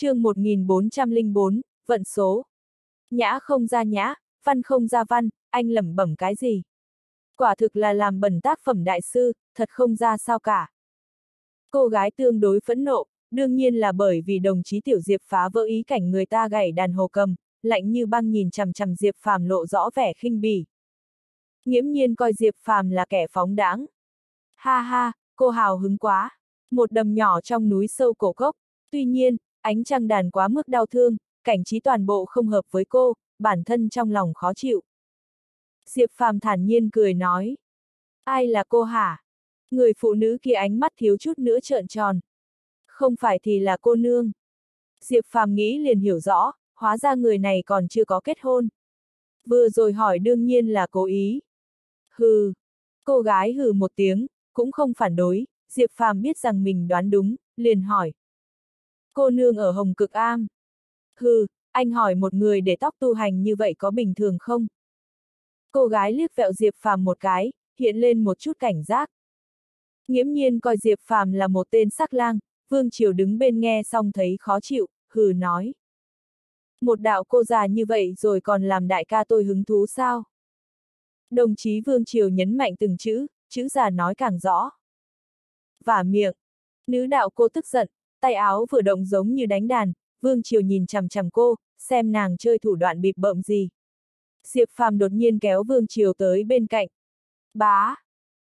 chương 1404, vận số. Nhã không ra nhã, văn không ra văn, anh lẩm bẩm cái gì? Quả thực là làm bẩn tác phẩm đại sư, thật không ra sao cả. Cô gái tương đối phẫn nộ, đương nhiên là bởi vì đồng chí Tiểu Diệp phá vỡ ý cảnh người ta gảy đàn hồ cầm, lạnh như băng nhìn chằm chằm Diệp Phàm lộ rõ vẻ khinh bỉ. Nghiễm nhiên coi Diệp Phàm là kẻ phóng đãng. Ha ha, cô hào hứng quá. Một đầm nhỏ trong núi sâu cổ cốc. Tuy nhiên, ánh trăng đàn quá mức đau thương, cảnh trí toàn bộ không hợp với cô, bản thân trong lòng khó chịu. Diệp Phàm thản nhiên cười nói. Ai là cô hả? Người phụ nữ kia ánh mắt thiếu chút nữa trợn tròn. Không phải thì là cô nương. Diệp Phàm nghĩ liền hiểu rõ, hóa ra người này còn chưa có kết hôn. Vừa rồi hỏi đương nhiên là cố ý. Hừ. Cô gái hừ một tiếng, cũng không phản đối, Diệp Phàm biết rằng mình đoán đúng, liền hỏi. Cô nương ở Hồng Cực Am. Hừ, anh hỏi một người để tóc tu hành như vậy có bình thường không? Cô gái liếc vẹo Diệp Phàm một cái, hiện lên một chút cảnh giác. Nghiễm nhiên coi Diệp Phàm là một tên sắc lang, Vương Triều đứng bên nghe xong thấy khó chịu, hừ nói. Một đạo cô già như vậy rồi còn làm đại ca tôi hứng thú sao? Đồng chí Vương Triều nhấn mạnh từng chữ, chữ già nói càng rõ. Vả miệng. Nữ đạo cô tức giận, tay áo vừa động giống như đánh đàn, Vương Triều nhìn chằm chằm cô, xem nàng chơi thủ đoạn bịp bợm gì. Diệp Phàm đột nhiên kéo Vương Triều tới bên cạnh. Bá!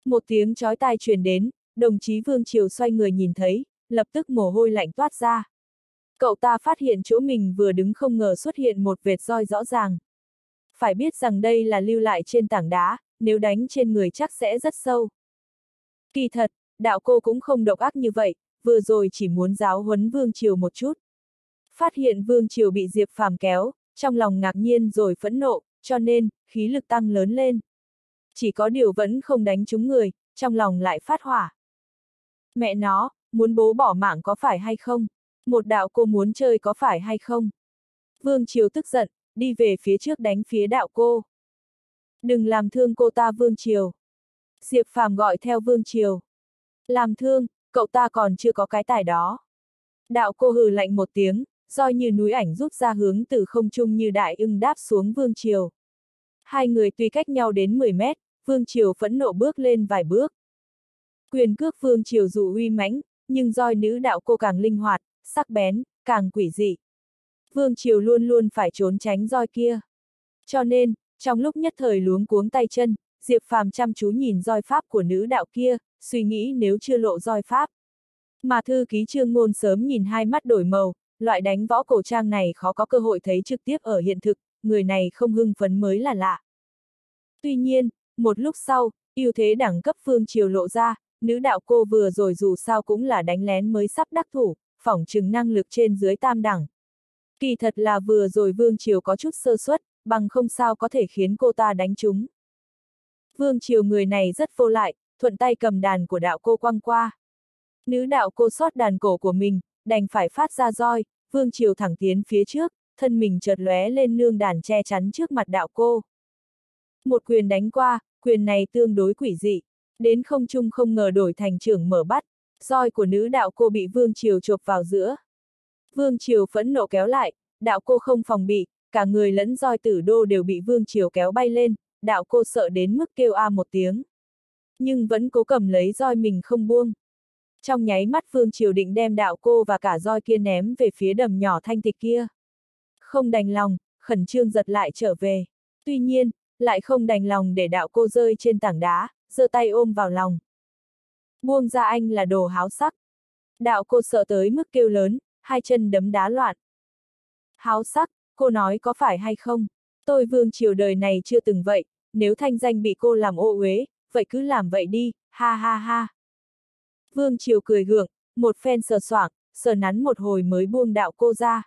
Một tiếng chói tai truyền đến, đồng chí Vương Triều xoay người nhìn thấy, lập tức mồ hôi lạnh toát ra. Cậu ta phát hiện chỗ mình vừa đứng không ngờ xuất hiện một vệt roi rõ ràng. Phải biết rằng đây là lưu lại trên tảng đá, nếu đánh trên người chắc sẽ rất sâu. Kỳ thật, đạo cô cũng không độc ác như vậy, vừa rồi chỉ muốn giáo huấn Vương Triều một chút. Phát hiện Vương Triều bị Diệp Phàm kéo, trong lòng ngạc nhiên rồi phẫn nộ, cho nên, khí lực tăng lớn lên. Chỉ có điều vẫn không đánh trúng người, trong lòng lại phát hỏa. Mẹ nó, muốn bố bỏ mạng có phải hay không? Một đạo cô muốn chơi có phải hay không? Vương Triều tức giận, đi về phía trước đánh phía đạo cô. Đừng làm thương cô ta Vương Triều. Diệp Phàm gọi theo Vương Triều. Làm thương, cậu ta còn chưa có cái tài đó. Đạo cô hừ lạnh một tiếng, roi như núi ảnh rút ra hướng từ không trung như đại ưng đáp xuống Vương Triều. Hai người tuy cách nhau đến 10 mét, Vương Triều phẫn nộ bước lên vài bước. Quyền cước Vương Triều dù uy mãnh, nhưng roi nữ đạo cô càng linh hoạt, sắc bén, càng quỷ dị. Vương Triều luôn luôn phải trốn tránh roi kia. Cho nên, trong lúc nhất thời luống cuống tay chân, Diệp Phàm chăm chú nhìn roi pháp của nữ đạo kia, suy nghĩ nếu chưa lộ roi pháp. Mà thư ký trương ngôn sớm nhìn hai mắt đổi màu, loại đánh võ cổ trang này khó có cơ hội thấy trực tiếp ở hiện thực, người này không hưng phấn mới là lạ. Tuy nhiên, một lúc sau, ưu thế đẳng cấp phương triều lộ ra, nữ đạo cô vừa rồi dù sao cũng là đánh lén mới sắp đắc thủ, phỏng chừng năng lực trên dưới tam đẳng. Kỳ thật là vừa rồi Vương Triều có chút sơ suất, bằng không sao có thể khiến cô ta đánh chúng. Vương Triều người này rất vô lại, thuận tay cầm đàn của đạo cô quăng qua. Nữ đạo cô sót đàn cổ của mình, đành phải phát ra roi, Vương Triều thẳng tiến phía trước, thân mình chợt lóe lên nương đàn che chắn trước mặt đạo cô. Một quyền đánh qua, quyền này tương đối quỷ dị, đến không trung không ngờ đổi thành trưởng mở bắt, roi của nữ đạo cô bị Vương Triều chộp vào giữa. Vương Triều phẫn nộ kéo lại, đạo cô không phòng bị, cả người lẫn roi tử đô đều bị Vương Triều kéo bay lên, đạo cô sợ đến mức kêu a một tiếng. Nhưng vẫn cố cầm lấy roi mình không buông. Trong nháy mắt Vương Triều định đem đạo cô và cả roi kia ném về phía đầm nhỏ thanh tịch kia. Không đành lòng, khẩn trương giật lại trở về. Tuy nhiên, lại không đành lòng để đạo cô rơi trên tảng đá, giơ tay ôm vào lòng. Buông ra anh là đồ háo sắc. Đạo cô sợ tới mức kêu lớn, hai chân đấm đá loạn. Háo sắc, cô nói có phải hay không? Tôi vương triều đời này chưa từng vậy, nếu thanh danh bị cô làm ô uế, vậy cứ làm vậy đi, ha ha ha. Vương triều cười gượng, một phen sờ soảng, sờ nắn một hồi mới buông đạo cô ra.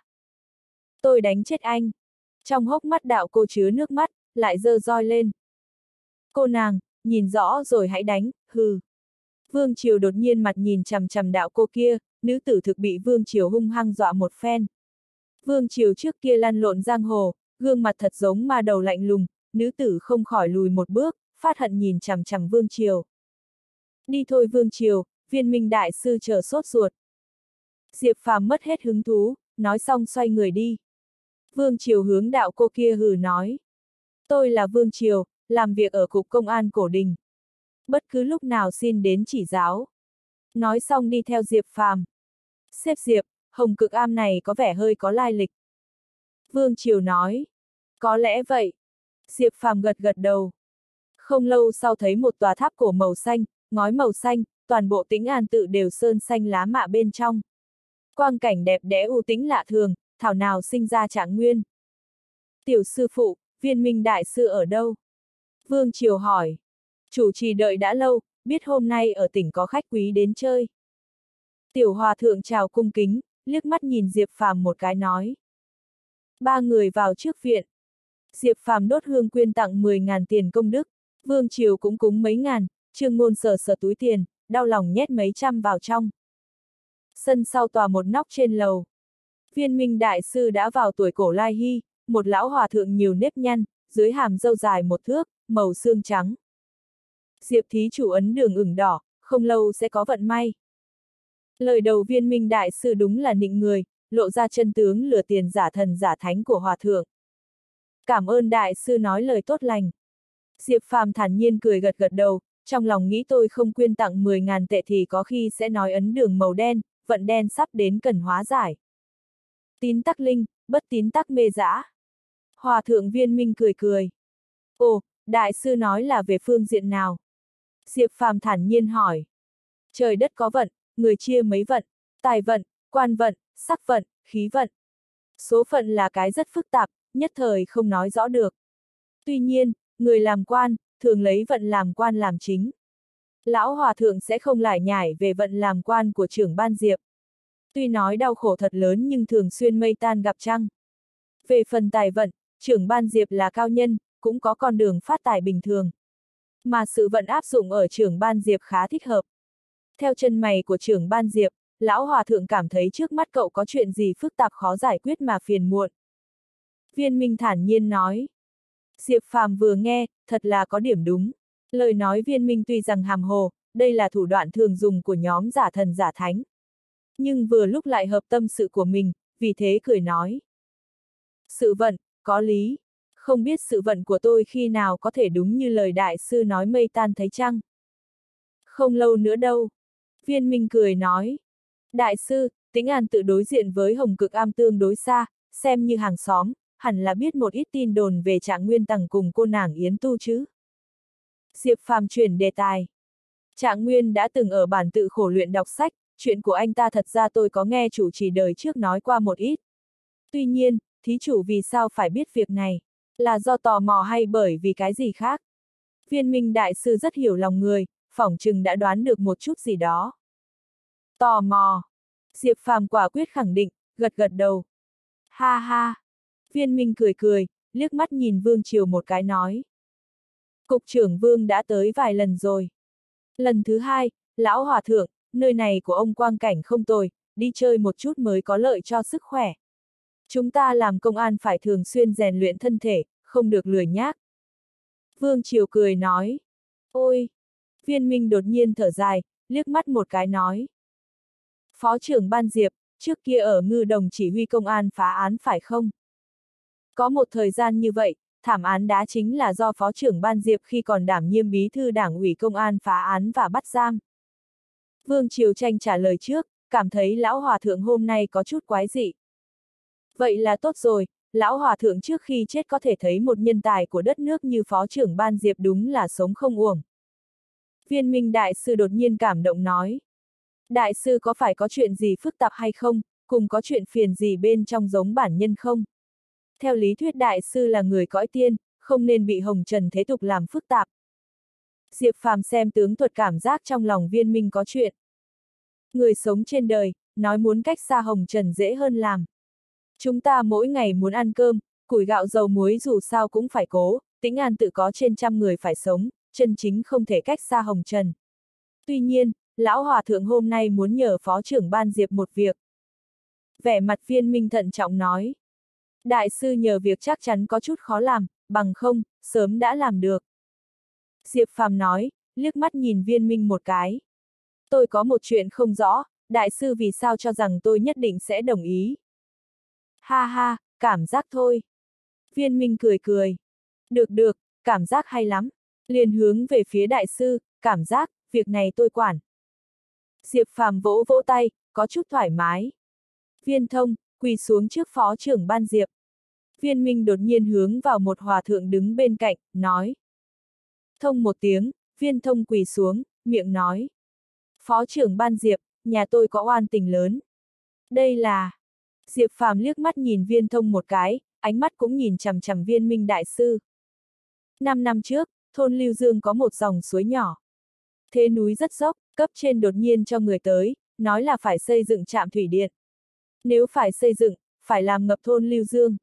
Tôi đánh chết anh. Trong hốc mắt đạo cô chứa nước mắt, lại dơ roi lên. Cô nàng, nhìn rõ rồi hãy đánh, hừ. Vương Triều đột nhiên mặt nhìn chằm chằm đạo cô kia, nữ tử thực bị Vương Triều hung hăng dọa một phen. Vương Triều trước kia lăn lộn giang hồ, gương mặt thật giống ma đầu lạnh lùng, nữ tử không khỏi lùi một bước, phát hận nhìn chằm chằm Vương Triều. Đi thôi Vương Triều, viên minh đại sư chờ sốt ruột. Diệp Phàm mất hết hứng thú, nói xong xoay người đi. Vương Triều hướng đạo cô kia hừ nói. Tôi là Vương Triều, làm việc ở Cục Công an Cổ Đình. Bất cứ lúc nào xin đến chỉ giáo. Nói xong đi theo Diệp Phàm. Xếp Diệp, Hồng Cực Am này có vẻ hơi có lai lịch. Vương Triều nói. Có lẽ vậy. Diệp Phàm gật gật đầu. Không lâu sau thấy một tòa tháp cổ màu xanh, ngói màu xanh, toàn bộ tĩnh an tự đều sơn xanh lá mạ bên trong. Quang cảnh đẹp đẽ u tĩnh lạ thường, thảo nào sinh ra trạng nguyên. Tiểu sư phụ, viên minh đại sư ở đâu? Vương Triều hỏi. Chủ trì đợi đã lâu, biết hôm nay ở tỉnh có khách quý đến chơi. Tiểu hòa thượng chào cung kính, liếc mắt nhìn Diệp Phàm một cái nói. Ba người vào trước viện. Diệp Phàm đốt hương quyên tặng 10.000 tiền công đức, Vương Triều cũng cúng mấy ngàn, Trương Ngôn sờ sờ túi tiền, đau lòng nhét mấy trăm vào trong. Sân sau tòa một nóc trên lầu. Viên minh đại sư đã vào tuổi cổ lai hy, một lão hòa thượng nhiều nếp nhăn, dưới hàm dâu dài một thước, màu xương trắng. Diệp thí chủ ấn đường ửng đỏ, không lâu sẽ có vận may. Lời đầu viên minh đại sư đúng là nịnh người, lộ ra chân tướng lừa tiền giả thần giả thánh của hòa thượng. Cảm ơn đại sư nói lời tốt lành. Diệp phàm thản nhiên cười gật gật đầu, trong lòng nghĩ tôi không quyên tặng 10.000 tệ thì có khi sẽ nói ấn đường màu đen, vận đen sắp đến cần hóa giải. Tín tắc linh, bất tín tắc mê dã. Hòa thượng viên minh cười cười. Ồ, đại sư nói là về phương diện nào? Diệp phàm thản nhiên hỏi. Trời đất có vận, người chia mấy vận, tài vận, quan vận, sắc vận, khí vận. Số phận là cái rất phức tạp, nhất thời không nói rõ được. Tuy nhiên, người làm quan, thường lấy vận làm quan làm chính. Lão Hòa Thượng sẽ không lại nhải về vận làm quan của trưởng ban diệp. Tuy nói đau khổ thật lớn nhưng thường xuyên mây tan gặp trăng. Về phần tài vận, trưởng ban diệp là cao nhân, cũng có con đường phát tài bình thường. Mà sự vận áp dụng ở trưởng ban diệp khá thích hợp. Theo chân mày của trưởng ban diệp, lão hòa thượng cảm thấy trước mắt cậu có chuyện gì phức tạp khó giải quyết mà phiền muộn. Viên Minh thản nhiên nói. Diệp Phàm vừa nghe, thật là có điểm đúng. Lời nói viên minh tuy rằng hàm hồ, đây là thủ đoạn thường dùng của nhóm giả thần giả thánh. Nhưng vừa lúc lại hợp tâm sự của mình, vì thế cười nói. Sự vận, có lý. Không biết sự vận của tôi khi nào có thể đúng như lời đại sư nói mây tan thấy chăng? Không lâu nữa đâu. Viên Minh cười nói. Đại sư, tính an tự đối diện với Hồng Cực Am tương đối xa, xem như hàng xóm, hẳn là biết một ít tin đồn về trạng nguyên tầng cùng cô nàng Yến Tu chứ. Diệp Phàm chuyển đề tài. Trạng Nguyên đã từng ở bản tự khổ luyện đọc sách, chuyện của anh ta thật ra tôi có nghe chủ trì đời trước nói qua một ít. Tuy nhiên, thí chủ vì sao phải biết việc này? Là do tò mò hay bởi vì cái gì khác? Viên minh đại sư rất hiểu lòng người, phỏng chừng đã đoán được một chút gì đó. Tò mò. Diệp Phàm quả quyết khẳng định, gật gật đầu. Ha ha. Viên minh cười cười, liếc mắt nhìn Vương Triều một cái nói. Cục trưởng Vương đã tới vài lần rồi. Lần thứ hai, lão hòa thượng, nơi này của ông quang cảnh không tồi, đi chơi một chút mới có lợi cho sức khỏe. Chúng ta làm công an phải thường xuyên rèn luyện thân thể, không được lười nhác. Vương Triều cười nói. Ôi! Viên Minh đột nhiên thở dài, liếc mắt một cái nói. Phó trưởng Ban Diệp, trước kia ở ngư đồng chỉ huy công an phá án phải không? Có một thời gian như vậy, thảm án đá chính là do Phó trưởng Ban Diệp khi còn đảm nhiệm bí thư đảng ủy công an phá án và bắt giam. Vương Triều Tranh trả lời trước, cảm thấy lão hòa thượng hôm nay có chút quái dị. Vậy là tốt rồi, lão hòa thượng trước khi chết có thể thấy một nhân tài của đất nước như Phó trưởng Ban Diệp đúng là sống không uổng. Viên Minh Đại sư đột nhiên cảm động nói. Đại sư có phải có chuyện gì phức tạp hay không, cùng có chuyện phiền gì bên trong giống bản nhân không? Theo lý thuyết đại sư là người cõi tiên, không nên bị hồng trần thế tục làm phức tạp. Diệp Phàm xem tướng thuật cảm giác trong lòng viên minh có chuyện. Người sống trên đời, nói muốn cách xa hồng trần dễ hơn làm. Chúng ta mỗi ngày muốn ăn cơm, củi gạo dầu muối dù sao cũng phải cố, Tính an tự có trên trăm người phải sống, chân chính không thể cách xa hồng trần. Tuy nhiên, lão hòa thượng hôm nay muốn nhờ phó trưởng ban diệp một việc. Vẻ mặt viên minh thận trọng nói. Đại sư nhờ việc chắc chắn có chút khó làm, bằng không, sớm đã làm được. Diệp Phàm nói, liếc mắt nhìn viên minh một cái. Tôi có một chuyện không rõ, đại sư vì sao cho rằng tôi nhất định sẽ đồng ý. Ha ha, cảm giác thôi. Viên Minh cười cười. Được được, cảm giác hay lắm. Liền hướng về phía đại sư, cảm giác, việc này tôi quản. Diệp Phàm vỗ vỗ tay, có chút thoải mái. Viên thông, quỳ xuống trước phó trưởng ban Diệp. Viên Minh đột nhiên hướng vào một hòa thượng đứng bên cạnh, nói. Thông một tiếng, viên thông quỳ xuống, miệng nói. Phó trưởng ban Diệp, nhà tôi có oan tình lớn. Đây là... Diệp Phàm liếc mắt nhìn viên thông một cái, ánh mắt cũng nhìn chằm chằm viên minh đại sư. Năm năm trước, thôn Lưu Dương có một dòng suối nhỏ. Thế núi rất dốc, cấp trên đột nhiên cho người tới, nói là phải xây dựng trạm thủy điện. Nếu phải xây dựng, phải làm ngập thôn Lưu Dương.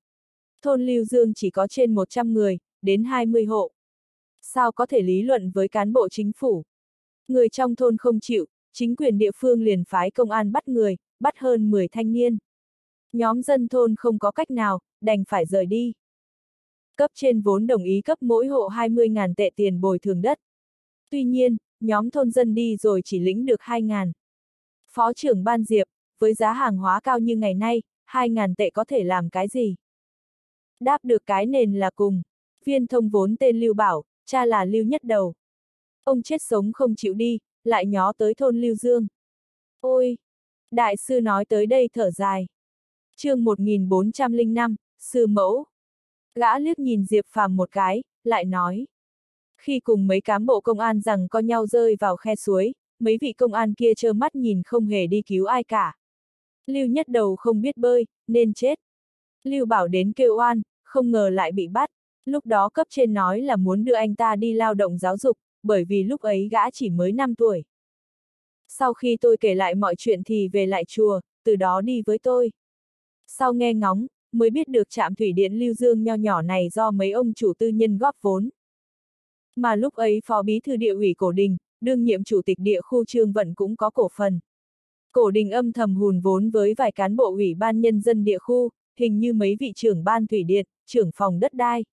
Thôn Lưu Dương chỉ có trên 100 người, đến 20 hộ. Sao có thể lý luận với cán bộ chính phủ? Người trong thôn không chịu, chính quyền địa phương liền phái công an bắt người, bắt hơn 10 thanh niên. Nhóm dân thôn không có cách nào, đành phải rời đi. Cấp trên vốn đồng ý cấp mỗi hộ 20.000 tệ tiền bồi thường đất. Tuy nhiên, nhóm thôn dân đi rồi chỉ lĩnh được 2.000. Phó trưởng ban diệp, với giá hàng hóa cao như ngày nay, 2.000 tệ có thể làm cái gì? Đáp được cái nền là cùng. Viên thông vốn tên Lưu Bảo, cha là Lưu Nhất Đầu. Ông chết sống không chịu đi, lại nhó tới thôn Lưu Dương. Ôi! Đại sư nói tới đây thở dài. chương 1405, Sư Mẫu. Gã liếc nhìn Diệp Phàm một cái, lại nói. Khi cùng mấy cán bộ công an rằng co nhau rơi vào khe suối, mấy vị công an kia trơ mắt nhìn không hề đi cứu ai cả. Lưu nhất đầu không biết bơi, nên chết. Lưu bảo đến kêu oan, không ngờ lại bị bắt. Lúc đó cấp trên nói là muốn đưa anh ta đi lao động giáo dục, bởi vì lúc ấy gã chỉ mới 5 tuổi. Sau khi tôi kể lại mọi chuyện thì về lại chùa, từ đó đi với tôi. Sau nghe ngóng, mới biết được trạm thủy điện Lưu Dương nho nhỏ này do mấy ông chủ tư nhân góp vốn. Mà lúc ấy phó bí thư địa ủy cổ đình, đương nhiệm chủ tịch địa khu trương vận cũng có cổ phần. Cổ đình âm thầm hùn vốn với vài cán bộ ủy ban nhân dân địa khu, hình như mấy vị trưởng ban thủy điện, trưởng phòng đất đai.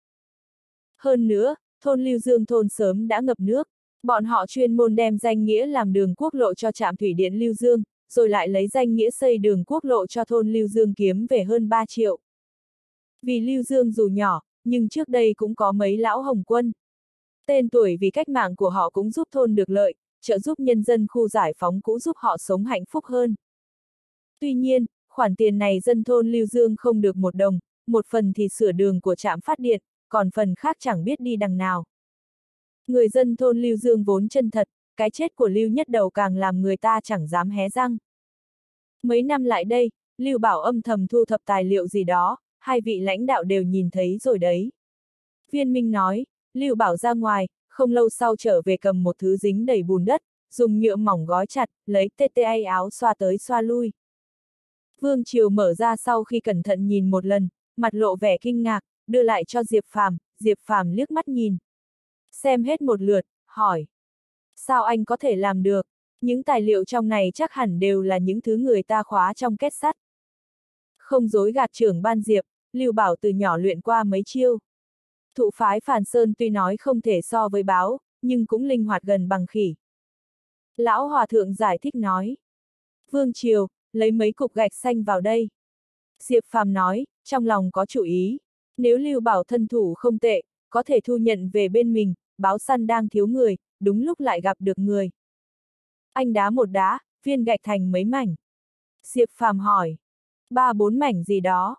Hơn nữa, thôn Lưu Dương thôn sớm đã ngập nước, bọn họ chuyên môn đem danh nghĩa làm đường quốc lộ cho trạm thủy điện Lưu Dương, rồi lại lấy danh nghĩa xây đường quốc lộ cho thôn Lưu Dương kiếm về hơn 3 triệu. Vì Lưu Dương dù nhỏ, nhưng trước đây cũng có mấy lão hồng quân. Tên tuổi vì cách mạng của họ cũng giúp thôn được lợi, trợ giúp nhân dân khu giải phóng cũng giúp họ sống hạnh phúc hơn. Tuy nhiên, khoản tiền này dân thôn Lưu Dương không được một đồng, một phần thì sửa đường của trạm phát điện, còn phần khác chẳng biết đi đằng nào. Người dân thôn Lưu Dương vốn chân thật, cái chết của Lưu Nhất Đầu càng làm người ta chẳng dám hé răng. Mấy năm lại đây, Lưu Bảo âm thầm thu thập tài liệu gì đó, hai vị lãnh đạo đều nhìn thấy rồi đấy. Viên Minh nói, Lưu Bảo ra ngoài, không lâu sau trở về cầm một thứ dính đầy bùn đất, dùng nhựa mỏng gói chặt, lấy TTA áo xoa tới xoa lui. Vương Triều mở ra sau khi cẩn thận nhìn một lần, mặt lộ vẻ kinh ngạc, đưa lại cho Diệp Phàm, Diệp Phàm liếc mắt nhìn. Xem hết một lượt, hỏi. Sao anh có thể làm được? Những tài liệu trong này chắc hẳn đều là những thứ người ta khóa trong kết sắt. Không dối gạt trưởng ban Diệp, Lưu Bảo từ nhỏ luyện qua mấy chiêu. Thụ phái Phàn Sơn tuy nói không thể so với báo, nhưng cũng linh hoạt gần bằng khỉ. Lão Hòa Thượng giải thích nói. Vương Triều, lấy mấy cục gạch xanh vào đây. Diệp Phàm nói, trong lòng có chủ ý. Nếu Lưu Bảo thân thủ không tệ, có thể thu nhận về bên mình, báo săn đang thiếu người, đúng lúc lại gặp được người. Anh đá một đá, viên gạch thành mấy mảnh. Diệp Phàm hỏi. Ba bốn mảnh gì đó.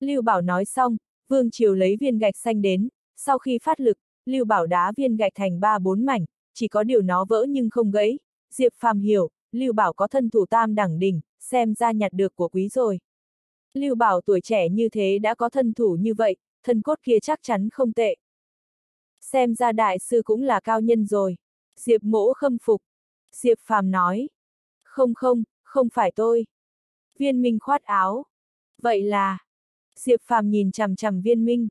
Lưu Bảo nói xong, Vương Triều lấy viên gạch xanh đến, sau khi phát lực, Lưu Bảo đá viên gạch thành ba bốn mảnh, chỉ có điều nó vỡ nhưng không gãy. Diệp Phàm hiểu, Lưu Bảo có thân thủ tam đẳng đỉnh, xem ra nhặt được của quý rồi. Lưu Bảo tuổi trẻ như thế đã có thân thủ như vậy, thân cốt kia chắc chắn không tệ. Xem ra đại sư cũng là cao nhân rồi. Diệp mỗ khâm phục. Diệp Phàm nói. Không không, không phải tôi. Viên Minh khoát áo. Vậy là... Diệp Phàm nhìn chằm chằm viên minh.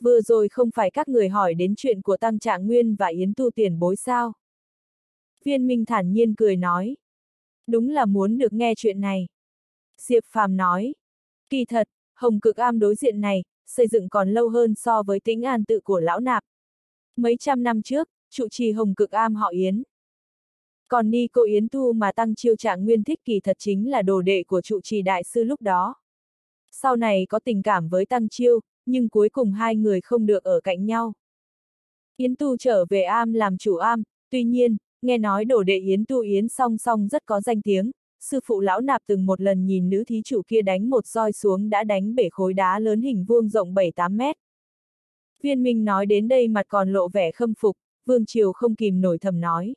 Vừa rồi không phải các người hỏi đến chuyện của Tăng Trạng Nguyên và Yến Tu tiền bối sao? Viên minh thản nhiên cười nói. Đúng là muốn được nghe chuyện này. Diệp Phàm nói. Kỳ thật, Hồng Cực Am đối diện này, xây dựng còn lâu hơn so với tính an tự của lão nạp. Mấy trăm năm trước, trụ trì Hồng Cực Am họ Yến. Còn Ni Cô Yến Tu mà tăng chiêu trạng nguyên thích kỳ thật chính là đồ đệ của trụ trì đại sư lúc đó. Sau này có tình cảm với Tăng Chiêu, nhưng cuối cùng hai người không được ở cạnh nhau. Yến Tu trở về am làm chủ am, tuy nhiên, nghe nói đổ đệ Yến Tu Yến song song rất có danh tiếng, sư phụ lão nạp từng một lần nhìn nữ thí chủ kia đánh một roi xuống đã đánh bể khối đá lớn hình vuông rộng 7-8 mét. Viên Minh nói đến đây mặt còn lộ vẻ khâm phục, Vương Triều không kìm nổi thầm nói.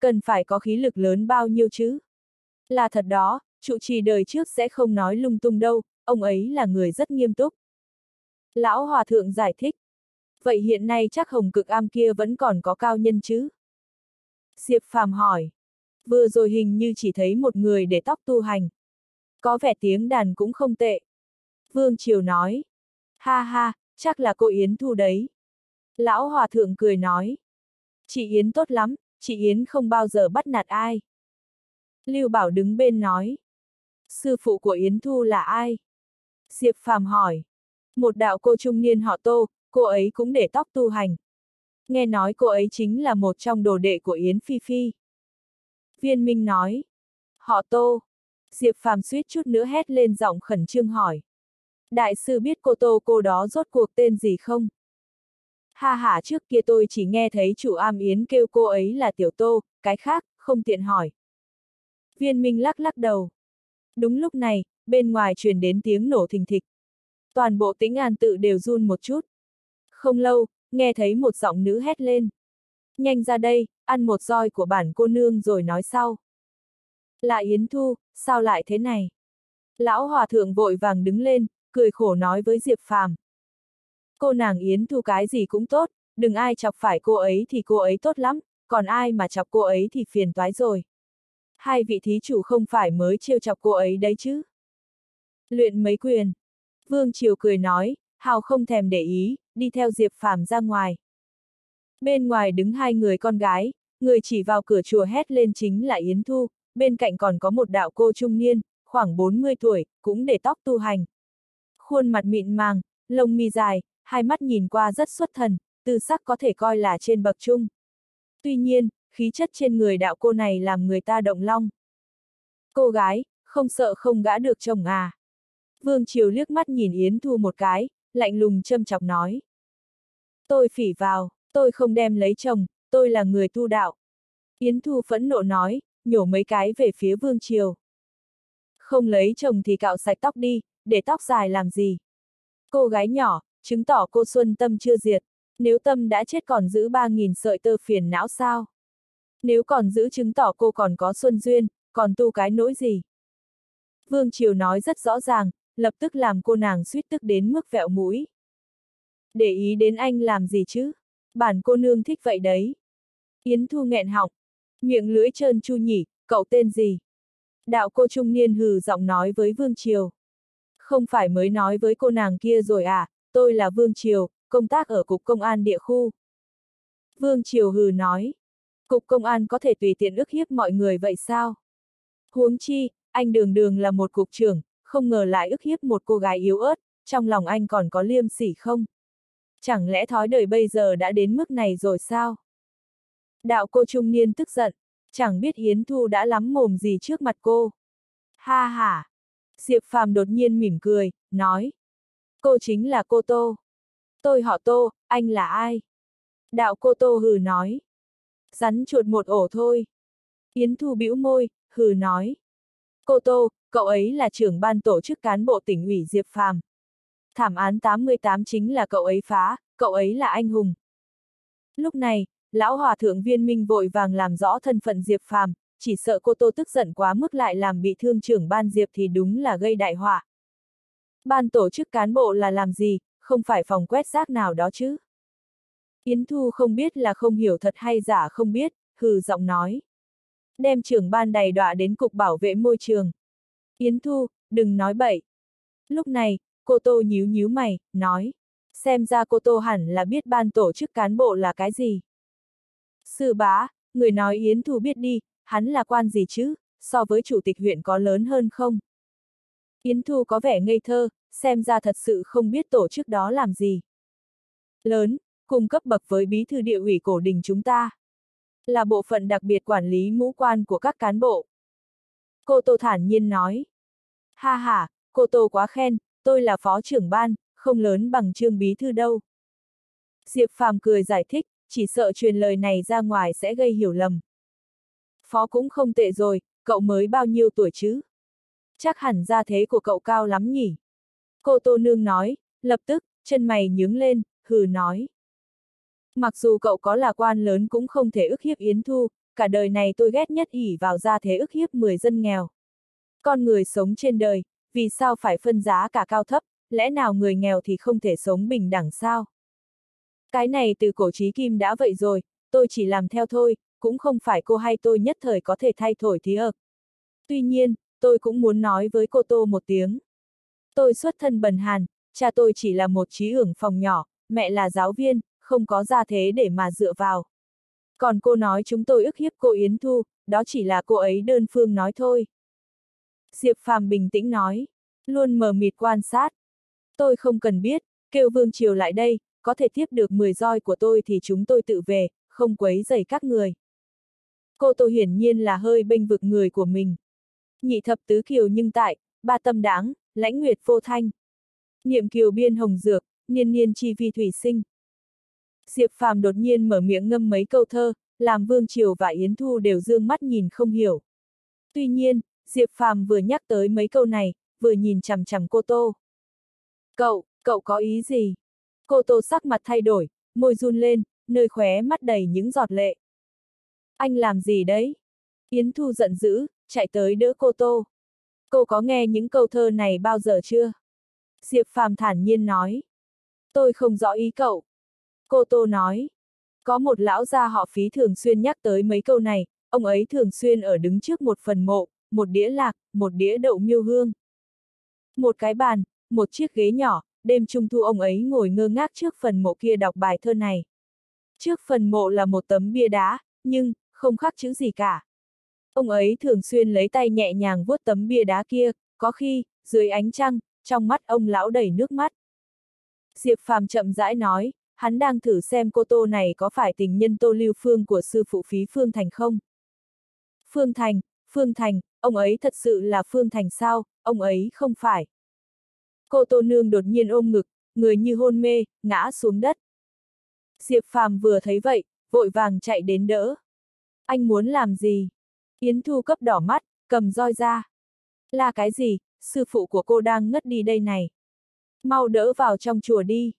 Cần phải có khí lực lớn bao nhiêu chứ? Là thật đó, trụ trì đời trước sẽ không nói lung tung đâu, ông ấy là người rất nghiêm túc. Lão Hòa Thượng giải thích. Vậy hiện nay chắc hồng cực am kia vẫn còn có cao nhân chứ? Diệp Phàm hỏi. Vừa rồi hình như chỉ thấy một người để tóc tu hành. Có vẻ tiếng đàn cũng không tệ. Vương Triều nói. Ha ha, chắc là cô Yến Thu đấy. Lão Hòa Thượng cười nói. Chị Yến tốt lắm, chị Yến không bao giờ bắt nạt ai. Lưu Bảo đứng bên nói. Sư phụ của Yến Thu là ai? Diệp Phàm hỏi. Một đạo cô trung niên họ Tô, cô ấy cũng để tóc tu hành. Nghe nói cô ấy chính là một trong đồ đệ của Yến Phi Phi. Viên Minh nói. Họ Tô. Diệp Phàm suýt chút nữa hét lên giọng khẩn trương hỏi. Đại sư biết cô Tô cô đó rốt cuộc tên gì không? Ha ha trước kia tôi chỉ nghe thấy chủ am Yến kêu cô ấy là Tiểu Tô, cái khác, không tiện hỏi. Viên Minh lắc lắc đầu. Đúng lúc này, bên ngoài truyền đến tiếng nổ thình thịch. Toàn bộ tính an tự đều run một chút. Không lâu, nghe thấy một giọng nữ hét lên. Nhanh ra đây, ăn một roi của bản cô nương rồi nói sau. Là Yến Thu, sao lại thế này? Lão Hòa Thượng vội vàng đứng lên, cười khổ nói với Diệp Phàm. Cô nàng Yến Thu cái gì cũng tốt, đừng ai chọc phải cô ấy thì cô ấy tốt lắm, còn ai mà chọc cô ấy thì phiền toái rồi. Hai vị thí chủ không phải mới trêu chọc cô ấy đấy chứ. Luyện mấy quyền. Vương Triều cười nói, Hào không thèm để ý, đi theo Diệp Phàm ra ngoài. Bên ngoài đứng hai người con gái, người chỉ vào cửa chùa hét lên chính là Yến Thu, bên cạnh còn có một đạo cô trung niên, khoảng 40 tuổi, cũng để tóc tu hành. Khuôn mặt mịn màng, lông mi dài, hai mắt nhìn qua rất xuất thần, tư sắc có thể coi là trên bậc trung. Tuy nhiên, khí chất trên người đạo cô này làm người ta động long. Cô gái, không sợ không gã được chồng à. Vương Triều liếc mắt nhìn Yến Thu một cái, lạnh lùng châm chọc nói. Tôi phỉ vào, tôi không đem lấy chồng, tôi là người tu đạo. Yến Thu phẫn nộ nói, nhổ mấy cái về phía Vương Triều. Không lấy chồng thì cạo sạch tóc đi, để tóc dài làm gì? Cô gái nhỏ, chứng tỏ cô Xuân Tâm chưa diệt, nếu Tâm đã chết còn giữ 3.000 sợi tơ phiền não sao? Nếu còn giữ chứng tỏ cô còn có Xuân Duyên, còn tu cái nỗi gì? Vương Triều nói rất rõ ràng, lập tức làm cô nàng suýt tức đến mức vẹo mũi. Để ý đến anh làm gì chứ? Bản cô nương thích vậy đấy. Yến Thu nghẹn họng, miệng lưỡi trơn chu nhỉ, cậu tên gì? Đạo cô trung niên hừ giọng nói với Vương Triều. Không phải mới nói với cô nàng kia rồi à, tôi là Vương Triều, công tác ở Cục Công an địa khu. Vương Triều hừ nói. Cục Công an có thể tùy tiện ức hiếp mọi người vậy sao? Huống chi, anh đường đường là một cục trưởng, không ngờ lại ức hiếp một cô gái yếu ớt, trong lòng anh còn có liêm sỉ không? Chẳng lẽ thói đời bây giờ đã đến mức này rồi sao? Đạo cô trung niên tức giận, chẳng biết Hiến Thu đã lắm mồm gì trước mặt cô. Ha ha! Diệp Phàm đột nhiên mỉm cười, nói. Cô chính là cô Tô. Tôi họ Tô, anh là ai? Đạo cô Tô hừ nói. Rắn chuột một ổ thôi. Yến Thu bĩu môi, hừ nói. Cô Tô, cậu ấy là trưởng ban tổ chức cán bộ tỉnh ủy Diệp Phàm. Thảm án 88 chính là cậu ấy phá, cậu ấy là anh hùng. Lúc này, lão hòa thượng viên minh vội vàng làm rõ thân phận Diệp Phàm, chỉ sợ cô Tô tức giận quá mức lại làm bị thương trưởng ban Diệp thì đúng là gây đại họa. Ban tổ chức cán bộ là làm gì, không phải phòng quét rác nào đó chứ. Yến Thu không biết là không hiểu thật hay giả không biết, hừ giọng nói. Đem trưởng ban đầy đọa đến cục bảo vệ môi trường. Yến Thu, đừng nói bậy. Lúc này, cô Tô nhíu nhíu mày, nói. Xem ra cô Tô hẳn là biết ban tổ chức cán bộ là cái gì. Sư bá, người nói Yến Thu biết đi, hắn là quan gì chứ, so với chủ tịch huyện có lớn hơn không? Yến Thu có vẻ ngây thơ, xem ra thật sự không biết tổ chức đó làm gì. Lớn, cùng cấp bậc với bí thư địa ủy cổ đình chúng ta. Là bộ phận đặc biệt quản lý ngũ quan của các cán bộ. Cô Tô thản nhiên nói. Ha ha, cô Tô quá khen, tôi là phó trưởng ban, không lớn bằng trương bí thư đâu. Diệp Phàm cười giải thích, chỉ sợ truyền lời này ra ngoài sẽ gây hiểu lầm. Phó cũng không tệ rồi, cậu mới bao nhiêu tuổi chứ? Chắc hẳn ra thế của cậu cao lắm nhỉ? Cô Tô Nương nói, lập tức, chân mày nhướng lên, hừ nói. Mặc dù cậu có là quan lớn cũng không thể ức hiếp Yến Thu, cả đời này tôi ghét nhất ỉ vào ra thế ức hiếp 10 dân nghèo. Con người sống trên đời, vì sao phải phân giá cả cao thấp, lẽ nào người nghèo thì không thể sống bình đẳng sao? Cái này từ cổ trí kim đã vậy rồi, tôi chỉ làm theo thôi, cũng không phải cô hay tôi nhất thời có thể thay thổi thì ợp. Tuy nhiên, tôi cũng muốn nói với cô Tô một tiếng. Tôi xuất thân bần hàn, cha tôi chỉ là một trí ưởng phòng nhỏ, mẹ là giáo viên, không có gia thế để mà dựa vào. Còn cô nói chúng tôi ức hiếp cô Yến Thu, đó chỉ là cô ấy đơn phương nói thôi. Diệp Phàm bình tĩnh nói, luôn mờ mịt quan sát. Tôi không cần biết, kêu Vương Triều lại đây, có thể tiếp được 10 roi của tôi thì chúng tôi tự về, không quấy rầy các người. Cô Tô hiển nhiên là hơi bênh vực người của mình. Nhị thập tứ kiều nhưng tại, ba tâm đáng, lãnh nguyệt vô thanh. Niệm kiều biên hồng dược, niên niên chi vi thủy sinh. Diệp Phàm đột nhiên mở miệng ngâm mấy câu thơ, làm Vương Triều và Yến Thu đều dương mắt nhìn không hiểu. Tuy nhiên, Diệp Phàm vừa nhắc tới mấy câu này, vừa nhìn chằm chằm cô Tô. Cậu, cậu có ý gì? Cô Tô sắc mặt thay đổi, môi run lên, nơi khóe mắt đầy những giọt lệ. Anh làm gì đấy? Yến Thu giận dữ, chạy tới đỡ cô Tô. Cô có nghe những câu thơ này bao giờ chưa? Diệp Phàm thản nhiên nói. Tôi không rõ ý cậu. Cô Tô nói. Có một lão gia họ phí thường xuyên nhắc tới mấy câu này, ông ấy thường xuyên ở đứng trước một phần mộ, một đĩa lạc, một đĩa đậu miêu hương. Một cái bàn, một chiếc ghế nhỏ, đêm trung thu ông ấy ngồi ngơ ngác trước phần mộ kia đọc bài thơ này. Trước phần mộ là một tấm bia đá, nhưng, không khắc chữ gì cả. Ông ấy thường xuyên lấy tay nhẹ nhàng vuốt tấm bia đá kia, có khi, dưới ánh trăng, trong mắt ông lão đầy nước mắt. Diệp Phàm chậm rãi nói, hắn đang thử xem cô Tô này có phải tình nhân Tô Lưu Phương của sư phụ phí Phương Thành không? Phương Thành, Phương Thành, ông ấy thật sự là Phương Thành sao, ông ấy không phải. Cô Tô Nương đột nhiên ôm ngực, người như hôn mê, ngã xuống đất. Diệp Phàm vừa thấy vậy, vội vàng chạy đến đỡ. Anh muốn làm gì? Yến Thu cấp đỏ mắt, cầm roi ra. Là cái gì, sư phụ của cô đang ngất đi đây này. Mau đỡ vào trong chùa đi.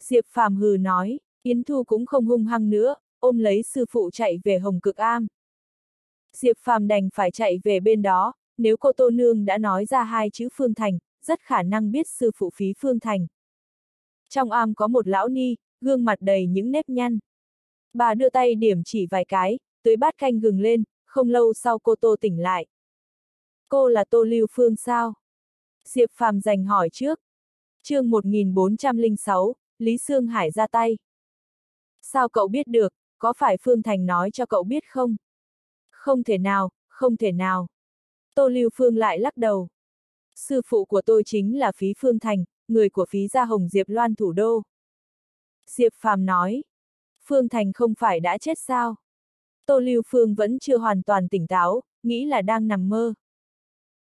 Diệp Phàm hừ nói, Yến Thu cũng không hung hăng nữa, ôm lấy sư phụ chạy về Hồng Cực Am. Diệp Phàm đành phải chạy về bên đó, nếu cô Tô Nương đã nói ra hai chữ Phương Thành, rất khả năng biết sư phụ phí Phương Thành. Trong am có một lão ni, gương mặt đầy những nếp nhăn. Bà đưa tay điểm chỉ vài cái, tưới bát canh gừng lên, không lâu sau cô Tô tỉnh lại. Cô là Tô Lưu Phương sao? Diệp Phàm dành hỏi trước. chương 1406, Lý Sương Hải ra tay. Sao cậu biết được, có phải Phương Thành nói cho cậu biết không? Không thể nào, không thể nào. Tô Lưu Phương lại lắc đầu. Sư phụ của tôi chính là Phí Phương Thành, người của Phí Gia Hồng Diệp Loan thủ đô. Diệp Phàm nói. Phương Thành không phải đã chết sao? Tô Lưu Phương vẫn chưa hoàn toàn tỉnh táo, nghĩ là đang nằm mơ.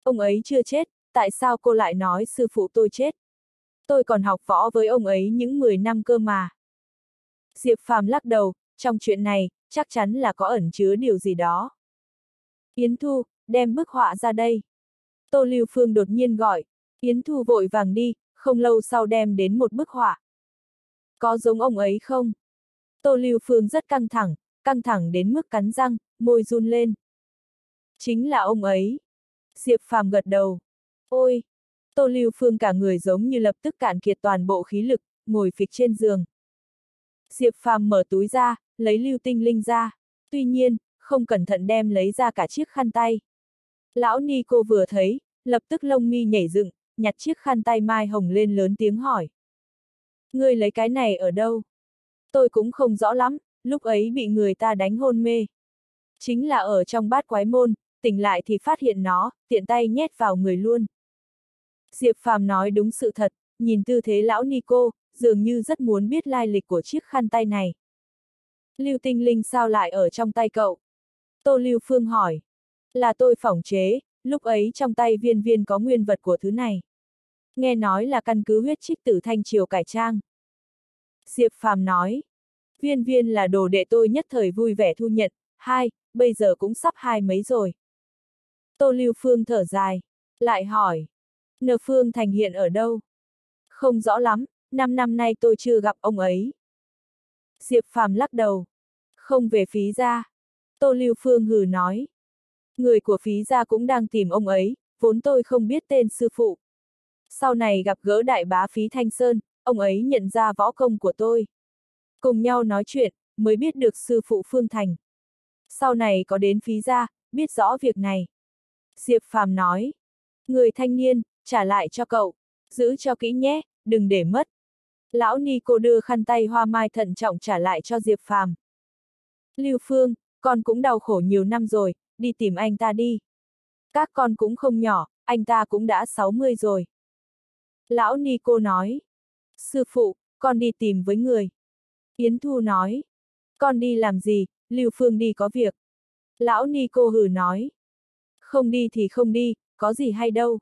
Ông ấy chưa chết, tại sao cô lại nói sư phụ tôi chết? Tôi còn học võ với ông ấy những 10 năm cơ mà. Diệp Phàm lắc đầu, trong chuyện này, chắc chắn là có ẩn chứa điều gì đó. Yến Thu, đem bức họa ra đây. Tô Lưu Phương đột nhiên gọi, Yến Thu vội vàng đi, không lâu sau đem đến một bức họa. Có giống ông ấy không? Tô Lưu Phương rất căng thẳng, căng thẳng đến mức cắn răng, môi run lên. Chính là ông ấy. Diệp Phàm gật đầu. Ôi! Tô Lưu Phương cả người giống như lập tức cạn kiệt toàn bộ khí lực, ngồi phịch trên giường. Diệp Phàm mở túi ra, lấy lưu tinh linh ra. Tuy nhiên, không cẩn thận đem lấy ra cả chiếc khăn tay. Lão Ni cô vừa thấy, lập tức lông mi nhảy dựng, nhặt chiếc khăn tay mai hồng lên lớn tiếng hỏi. Ngươi lấy cái này ở đâu? Tôi cũng không rõ lắm, lúc ấy bị người ta đánh hôn mê. Chính là ở trong bát quái môn, tỉnh lại thì phát hiện nó, tiện tay nhét vào người luôn. Diệp Phàm nói đúng sự thật, nhìn tư thế lão Nico, dường như rất muốn biết lai lịch của chiếc khăn tay này. Lưu tinh linh sao lại ở trong tay cậu? Tô Lưu Phương hỏi. Là tôi phỏng chế, lúc ấy trong tay viên viên có nguyên vật của thứ này. Nghe nói là căn cứ huyết trích tử thanh triều cải trang. Diệp Phàm nói, viên viên là đồ đệ tôi nhất thời vui vẻ thu nhận, hai, bây giờ cũng sắp hai mấy rồi. Tô Lưu Phương thở dài, lại hỏi, nờ Phương Thành hiện ở đâu? Không rõ lắm, năm năm nay tôi chưa gặp ông ấy. Diệp Phàm lắc đầu, không về phí ra. Tô Lưu Phương hừ nói, người của phí gia cũng đang tìm ông ấy, vốn tôi không biết tên sư phụ. Sau này gặp gỡ đại bá phí Thanh Sơn, ông ấy nhận ra võ công của tôi. Cùng nhau nói chuyện, mới biết được sư phụ Phương Thành. Sau này có đến phí gia, biết rõ việc này. Diệp Phàm nói, người thanh niên, trả lại cho cậu, giữ cho kỹ nhé, đừng để mất. Lão Ni cô đưa khăn tay hoa mai thận trọng trả lại cho Diệp Phàm. Lưu Phương, con cũng đau khổ nhiều năm rồi, đi tìm anh ta đi. Các con cũng không nhỏ, anh ta cũng đã 60 rồi. Lão Ni cô nói. Sư phụ, con đi tìm với người. Yến Thu nói. Con đi làm gì, Lưu Phương đi có việc. Lão Ni cô hừ nói. Không đi thì không đi, có gì hay đâu.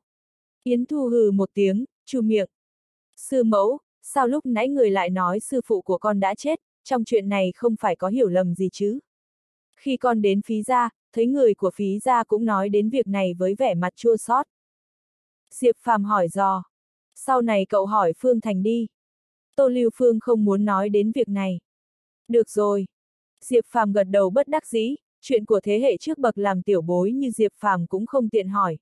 Yến Thu hừ một tiếng, chu miệng. Sư mẫu, sao lúc nãy người lại nói sư phụ của con đã chết, trong chuyện này không phải có hiểu lầm gì chứ? Khi con đến phí gia, thấy người của phí gia cũng nói đến việc này với vẻ mặt chua xót. Diệp Phàm hỏi dò. Sau này cậu hỏi Phương Thành đi. Tô Lưu Phương không muốn nói đến việc này. Được rồi. Diệp Phàm gật đầu bất đắc dĩ, chuyện của thế hệ trước bậc làm tiểu bối như Diệp Phàm cũng không tiện hỏi.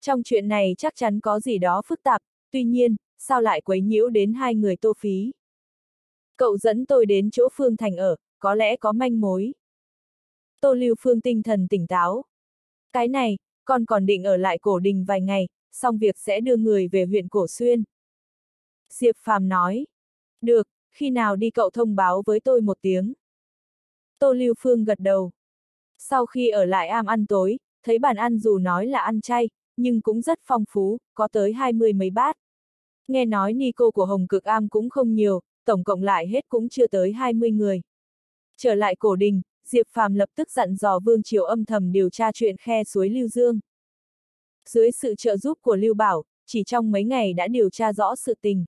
Trong chuyện này chắc chắn có gì đó phức tạp, tuy nhiên, sao lại quấy nhiễu đến hai người tô phí. Cậu dẫn tôi đến chỗ Phương Thành ở, có lẽ có manh mối. Tô Lưu Phương tinh thần tỉnh táo. Cái này, con còn định ở lại cổ đình vài ngày, xong việc sẽ đưa người về huyện Cổ Xuyên. Diệp Phàm nói. Được, khi nào đi cậu thông báo với tôi một tiếng. Tô Lưu Phương gật đầu. Sau khi ở lại am ăn tối, thấy bàn ăn dù nói là ăn chay, nhưng cũng rất phong phú, có tới hai mươi mấy bát. Nghe nói ni cô của Hồng Cực Am cũng không nhiều, tổng cộng lại hết cũng chưa tới 20 người. Trở lại cổ đình, Diệp Phàm lập tức dặn dò Vương Triều âm thầm điều tra chuyện khe suối Lưu Dương. Dưới sự trợ giúp của Lưu Bảo, chỉ trong mấy ngày đã điều tra rõ sự tình.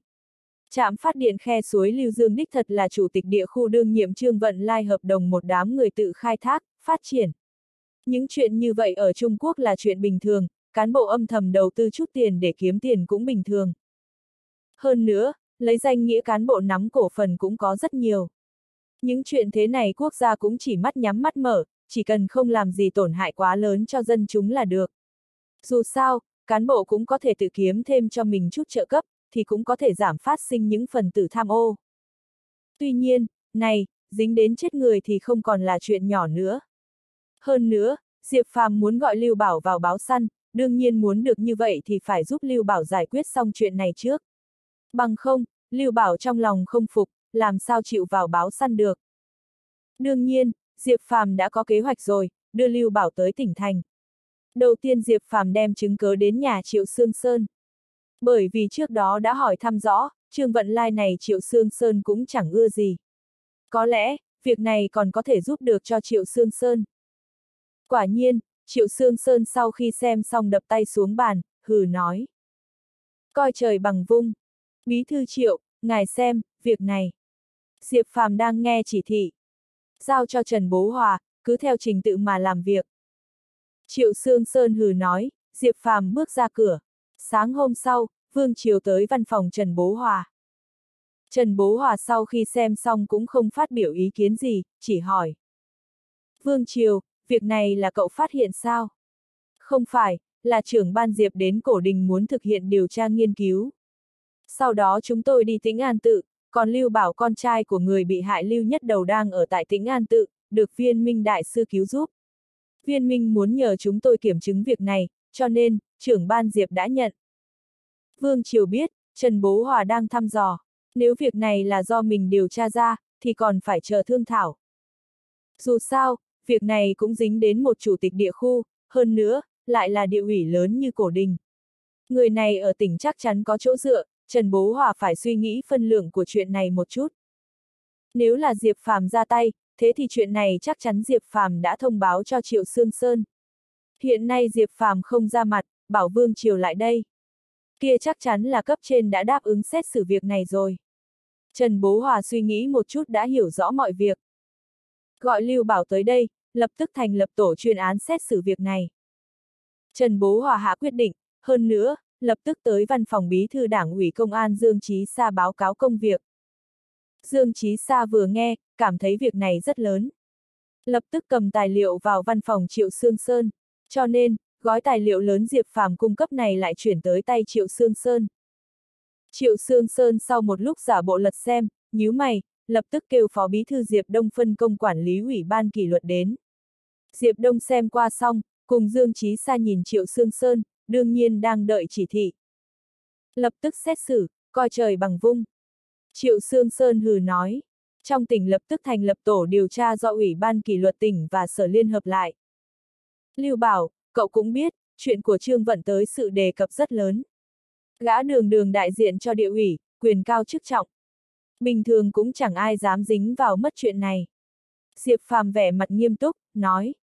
Trạm phát điện khe suối Lưu Dương đích thật là chủ tịch địa khu đương nhiệm Trương Vận Lai hợp đồng một đám người tự khai thác, phát triển. Những chuyện như vậy ở Trung Quốc là chuyện bình thường, cán bộ âm thầm đầu tư chút tiền để kiếm tiền cũng bình thường. Hơn nữa, lấy danh nghĩa cán bộ nắm cổ phần cũng có rất nhiều. Những chuyện thế này quốc gia cũng chỉ mắt nhắm mắt mở, chỉ cần không làm gì tổn hại quá lớn cho dân chúng là được. Dù sao, cán bộ cũng có thể tự kiếm thêm cho mình chút trợ cấp, thì cũng có thể giảm phát sinh những phần tử tham ô. Tuy nhiên, này, dính đến chết người thì không còn là chuyện nhỏ nữa. Hơn nữa, Diệp Phàm muốn gọi Lưu Bảo vào báo săn, đương nhiên muốn được như vậy thì phải giúp Lưu Bảo giải quyết xong chuyện này trước. Bằng không, Lưu Bảo trong lòng không phục, làm sao chịu vào báo săn được. Đương nhiên, Diệp Phàm đã có kế hoạch rồi, đưa Lưu Bảo tới tỉnh thành. Đầu tiên Diệp Phàm đem chứng cớ đến nhà Triệu Sương Sơn. Bởi vì trước đó đã hỏi thăm rõ, Trương Vận Lai này Triệu Sương Sơn cũng chẳng ưa gì. Có lẽ, việc này còn có thể giúp được cho Triệu Sương Sơn. Quả nhiên, Triệu Sương Sơn sau khi xem xong đập tay xuống bàn, hừ nói. Coi trời bằng vung. Bí thư Triệu, ngài xem, việc này. Diệp Phàm đang nghe chỉ thị. Giao cho Trần Bố Hòa, cứ theo trình tự mà làm việc. Triệu Sương Sơn hừ nói, Diệp Phàm bước ra cửa. Sáng hôm sau, Vương Triều tới văn phòng Trần Bố Hòa. Trần Bố Hòa sau khi xem xong cũng không phát biểu ý kiến gì, chỉ hỏi. Vương Triều, việc này là cậu phát hiện sao? Không phải, là trưởng ban Diệp đến cổ đình muốn thực hiện điều tra nghiên cứu. Sau đó chúng tôi đi tĩnh an tự, còn Lưu Bảo con trai của người bị hại Lưu Nhất Đầu đang ở tại tĩnh an tự, được viên minh đại sư cứu giúp. Viên minh muốn nhờ chúng tôi kiểm chứng việc này, cho nên, trưởng ban Diệp đã nhận. Vương Triều biết, Trần Bố Hòa đang thăm dò. Nếu việc này là do mình điều tra ra, thì còn phải chờ thương thảo. Dù sao, việc này cũng dính đến một chủ tịch địa khu, hơn nữa, lại là địa ủy lớn như cổ đình. Người này ở tỉnh chắc chắn có chỗ dựa, Trần Bố Hòa phải suy nghĩ phân lượng của chuyện này một chút. Nếu là Diệp Phàm ra tay, thế thì chuyện này chắc chắn Diệp Phàm đã thông báo cho Triệu Sương Sơn. Hiện nay Diệp Phàm không ra mặt, bảo Vương Triều lại đây. Kia chắc chắn là cấp trên đã đáp ứng xét xử việc này rồi. Trần Bố Hòa suy nghĩ một chút đã hiểu rõ mọi việc. Gọi Lưu Bảo tới đây, lập tức thành lập tổ chuyên án xét xử việc này. Trần Bố Hòa hạ quyết định, hơn nữa, lập tức tới văn phòng bí thư đảng ủy công an Dương Chí Sa báo cáo công việc. Dương Chí Sa vừa nghe, cảm thấy việc này rất lớn. Lập tức cầm tài liệu vào văn phòng Triệu Sương Sơn, cho nên, gói tài liệu lớn Diệp Phàm cung cấp này lại chuyển tới tay Triệu Sương Sơn. Triệu Sương Sơn sau một lúc giả bộ lật xem, nhíu mày, lập tức kêu phó bí thư Diệp Đông phân công quản lý ủy ban kỷ luật đến. Diệp Đông xem qua xong, cùng Dương Chí Sa nhìn Triệu Sương Sơn, đương nhiên đang đợi chỉ thị. Lập tức xét xử, coi trời bằng vung. Triệu Sương Sơn hừ nói. Trong tỉnh lập tức thành lập tổ điều tra do Ủy ban kỷ luật tỉnh và Sở Liên hợp lại. Lưu Bảo, cậu cũng biết, chuyện của Trương Vận tới sự đề cập rất lớn. Gã đường đường đại diện cho địa ủy, quyền cao chức trọng. Bình thường cũng chẳng ai dám dính vào mất chuyện này. Diệp Phàm vẻ mặt nghiêm túc, nói.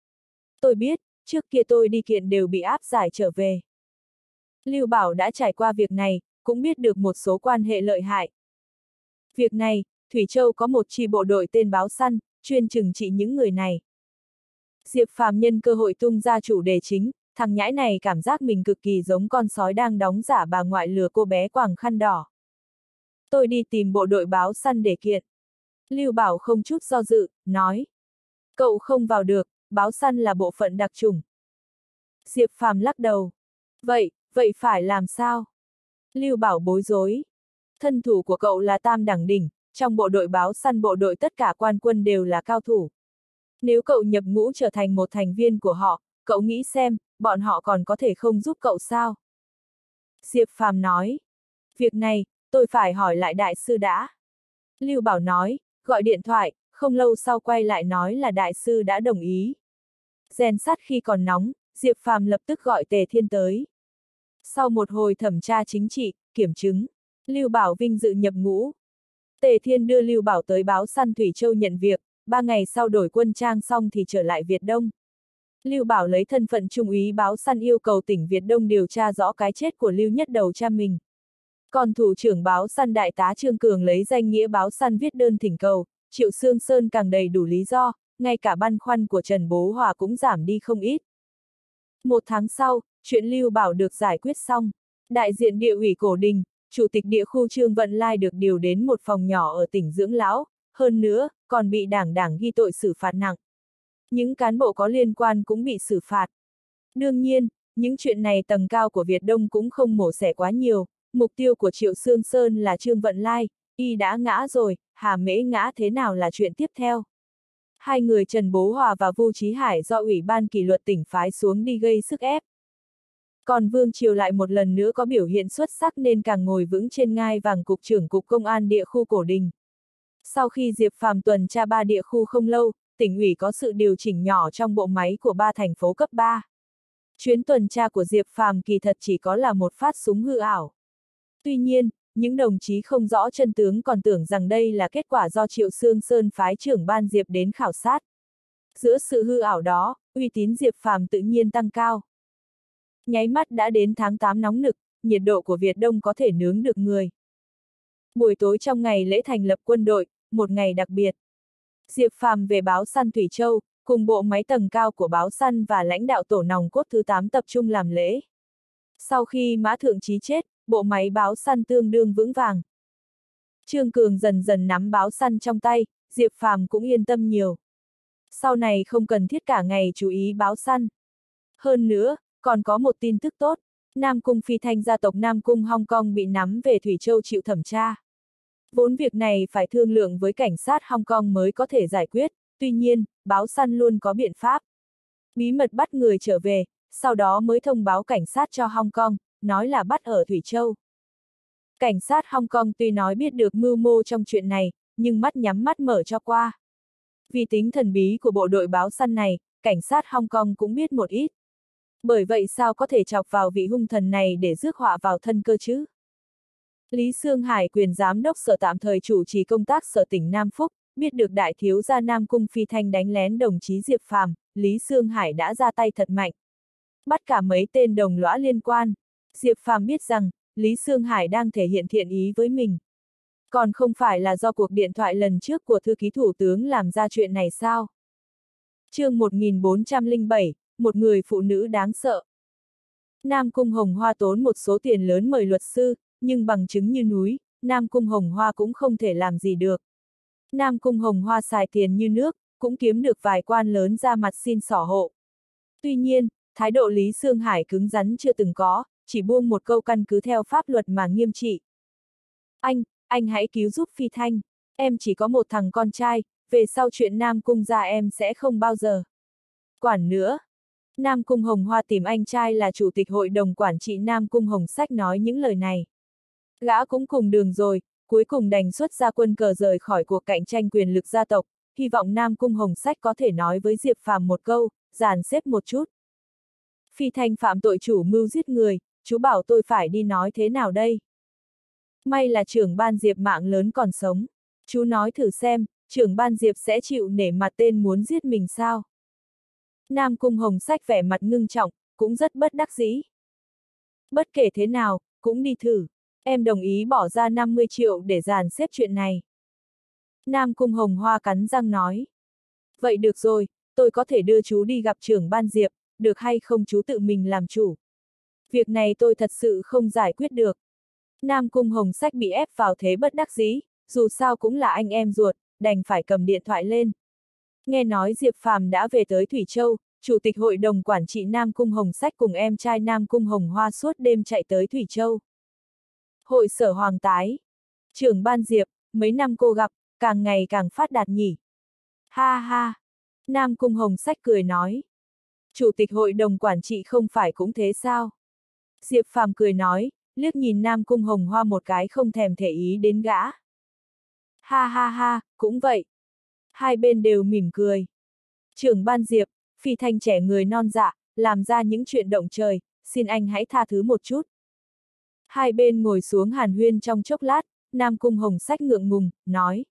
Tôi biết, trước kia tôi đi kiện đều bị áp giải trở về. Lưu Bảo đã trải qua việc này, cũng biết được một số quan hệ lợi hại. Việc này, Thủy Châu có một chi bộ đội tên báo săn, chuyên trừng trị những người này. Diệp Phàm nhân cơ hội tung ra chủ đề chính, thằng nhãi này cảm giác mình cực kỳ giống con sói đang đóng giả bà ngoại lừa cô bé quàng khăn đỏ. Tôi đi tìm bộ đội báo săn để kiện. Lưu Bảo không chút do dự, nói. Cậu không vào được, báo săn là bộ phận đặc trùng. Diệp Phàm lắc đầu. Vậy, vậy phải làm sao? Lưu Bảo bối rối. Thân thủ của cậu là tam đẳng đỉnh, trong bộ đội báo săn bộ đội tất cả quan quân đều là cao thủ. Nếu cậu nhập ngũ trở thành một thành viên của họ, cậu nghĩ xem, bọn họ còn có thể không giúp cậu sao? Diệp Phàm nói. Việc này, tôi phải hỏi lại đại sư đã. Lưu Bảo nói, gọi điện thoại, không lâu sau quay lại nói là đại sư đã đồng ý. Rèn sắt khi còn nóng, Diệp Phàm lập tức gọi Tề Thiên tới. Sau một hồi thẩm tra chính trị, kiểm chứng, Lưu Bảo vinh dự nhập ngũ. Tề Thiên đưa Lưu Bảo tới báo săn Thủy Châu nhận việc, ba ngày sau đổi quân trang xong thì trở lại Việt Đông. Lưu Bảo lấy thân phận trung úy báo săn yêu cầu tỉnh Việt Đông điều tra rõ cái chết của Lưu Nhất Đầu cha mình. Còn thủ trưởng báo săn đại tá Trương Cường lấy danh nghĩa báo săn viết đơn thỉnh cầu, Triệu Sương Sơn càng đầy đủ lý do, ngay cả băn khoăn của Trần Bố Hòa cũng giảm đi không ít. Một tháng sau, chuyện Lưu Bảo được giải quyết xong. Đại diện địa ủy cổ đình, Chủ tịch địa khu Trương Vận Lai được điều đến một phòng nhỏ ở tỉnh Dưỡng Lão, hơn nữa, còn bị đảng đảng ghi tội xử phạt nặng. Những cán bộ có liên quan cũng bị xử phạt. Đương nhiên, những chuyện này tầng cao của Việt Đông cũng không mổ xẻ quá nhiều, mục tiêu của Triệu Sương Sơn là Trương Vận Lai, y đã ngã rồi, Hà Mễ ngã thế nào là chuyện tiếp theo. Hai người Trần Bố Hòa và Vu Trí Hải do Ủy ban kỷ luật tỉnh phái xuống đi gây sức ép. Còn Vương Triều lại một lần nữa có biểu hiện xuất sắc nên càng ngồi vững trên ngai vàng cục trưởng cục công an địa khu cổ đình. Sau khi Diệp Phàm tuần tra ba địa khu không lâu, tỉnh ủy có sự điều chỉnh nhỏ trong bộ máy của ba thành phố cấp 3. Chuyến tuần tra của Diệp Phàm kỳ thật chỉ có là một phát súng hư ảo. Tuy nhiên, những đồng chí không rõ chân tướng còn tưởng rằng đây là kết quả do Triệu Sương Sơn phái trưởng ban Diệp đến khảo sát. Giữa sự hư ảo đó, uy tín Diệp Phàm tự nhiên tăng cao. Nháy mắt đã đến tháng 8 nóng nực, nhiệt độ của Việt Đông có thể nướng được người. Buổi tối trong ngày lễ thành lập quân đội, một ngày đặc biệt. Diệp Phàm về báo săn Thủy Châu, cùng bộ máy tầng cao của báo săn và lãnh đạo tổ nòng cốt thứ 8 tập trung làm lễ. Sau khi Mã Thượng Trí chết, bộ máy báo săn tương đương vững vàng. Trương Cường dần dần nắm báo săn trong tay, Diệp Phàm cũng yên tâm nhiều. Sau này không cần thiết cả ngày chú ý báo săn. Hơn nữa, còn có một tin tức tốt, Nam Cung phi thanh gia tộc Nam Cung Hong Kong bị nắm về Thủy Châu chịu thẩm tra. Vốn việc này phải thương lượng với cảnh sát Hong Kong mới có thể giải quyết, tuy nhiên, báo săn luôn có biện pháp. Bí mật bắt người trở về, sau đó mới thông báo cảnh sát cho Hong Kong, nói là bắt ở Thủy Châu. Cảnh sát Hong Kong tuy nói biết được mưu mô trong chuyện này, nhưng mắt nhắm mắt mở cho qua. Vì tính thần bí của bộ đội báo săn này, cảnh sát Hong Kong cũng biết một ít. Bởi vậy sao có thể chọc vào vị hung thần này để rước họa vào thân cơ chứ? Lý Sương Hải quyền giám đốc sở tạm thời chủ trì công tác sở tỉnh Nam Phúc, biết được đại thiếu gia Nam Cung Phi Thanh đánh lén đồng chí Diệp Phàm, Lý Sương Hải đã ra tay thật mạnh. Bắt cả mấy tên đồng lõa liên quan. Diệp Phàm biết rằng, Lý Sương Hải đang thể hiện thiện ý với mình. Còn không phải là do cuộc điện thoại lần trước của thư ký thủ tướng làm ra chuyện này sao? chương 1407, một người phụ nữ đáng sợ. Nam Cung Hồng Hoa tốn một số tiền lớn mời luật sư, nhưng bằng chứng như núi, Nam Cung Hồng Hoa cũng không thể làm gì được. Nam Cung Hồng Hoa xài tiền như nước, cũng kiếm được vài quan lớn ra mặt xin sỏ hộ. Tuy nhiên, thái độ Lý Sương Hải cứng rắn chưa từng có, chỉ buông một câu căn cứ theo pháp luật mà nghiêm trị. Anh, anh hãy cứu giúp Phi Thanh, em chỉ có một thằng con trai, về sau chuyện Nam Cung ra em sẽ không bao giờ. Quản nữa. Nam Cung Hồng Hoa tìm anh trai là chủ tịch hội đồng quản trị Nam Cung Hồng Sách nói những lời này. Gã cũng cùng đường rồi, cuối cùng đành xuất ra quân cờ rời khỏi cuộc cạnh tranh quyền lực gia tộc, hy vọng Nam Cung Hồng Sách có thể nói với Diệp Phàm một câu, dàn xếp một chút. Phi Thanh phạm tội chủ mưu giết người, chú bảo tôi phải đi nói thế nào đây? May là trưởng ban Diệp mạng lớn còn sống. Chú nói thử xem, trưởng ban Diệp sẽ chịu nể mặt tên muốn giết mình sao? Nam Cung Hồng Sách vẻ mặt ngưng trọng, cũng rất bất đắc dĩ. Bất kể thế nào, cũng đi thử. Em đồng ý bỏ ra 50 triệu để dàn xếp chuyện này. Nam Cung Hồng Hoa cắn răng nói. Vậy được rồi, tôi có thể đưa chú đi gặp trưởng ban Diệp, được hay không chú tự mình làm chủ. Việc này tôi thật sự không giải quyết được. Nam Cung Hồng Sách bị ép vào thế bất đắc dĩ, dù sao cũng là anh em ruột, đành phải cầm điện thoại lên. Nghe nói Diệp Phàm đã về tới Thủy Châu, Chủ tịch Hội đồng Quản trị Nam Cung Hồng Sách cùng em trai Nam Cung Hồng Hoa suốt đêm chạy tới Thủy Châu. Hội sở Hoàng Tái. Trưởng ban Diệp, mấy năm cô gặp, càng ngày càng phát đạt nhỉ. Ha ha. Nam Cung Hồng Sách cười nói. Chủ tịch Hội đồng Quản trị không phải cũng thế sao? Diệp Phàm cười nói, liếc nhìn Nam Cung Hồng Hoa một cái không thèm thể ý đến gã. Ha ha ha, cũng vậy. Hai bên đều mỉm cười. Trưởng ban Diệp, phi thanh trẻ người non dạ, làm ra những chuyện động trời, xin anh hãy tha thứ một chút. Hai bên ngồi xuống hàn huyên trong chốc lát, Nam Cung Hồng sách ngượng ngùng, nói.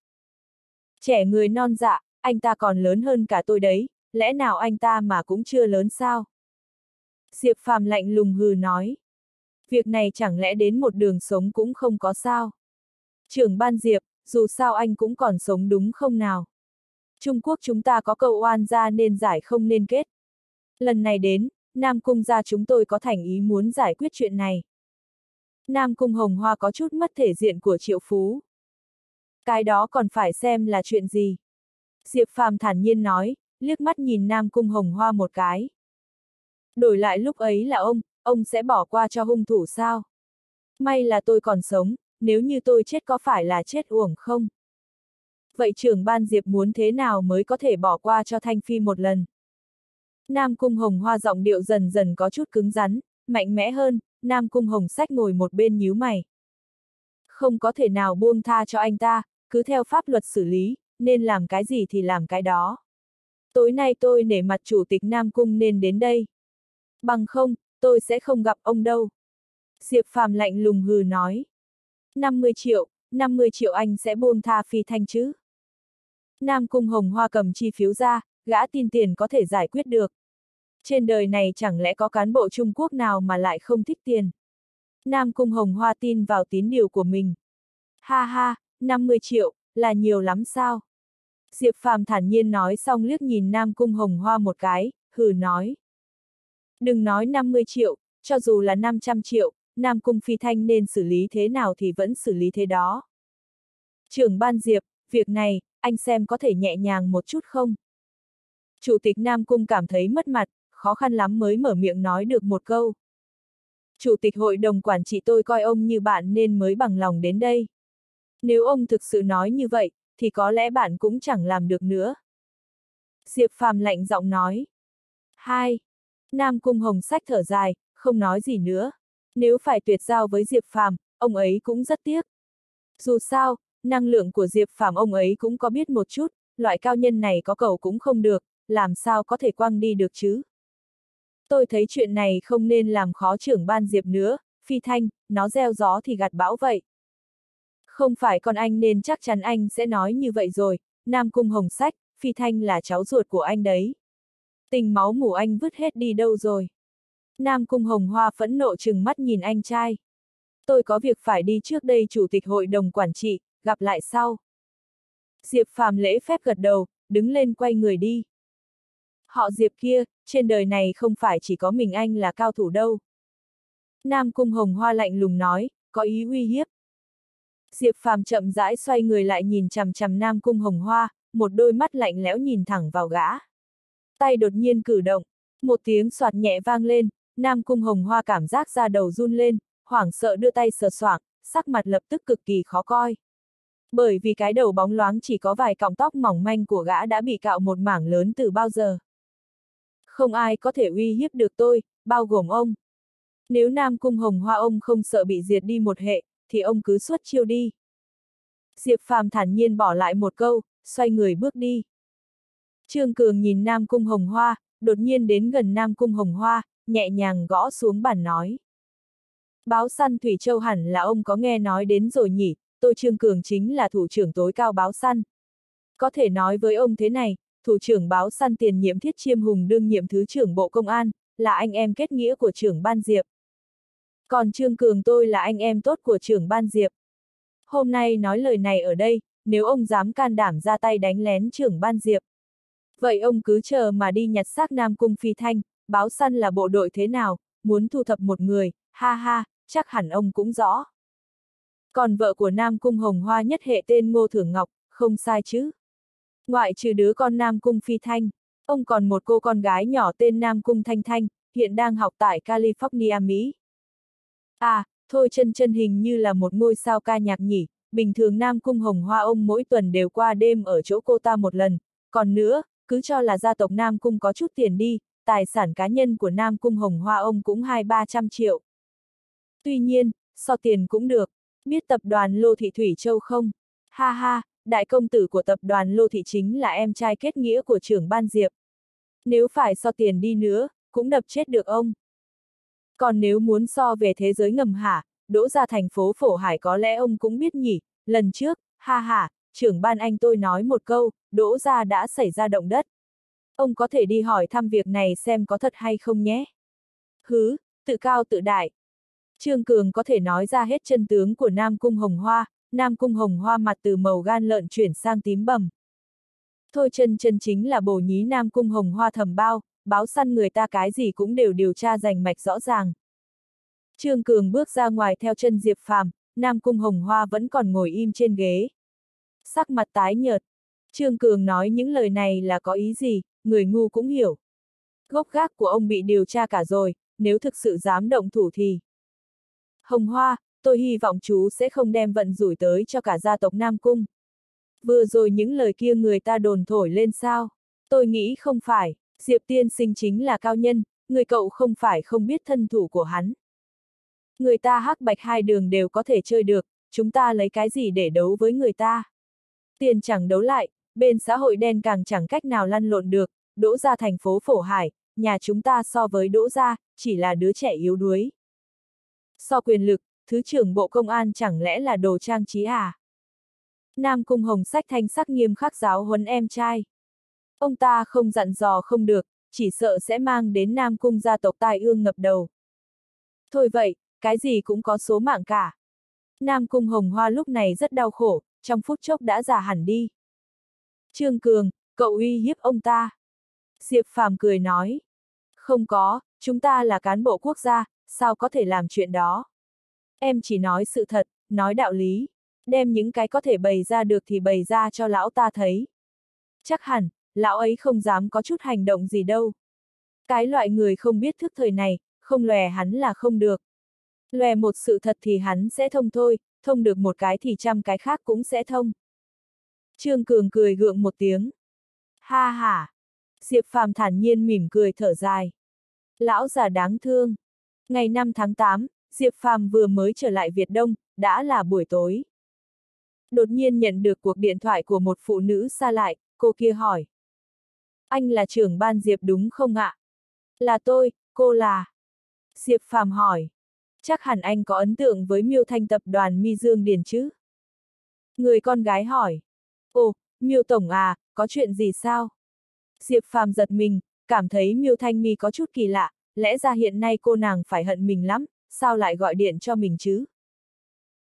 Trẻ người non dạ, anh ta còn lớn hơn cả tôi đấy, lẽ nào anh ta mà cũng chưa lớn sao? Diệp Phàm lạnh lùng hừ nói. Việc này chẳng lẽ đến một đường sống cũng không có sao? Trưởng ban Diệp, dù sao anh cũng còn sống đúng không nào? Trung Quốc chúng ta có câu oan gia nên giải không nên kết. Lần này đến, Nam Cung gia chúng tôi có thành ý muốn giải quyết chuyện này. Nam Cung Hồng Hoa có chút mất thể diện của triệu phú. Cái đó còn phải xem là chuyện gì. Diệp Phàm thản nhiên nói, liếc mắt nhìn Nam Cung Hồng Hoa một cái. Đổi lại lúc ấy là ông, ông sẽ bỏ qua cho hung thủ sao? May là tôi còn sống, nếu như tôi chết có phải là chết uổng không? Vậy trưởng ban Diệp muốn thế nào mới có thể bỏ qua cho Thanh Phi một lần? Nam Cung Hồng Hoa giọng điệu dần dần có chút cứng rắn, mạnh mẽ hơn, Nam Cung Hồng Sách ngồi một bên nhíu mày. Không có thể nào buông tha cho anh ta, cứ theo pháp luật xử lý, nên làm cái gì thì làm cái đó. Tối nay tôi nể mặt chủ tịch Nam Cung nên đến đây. Bằng không, tôi sẽ không gặp ông đâu. Diệp Phàm lạnh lùng hừ nói. 50 triệu, 50 triệu anh sẽ buông tha phi thanh chứ. Nam Cung Hồng Hoa cầm chi phiếu ra, gã tin tiền có thể giải quyết được. Trên đời này chẳng lẽ có cán bộ Trung Quốc nào mà lại không thích tiền. Nam Cung Hồng Hoa tin vào tín điều của mình. Ha ha, 50 triệu, là nhiều lắm sao? Diệp Phàm thản nhiên nói xong liếc nhìn Nam Cung Hồng Hoa một cái, hừ nói. Đừng nói 50 triệu, cho dù là 500 triệu, Nam Cung Phi Thanh nên xử lý thế nào thì vẫn xử lý thế đó. Trưởng ban Diệp, việc này, anh xem có thể nhẹ nhàng một chút không? Chủ tịch Nam Cung cảm thấy mất mặt, khó khăn lắm mới mở miệng nói được một câu. Chủ tịch hội đồng quản trị tôi coi ông như bạn nên mới bằng lòng đến đây. Nếu ông thực sự nói như vậy, thì có lẽ bạn cũng chẳng làm được nữa. Diệp Phàm lạnh giọng nói. Hai. Nam Cung Hồng Sách thở dài, không nói gì nữa. Nếu phải tuyệt giao với Diệp Phàm, ông ấy cũng rất tiếc. Dù sao, năng lượng của Diệp Phàm ông ấy cũng có biết một chút, loại cao nhân này có cầu cũng không được, làm sao có thể quăng đi được chứ. Tôi thấy chuyện này không nên làm khó trưởng ban Diệp nữa, phi thanh, nó gieo gió thì gặt bão vậy. Không phải con anh nên chắc chắn anh sẽ nói như vậy rồi, Nam Cung Hồng Sách, phi thanh là cháu ruột của anh đấy. Tình máu mủ anh vứt hết đi đâu rồi. Nam Cung Hồng Hoa phẫn nộ chừng mắt nhìn anh trai. Tôi có việc phải đi trước đây chủ tịch hội đồng quản trị, gặp lại sau. Diệp Phàm lễ phép gật đầu, đứng lên quay người đi. Họ Diệp kia, trên đời này không phải chỉ có mình anh là cao thủ đâu. Nam Cung Hồng Hoa lạnh lùng nói, có ý uy hiếp. Diệp Phàm chậm rãi xoay người lại nhìn chằm chằm Nam Cung Hồng Hoa, một đôi mắt lạnh lẽo nhìn thẳng vào gã. Tay đột nhiên cử động, một tiếng soạt nhẹ vang lên, Nam Cung Hồng Hoa cảm giác ra đầu run lên, hoảng sợ đưa tay sờ soạng, sắc mặt lập tức cực kỳ khó coi. Bởi vì cái đầu bóng loáng chỉ có vài cọng tóc mỏng manh của gã đã bị cạo một mảng lớn từ bao giờ. Không ai có thể uy hiếp được tôi, bao gồm ông. Nếu Nam Cung Hồng Hoa ông không sợ bị diệt đi một hệ, thì ông cứ xuất chiêu đi. Diệp Phàm thản nhiên bỏ lại một câu, xoay người bước đi. Trương Cường nhìn Nam Cung Hồng Hoa, đột nhiên đến gần Nam Cung Hồng Hoa, nhẹ nhàng gõ xuống bàn nói. Báo săn Thủy Châu hẳn là ông có nghe nói đến rồi nhỉ, tôi Trương Cường chính là thủ trưởng tối cao báo săn. Có thể nói với ông thế này, thủ trưởng báo săn tiền nhiệm thiết chiêm hùng đương nhiệm thứ trưởng Bộ Công an, là anh em kết nghĩa của trưởng Ban Diệp. Còn Trương Cường tôi là anh em tốt của trưởng Ban Diệp. Hôm nay nói lời này ở đây, nếu ông dám can đảm ra tay đánh lén trưởng Ban Diệp. Vậy ông cứ chờ mà đi nhặt xác Nam Cung Phi Thanh, báo săn là bộ đội thế nào, muốn thu thập một người, ha ha, chắc hẳn ông cũng rõ. Còn vợ của Nam Cung Hồng Hoa nhất hệ tên Ngô Thưởng Ngọc, không sai chứ. Ngoại trừ đứa con Nam Cung Phi Thanh, ông còn một cô con gái nhỏ tên Nam Cung Thanh Thanh, hiện đang học tại California, Mỹ. À, thôi chân chân hình như là một ngôi sao ca nhạc nhỉ, bình thường Nam Cung Hồng Hoa ông mỗi tuần đều qua đêm ở chỗ cô ta một lần, còn nữa, cứ cho là gia tộc Nam Cung có chút tiền đi, tài sản cá nhân của Nam Cung Hồng Hoa ông cũng hai ba trăm triệu. Tuy nhiên, so tiền cũng được, biết tập đoàn Lô Thị Thủy Châu không? Ha ha, đại công tử của tập đoàn Lô Thị chính là em trai kết nghĩa của trưởng ban Diệp. Nếu phải so tiền đi nữa, cũng đập chết được ông. Còn nếu muốn so về thế giới ngầm hả, đỗ ra thành phố Phổ Hải có lẽ ông cũng biết nhỉ, lần trước, ha ha, trưởng ban anh tôi nói một câu, đỗ ra đã xảy ra động đất. Ông có thể đi hỏi thăm việc này xem có thật hay không nhé. Hứ, tự cao tự đại. Trương Cường có thể nói ra hết chân tướng của Nam Cung Hồng Hoa, Nam Cung Hồng Hoa mặt từ màu gan lợn chuyển sang tím bầm. Thôi chân chân chính là bổ nhí Nam Cung Hồng Hoa thầm bao, báo săn người ta cái gì cũng đều điều tra rành mạch rõ ràng. Trương Cường bước ra ngoài theo chân Diệp Phàm, Nam Cung Hồng Hoa vẫn còn ngồi im trên ghế. Sắc mặt tái nhợt. Trương Cường nói những lời này là có ý gì, người ngu cũng hiểu. Gốc gác của ông bị điều tra cả rồi, nếu thực sự dám động thủ thì. Hồng Hoa, tôi hy vọng chú sẽ không đem vận rủi tới cho cả gia tộc Nam Cung. Vừa rồi những lời kia người ta đồn thổi lên sao? Tôi nghĩ không phải, Diệp tiên sinh chính là cao nhân, người cậu không phải không biết thân thủ của hắn. Người ta hắc bạch hai đường đều có thể chơi được, chúng ta lấy cái gì để đấu với người ta? Tiền chẳng đấu lại, bên xã hội đen càng chẳng cách nào lăn lộn được, đỗ ra thành phố Phổ Hải, nhà chúng ta so với đỗ ra, chỉ là đứa trẻ yếu đuối. So quyền lực, Thứ trưởng Bộ Công an chẳng lẽ là đồ trang trí à? Nam Cung Hồng sách thanh sắc nghiêm khắc giáo huấn em trai. Ông ta không dặn dò không được, chỉ sợ sẽ mang đến Nam Cung gia tộc tai ương ngập đầu. Thôi vậy, cái gì cũng có số mạng cả. Nam Cung Hồng Hoa lúc này rất đau khổ, trong phút chốc đã già hẳn đi. Trương Cường, cậu uy hiếp ông ta. Diệp Phàm cười nói. Không có, chúng ta là cán bộ quốc gia, sao có thể làm chuyện đó. Em chỉ nói sự thật, nói đạo lý, đem những cái có thể bày ra được thì bày ra cho lão ta thấy. Chắc hẳn, lão ấy không dám có chút hành động gì đâu. Cái loại người không biết thức thời này, không lòe hắn là không được. Lòe một sự thật thì hắn sẽ thông thôi, thông được một cái thì trăm cái khác cũng sẽ thông. Trương Cường cười gượng một tiếng. Ha ha! Diệp Phàm thản nhiên mỉm cười thở dài. Lão già đáng thương. Ngày 5 tháng 8, Diệp Phàm vừa mới trở lại Việt Đông, đã là buổi tối. Đột nhiên nhận được cuộc điện thoại của một phụ nữ xa lại, cô kia hỏi. Anh là trưởng ban Diệp đúng không ạ? Là tôi, cô là. Diệp Phàm hỏi. Chắc hẳn anh có ấn tượng với miêu thanh tập đoàn Mi Dương Điền chứ? Người con gái hỏi. Ồ, miêu tổng à, có chuyện gì sao? Diệp Phàm giật mình, cảm thấy miêu thanh mi có chút kỳ lạ, lẽ ra hiện nay cô nàng phải hận mình lắm, sao lại gọi điện cho mình chứ?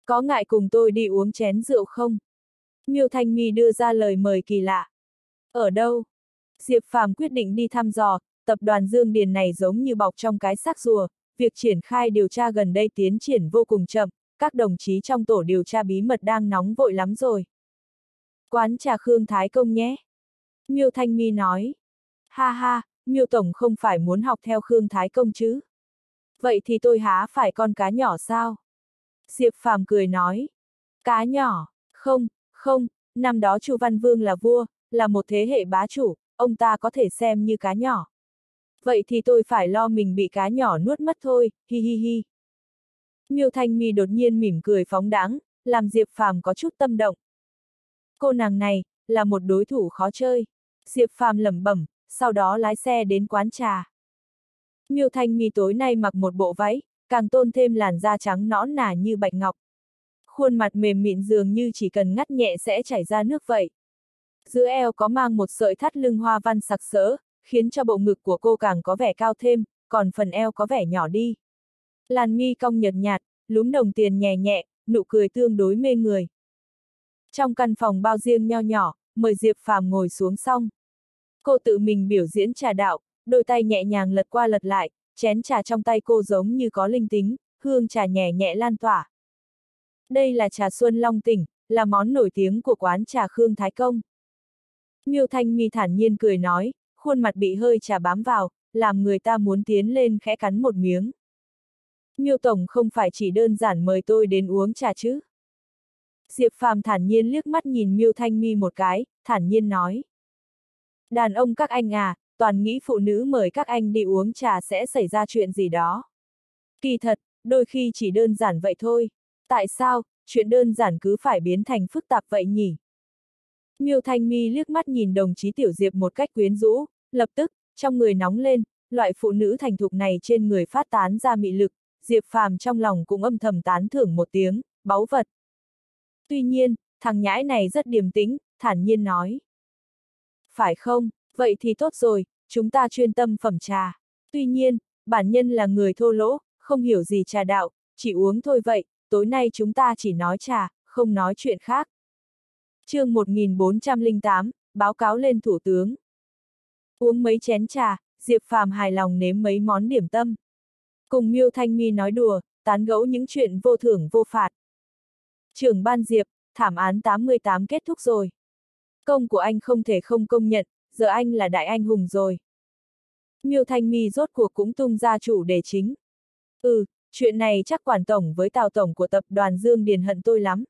Có ngại cùng tôi đi uống chén rượu không? Miêu Thanh Mi đưa ra lời mời kỳ lạ. Ở đâu? Diệp Phàm quyết định đi thăm dò, tập đoàn Dương Điền này giống như bọc trong cái xác rùa, việc triển khai điều tra gần đây tiến triển vô cùng chậm, các đồng chí trong tổ điều tra bí mật đang nóng vội lắm rồi. Quán trà Khương Thái Công nhé. Miêu Thanh Mi nói. Ha ha, Miêu Tổng không phải muốn học theo Khương Thái Công chứ? Vậy thì tôi há phải con cá nhỏ sao? Diệp Phàm cười nói. Cá nhỏ, không, không, năm đó Chu Văn Vương là vua, là một thế hệ bá chủ, ông ta có thể xem như cá nhỏ. Vậy thì tôi phải lo mình bị cá nhỏ nuốt mất thôi, hi hi hi. Miêu Thanh Mi đột nhiên mỉm cười phóng đáng, làm Diệp Phàm có chút tâm động. Cô nàng này, là một đối thủ khó chơi. Diệp Phàm lẩm bẩm, sau đó lái xe đến quán trà. Miêu Thanh Mi tối nay mặc một bộ váy, càng tôn thêm làn da trắng nõn nà như bạch ngọc. Khuôn mặt mềm mịn dường như chỉ cần ngắt nhẹ sẽ chảy ra nước vậy. Giữa eo có mang một sợi thắt lưng hoa văn sặc sỡ, khiến cho bộ ngực của cô càng có vẻ cao thêm, còn phần eo có vẻ nhỏ đi. Làn mi cong nhợt nhạt, lúm đồng tiền nhẹ nhẹ, nụ cười tương đối mê người. Trong căn phòng bao riêng nho nhỏ, mời Diệp Phàm ngồi xuống xong. Cô tự mình biểu diễn trà đạo, đôi tay nhẹ nhàng lật qua lật lại, chén trà trong tay cô giống như có linh tính, hương trà nhẹ nhẹ lan tỏa. Đây là trà xuân long tỉnh, là món nổi tiếng của quán trà Khương Thái Công. Miêu Thanh Mi thản nhiên cười nói, khuôn mặt bị hơi trà bám vào, làm người ta muốn tiến lên khẽ cắn một miếng. Miêu Tổng không phải chỉ đơn giản mời tôi đến uống trà chứ. Diệp Phàm thản nhiên liếc mắt nhìn Miêu Thanh Mi một cái, thản nhiên nói. Đàn ông các anh à, toàn nghĩ phụ nữ mời các anh đi uống trà sẽ xảy ra chuyện gì đó. Kỳ thật, đôi khi chỉ đơn giản vậy thôi. Tại sao, chuyện đơn giản cứ phải biến thành phức tạp vậy nhỉ? Miêu Thanh Mi liếc mắt nhìn đồng chí Tiểu Diệp một cách quyến rũ, lập tức, trong người nóng lên, loại phụ nữ thành thục này trên người phát tán ra mị lực, Diệp Phàm trong lòng cũng âm thầm tán thưởng một tiếng, báu vật. Tuy nhiên, thằng nhãi này rất điềm tĩnh, thản nhiên nói. Phải không, vậy thì tốt rồi, chúng ta chuyên tâm phẩm trà. Tuy nhiên, bản nhân là người thô lỗ, không hiểu gì trà đạo, chỉ uống thôi vậy, tối nay chúng ta chỉ nói trà, không nói chuyện khác chương 1408, báo cáo lên Thủ tướng. Uống mấy chén trà, Diệp Phàm hài lòng nếm mấy món điểm tâm. Cùng Miêu Thanh Mi nói đùa, tán gẫu những chuyện vô thưởng vô phạt. Trưởng ban Diệp, thảm án 88 kết thúc rồi. Công của anh không thể không công nhận, giờ anh là đại anh hùng rồi. Miêu Thanh Mi rốt cuộc cũng tung ra chủ đề chính. Ừ, chuyện này chắc quản tổng với tào tổng của tập đoàn Dương Điền hận tôi lắm.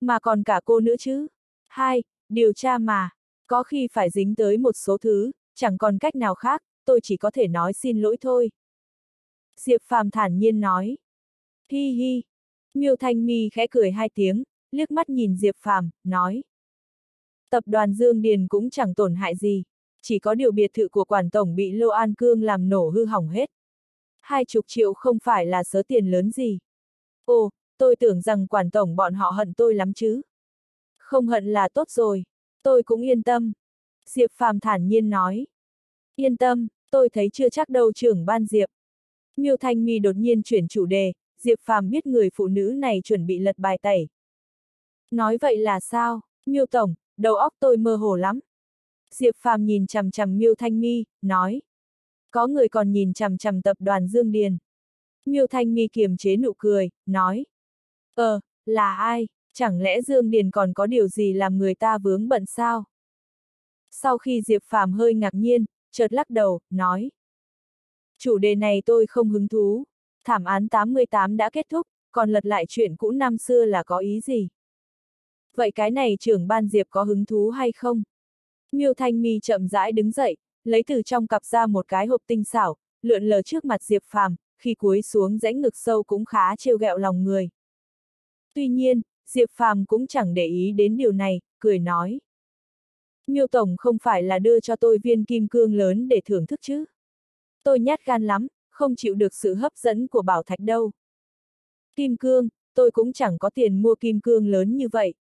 Mà còn cả cô nữa chứ. Hai, điều tra mà. Có khi phải dính tới một số thứ, chẳng còn cách nào khác, tôi chỉ có thể nói xin lỗi thôi. Diệp Phàm thản nhiên nói. Hi hi. Miêu Thanh Mi khẽ cười hai tiếng, liếc mắt nhìn Diệp Phàm, nói. Tập đoàn Dương Điền cũng chẳng tổn hại gì, chỉ có điều biệt thự của quản tổng bị Lô An Cương làm nổ hư hỏng hết. Hai chục triệu không phải là số tiền lớn gì. Ồ, tôi tưởng rằng quản tổng bọn họ hận tôi lắm chứ. Không hận là tốt rồi, tôi cũng yên tâm. Diệp Phàm thản nhiên nói. Yên tâm, tôi thấy chưa chắc đâu trưởng ban Diệp. Miêu Thanh Mi đột nhiên chuyển chủ đề, Diệp Phàm biết người phụ nữ này chuẩn bị lật bài tẩy. Nói vậy là sao, Miêu Tổng, đầu óc tôi mơ hồ lắm. Diệp Phàm nhìn chằm chằm Miêu Thanh Mi, nói. Có người còn nhìn chằm chằm tập đoàn Dương Điền. Miêu Thanh Mi kiềm chế nụ cười, nói. Ờ, là ai, chẳng lẽ Dương Điền còn có điều gì làm người ta vướng bận sao? Sau khi Diệp Phàm hơi ngạc nhiên, chợt lắc đầu, nói. Chủ đề này tôi không hứng thú. Thảm án 88 đã kết thúc, còn lật lại chuyện cũ năm xưa là có ý gì? Vậy cái này trưởng ban Diệp có hứng thú hay không? Miêu Thanh Mi chậm rãi đứng dậy, lấy từ trong cặp ra một cái hộp tinh xảo, lượn lờ trước mặt Diệp Phàm, khi cúi xuống rãnh ngực sâu cũng khá trêu ghẹo lòng người. Tuy nhiên, Diệp Phàm cũng chẳng để ý đến điều này, cười nói. Miêu Tổng không phải là đưa cho tôi viên kim cương lớn để thưởng thức chứ. Tôi nhát gan lắm, không chịu được sự hấp dẫn của bảo thạch đâu. Kim cương, tôi cũng chẳng có tiền mua kim cương lớn như vậy.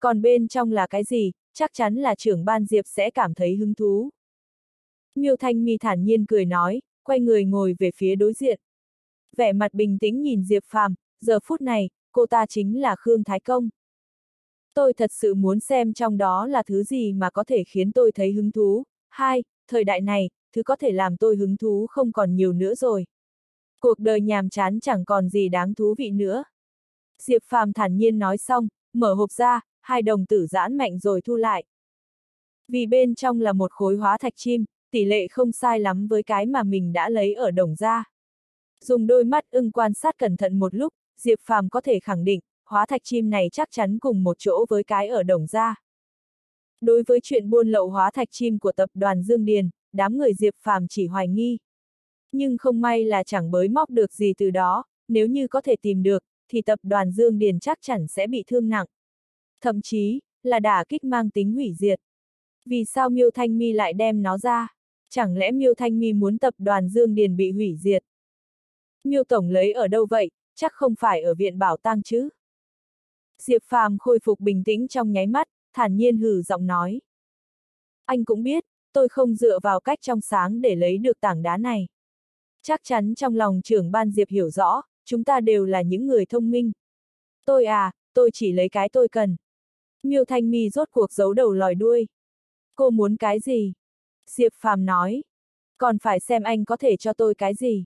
Còn bên trong là cái gì, chắc chắn là trưởng ban Diệp sẽ cảm thấy hứng thú. Miêu Thanh Mi thản nhiên cười nói, quay người ngồi về phía đối diện. Vẻ mặt bình tĩnh nhìn Diệp Phàm, giờ phút này, cô ta chính là Khương Thái Công. Tôi thật sự muốn xem trong đó là thứ gì mà có thể khiến tôi thấy hứng thú. Hai, thời đại này, thứ có thể làm tôi hứng thú không còn nhiều nữa rồi. Cuộc đời nhàm chán chẳng còn gì đáng thú vị nữa. Diệp Phàm thản nhiên nói xong, mở hộp ra, hai đồng tử giãn mạnh rồi thu lại. Vì bên trong là một khối hóa thạch chim, tỷ lệ không sai lắm với cái mà mình đã lấy ở đồng ra. Dùng đôi mắt ưng quan sát cẩn thận một lúc, Diệp Phàm có thể khẳng định, hóa thạch chim này chắc chắn cùng một chỗ với cái ở đồng Gia. Đối với chuyện buôn lậu hóa thạch chim của tập đoàn Dương Điền, đám người Diệp Phàm chỉ hoài nghi. Nhưng không may là chẳng bới móc được gì từ đó, nếu như có thể tìm được, thì tập đoàn Dương Điền chắc chắn sẽ bị thương nặng. Thậm chí, là đả kích mang tính hủy diệt. Vì sao Miêu Thanh Mi lại đem nó ra? Chẳng lẽ Miêu Thanh Mi muốn tập đoàn Dương Điền bị hủy diệt? Miêu Tổng lấy ở đâu vậy, chắc không phải ở viện bảo tang chứ? Diệp Phàm khôi phục bình tĩnh trong nháy mắt, thản nhiên hừ giọng nói. Anh cũng biết, tôi không dựa vào cách trong sáng để lấy được tảng đá này. Chắc chắn trong lòng trưởng ban Diệp hiểu rõ, chúng ta đều là những người thông minh. Tôi à, tôi chỉ lấy cái tôi cần. Miêu Thanh Mi rốt cuộc giấu đầu lòi đuôi. Cô muốn cái gì? Diệp Phàm nói. Còn phải xem anh có thể cho tôi cái gì.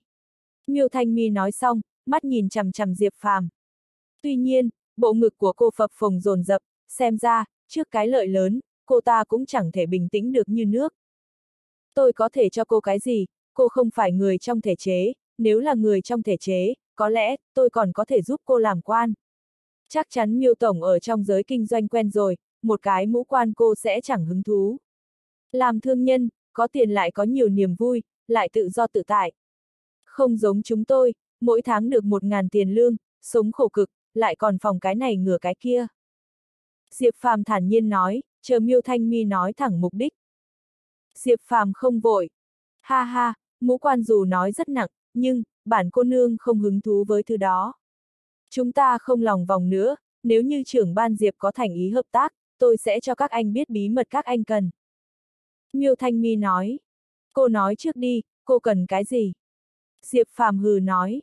Miêu Thanh Mi nói xong, mắt nhìn chằm chằm Diệp Phàm. Tuy nhiên, bộ ngực của cô phập phồng dồn dập, xem ra, trước cái lợi lớn, cô ta cũng chẳng thể bình tĩnh được như nước. Tôi có thể cho cô cái gì, cô không phải người trong thể chế, nếu là người trong thể chế, có lẽ, tôi còn có thể giúp cô làm quan. Chắc chắn miêu tổng ở trong giới kinh doanh quen rồi, một cái mũ quan cô sẽ chẳng hứng thú. Làm thương nhân, có tiền lại có nhiều niềm vui, lại tự do tự tại. Không giống chúng tôi, mỗi tháng được một ngàn tiền lương, sống khổ cực, lại còn phòng cái này ngửa cái kia. Diệp Phàm thản nhiên nói, chờ Miêu Thanh Mi nói thẳng mục đích. Diệp Phàm không vội. Ha ha, ngũ quan dù nói rất nặng, nhưng, bản cô nương không hứng thú với thứ đó. Chúng ta không lòng vòng nữa, nếu như trưởng ban Diệp có thành ý hợp tác, tôi sẽ cho các anh biết bí mật các anh cần. Miêu Thanh Mi nói. Cô nói trước đi, cô cần cái gì? Diệp Phàm hừ nói.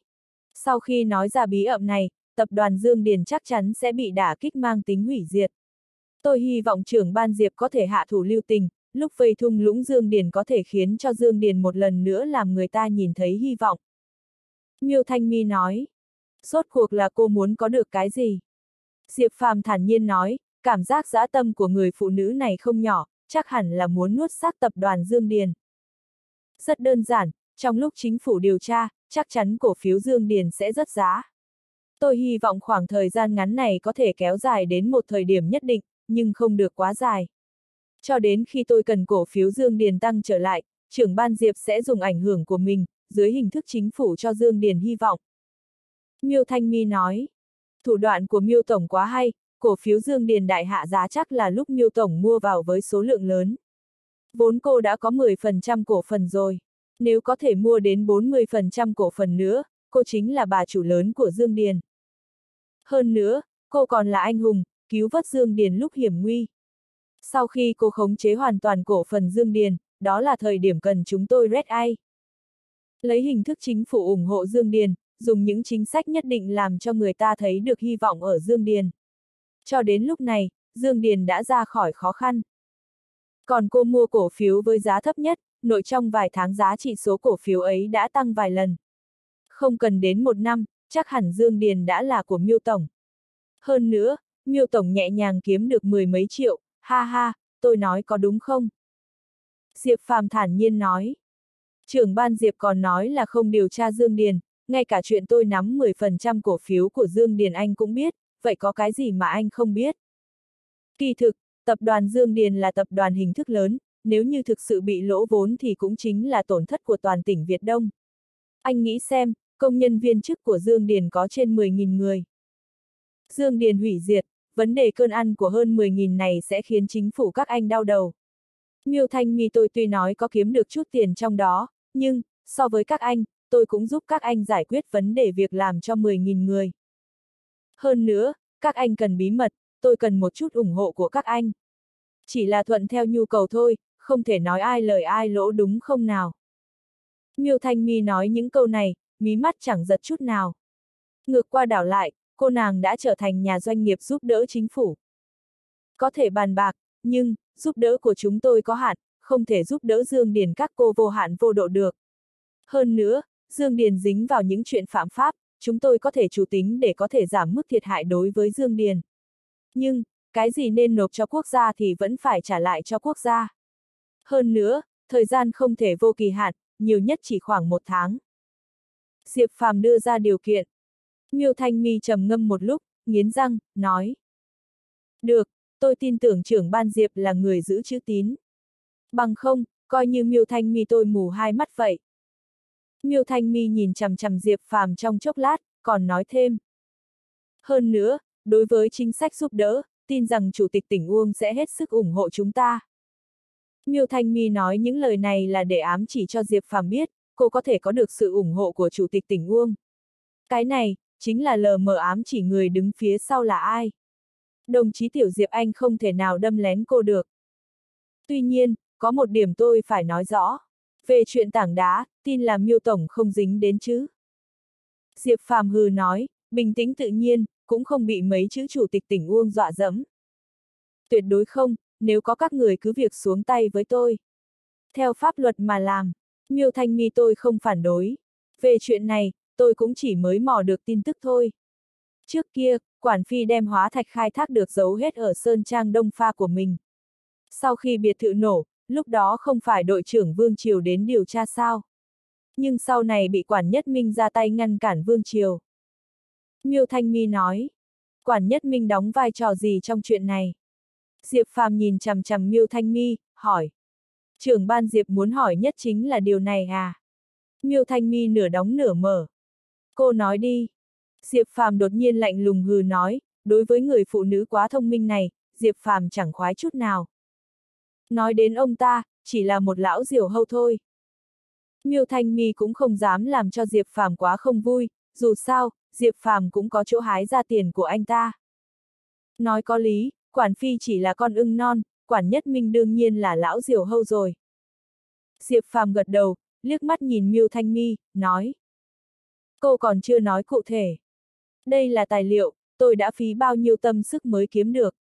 Sau khi nói ra bí ẩn này, tập đoàn Dương Điền chắc chắn sẽ bị đả kích mang tính hủy diệt. Tôi hy vọng trưởng ban Diệp có thể hạ thủ lưu tình, lúc vây thung lũng Dương Điền có thể khiến cho Dương Điền một lần nữa làm người ta nhìn thấy hy vọng. Miêu Thanh Mi nói. sốt cuộc là cô muốn có được cái gì? Diệp Phàm thản nhiên nói, cảm giác dã tâm của người phụ nữ này không nhỏ, chắc hẳn là muốn nuốt xác tập đoàn Dương Điền. Rất đơn giản, trong lúc chính phủ điều tra, chắc chắn cổ phiếu Dương Điền sẽ rất giá. Tôi hy vọng khoảng thời gian ngắn này có thể kéo dài đến một thời điểm nhất định, nhưng không được quá dài. Cho đến khi tôi cần cổ phiếu Dương Điền tăng trở lại, trưởng ban Diệp sẽ dùng ảnh hưởng của mình, dưới hình thức chính phủ cho Dương Điền hy vọng. Miêu Thanh Mi nói, thủ đoạn của Miêu Tổng quá hay, cổ phiếu Dương Điền đại hạ giá chắc là lúc Miêu Tổng mua vào với số lượng lớn. Vốn cô đã có 10% cổ phần rồi. Nếu có thể mua đến 40% cổ phần nữa, cô chính là bà chủ lớn của Dương Điền. Hơn nữa, cô còn là anh hùng, cứu vớt Dương Điền lúc hiểm nguy. Sau khi cô khống chế hoàn toàn cổ phần Dương Điền, đó là thời điểm cần chúng tôi Red Eye. Lấy hình thức chính phủ ủng hộ Dương Điền, dùng những chính sách nhất định làm cho người ta thấy được hy vọng ở Dương Điền. Cho đến lúc này, Dương Điền đã ra khỏi khó khăn. Còn cô mua cổ phiếu với giá thấp nhất, nội trong vài tháng giá trị số cổ phiếu ấy đã tăng vài lần. Không cần đến một năm, chắc hẳn Dương Điền đã là của Miêu Tổng. Hơn nữa, Miêu Tổng nhẹ nhàng kiếm được mười mấy triệu, ha ha, tôi nói có đúng không? Diệp Phàm thản nhiên nói. Trưởng ban Diệp còn nói là không điều tra Dương Điền, ngay cả chuyện tôi nắm 10% cổ phiếu của Dương Điền anh cũng biết, vậy có cái gì mà anh không biết? Kỳ thực, tập đoàn Dương Điền là tập đoàn hình thức lớn, nếu như thực sự bị lỗ vốn thì cũng chính là tổn thất của toàn tỉnh Việt Đông. Anh nghĩ xem, công nhân viên chức của Dương Điền có trên 10.000 người. Dương Điền hủy diệt, vấn đề cơn ăn của hơn 10.000 này sẽ khiến chính phủ các anh đau đầu. Miêu Thanh Mi tôi tuy nói có kiếm được chút tiền trong đó, nhưng, so với các anh, tôi cũng giúp các anh giải quyết vấn đề việc làm cho 10.000 người. Hơn nữa, các anh cần bí mật, tôi cần một chút ủng hộ của các anh. Chỉ là thuận theo nhu cầu thôi, không thể nói ai lời ai lỗ đúng không nào. Miêu Thanh Mi nói những câu này, mí mắt chẳng giật chút nào. Ngược qua đảo lại, cô nàng đã trở thành nhà doanh nghiệp giúp đỡ chính phủ. Có thể bàn bạc, nhưng, giúp đỡ của chúng tôi có hạn, không thể giúp đỡ Dương Điền các cô vô hạn vô độ được. Hơn nữa, Dương Điền dính vào những chuyện phạm pháp, chúng tôi có thể chủ tính để có thể giảm mức thiệt hại đối với Dương Điền. Nhưng, cái gì nên nộp cho quốc gia thì vẫn phải trả lại cho quốc gia. Hơn nữa, thời gian không thể vô kỳ hạn, nhiều nhất chỉ khoảng một tháng. Diệp Phàm đưa ra điều kiện. Miêu Thanh Mi trầm ngâm một lúc, nghiến răng, nói. Được, tôi tin tưởng trưởng ban Diệp là người giữ chữ tín. Bằng không, coi như Miêu Thanh Mi tôi mù hai mắt vậy. Miêu Thanh Mi nhìn chằm chằm Diệp Phàm trong chốc lát, còn nói thêm. Hơn nữa, đối với chính sách giúp đỡ, tin rằng Chủ tịch tỉnh Uông sẽ hết sức ủng hộ chúng ta. Miêu Thanh Mi nói những lời này là để ám chỉ cho Diệp Phàm biết, cô có thể có được sự ủng hộ của Chủ tịch tỉnh Uông. Cái này, chính là lờ mờ ám chỉ người đứng phía sau là ai. Đồng chí Tiểu Diệp Anh không thể nào đâm lén cô được. Tuy nhiên, có một điểm tôi phải nói rõ. Về chuyện tảng đá, tin là miêu tổng không dính đến chứ. Diệp Phàm hừ nói, bình tĩnh tự nhiên, cũng không bị mấy chữ chủ tịch tỉnh Uông dọa dẫm. Tuyệt đối không, nếu có các người cứ việc xuống tay với tôi. Theo pháp luật mà làm, miêu thanh mi tôi không phản đối. Về chuyện này, tôi cũng chỉ mới mò được tin tức thôi. Trước kia, quản phi đem hóa thạch khai thác được giấu hết ở sơn trang đông pha của mình. Sau khi biệt thự nổ, lúc đó không phải đội trưởng Vương Triều đến điều tra sao. Nhưng sau này bị quản nhất minh ra tay ngăn cản Vương Triều. Miêu Thanh Mi nói, quản nhất minh đóng vai trò gì trong chuyện này? Diệp Phàm nhìn chằm chằm Miêu Thanh Mi, hỏi. Trưởng ban Diệp muốn hỏi nhất chính là điều này à? Miêu Thanh Mi nửa đóng nửa mở. Cô nói đi. Diệp Phàm đột nhiên lạnh lùng hừ nói, đối với người phụ nữ quá thông minh này, Diệp Phàm chẳng khoái chút nào. Nói đến ông ta, chỉ là một lão diều hâu thôi. Miêu Thanh Mi cũng không dám làm cho Diệp Phàm quá không vui, dù sao, Diệp Phàm cũng có chỗ hái ra tiền của anh ta. Nói có lý, quản phi chỉ là con ưng non, quản nhất minh đương nhiên là lão diều hâu rồi. Diệp Phàm gật đầu, liếc mắt nhìn Miêu Thanh Mi, nói. Cô còn chưa nói cụ thể. Đây là tài liệu, tôi đã phí bao nhiêu tâm sức mới kiếm được.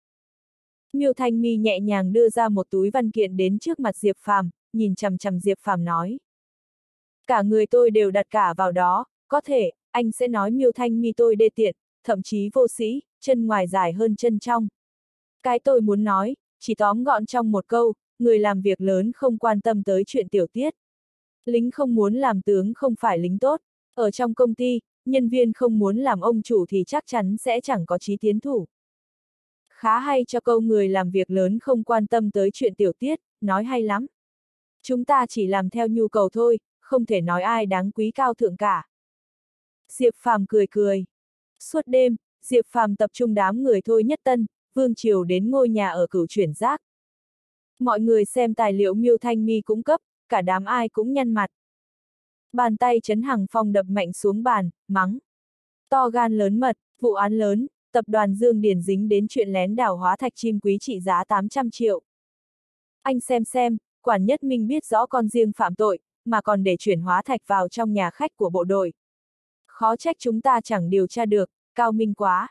Miêu Thanh Mi nhẹ nhàng đưa ra một túi văn kiện đến trước mặt Diệp Phàm, nhìn chằm chằm Diệp Phàm nói. Cả người tôi đều đặt cả vào đó, có thể, anh sẽ nói Miêu Thanh Mi tôi đê tiện, thậm chí vô sĩ, chân ngoài dài hơn chân trong. Cái tôi muốn nói, chỉ tóm gọn trong một câu, người làm việc lớn không quan tâm tới chuyện tiểu tiết. Lính không muốn làm tướng không phải lính tốt, ở trong công ty, nhân viên không muốn làm ông chủ thì chắc chắn sẽ chẳng có chí tiến thủ. Khá hay cho câu người làm việc lớn không quan tâm tới chuyện tiểu tiết, nói hay lắm. Chúng ta chỉ làm theo nhu cầu thôi, không thể nói ai đáng quý cao thượng cả. Diệp Phàm cười cười. Suốt đêm, Diệp Phàm tập trung đám người thôi nhất tân, Vương Triều đến ngôi nhà ở cửu chuyển giác. Mọi người xem tài liệu miêu thanh mi cung cấp, cả đám ai cũng nhăn mặt. Bàn tay chấn Hằng Phong đập mạnh xuống bàn, mắng. To gan lớn mật, vụ án lớn, tập đoàn Dương Điền dính đến chuyện lén đảo hóa thạch chim quý trị giá 800 triệu. Anh xem xem, quản nhất minh biết rõ con riêng phạm tội, mà còn để chuyển hóa thạch vào trong nhà khách của bộ đội. Khó trách chúng ta chẳng điều tra được, cao minh quá.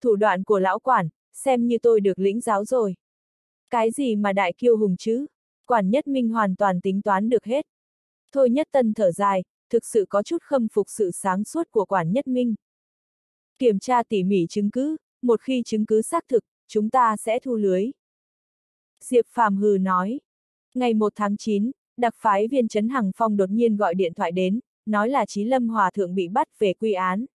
Thủ đoạn của lão quản, xem như tôi được lĩnh giáo rồi. Cái gì mà đại kiêu hùng chứ? Quản nhất minh hoàn toàn tính toán được hết. Thôi nhất tân thở dài, thực sự có chút khâm phục sự sáng suốt của quản nhất minh. Kiểm tra tỉ mỉ chứng cứ, một khi chứng cứ xác thực, chúng ta sẽ thu lưới. Diệp Phàm hừ nói. Ngày 1 tháng 9, đặc phái viên Trấn Hằng Phong đột nhiên gọi điện thoại đến, nói là Chí Lâm Hòa Thượng bị bắt về quy án.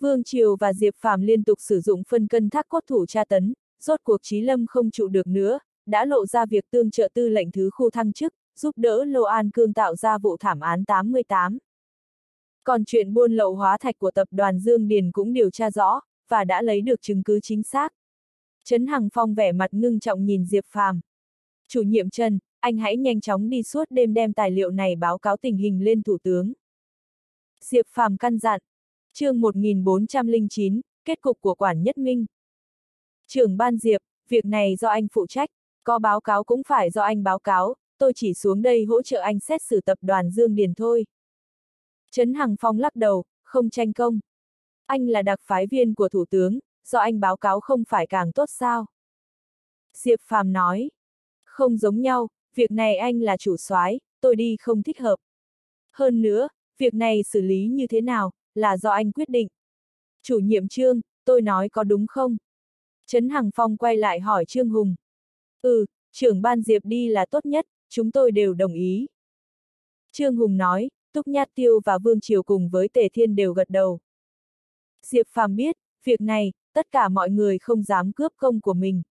Vương Triều và Diệp Phạm liên tục sử dụng phân cân thác cốt thủ tra tấn, rốt cuộc Chí Lâm không trụ được nữa, đã lộ ra việc tương trợ tư lệnh thứ khu thăng chức, giúp đỡ Lô An Cương tạo ra vụ thảm án 88. Còn chuyện buôn lậu hóa thạch của tập đoàn Dương Điền cũng điều tra rõ, và đã lấy được chứng cứ chính xác. Trấn Hằng Phong vẻ mặt ngưng trọng nhìn Diệp Phàm. Chủ nhiệm Trần, anh hãy nhanh chóng đi suốt đêm đem tài liệu này báo cáo tình hình lên Thủ tướng. Diệp Phàm căn dặn chương 1409, kết cục của quản nhất minh. Trưởng ban Diệp, việc này do anh phụ trách, có báo cáo cũng phải do anh báo cáo, tôi chỉ xuống đây hỗ trợ anh xét xử tập đoàn Dương Điền thôi. Trấn Hằng Phong lắc đầu, không tranh công. Anh là đặc phái viên của Thủ tướng, do anh báo cáo không phải càng tốt sao? Diệp Phàm nói. Không giống nhau, việc này anh là chủ soái, tôi đi không thích hợp. Hơn nữa, việc này xử lý như thế nào, là do anh quyết định. Chủ nhiệm Trương, tôi nói có đúng không? Trấn Hằng Phong quay lại hỏi Trương Hùng. Ừ, trưởng ban Diệp đi là tốt nhất, chúng tôi đều đồng ý. Trương Hùng nói, Túc Nhát Tiêu và Vương Triều cùng với Tề Thiên đều gật đầu. Diệp Phàm biết, việc này, tất cả mọi người không dám cướp công của mình.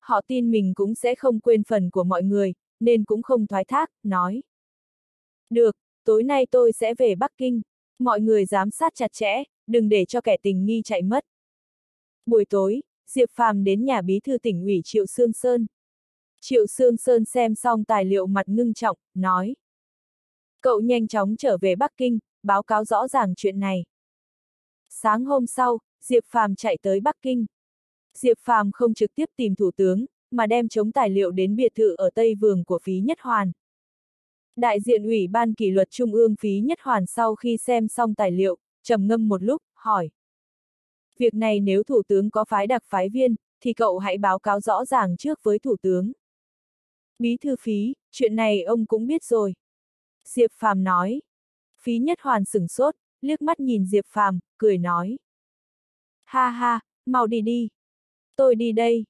Họ tin mình cũng sẽ không quên phần của mọi người, nên cũng không thoái thác, nói. Được, tối nay tôi sẽ về Bắc Kinh. Mọi người giám sát chặt chẽ, đừng để cho kẻ tình nghi chạy mất. Buổi tối, Diệp Phàm đến nhà bí thư tỉnh ủy Triệu Sương Sơn. Triệu Sương Sơn xem xong tài liệu mặt ngưng trọng, nói. Cậu nhanh chóng trở về Bắc Kinh, báo cáo rõ ràng chuyện này. Sáng hôm sau, Diệp Phàm chạy tới Bắc Kinh. Diệp Phàm không trực tiếp tìm thủ tướng, mà đem chống tài liệu đến biệt thự ở Tây Vườn của Phí Nhất Hoàn. Đại diện Ủy ban kỷ luật Trung ương Phí Nhất Hoàn sau khi xem xong tài liệu, trầm ngâm một lúc, hỏi. Việc này nếu Thủ tướng có phái đặc phái viên, thì cậu hãy báo cáo rõ ràng trước với Thủ tướng. Bí thư Phí, chuyện này ông cũng biết rồi. Diệp Phàm nói. Phí Nhất Hoàn sửng sốt, liếc mắt nhìn Diệp Phàm, cười nói. Ha ha, mau đi đi. Tôi đi đây.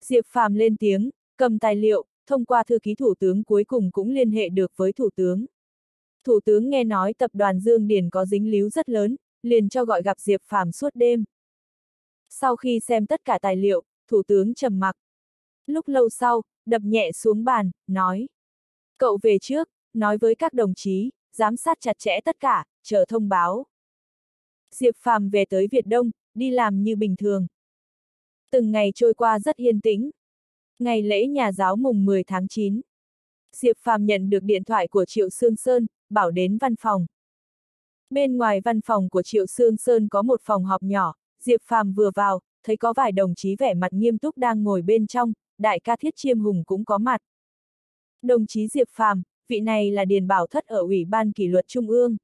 Diệp Phàm lên tiếng, cầm tài liệu, thông qua thư ký thủ tướng cuối cùng cũng liên hệ được với thủ tướng. Thủ tướng nghe nói tập đoàn Dương Điền có dính líu rất lớn, liền cho gọi gặp Diệp Phàm suốt đêm. Sau khi xem tất cả tài liệu, thủ tướng trầm mặc. Lúc lâu sau, đập nhẹ xuống bàn, nói. Cậu về trước, nói với các đồng chí, giám sát chặt chẽ tất cả, chờ thông báo. Diệp Phàm về tới Việt Đông, đi làm như bình thường. Từng ngày trôi qua rất yên tĩnh. Ngày lễ nhà giáo mùng 10 tháng 9. Diệp Phàm nhận được điện thoại của Triệu Sương Sơn, bảo đến văn phòng. Bên ngoài văn phòng của Triệu Sương Sơn có một phòng họp nhỏ, Diệp Phàm vừa vào, thấy có vài đồng chí vẻ mặt nghiêm túc đang ngồi bên trong, đại ca Thiết Chiêm Hùng cũng có mặt. Đồng chí Diệp Phàm, vị này là Điền Bảo Thất ở Ủy ban Kỷ luật Trung ương.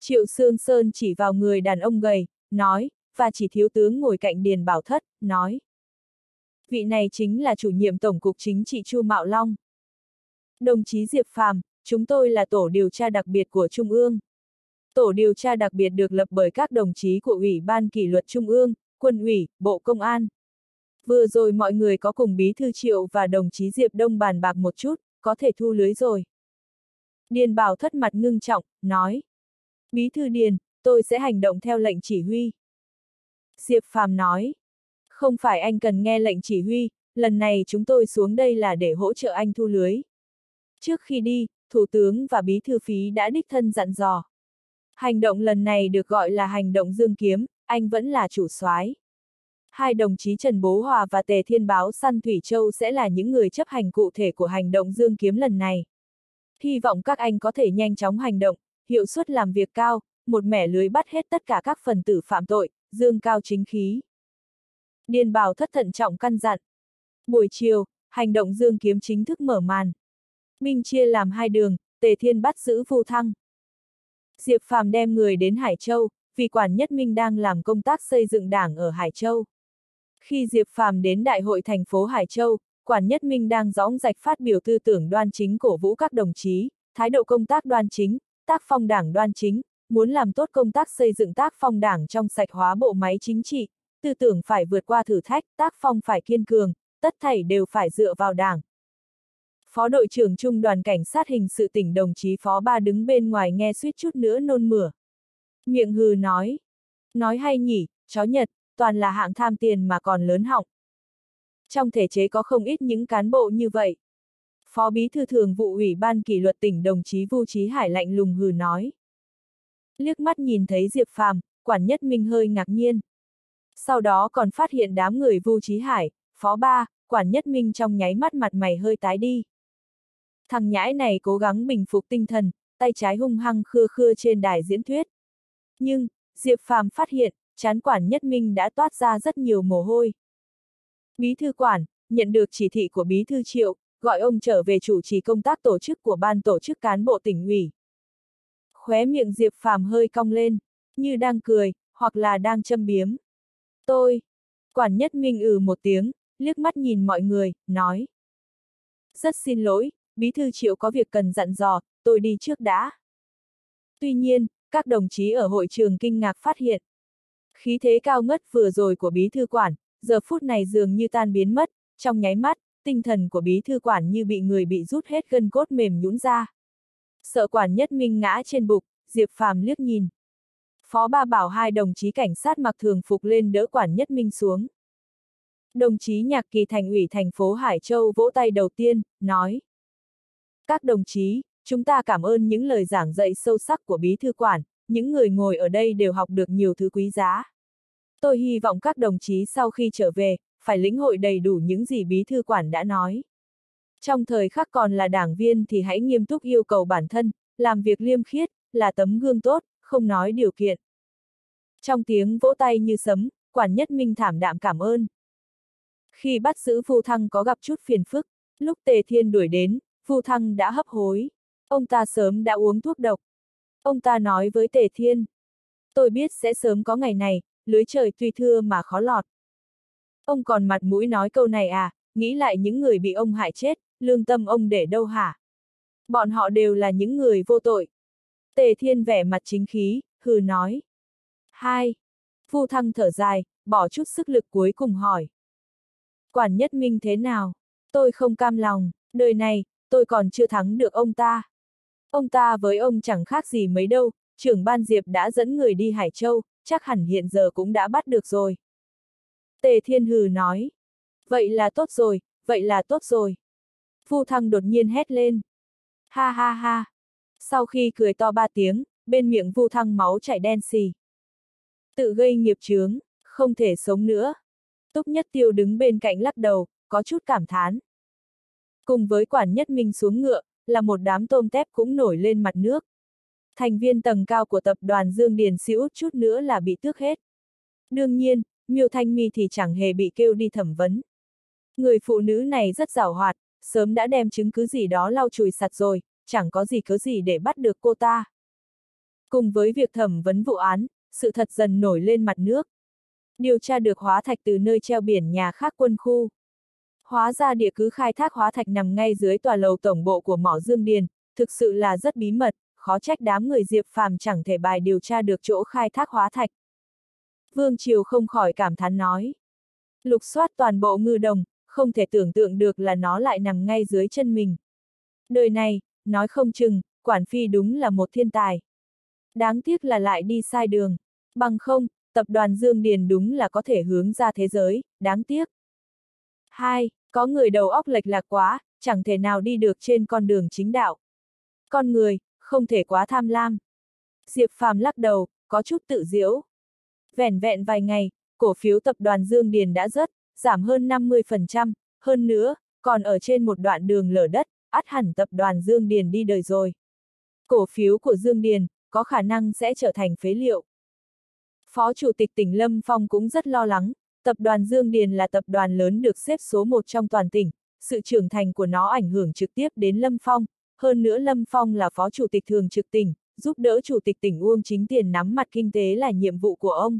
Triệu Sương Sơn chỉ vào người đàn ông gầy, nói, và chỉ thiếu tướng ngồi cạnh Điền Bảo Thất, nói. Vị này chính là chủ nhiệm Tổng cục Chính trị Chu Mạo Long. Đồng chí Diệp Phàm, chúng tôi là tổ điều tra đặc biệt của Trung ương. Tổ điều tra đặc biệt được lập bởi các đồng chí của Ủy ban Kỷ luật Trung ương, Quân ủy, Bộ Công an. Vừa rồi mọi người có cùng Bí Thư Triệu và đồng chí Diệp Đông bàn bạc một chút, có thể thu lưới rồi. Điền Bảo thất mặt ngưng trọng, nói. Bí Thư Điền, tôi sẽ hành động theo lệnh chỉ huy. Diệp Phàm nói. Không phải anh cần nghe lệnh chỉ huy, lần này chúng tôi xuống đây là để hỗ trợ anh thu lưới. Trước khi đi, Thủ tướng và Bí Thư Phí đã đích thân dặn dò. Hành động lần này được gọi là hành động dương kiếm, anh vẫn là chủ soái. Hai đồng chí Trần Bố Hòa và Tề Thiên Báo Săn Thủy Châu sẽ là những người chấp hành cụ thể của hành động dương kiếm lần này. Hy vọng các anh có thể nhanh chóng hành động, hiệu suất làm việc cao, một mẻ lưới bắt hết tất cả các phần tử phạm tội, dương cao chính khí. Điền Bảo thất thận trọng căn dặn. Buổi chiều, hành động dương kiếm chính thức mở màn. Minh chia làm hai đường, Tề Thiên bắt giữ Vu Thăng. Diệp Phàm đem người đến Hải Châu, vì quản nhất Minh đang làm công tác xây dựng đảng ở Hải Châu. Khi Diệp Phàm đến Đại hội thành phố Hải Châu, quản nhất Minh đang dõng rạch phát biểu tư tưởng đoan chính cổ vũ các đồng chí, thái độ công tác đoan chính, tác phong đảng đoan chính, muốn làm tốt công tác xây dựng tác phong đảng trong sạch hóa bộ máy chính trị, tư tưởng phải vượt qua thử thách, tác phong phải kiên cường, tất thảy đều phải dựa vào đảng. Phó đội trưởng trung đoàn cảnh sát hình sự tỉnh đồng chí Phó Ba đứng bên ngoài nghe suýt chút nữa nôn mửa. Miệng hừ nói. Nói hay nhỉ, chó Nhật, toàn là hạng tham tiền mà còn lớn họng. Trong thể chế có không ít những cán bộ như vậy. Phó Bí Thư Thường vụ Ủy ban kỷ luật tỉnh đồng chí Vu Trí Hải lạnh lùng hừ nói. Liếc mắt nhìn thấy Diệp Phàm, quản nhất minh hơi ngạc nhiên. Sau đó còn phát hiện đám người Vu Trí Hải, Phó Ba, quản nhất minh trong nháy mắt mặt mày hơi tái đi. Thằng nhãi này cố gắng bình phục tinh thần, tay trái hung hăng khưa khưa trên đài diễn thuyết. Nhưng, Diệp Phàm phát hiện, chán quản nhất minh đã toát ra rất nhiều mồ hôi. Bí thư quản, nhận được chỉ thị của bí thư triệu, gọi ông trở về chủ trì công tác tổ chức của ban tổ chức cán bộ tỉnh ủy. Khóe miệng Diệp Phàm hơi cong lên, như đang cười, hoặc là đang châm biếm. Tôi. Quản nhất minh ừ một tiếng, liếc mắt nhìn mọi người, nói. Rất xin lỗi, bí thư triệu có việc cần dặn dò, tôi đi trước đã. Tuy nhiên, các đồng chí ở hội trường kinh ngạc phát hiện. Khí thế cao ngất vừa rồi của bí thư quản, giờ phút này dường như tan biến mất, trong nháy mắt, tinh thần của bí thư quản như bị người bị rút hết gân cốt mềm nhũn ra. Sợ quản nhất minh ngã trên bục, Diệp Phàm liếc nhìn. Phó ba bảo hai đồng chí cảnh sát mặc thường phục lên đỡ quản nhất minh xuống. Đồng chí nhạc kỳ thành ủy thành phố Hải Châu vỗ tay đầu tiên, nói. Các đồng chí, chúng ta cảm ơn những lời giảng dạy sâu sắc của bí thư quản, những người ngồi ở đây đều học được nhiều thứ quý giá. Tôi hy vọng các đồng chí sau khi trở về, phải lĩnh hội đầy đủ những gì bí thư quản đã nói. Trong thời khắc còn là đảng viên thì hãy nghiêm túc yêu cầu bản thân, làm việc liêm khiết, là tấm gương tốt, không nói điều kiện. Trong tiếng vỗ tay như sấm, quản nhất minh thảm đạm cảm ơn. Khi bắt giữ Vu Thăng có gặp chút phiền phức, lúc Tề Thiên đuổi đến, Vu Thăng đã hấp hối. Ông ta sớm đã uống thuốc độc. Ông ta nói với Tề Thiên. Tôi biết sẽ sớm có ngày này, lưới trời tuy thưa mà khó lọt. Ông còn mặt mũi nói câu này à, nghĩ lại những người bị ông hại chết, lương tâm ông để đâu hả? Bọn họ đều là những người vô tội. Tề Thiên vẻ mặt chính khí, hừ nói. Hai. Phu Thăng thở dài, bỏ chút sức lực cuối cùng hỏi. Quản nhất minh thế nào? Tôi không cam lòng, đời này, tôi còn chưa thắng được ông ta. Ông ta với ông chẳng khác gì mấy đâu, trưởng ban Diệp đã dẫn người đi Hải Châu, chắc hẳn hiện giờ cũng đã bắt được rồi. Tề Thiên Hừ nói. Vậy là tốt rồi, vậy là tốt rồi. Phu Thăng đột nhiên hét lên. Ha ha ha. Sau khi cười to ba tiếng, bên miệng Vu Thăng máu chảy đen xì. Tự gây nghiệp chướng, không thể sống nữa. Túc Nhất Tiêu đứng bên cạnh lắc đầu, có chút cảm thán. Cùng với quản nhất minh xuống ngựa, là một đám tôm tép cũng nổi lên mặt nước. Thành viên tầng cao của tập đoàn Dương Điền xỉu chút nữa là bị tước hết. Đương nhiên, Miêu Thanh Mi thì chẳng hề bị kêu đi thẩm vấn. Người phụ nữ này rất giàu hoạt, sớm đã đem chứng cứ gì đó lau chùi sạch rồi, chẳng có gì cớ gì để bắt được cô ta. Cùng với việc thẩm vấn vụ án, sự thật dần nổi lên mặt nước. Điều tra được hóa thạch từ nơi treo biển nhà khác quân khu. Hóa ra địa cứ khai thác hóa thạch nằm ngay dưới tòa lầu tổng bộ của mỏ Dương Điền, thực sự là rất bí mật, khó trách đám người Diệp Phàm chẳng thể bài điều tra được chỗ khai thác hóa thạch. Vương Triều không khỏi cảm thán nói. Lục soát toàn bộ ngư đồng, không thể tưởng tượng được là nó lại nằm ngay dưới chân mình. Đời này, nói không chừng, quản phi đúng là một thiên tài. Đáng tiếc là lại đi sai đường. Bằng không, tập đoàn Dương Điền đúng là có thể hướng ra thế giới, đáng tiếc. 2. Có người đầu óc lệch lạc quá, chẳng thể nào đi được trên con đường chính đạo. Con người, không thể quá tham lam. Diệp Phàm lắc đầu, có chút tự diễu. Vẻn vẹn vài ngày, cổ phiếu tập đoàn Dương Điền đã rớt, giảm hơn 50%, hơn nữa, còn ở trên một đoạn đường lở đất, ắt hẳn tập đoàn Dương Điền đi đời rồi. Cổ phiếu của Dương Điền, có khả năng sẽ trở thành phế liệu. Phó Chủ tịch tỉnh Lâm Phong cũng rất lo lắng, tập đoàn Dương Điền là tập đoàn lớn được xếp số 1 trong toàn tỉnh, sự trưởng thành của nó ảnh hưởng trực tiếp đến Lâm Phong, hơn nữa Lâm Phong là Phó Chủ tịch thường trực tỉnh, giúp đỡ Chủ tịch tỉnh Uông Chính Tiền nắm mặt kinh tế là nhiệm vụ của ông.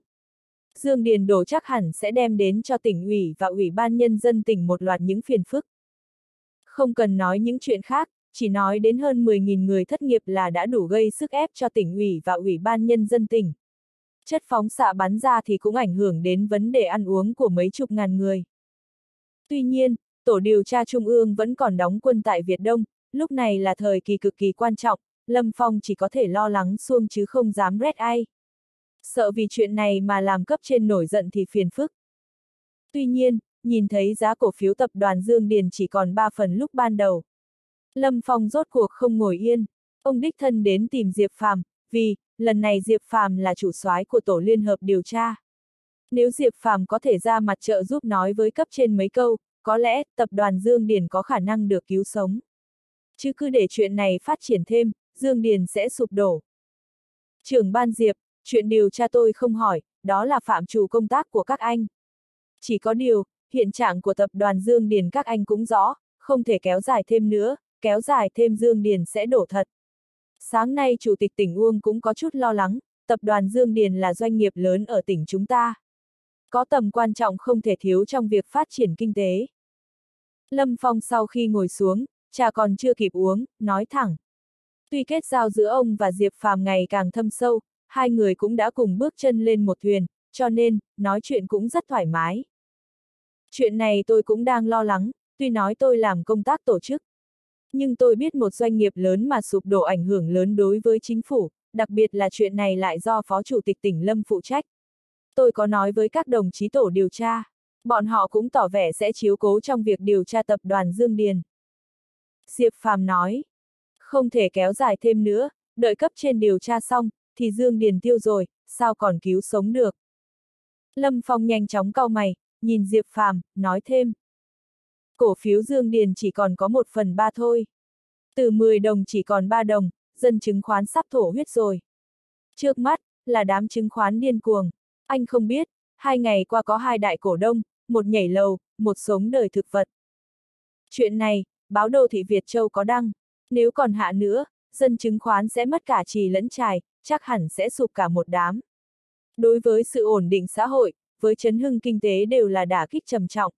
Dương Điền đổ chắc hẳn sẽ đem đến cho tỉnh ủy và ủy ban nhân dân tỉnh một loạt những phiền phức. Không cần nói những chuyện khác, chỉ nói đến hơn 10.000 người thất nghiệp là đã đủ gây sức ép cho tỉnh ủy và ủy ban nhân dân tỉnh. Chất phóng xạ bắn ra thì cũng ảnh hưởng đến vấn đề ăn uống của mấy chục ngàn người. Tuy nhiên, Tổ điều tra Trung ương vẫn còn đóng quân tại Việt Đông, lúc này là thời kỳ cực kỳ quan trọng, Lâm Phong chỉ có thể lo lắng xuông chứ không dám rét ai. Sợ vì chuyện này mà làm cấp trên nổi giận thì phiền phức. Tuy nhiên, nhìn thấy giá cổ phiếu tập đoàn Dương Điền chỉ còn 3 phần lúc ban đầu. Lâm Phong rốt cuộc không ngồi yên, ông đích thân đến tìm Diệp Phàm, vì, lần này Diệp Phàm là chủ soái của tổ liên hợp điều tra. Nếu Diệp Phàm có thể ra mặt trợ giúp nói với cấp trên mấy câu, có lẽ tập đoàn Dương Điền có khả năng được cứu sống. Chứ cứ để chuyện này phát triển thêm, Dương Điền sẽ sụp đổ. Trưởng ban Diệp, chuyện điều tra tôi không hỏi, đó là phạm chủ công tác của các anh. Chỉ có điều, hiện trạng của tập đoàn Dương Điền các anh cũng rõ, không thể kéo dài thêm nữa, kéo dài thêm Dương Điền sẽ đổ thật. Sáng nay Chủ tịch tỉnh Uông cũng có chút lo lắng, tập đoàn Dương Điền là doanh nghiệp lớn ở tỉnh chúng ta. Có tầm quan trọng không thể thiếu trong việc phát triển kinh tế. Lâm Phong sau khi ngồi xuống, trà còn chưa kịp uống, nói thẳng. Tuy kết giao giữa ông và Diệp Phàm ngày càng thâm sâu, hai người cũng đã cùng bước chân lên một thuyền, cho nên, nói chuyện cũng rất thoải mái. Chuyện này tôi cũng đang lo lắng, tuy nói tôi làm công tác tổ chức. Nhưng tôi biết một doanh nghiệp lớn mà sụp đổ ảnh hưởng lớn đối với chính phủ, đặc biệt là chuyện này lại do Phó Chủ tịch tỉnh Lâm phụ trách. Tôi có nói với các đồng chí tổ điều tra, bọn họ cũng tỏ vẻ sẽ chiếu cố trong việc điều tra tập đoàn Dương Điền. Diệp Phàm nói, không thể kéo dài thêm nữa, đợi cấp trên điều tra xong, thì Dương Điền tiêu rồi, sao còn cứu sống được. Lâm Phong nhanh chóng cau mày, nhìn Diệp Phàm, nói thêm. Cổ phiếu Dương Điền chỉ còn có một phần ba thôi. Từ 10 đồng chỉ còn 3 đồng, dân chứng khoán sắp thổ huyết rồi. Trước mắt, là đám chứng khoán điên cuồng. Anh không biết, hai ngày qua có hai đại cổ đông, một nhảy lầu, một sống đời thực vật. Chuyện này, báo đô thị Việt Châu có đăng. Nếu còn hạ nữa, dân chứng khoán sẽ mất cả trì lẫn trài, chắc hẳn sẽ sụp cả một đám. Đối với sự ổn định xã hội, với chấn hưng kinh tế đều là đả kích trầm trọng.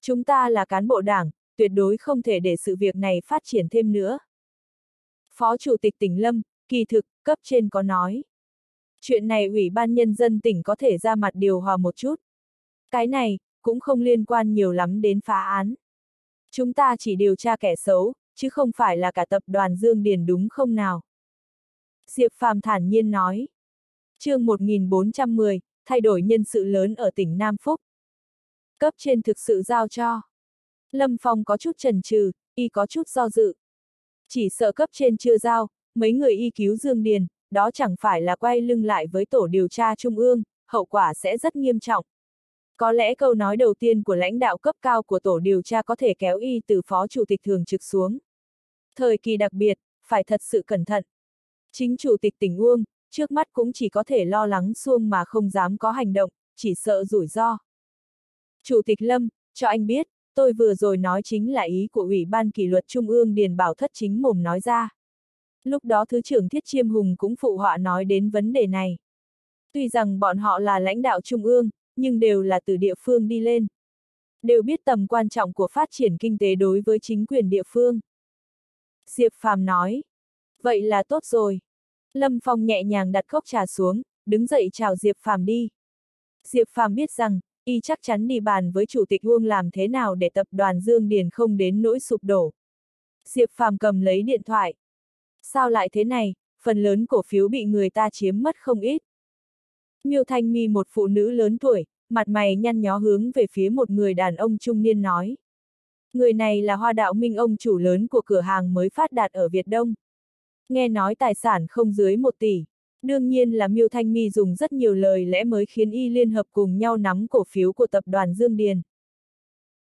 Chúng ta là cán bộ đảng, tuyệt đối không thể để sự việc này phát triển thêm nữa. Phó Chủ tịch tỉnh Lâm, kỳ thực, cấp trên có nói. Chuyện này Ủy ban Nhân dân tỉnh có thể ra mặt điều hòa một chút. Cái này, cũng không liên quan nhiều lắm đến phá án. Chúng ta chỉ điều tra kẻ xấu, chứ không phải là cả tập đoàn Dương Điền đúng không nào? Diệp Phàm thản nhiên nói. chương 1410, thay đổi nhân sự lớn ở tỉnh Nam Phúc. Cấp trên thực sự giao cho. Lâm Phong có chút trần trừ, y có chút do dự. Chỉ sợ cấp trên chưa giao, mấy người y cứu Dương Điền, đó chẳng phải là quay lưng lại với tổ điều tra trung ương, hậu quả sẽ rất nghiêm trọng. Có lẽ câu nói đầu tiên của lãnh đạo cấp cao của tổ điều tra có thể kéo y từ phó chủ tịch thường trực xuống. Thời kỳ đặc biệt, phải thật sự cẩn thận. Chính chủ tịch tỉnh Uông, trước mắt cũng chỉ có thể lo lắng xuông mà không dám có hành động, chỉ sợ rủi ro. Chủ tịch Lâm, cho anh biết, tôi vừa rồi nói chính là ý của Ủy ban kỷ luật Trung ương Điền Bảo Thất chính mồm nói ra. Lúc đó Thứ trưởng Thiết Chiêm Hùng cũng phụ họa nói đến vấn đề này. Tuy rằng bọn họ là lãnh đạo Trung ương, nhưng đều là từ địa phương đi lên. Đều biết tầm quan trọng của phát triển kinh tế đối với chính quyền địa phương. Diệp Phàm nói. Vậy là tốt rồi. Lâm Phong nhẹ nhàng đặt cốc trà xuống, đứng dậy chào Diệp Phàm đi. Diệp Phàm biết rằng, y chắc chắn đi bàn với chủ tịch Uông làm thế nào để tập đoàn Dương Điền không đến nỗi sụp đổ. Diệp Phàm cầm lấy điện thoại. Sao lại thế này, phần lớn cổ phiếu bị người ta chiếm mất không ít. Miêu Thanh Mi một phụ nữ lớn tuổi, mặt mày nhăn nhó hướng về phía một người đàn ông trung niên nói. Người này là hoa đạo minh ông chủ lớn của cửa hàng mới phát đạt ở Việt Đông. Nghe nói tài sản không dưới một tỷ. Đương nhiên là Miêu Thanh Mi dùng rất nhiều lời lẽ mới khiến y liên hợp cùng nhau nắm cổ phiếu của tập đoàn Dương Điền.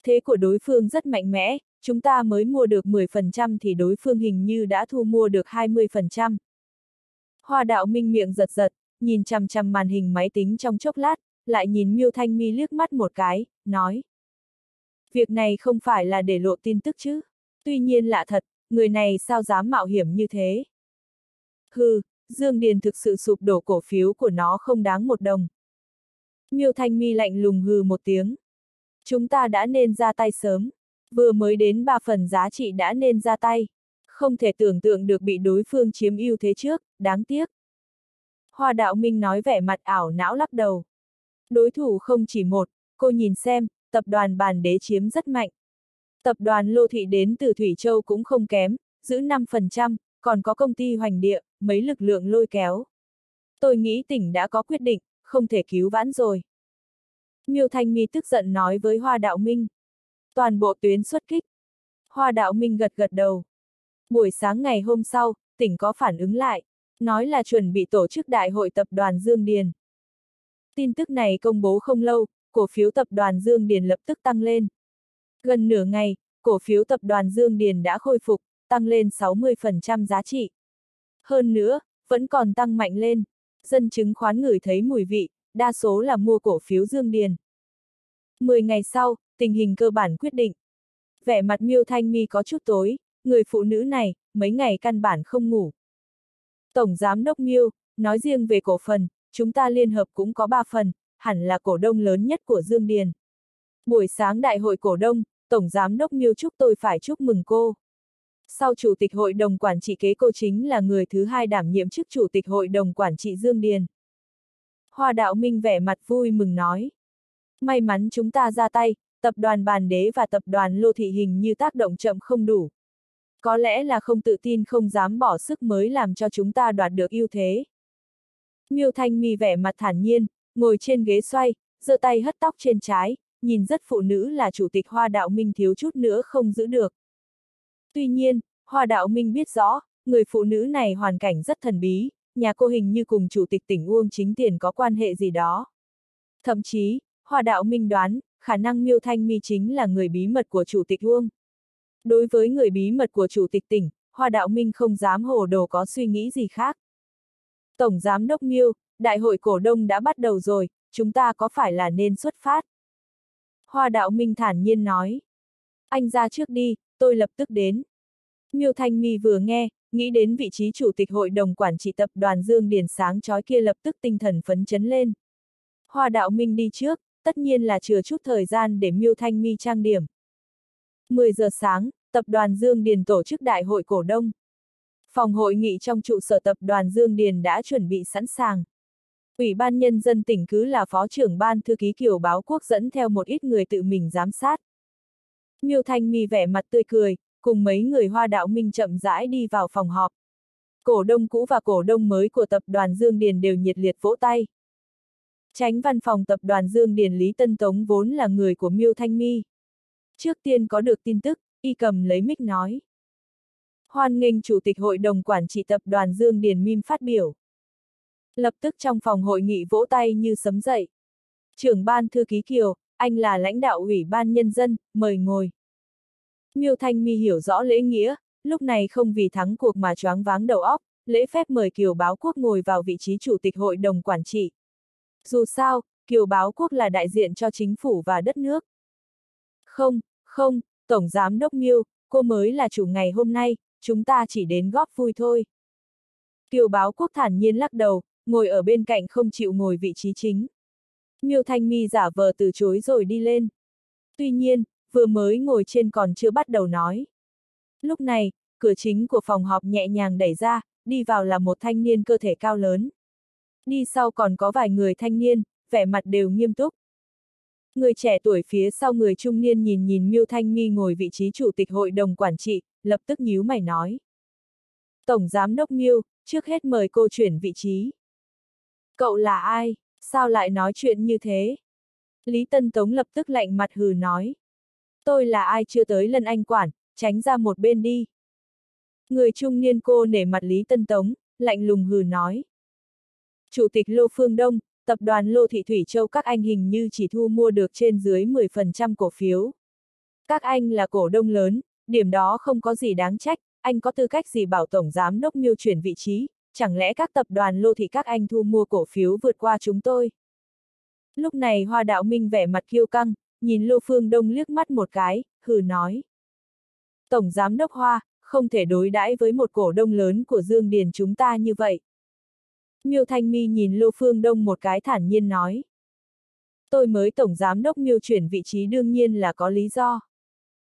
Thế của đối phương rất mạnh mẽ, chúng ta mới mua được 10% thì đối phương hình như đã thu mua được 20%. Hoa đạo minh miệng giật giật, nhìn chằm chằm màn hình máy tính trong chốc lát, lại nhìn Miêu Thanh Mi liếc mắt một cái, nói. Việc này không phải là để lộ tin tức chứ. Tuy nhiên lạ thật, người này sao dám mạo hiểm như thế? Hừ, Dương Điền thực sự sụp đổ cổ phiếu của nó không đáng một đồng. Miêu Thanh Mi lạnh lùng hừ một tiếng. Chúng ta đã nên ra tay sớm. Vừa mới đến ba phần giá trị đã nên ra tay. Không thể tưởng tượng được bị đối phương chiếm ưu thế trước, đáng tiếc. Hoa đạo minh nói vẻ mặt ảo não lắc đầu. Đối thủ không chỉ một, cô nhìn xem, tập đoàn bàn đế chiếm rất mạnh. Tập đoàn Lô Thị đến từ Thủy Châu cũng không kém, giữ 5%, còn có công ty hoành địa, mấy lực lượng lôi kéo. Tôi nghĩ tỉnh đã có quyết định, không thể cứu vãn rồi. Miêu Thanh Mi tức giận nói với Hoa Đạo Minh. Toàn bộ tuyến xuất kích. Hoa Đạo Minh gật gật đầu. Buổi sáng ngày hôm sau, tỉnh có phản ứng lại, nói là chuẩn bị tổ chức đại hội tập đoàn Dương Điền. Tin tức này công bố không lâu, cổ phiếu tập đoàn Dương Điền lập tức tăng lên. Gần nửa ngày, cổ phiếu tập đoàn Dương Điền đã khôi phục, tăng lên 60% giá trị. Hơn nữa, vẫn còn tăng mạnh lên. Dân chứng khoán ngửi thấy mùi vị, đa số là mua cổ phiếu Dương Điền. 10 ngày sau, tình hình cơ bản quyết định. Vẻ mặt Miêu Thanh Mi có chút tối, người phụ nữ này, mấy ngày căn bản không ngủ. Tổng Giám đốc Miêu, nói riêng về cổ phần, chúng ta liên hợp cũng có 3 phần, hẳn là cổ đông lớn nhất của Dương Điền. Buổi sáng đại hội cổ đông, Tổng Giám đốc Miêu chúc tôi phải chúc mừng cô. Sau Chủ tịch Hội đồng Quản trị kế cô chính là người thứ hai đảm nhiệm chức Chủ tịch Hội đồng Quản trị Dương Điền. Hoa Đạo Minh vẻ mặt vui mừng nói. May mắn chúng ta ra tay, tập đoàn bàn đế và tập đoàn lô thị hình như tác động chậm không đủ. Có lẽ là không tự tin không dám bỏ sức mới làm cho chúng ta đoạt được ưu thế. Miêu Thanh Mi vẻ mặt thản nhiên, ngồi trên ghế xoay, giơ tay hất tóc trên trái, nhìn rất phụ nữ là chủ tịch Hoa Đạo Minh thiếu chút nữa không giữ được. Tuy nhiên, Hoa Đạo Minh biết rõ, người phụ nữ này hoàn cảnh rất thần bí, nhà cô hình như cùng chủ tịch tỉnh Uông chính tiền có quan hệ gì đó. Thậm chí, Hoa Đạo Minh đoán, khả năng Miêu Thanh Mi chính là người bí mật của chủ tịch Uông. Đối với người bí mật của chủ tịch tỉnh, Hoa Đạo Minh không dám hồ đồ có suy nghĩ gì khác. Tổng Giám đốc Miêu, đại hội cổ đông đã bắt đầu rồi, chúng ta có phải là nên xuất phát? Hoa Đạo Minh thản nhiên nói. Anh ra trước đi, tôi lập tức đến. Miêu Thanh Mi vừa nghe, nghĩ đến vị trí chủ tịch hội đồng quản trị tập đoàn Dương Điền sáng chói kia lập tức tinh thần phấn chấn lên. Hoa Đạo Minh đi trước, tất nhiên là chừa chút thời gian để Miêu Thanh Mi trang điểm. 10 giờ sáng, tập đoàn Dương Điền tổ chức đại hội cổ đông. Phòng hội nghị trong trụ sở tập đoàn Dương Điền đã chuẩn bị sẵn sàng. Ủy ban Nhân dân tỉnh cứ là phó trưởng ban thư ký kiểu báo quốc dẫn theo một ít người tự mình giám sát. Miêu Thanh Mi vẻ mặt tươi cười, cùng mấy người hoa đạo minh chậm rãi đi vào phòng họp. Cổ đông cũ và cổ đông mới của tập đoàn Dương Điền đều nhiệt liệt vỗ tay. Tránh văn phòng tập đoàn Dương Điền Lý Tân Tống vốn là người của Miêu Thanh Mi. Trước tiên có được tin tức, y cầm lấy mic nói. Hoan nghênh Chủ tịch Hội đồng Quản trị Tập đoàn Dương Điền Mim phát biểu. Lập tức trong phòng hội nghị vỗ tay như sấm dậy. Trưởng ban thư ký Kiều, anh là lãnh đạo ủy ban nhân dân, mời ngồi. Miêu Thanh Mi hiểu rõ lễ nghĩa, lúc này không vì thắng cuộc mà choáng váng đầu óc, lễ phép mời Kiều Báo Quốc ngồi vào vị trí chủ tịch hội đồng quản trị. Dù sao, Kiều Báo Quốc là đại diện cho chính phủ và đất nước. Không, không, Tổng Giám Đốc Miêu, cô mới là chủ ngày hôm nay, chúng ta chỉ đến góp vui thôi. Kiều Báo Quốc thản nhiên lắc đầu, ngồi ở bên cạnh không chịu ngồi vị trí chính. Miêu Thanh Mi giả vờ từ chối rồi đi lên. Tuy nhiên, vừa mới ngồi trên còn chưa bắt đầu nói. Lúc này, cửa chính của phòng họp nhẹ nhàng đẩy ra, đi vào là một thanh niên cơ thể cao lớn. Đi sau còn có vài người thanh niên, vẻ mặt đều nghiêm túc. Người trẻ tuổi phía sau người trung niên nhìn nhìn Miêu Thanh Mi ngồi vị trí chủ tịch hội đồng quản trị, lập tức nhíu mày nói. Tổng giám đốc Miêu, trước hết mời cô chuyển vị trí. Cậu là ai? Sao lại nói chuyện như thế? Lý Tân Tống lập tức lạnh mặt hừ nói. Tôi là ai chưa tới lần anh quản, tránh ra một bên đi. Người trung niên cô nể mặt Lý Tân Tống, lạnh lùng hừ nói. Chủ tịch Lô Phương Đông, tập đoàn Lô Thị Thủy Châu các anh hình như chỉ thu mua được trên dưới 10% cổ phiếu. Các anh là cổ đông lớn, điểm đó không có gì đáng trách, anh có tư cách gì bảo Tổng Giám đốc miêu chuyển vị trí, chẳng lẽ các tập đoàn Lô Thị các anh thu mua cổ phiếu vượt qua chúng tôi? Lúc này Hoa Đạo Minh vẻ mặt kiêu căng, nhìn Lô Phương Đông liếc mắt một cái, hừ nói. Tổng Giám đốc Hoa, không thể đối đãi với một cổ đông lớn của Dương Điền chúng ta như vậy. Miêu Thanh Mi nhìn Lô Phương Đông một cái thản nhiên nói. Tôi mới Tổng Giám đốc Miêu chuyển vị trí đương nhiên là có lý do.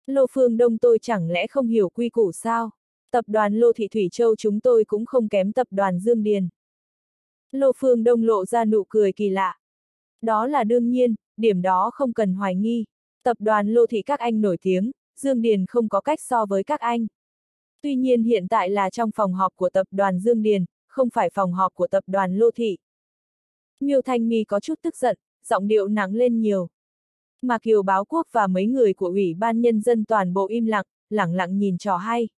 Lô Phương Đông tôi chẳng lẽ không hiểu quy củ sao? Tập đoàn Lô Thị Thủy Châu chúng tôi cũng không kém tập đoàn Dương Điền. Lô Phương Đông lộ ra nụ cười kỳ lạ. Đó là đương nhiên, điểm đó không cần hoài nghi. Tập đoàn Lô Thị các anh nổi tiếng, Dương Điền không có cách so với các anh. Tuy nhiên hiện tại là trong phòng họp của tập đoàn Dương Điền, không phải phòng họp của tập đoàn Lô Thị. Miêu Thanh Mi có chút tức giận, giọng điệu nắng lên nhiều. Mà Kiều Báo Quốc và mấy người của Ủy ban Nhân dân toàn bộ im lặng, lẳng lặng nhìn trò hay.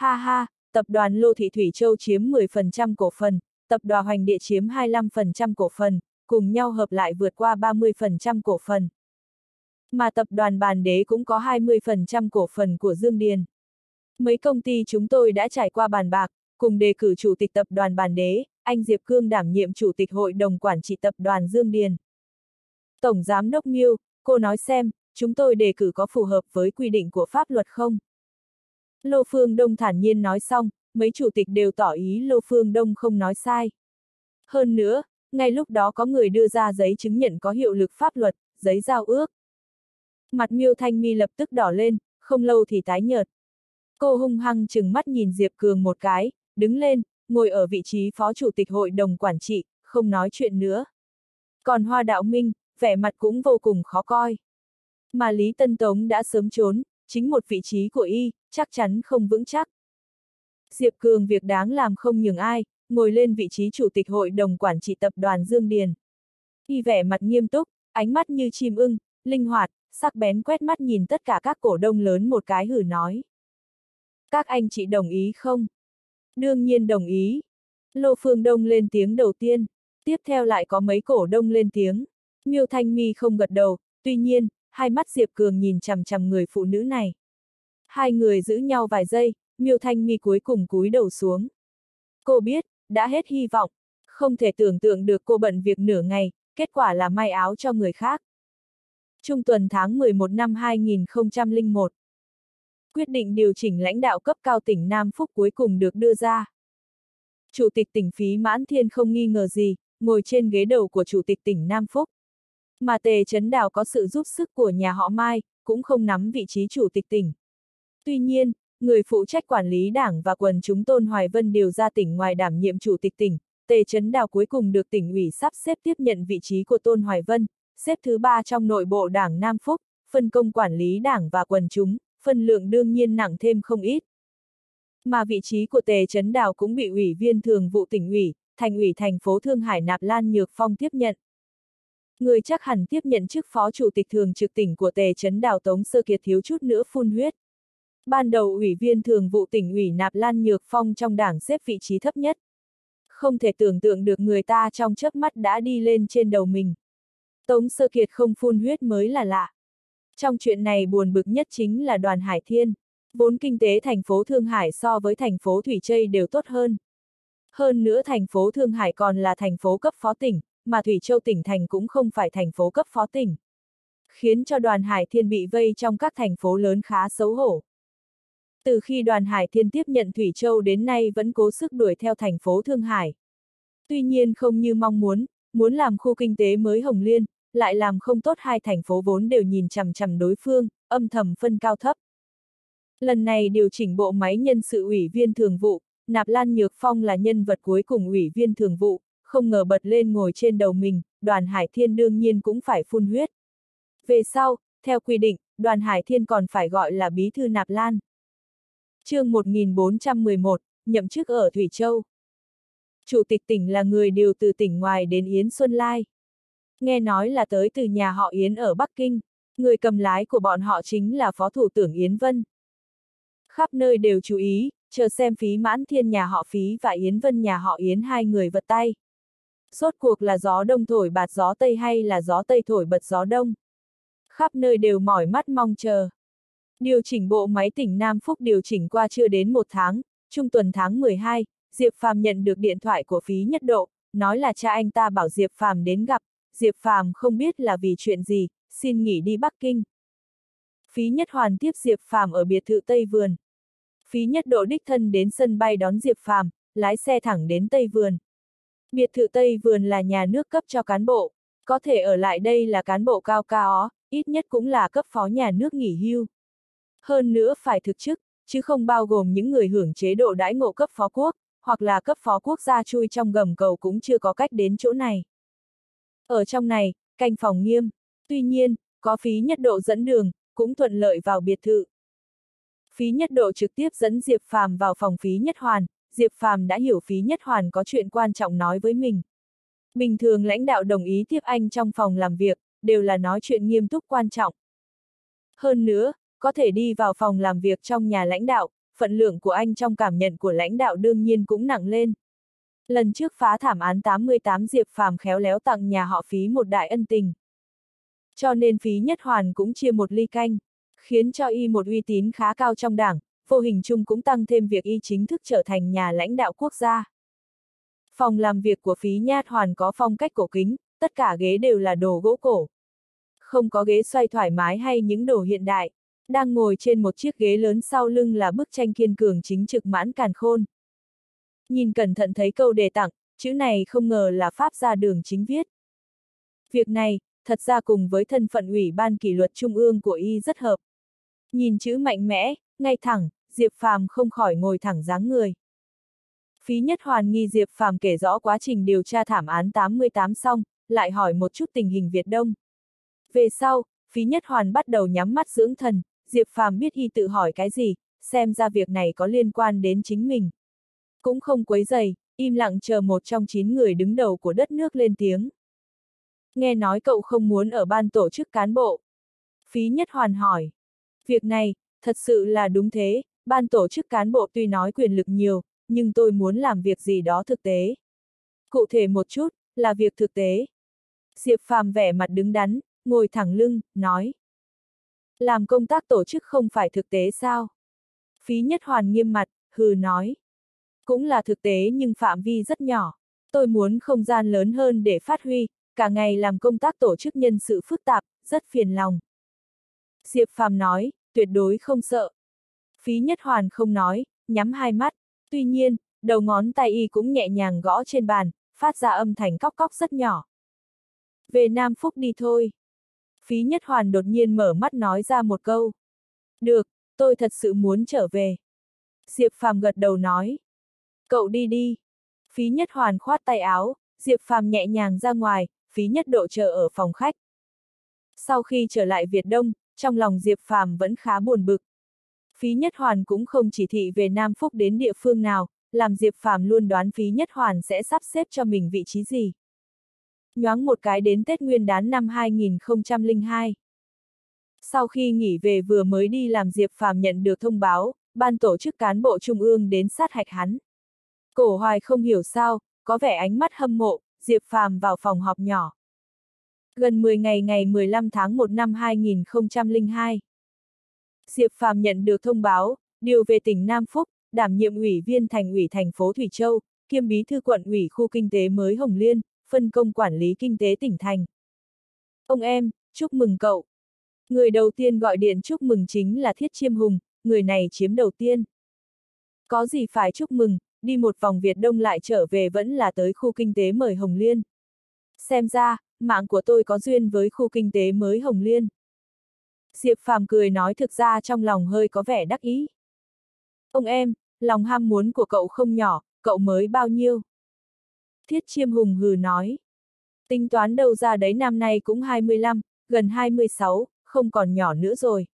Ha ha, tập đoàn Lô Thị Thủy Châu chiếm 10% cổ phần, tập đoàn Hoành Địa chiếm 25% cổ phần, cùng nhau hợp lại vượt qua 30% cổ phần. Mà tập đoàn Bàn Đế cũng có 20% cổ phần của Dương Điền. Mấy công ty chúng tôi đã trải qua bàn bạc, cùng đề cử chủ tịch tập đoàn Bàn Đế, anh Diệp Cương đảm nhiệm chủ tịch hội đồng quản trị tập đoàn Dương Điền. Tổng Giám đốc Miêu, cô nói xem, chúng tôi đề cử có phù hợp với quy định của pháp luật không? Lô Phương Đông thản nhiên nói xong, mấy chủ tịch đều tỏ ý Lô Phương Đông không nói sai. Hơn nữa, ngay lúc đó có người đưa ra giấy chứng nhận có hiệu lực pháp luật, giấy giao ước. Mặt miêu thanh mi lập tức đỏ lên, không lâu thì tái nhợt. Cô hung hăng chừng mắt nhìn Diệp Cường một cái, đứng lên, ngồi ở vị trí phó chủ tịch hội đồng quản trị, không nói chuyện nữa. Còn Hoa Đạo Minh, vẻ mặt cũng vô cùng khó coi. Mà Lý Tân Tống đã sớm trốn, chính một vị trí của y, chắc chắn không vững chắc. Diệp Cường việc đáng làm không nhường ai, ngồi lên vị trí chủ tịch hội đồng quản trị tập đoàn Dương Điền. Y vẻ mặt nghiêm túc, ánh mắt như chim ưng, linh hoạt, sắc bén quét mắt nhìn tất cả các cổ đông lớn một cái hử nói. Các anh chị đồng ý không? Đương nhiên đồng ý. Lô Phương Đông lên tiếng đầu tiên, tiếp theo lại có mấy cổ đông lên tiếng. Miêu Thanh Mi không gật đầu, tuy nhiên, hai mắt Diệp Cường nhìn chằm chằm người phụ nữ này. Hai người giữ nhau vài giây, Miêu Thanh Mi cuối cùng cúi đầu xuống. Cô biết, đã hết hy vọng, không thể tưởng tượng được cô bận việc nửa ngày, kết quả là may áo cho người khác. Trung tuần tháng 11 năm 2001 Quyết định điều chỉnh lãnh đạo cấp cao tỉnh Nam Phúc cuối cùng được đưa ra. Chủ tịch tỉnh Phí Mãn Thiên không nghi ngờ gì, ngồi trên ghế đầu của Chủ tịch tỉnh Nam Phúc. Mà Tề Trấn Đào có sự giúp sức của nhà họ Mai, cũng không nắm vị trí Chủ tịch tỉnh. Tuy nhiên, người phụ trách quản lý đảng và quần chúng Tôn Hoài Vân điều ra tỉnh ngoài đảm nhiệm Chủ tịch tỉnh, Tề Trấn Đào cuối cùng được tỉnh ủy sắp xếp tiếp nhận vị trí của Tôn Hoài Vân, xếp thứ ba trong nội bộ đảng Nam Phúc, phân công quản lý đảng và quần chúng, phân lượng đương nhiên nặng thêm không ít. Mà vị trí của Tề Trấn Đào cũng bị ủy viên thường vụ tỉnh ủy, thành ủy thành phố Thương Hải Nạp Lan Nhược Phong tiếp nhận. Người chắc hẳn tiếp nhận chức phó chủ tịch thường trực tỉnh của Tề chấn Đào Tống Sơ Kiệt thiếu chút nữa phun huyết. Ban đầu ủy viên thường vụ tỉnh ủy Nạp Lan Nhược Phong trong đảng xếp vị trí thấp nhất. Không thể tưởng tượng được người ta trong chớp mắt đã đi lên trên đầu mình. Tống Sơ Kiệt không phun huyết mới là lạ. Trong chuyện này buồn bực nhất chính là đoàn Hải Thiên. Vốn kinh tế thành phố Thương Hải so với thành phố Thủy Châu đều tốt hơn. Hơn nữa thành phố Thương Hải còn là thành phố cấp phó tỉnh, mà Thủy Châu tỉnh thành cũng không phải thành phố cấp phó tỉnh. Khiến cho đoàn Hải Thiên bị vây trong các thành phố lớn khá xấu hổ. Từ khi đoàn Hải Thiên tiếp nhận Thủy Châu đến nay vẫn cố sức đuổi theo thành phố Thương Hải. Tuy nhiên không như mong muốn, muốn làm khu kinh tế mới Hồng Liên, lại làm không tốt hai thành phố vốn đều nhìn chằm chằm đối phương, âm thầm phân cao thấp. Lần này điều chỉnh bộ máy nhân sự ủy viên thường vụ, Nạp Lan Nhược Phong là nhân vật cuối cùng ủy viên thường vụ, không ngờ bật lên ngồi trên đầu mình, đoàn Hải Thiên đương nhiên cũng phải phun huyết. Về sau, theo quy định, đoàn Hải Thiên còn phải gọi là bí thư Nạp Lan. chương 1411, nhậm chức ở Thủy Châu. Chủ tịch tỉnh là người điều từ tỉnh ngoài đến Yến Xuân Lai. Nghe nói là tới từ nhà họ Yến ở Bắc Kinh, người cầm lái của bọn họ chính là Phó Thủ tướng Yến Vân. Khắp nơi đều chú ý, chờ xem phí mãn thiên nhà họ phí và Yến Vân nhà họ Yến hai người vật tay sốt cuộc là gió đông thổi bạt gió tây hay là gió tây thổi bật gió đông. Khắp nơi đều mỏi mắt mong chờ. Điều chỉnh bộ máy tỉnh Nam Phúc điều chỉnh qua chưa đến một tháng, trung tuần tháng 12, Diệp Phàm nhận được điện thoại của phí nhất độ, nói là cha anh ta bảo Diệp Phàm đến gặp, Diệp Phàm không biết là vì chuyện gì, xin nghỉ đi Bắc Kinh. Phí Nhất Hoàn tiếp Diệp Phàm ở biệt thự Tây Vườn. Phí Nhất Độ đích thân đến sân bay đón Diệp Phàm, lái xe thẳng đến Tây Vườn. Biệt thự Tây Vườn là nhà nước cấp cho cán bộ, có thể ở lại đây là cán bộ cao cao, ít nhất cũng là cấp phó nhà nước nghỉ hưu. Hơn nữa phải thực chức, chứ không bao gồm những người hưởng chế độ đãi ngộ cấp phó quốc, hoặc là cấp phó quốc gia chui trong gầm cầu cũng chưa có cách đến chỗ này. Ở trong này, canh phòng nghiêm, tuy nhiên, có phí nhất độ dẫn đường, cũng thuận lợi vào biệt thự. Phí nhất độ trực tiếp dẫn Diệp Phàm vào phòng phí nhất hoàn, Diệp Phàm đã hiểu phí nhất hoàn có chuyện quan trọng nói với mình. Bình thường lãnh đạo đồng ý tiếp anh trong phòng làm việc, đều là nói chuyện nghiêm túc quan trọng. Hơn nữa, có thể đi vào phòng làm việc trong nhà lãnh đạo, phận lượng của anh trong cảm nhận của lãnh đạo đương nhiên cũng nặng lên. Lần trước phá thảm án 88 Diệp Phàm khéo léo tặng nhà họ phí một đại ân tình. Cho nên phí nhất hoàn cũng chia một ly canh, khiến cho y một uy tín khá cao trong đảng, vô hình chung cũng tăng thêm việc y chính thức trở thành nhà lãnh đạo quốc gia. Phòng làm việc của phí nhát hoàn có phong cách cổ kính, tất cả ghế đều là đồ gỗ cổ. Không có ghế xoay thoải mái hay những đồ hiện đại. Đang ngồi trên một chiếc ghế lớn sau lưng là bức tranh kiên cường chính trực mãn càn khôn, Nhìn cẩn thận thấy câu đề tặng, chữ này không ngờ là Pháp ra đường chính viết. Việc này, thật ra cùng với thân phận ủy ban kỷ luật trung ương của y rất hợp. Nhìn chữ mạnh mẽ, ngay thẳng, Diệp Phàm không khỏi ngồi thẳng dáng người. Phí Nhất Hoàn nghi Diệp Phàm kể rõ quá trình điều tra thảm án 88 xong, lại hỏi một chút tình hình Việt Đông. Về sau, Phí Nhất Hoàn bắt đầu nhắm mắt dưỡng thần, Diệp Phàm biết y tự hỏi cái gì, xem ra việc này có liên quan đến chính mình. Cũng không quấy dày, im lặng chờ một trong chín người đứng đầu của đất nước lên tiếng. Nghe nói cậu không muốn ở ban tổ chức cán bộ. Phí Nhất Hoàn hỏi. Việc này, thật sự là đúng thế, ban tổ chức cán bộ tuy nói quyền lực nhiều, nhưng tôi muốn làm việc gì đó thực tế. Cụ thể một chút, là việc thực tế. Diệp Phàm vẻ mặt đứng đắn, ngồi thẳng lưng, nói. Làm công tác tổ chức không phải thực tế sao? Phí Nhất Hoàn nghiêm mặt, hừ nói. Cũng là thực tế nhưng phạm vi rất nhỏ. Tôi muốn không gian lớn hơn để phát huy, cả ngày làm công tác tổ chức nhân sự phức tạp, rất phiền lòng. Diệp Phàm nói, tuyệt đối không sợ. Phí Nhất Hoàn không nói, nhắm hai mắt. Tuy nhiên, đầu ngón tay y cũng nhẹ nhàng gõ trên bàn, phát ra âm thanh cóc cóc rất nhỏ. Về Nam Phúc đi thôi. Phí Nhất Hoàn đột nhiên mở mắt nói ra một câu. Được, tôi thật sự muốn trở về. Diệp Phàm gật đầu nói. Cậu đi đi. Phí Nhất Hoàn khoát tay áo, Diệp Phàm nhẹ nhàng ra ngoài, Phí Nhất Độ chờ ở phòng khách. Sau khi trở lại Việt Đông, trong lòng Diệp Phàm vẫn khá buồn bực. Phí Nhất Hoàn cũng không chỉ thị về Nam Phúc đến địa phương nào, làm Diệp Phàm luôn đoán Phí Nhất Hoàn sẽ sắp xếp cho mình vị trí gì. Nhoáng một cái đến Tết Nguyên đán năm 2002. Sau khi nghỉ về vừa mới đi làm Diệp Phàm nhận được thông báo, ban tổ chức cán bộ trung ương đến sát hạch hắn. Cổ hoài không hiểu sao, có vẻ ánh mắt hâm mộ, Diệp Phàm vào phòng họp nhỏ. Gần 10 ngày ngày 15 tháng 1 năm 2002. Diệp Phàm nhận được thông báo, điều về tỉnh Nam Phúc, đảm nhiệm ủy viên thành ủy thành phố Thủy Châu, kiêm bí thư quận ủy khu kinh tế mới Hồng Liên, phân công quản lý kinh tế tỉnh thành. Ông em, chúc mừng cậu. Người đầu tiên gọi điện chúc mừng chính là Thiết Chiêm Hùng, người này chiếm đầu tiên. Có gì phải chúc mừng, đi một vòng Việt Đông lại trở về vẫn là tới khu kinh tế mới Hồng Liên. Xem ra, mạng của tôi có duyên với khu kinh tế mới Hồng Liên. Diệp Phàm cười nói thực ra trong lòng hơi có vẻ đắc ý. Ông em, lòng ham muốn của cậu không nhỏ, cậu mới bao nhiêu? Thiết chiêm hùng hừ nói. Tính toán đâu ra đấy năm nay cũng 25, gần 26, không còn nhỏ nữa rồi.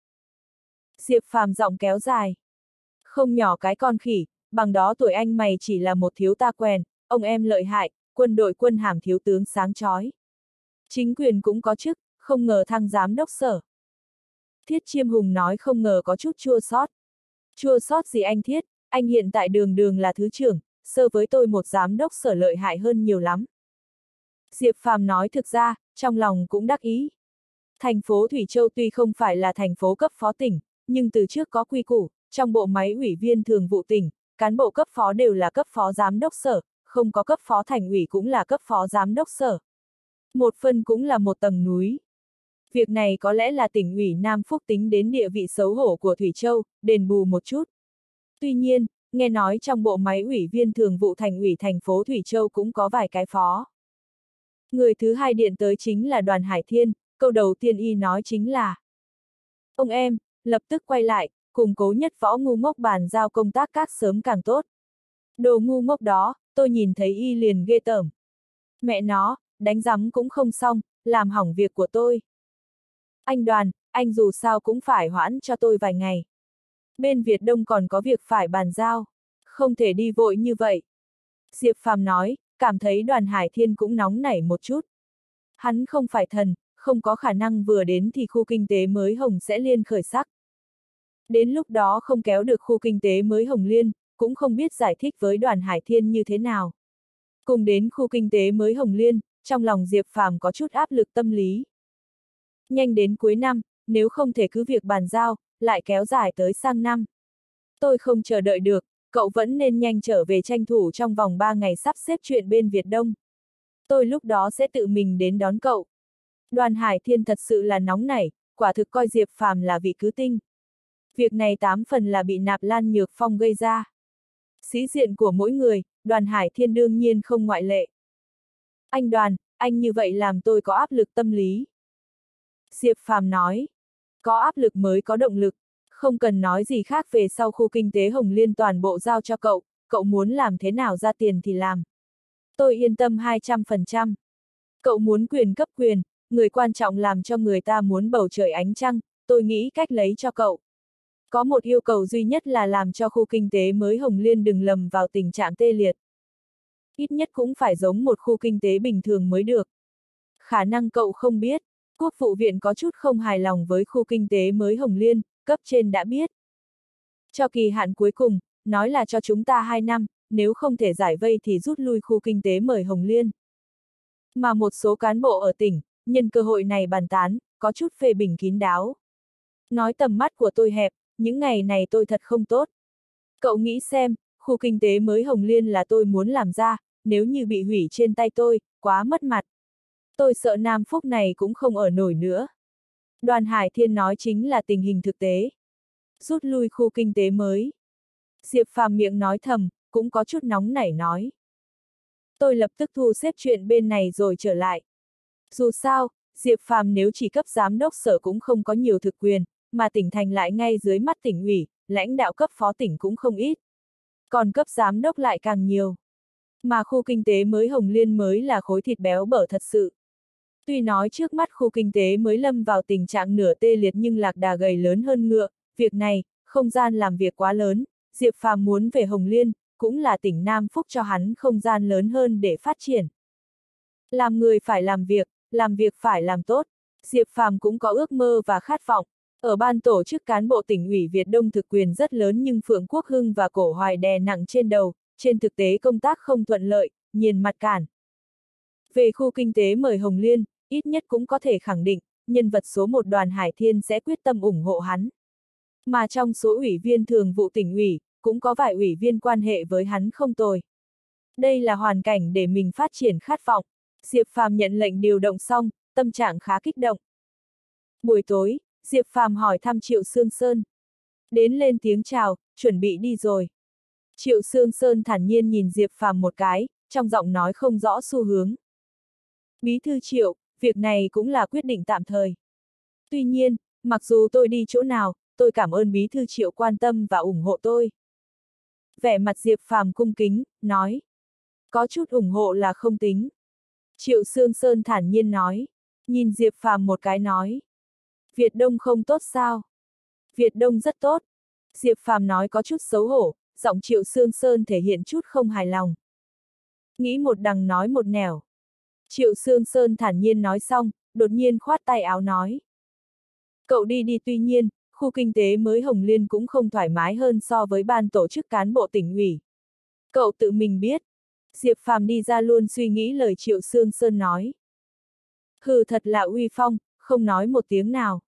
Diệp Phàm giọng kéo dài. Không nhỏ cái con khỉ, bằng đó tuổi anh mày chỉ là một thiếu ta quen, ông em lợi hại, quân đội quân hàm thiếu tướng sáng chói. Chính quyền cũng có chức, không ngờ thăng giám đốc sở. Thiết Chiêm Hùng nói không ngờ có chút chua sót. Chua sót gì anh Thiết, anh hiện tại đường đường là thứ trưởng, sơ với tôi một giám đốc sở lợi hại hơn nhiều lắm. Diệp Phàm nói thực ra, trong lòng cũng đắc ý. Thành phố Thủy Châu tuy không phải là thành phố cấp phó tỉnh, nhưng từ trước có quy củ, trong bộ máy ủy viên thường vụ tỉnh, cán bộ cấp phó đều là cấp phó giám đốc sở, không có cấp phó thành ủy cũng là cấp phó giám đốc sở. Một phần cũng là một tầng núi. Việc này có lẽ là tỉnh ủy Nam Phúc tính đến địa vị xấu hổ của Thủy Châu, đền bù một chút. Tuy nhiên, nghe nói trong bộ máy ủy viên thường vụ thành ủy thành phố Thủy Châu cũng có vài cái phó. Người thứ hai điện tới chính là đoàn Hải Thiên, câu đầu tiên y nói chính là Ông em, lập tức quay lại, cùng cố nhất võ ngu ngốc bàn giao công tác các sớm càng tốt. Đồ ngu ngốc đó, tôi nhìn thấy y liền ghê tởm. Mẹ nó, đánh rắm cũng không xong, làm hỏng việc của tôi. Anh đoàn, anh dù sao cũng phải hoãn cho tôi vài ngày. Bên Việt Đông còn có việc phải bàn giao. Không thể đi vội như vậy. Diệp Phàm nói, cảm thấy đoàn Hải Thiên cũng nóng nảy một chút. Hắn không phải thần, không có khả năng vừa đến thì khu kinh tế mới Hồng sẽ liên khởi sắc. Đến lúc đó không kéo được khu kinh tế mới Hồng Liên, cũng không biết giải thích với đoàn Hải Thiên như thế nào. Cùng đến khu kinh tế mới Hồng Liên, trong lòng Diệp Phàm có chút áp lực tâm lý. Nhanh đến cuối năm, nếu không thể cứ việc bàn giao, lại kéo dài tới sang năm. Tôi không chờ đợi được, cậu vẫn nên nhanh trở về tranh thủ trong vòng 3 ngày sắp xếp chuyện bên Việt Đông. Tôi lúc đó sẽ tự mình đến đón cậu. Đoàn Hải Thiên thật sự là nóng nảy, quả thực coi Diệp Phàm là vị cứ tinh. Việc này tám phần là bị nạp lan nhược phong gây ra. Sĩ diện của mỗi người, đoàn Hải Thiên đương nhiên không ngoại lệ. Anh đoàn, anh như vậy làm tôi có áp lực tâm lý. Diệp Phàm nói, có áp lực mới có động lực, không cần nói gì khác về sau khu kinh tế Hồng Liên toàn bộ giao cho cậu, cậu muốn làm thế nào ra tiền thì làm. Tôi yên tâm 200%. Cậu muốn quyền cấp quyền, người quan trọng làm cho người ta muốn bầu trời ánh trăng, tôi nghĩ cách lấy cho cậu. Có một yêu cầu duy nhất là làm cho khu kinh tế mới Hồng Liên đừng lầm vào tình trạng tê liệt. Ít nhất cũng phải giống một khu kinh tế bình thường mới được. Khả năng cậu không biết, quốc vụ viện có chút không hài lòng với khu kinh tế mới Hồng Liên, cấp trên đã biết. Cho kỳ hạn cuối cùng, nói là cho chúng ta 2 năm, nếu không thể giải vây thì rút lui khu kinh tế mời Hồng Liên. Mà một số cán bộ ở tỉnh, nhân cơ hội này bàn tán, có chút phê bình kín đáo. Nói tầm mắt của tôi hẹp, những ngày này tôi thật không tốt. Cậu nghĩ xem, khu kinh tế mới Hồng Liên là tôi muốn làm ra, nếu như bị hủy trên tay tôi, quá mất mặt. Tôi sợ Nam Phúc này cũng không ở nổi nữa. Đoàn Hải Thiên nói chính là tình hình thực tế. Rút lui khu kinh tế mới. Diệp Phàm miệng nói thầm, cũng có chút nóng nảy nói. Tôi lập tức thu xếp chuyện bên này rồi trở lại. Dù sao, Diệp Phàm nếu chỉ cấp giám đốc sở cũng không có nhiều thực quyền, mà tỉnh thành lại ngay dưới mắt tỉnh ủy, lãnh đạo cấp phó tỉnh cũng không ít. Còn cấp giám đốc lại càng nhiều. Mà khu kinh tế mới Hồng Liên mới là khối thịt béo bở thật sự. Tuy nói trước mắt khu kinh tế mới lâm vào tình trạng nửa tê liệt nhưng lạc đà gầy lớn hơn ngựa, việc này, không gian làm việc quá lớn, Diệp Phàm muốn về Hồng Liên, cũng là tỉnh Nam Phúc cho hắn không gian lớn hơn để phát triển. Làm người phải làm việc, làm việc phải làm tốt, Diệp Phàm cũng có ước mơ và khát vọng. Ở ban tổ chức cán bộ tỉnh ủy Việt Đông thực quyền rất lớn nhưng Phượng Quốc Hưng và Cổ Hoài đè nặng trên đầu, trên thực tế công tác không thuận lợi, nhìn mặt cản. Về khu kinh tế mời Hồng Liên, ít nhất cũng có thể khẳng định, nhân vật số một đoàn Hải Thiên sẽ quyết tâm ủng hộ hắn. Mà trong số ủy viên thường vụ tỉnh ủy, cũng có vài ủy viên quan hệ với hắn không tồi. Đây là hoàn cảnh để mình phát triển khát vọng. Diệp Phàm nhận lệnh điều động xong, tâm trạng khá kích động. Buổi tối, Diệp Phàm hỏi thăm Triệu Sương Sơn. Đến lên tiếng chào, chuẩn bị đi rồi. Triệu Sương Sơn thản nhiên nhìn Diệp Phàm một cái, trong giọng nói không rõ xu hướng. Bí thư Triệu, việc này cũng là quyết định tạm thời. Tuy nhiên, mặc dù tôi đi chỗ nào, tôi cảm ơn bí thư Triệu quan tâm và ủng hộ tôi. Vẻ mặt Diệp Phàm cung kính, nói. Có chút ủng hộ là không tính. Triệu Sương Sơn thản nhiên nói. Nhìn Diệp Phàm một cái nói. Việt Đông không tốt sao? Việt Đông rất tốt. Diệp Phàm nói có chút xấu hổ, giọng Triệu Sương Sơn thể hiện chút không hài lòng. Nghĩ một đằng nói một nẻo. Triệu Sương Sơn thản nhiên nói xong, đột nhiên khoát tay áo nói. Cậu đi đi tuy nhiên, khu kinh tế mới Hồng Liên cũng không thoải mái hơn so với ban tổ chức cán bộ tỉnh ủy. Cậu tự mình biết. Diệp Phàm đi ra luôn suy nghĩ lời Triệu Sương Sơn nói. Hừ thật là uy phong, không nói một tiếng nào.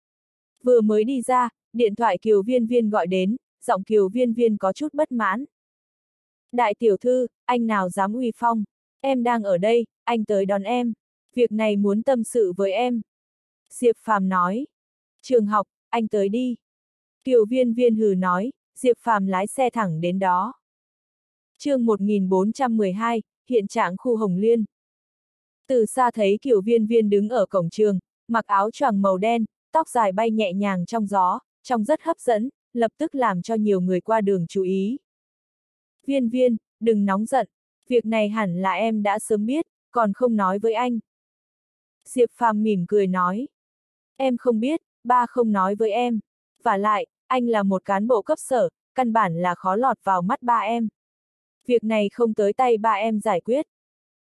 Vừa mới đi ra, điện thoại Kiều Viên Viên gọi đến, giọng Kiều Viên Viên có chút bất mãn. Đại tiểu thư, anh nào dám uy phong? Em đang ở đây, anh tới đón em. Việc này muốn tâm sự với em. Diệp Phàm nói. Trường học, anh tới đi. Kiều Viên Viên hừ nói, Diệp Phàm lái xe thẳng đến đó. chương 1412, hiện trạng khu Hồng Liên. Từ xa thấy Kiều Viên Viên đứng ở cổng trường, mặc áo choàng màu đen, tóc dài bay nhẹ nhàng trong gió, trông rất hấp dẫn, lập tức làm cho nhiều người qua đường chú ý. Viên viên, đừng nóng giận, việc này hẳn là em đã sớm biết, còn không nói với anh. Diệp Phàm mỉm cười nói. Em không biết, ba không nói với em. Và lại, anh là một cán bộ cấp sở, căn bản là khó lọt vào mắt ba em. Việc này không tới tay ba em giải quyết.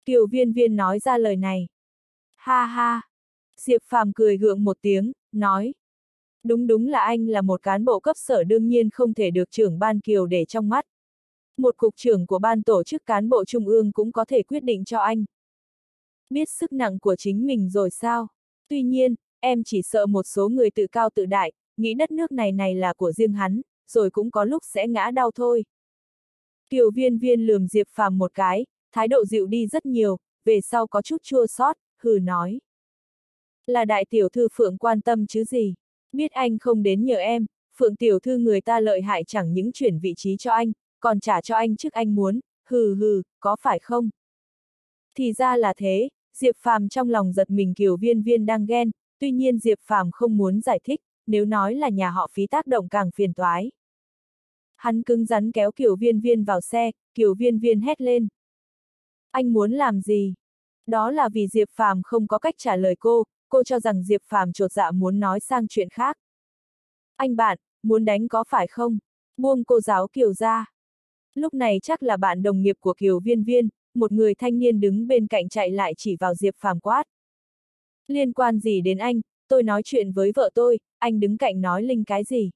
Kiều viên viên nói ra lời này. Ha ha. Diệp Phàm cười gượng một tiếng, nói. Đúng đúng là anh là một cán bộ cấp sở đương nhiên không thể được trưởng ban Kiều để trong mắt. Một cục trưởng của ban tổ chức cán bộ trung ương cũng có thể quyết định cho anh. Biết sức nặng của chính mình rồi sao? Tuy nhiên, em chỉ sợ một số người tự cao tự đại, nghĩ đất nước này này là của riêng hắn, rồi cũng có lúc sẽ ngã đau thôi. Kiều viên viên lườm Diệp Phàm một cái, thái độ dịu đi rất nhiều, về sau có chút chua xót, hừ nói. Là đại tiểu thư Phượng quan tâm chứ gì. Biết anh không đến nhờ em, Phượng tiểu thư người ta lợi hại chẳng những chuyển vị trí cho anh, còn trả cho anh trước anh muốn, hừ hừ, có phải không? Thì ra là thế, Diệp Phàm trong lòng giật mình Kiều Viên Viên đang ghen, tuy nhiên Diệp Phàm không muốn giải thích, nếu nói là nhà họ phí tác động càng phiền toái. Hắn cứng rắn kéo Kiều Viên Viên vào xe, Kiều Viên Viên hét lên. Anh muốn làm gì? Đó là vì Diệp Phàm không có cách trả lời cô, cô cho rằng Diệp Phàm trột dạ muốn nói sang chuyện khác. Anh bạn, muốn đánh có phải không? Buông cô giáo Kiều ra. Lúc này chắc là bạn đồng nghiệp của Kiều Viên Viên, một người thanh niên đứng bên cạnh chạy lại chỉ vào Diệp Phàm quát. Liên quan gì đến anh, tôi nói chuyện với vợ tôi, anh đứng cạnh nói linh cái gì?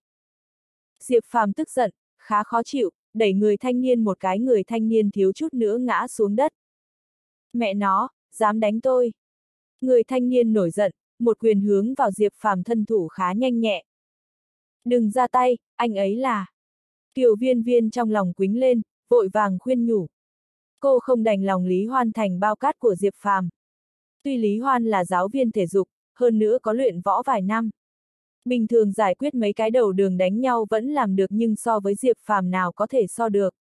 Diệp Phàm tức giận, khá khó chịu, đẩy người thanh niên một cái người thanh niên thiếu chút nữa ngã xuống đất. Mẹ nó, dám đánh tôi. Người thanh niên nổi giận, một quyền hướng vào Diệp Phàm thân thủ khá nhanh nhẹ. Đừng ra tay, anh ấy là. Kiều viên viên trong lòng quính lên, vội vàng khuyên nhủ. Cô không đành lòng Lý Hoan thành bao cát của Diệp Phàm. Tuy Lý Hoan là giáo viên thể dục, hơn nữa có luyện võ vài năm. Bình thường giải quyết mấy cái đầu đường đánh nhau vẫn làm được nhưng so với Diệp Phàm nào có thể so được.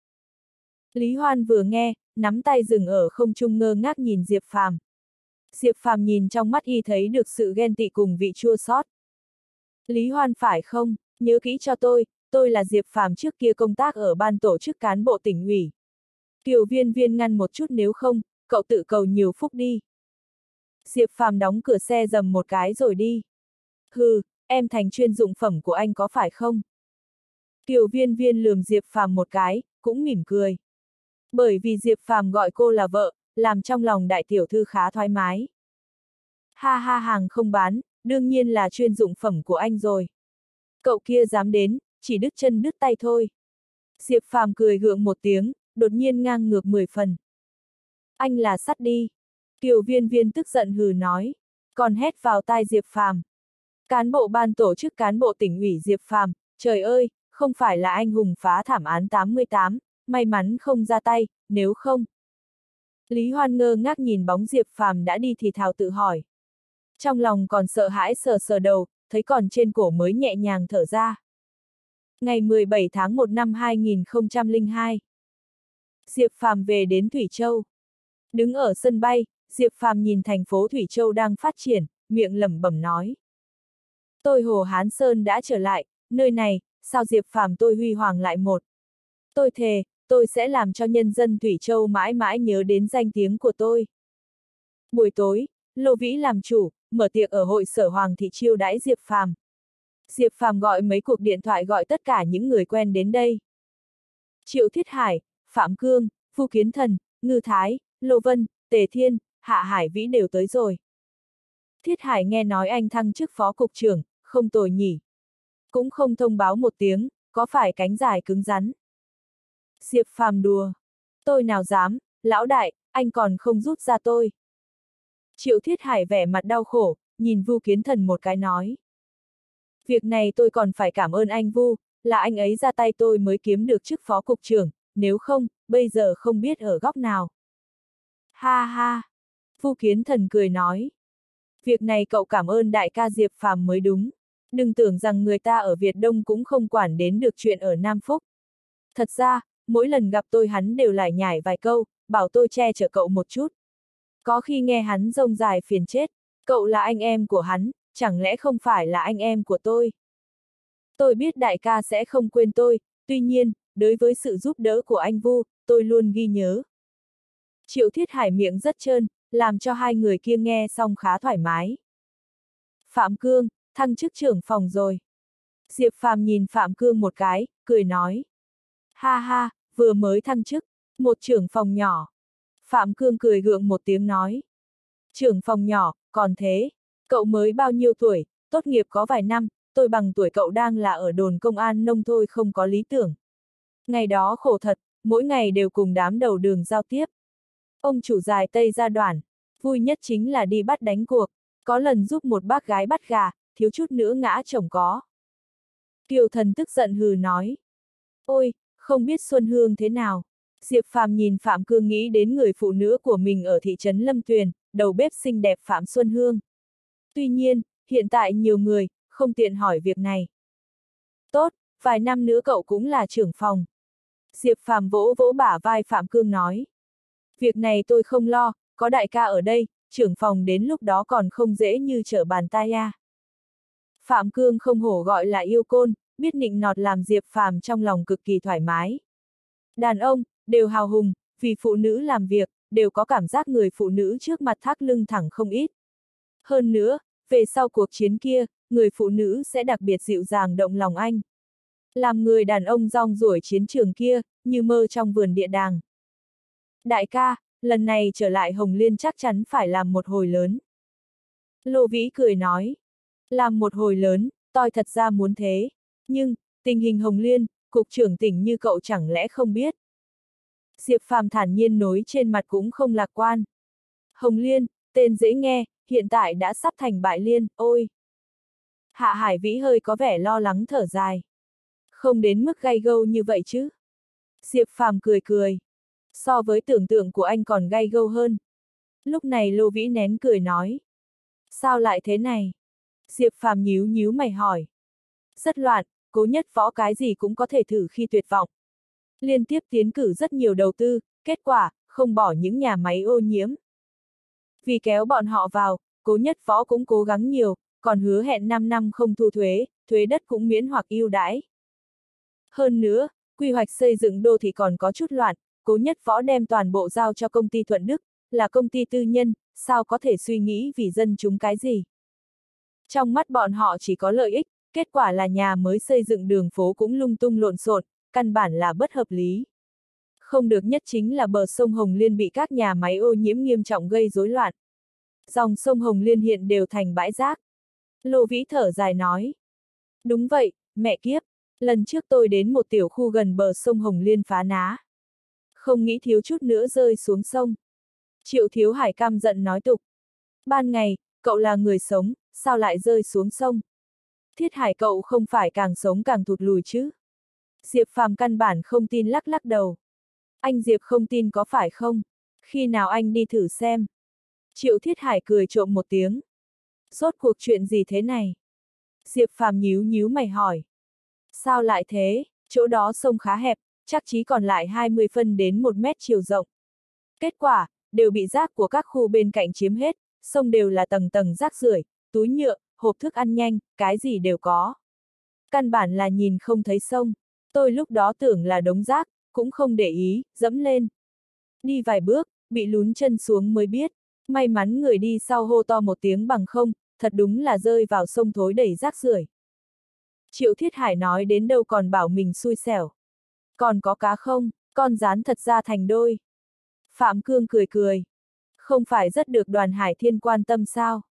Lý Hoan vừa nghe, nắm tay dừng ở không trung ngơ ngác nhìn Diệp Phàm. Diệp Phàm nhìn trong mắt y thấy được sự ghen tị cùng vị chua xót. Lý Hoan phải không, nhớ kỹ cho tôi, tôi là Diệp Phàm trước kia công tác ở ban tổ chức cán bộ tỉnh ủy. Kiều viên viên ngăn một chút nếu không, cậu tự cầu nhiều phúc đi. Diệp Phàm đóng cửa xe dầm một cái rồi đi. Hừ, em thành chuyên dụng phẩm của anh có phải không? Kiều viên viên lườm Diệp Phàm một cái, cũng mỉm cười. Bởi vì Diệp Phàm gọi cô là vợ, làm trong lòng đại tiểu thư khá thoải mái. Ha ha hàng không bán, đương nhiên là chuyên dụng phẩm của anh rồi. Cậu kia dám đến, chỉ đứt chân đứt tay thôi. Diệp Phàm cười gượng một tiếng, đột nhiên ngang ngược 10 phần. Anh là sắt đi. Kiều viên viên tức giận hừ nói, còn hét vào tai Diệp Phàm. Cán bộ ban tổ chức cán bộ tỉnh ủy Diệp Phàm, trời ơi, không phải là anh hùng phá thảm án 88, may mắn không ra tay, nếu không. Lý Hoan ngơ ngác nhìn bóng Diệp Phàm đã đi thì thào tự hỏi. Trong lòng còn sợ hãi sờ sờ đầu, thấy còn trên cổ mới nhẹ nhàng thở ra. Ngày 17 tháng 1 năm 2002. Diệp Phàm về đến Thủy Châu. Đứng ở sân bay, Diệp Phàm nhìn thành phố Thủy Châu đang phát triển, miệng lẩm bẩm nói. Tôi Hồ Hán Sơn đã trở lại, nơi này, sao Diệp Phàm tôi huy hoàng lại một. Tôi thề, tôi sẽ làm cho nhân dân Thủy Châu mãi mãi nhớ đến danh tiếng của tôi. Buổi tối, Lô Vĩ làm chủ, mở tiệc ở hội sở Hoàng thị chiêu đãi Diệp Phàm. Diệp Phàm gọi mấy cuộc điện thoại gọi tất cả những người quen đến đây. Triệu Thiết Hải, Phạm Cương, Phu Kiến Thần, Ngư Thái, Lô Vân, Tề Thiên, Hạ Hải Vĩ đều tới rồi. Thiết Hải nghe nói anh thăng chức phó cục trưởng, không tồi nhỉ. Cũng không thông báo một tiếng, có phải cánh dài cứng rắn. Diệp phàm đùa. Tôi nào dám, lão đại, anh còn không rút ra tôi. Triệu Thiết Hải vẻ mặt đau khổ, nhìn Vu Kiến Thần một cái nói. Việc này tôi còn phải cảm ơn anh Vu, là anh ấy ra tay tôi mới kiếm được chức phó cục trưởng, nếu không, bây giờ không biết ở góc nào. Ha ha! phu Kiến Thần cười nói. Việc này cậu cảm ơn đại ca Diệp Phàm mới đúng. Đừng tưởng rằng người ta ở Việt Đông cũng không quản đến được chuyện ở Nam Phúc. Thật ra, mỗi lần gặp tôi hắn đều lại nhải vài câu, bảo tôi che chở cậu một chút. Có khi nghe hắn rông dài phiền chết, cậu là anh em của hắn, chẳng lẽ không phải là anh em của tôi? Tôi biết đại ca sẽ không quên tôi, tuy nhiên, đối với sự giúp đỡ của anh Vu, tôi luôn ghi nhớ. Triệu Thiết Hải miệng rất trơn, làm cho hai người kia nghe xong khá thoải mái. Phạm Cương, thăng chức trưởng phòng rồi. Diệp Phạm nhìn Phạm Cương một cái, cười nói. Ha ha, vừa mới thăng chức, một trưởng phòng nhỏ. Phạm Cương cười gượng một tiếng nói. Trưởng phòng nhỏ, còn thế, cậu mới bao nhiêu tuổi, tốt nghiệp có vài năm, tôi bằng tuổi cậu đang là ở đồn công an nông thôi không có lý tưởng. Ngày đó khổ thật, mỗi ngày đều cùng đám đầu đường giao tiếp. Ông chủ dài tây ra đoàn, vui nhất chính là đi bắt đánh cuộc, có lần giúp một bác gái bắt gà, thiếu chút nữa ngã chồng có. Kiều thần tức giận hừ nói. Ôi, không biết Xuân Hương thế nào. Diệp Phạm nhìn Phạm Cương nghĩ đến người phụ nữ của mình ở thị trấn Lâm Tuyền, đầu bếp xinh đẹp Phạm Xuân Hương. Tuy nhiên, hiện tại nhiều người, không tiện hỏi việc này. Tốt, vài năm nữa cậu cũng là trưởng phòng. Diệp Phàm vỗ vỗ bả vai Phạm Cương nói. Việc này tôi không lo, có đại ca ở đây, trưởng phòng đến lúc đó còn không dễ như trở bàn tay à. Phạm Cương không hổ gọi là yêu côn, biết nịnh nọt làm Diệp Phàm trong lòng cực kỳ thoải mái. Đàn ông, đều hào hùng, vì phụ nữ làm việc, đều có cảm giác người phụ nữ trước mặt thác lưng thẳng không ít. Hơn nữa, về sau cuộc chiến kia, người phụ nữ sẽ đặc biệt dịu dàng động lòng anh. Làm người đàn ông rong ruổi chiến trường kia, như mơ trong vườn địa đàng. Đại ca, lần này trở lại Hồng Liên chắc chắn phải làm một hồi lớn. Lô Vĩ cười nói. Làm một hồi lớn, tôi thật ra muốn thế. Nhưng, tình hình Hồng Liên, cục trưởng tỉnh như cậu chẳng lẽ không biết. Diệp Phàm thản nhiên nối trên mặt cũng không lạc quan. Hồng Liên, tên dễ nghe, hiện tại đã sắp thành bại liên, ôi. Hạ Hải Vĩ hơi có vẻ lo lắng thở dài. Không đến mức gay gâu như vậy chứ. Diệp Phàm cười cười. So với tưởng tượng của anh còn gay gâu hơn. Lúc này Lô Vĩ nén cười nói. Sao lại thế này? Diệp Phàm nhíu nhíu mày hỏi. Rất loạn, cố nhất võ cái gì cũng có thể thử khi tuyệt vọng. Liên tiếp tiến cử rất nhiều đầu tư, kết quả, không bỏ những nhà máy ô nhiễm. Vì kéo bọn họ vào, cố nhất võ cũng cố gắng nhiều, còn hứa hẹn 5 năm không thu thuế, thuế đất cũng miễn hoặc ưu đãi. Hơn nữa, quy hoạch xây dựng đô thị còn có chút loạn, cố nhất võ đem toàn bộ giao cho công ty Thuận Đức, là công ty tư nhân, sao có thể suy nghĩ vì dân chúng cái gì. Trong mắt bọn họ chỉ có lợi ích, kết quả là nhà mới xây dựng đường phố cũng lung tung lộn xộn, căn bản là bất hợp lý. Không được nhất chính là bờ sông Hồng Liên bị các nhà máy ô nhiễm nghiêm trọng gây rối loạn. Dòng sông Hồng Liên hiện đều thành bãi rác. Lô Vĩ thở dài nói. Đúng vậy, mẹ kiếp, lần trước tôi đến một tiểu khu gần bờ sông Hồng Liên phá ná. Không nghĩ thiếu chút nữa rơi xuống sông. Triệu Thiếu Hải cam giận nói tục. Ban ngày, cậu là người sống, sao lại rơi xuống sông? Thiết Hải cậu không phải càng sống càng thụt lùi chứ? Diệp Phàm căn bản không tin lắc lắc đầu. Anh Diệp không tin có phải không? Khi nào anh đi thử xem? Triệu Thiết Hải cười trộm một tiếng. Rốt cuộc chuyện gì thế này? Diệp Phàm nhíu nhíu mày hỏi. Sao lại thế? Chỗ đó sông khá hẹp, chắc chí còn lại 20 phân đến 1 mét chiều rộng. Kết quả, đều bị rác của các khu bên cạnh chiếm hết, sông đều là tầng tầng rác rưởi, túi nhựa, hộp thức ăn nhanh, cái gì đều có. Căn bản là nhìn không thấy sông. Tôi lúc đó tưởng là đống rác, cũng không để ý, dẫm lên. Đi vài bước, bị lún chân xuống mới biết. May mắn người đi sau hô to một tiếng bằng không, thật đúng là rơi vào sông thối đầy rác rưởi. Triệu Thiết Hải nói đến đâu còn bảo mình xui xẻo. Còn có cá không, con rán thật ra thành đôi. Phạm Cương cười cười. Không phải rất được đoàn Hải Thiên quan tâm sao?